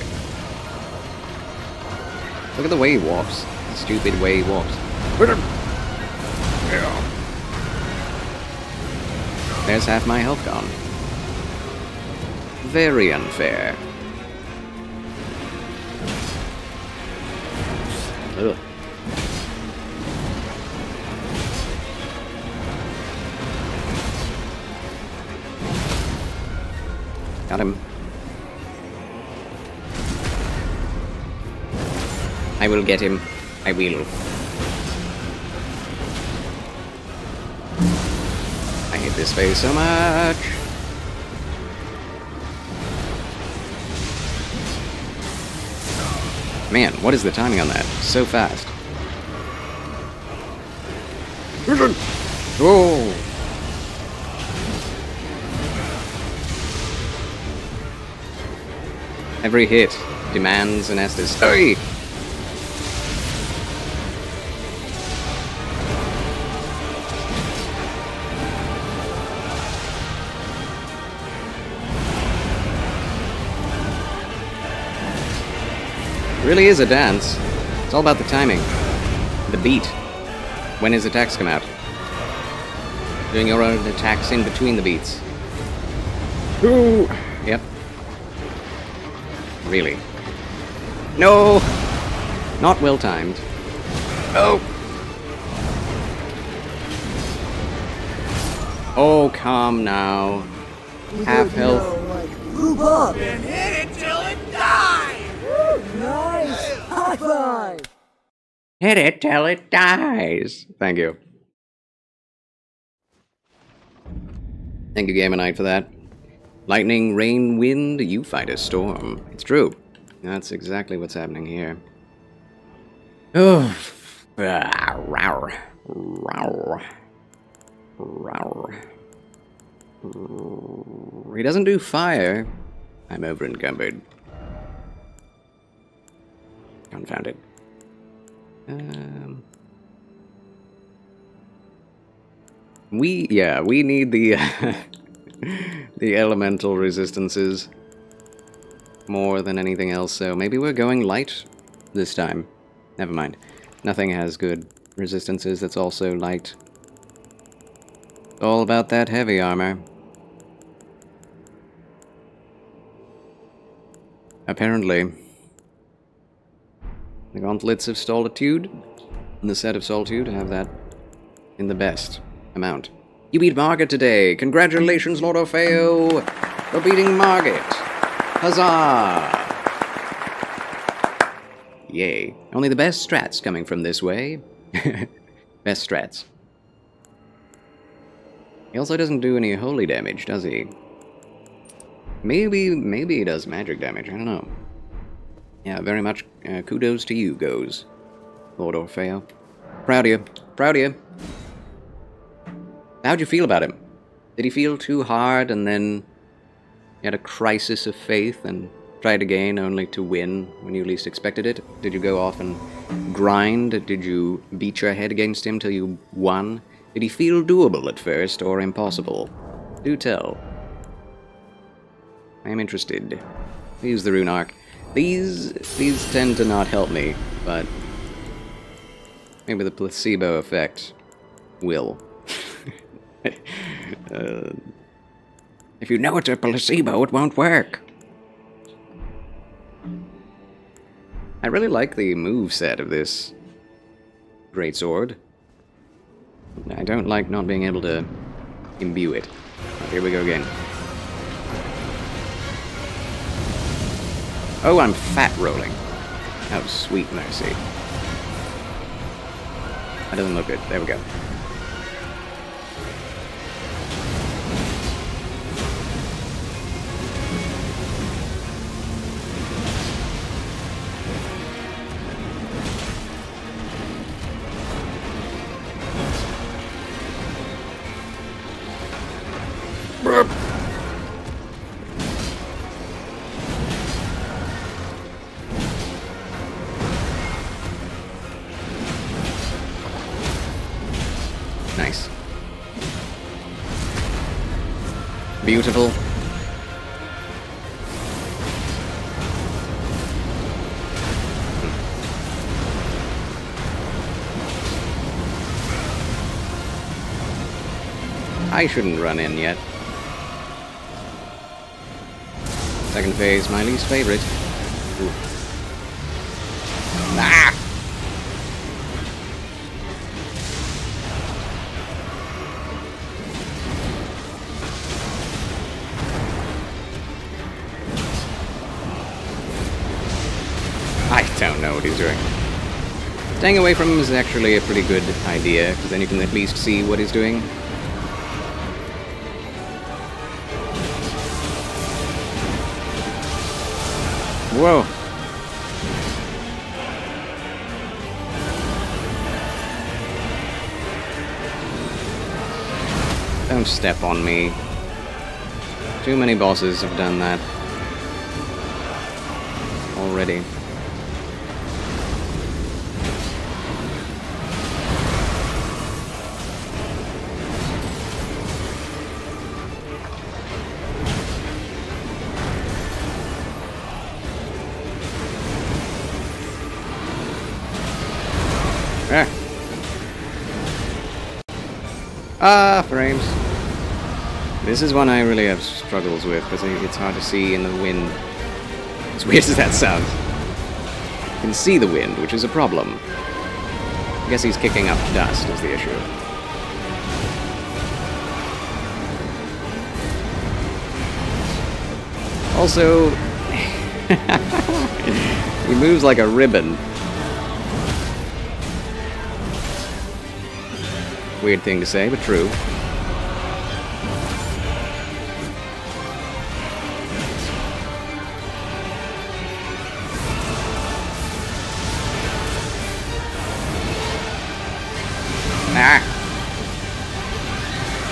Look at the way he walks. The stupid way he walks. There's half my health gone. Very unfair. Ugh. Got him. I will get him. I will. I hate this phase so much. Man, what is the timing on that? So fast. Oh! Every hit demands an Estus. Hey! really is a dance. It's all about the timing. The beat. When his attacks come out. Doing your own attacks in between the beats. Ooh! Yep. Really. No! Not well timed. Oh! Oh, calm now. Half health. Group up! And hit it till it dies! Nice! High five! Hit it till it dies. Thank you. Thank you, Game Night, for that. Lightning, rain, wind, you fight a storm. It's true. That's exactly what's happening here. Oh. Rawr. Rawr. Rawr. He doesn't do fire. I'm over encumbered. Confound it. Um, we, yeah, we need the, the elemental resistances more than anything else, so maybe we're going light this time. Never mind. Nothing has good resistances that's also light. All about that heavy armor. Apparently. The Gauntlets of Solitude and the Set of Solitude have that in the best amount. You beat Margit today! Congratulations, Lord Orfeo, for beating Margit! Huzzah! Yay. Only the best strats coming from this way. best strats. He also doesn't do any holy damage, does he? Maybe, maybe he does magic damage, I don't know. Yeah, very much uh, kudos to you, goes, Lord Orfeo. Proud of you. Proud of you. How'd you feel about him? Did he feel too hard and then you had a crisis of faith and tried again only to win when you least expected it? Did you go off and grind? Did you beat your head against him till you won? Did he feel doable at first or impossible? Do tell. I am interested. use the rune arc. These these tend to not help me, but maybe the placebo effect will. Uh, if you know it's a placebo, it won't work. I really like the move set of this great sword. I don't like not being able to imbue it. Oh, here we go again. Oh, I'm fat rolling. Oh, sweet mercy. That doesn't look good. There we go. I shouldn't run in yet. Second phase, my least favorite. Ooh. Ah! I don't know what he's doing. Staying away from him is actually a pretty good idea, because then you can at least see what he's doing. Whoa. Don't step on me. Too many bosses have done that. Already. This is one I really have struggles with because it's hard to see in the wind. As weird as that sounds. You can see the wind, which is a problem. I guess he's kicking up dust is the issue. Also, he moves like a ribbon. Weird thing to say, but true.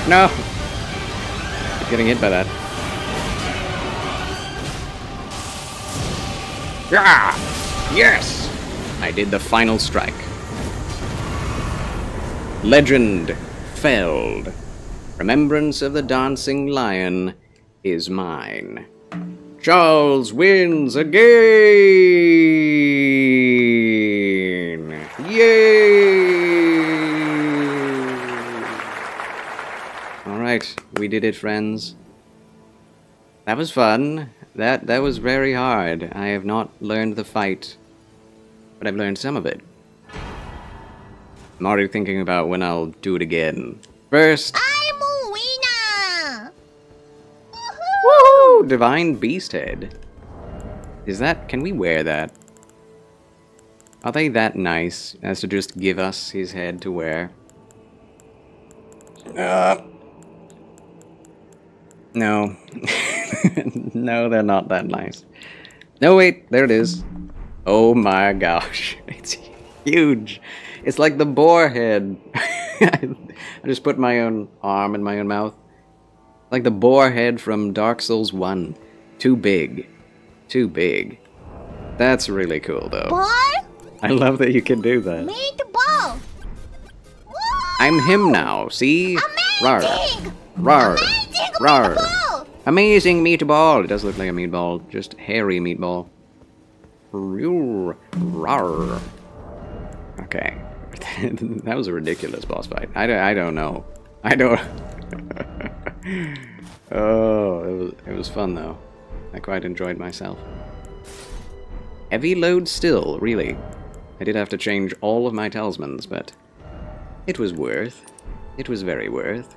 No! Keep getting hit by that. Yeah! Yes! I did the final strike. Legend felled. Remembrance of the dancing lion is mine. Charles wins again! We did it, friends. That was fun. That that was very hard. I have not learned the fight, but I've learned some of it. I'm already thinking about when I'll do it again. First, I'm a winner! woohoo! Divine Beast Head. Is that? Can we wear that? Are they that nice as to just give us his head to wear? Uh, no. no, they're not that nice. No, wait, there it is. Oh my gosh. It's huge. It's like the boar head. I just put my own arm in my own mouth. Like the boar head from Dark Souls 1. Too big. Too big. That's really cool, though. Ball? I love that you can do that. Meatball! I'm him now, see? Rar. Amazing! Rar. Amazing Rar. meatball! Amazing meatball! It does look like a meatball, just hairy meatball. Roar. Rawr. Okay. that was a ridiculous boss fight. I don't, I don't know. I don't... oh, it was, it was fun though. I quite enjoyed myself. Heavy load still, really. I did have to change all of my talismans, but it was worth. It was very worth.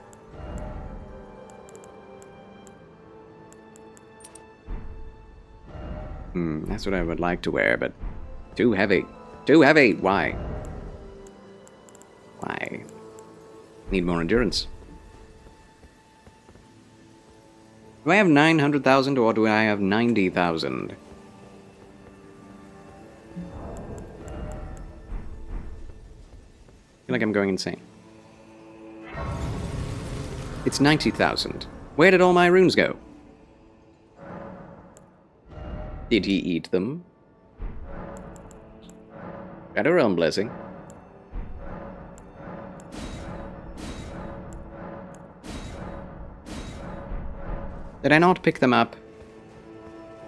Hmm, that's what I would like to wear, but too heavy. Too heavy! Why? Why? Need more endurance. Do I have 900,000 or do I have 90,000? feel like I'm going insane. It's 90,000. Where did all my runes go? Did he eat them? Got a realm blessing. Did I not pick them up?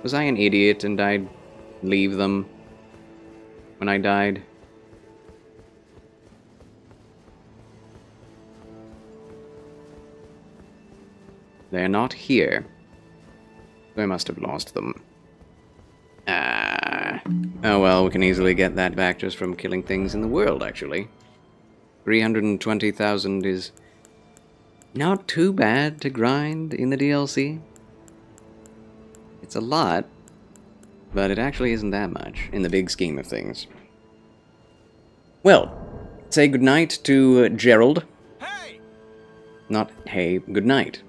Was I an idiot and I'd leave them when I died? They are not here. I must have lost them. Ah. Oh well, we can easily get that back just from killing things in the world, actually. 320,000 is not too bad to grind in the DLC. It's a lot, but it actually isn't that much in the big scheme of things. Well, say goodnight to uh, Gerald. Hey! Not hey, good night.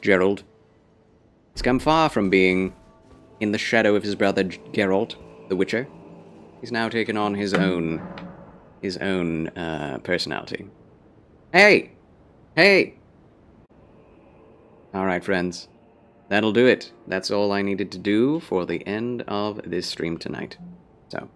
Gerald. He's come far from being in the shadow of his brother Geralt, the Witcher. He's now taken on his own, his own uh, personality. Hey, hey. All right, friends, that'll do it. That's all I needed to do for the end of this stream tonight. So,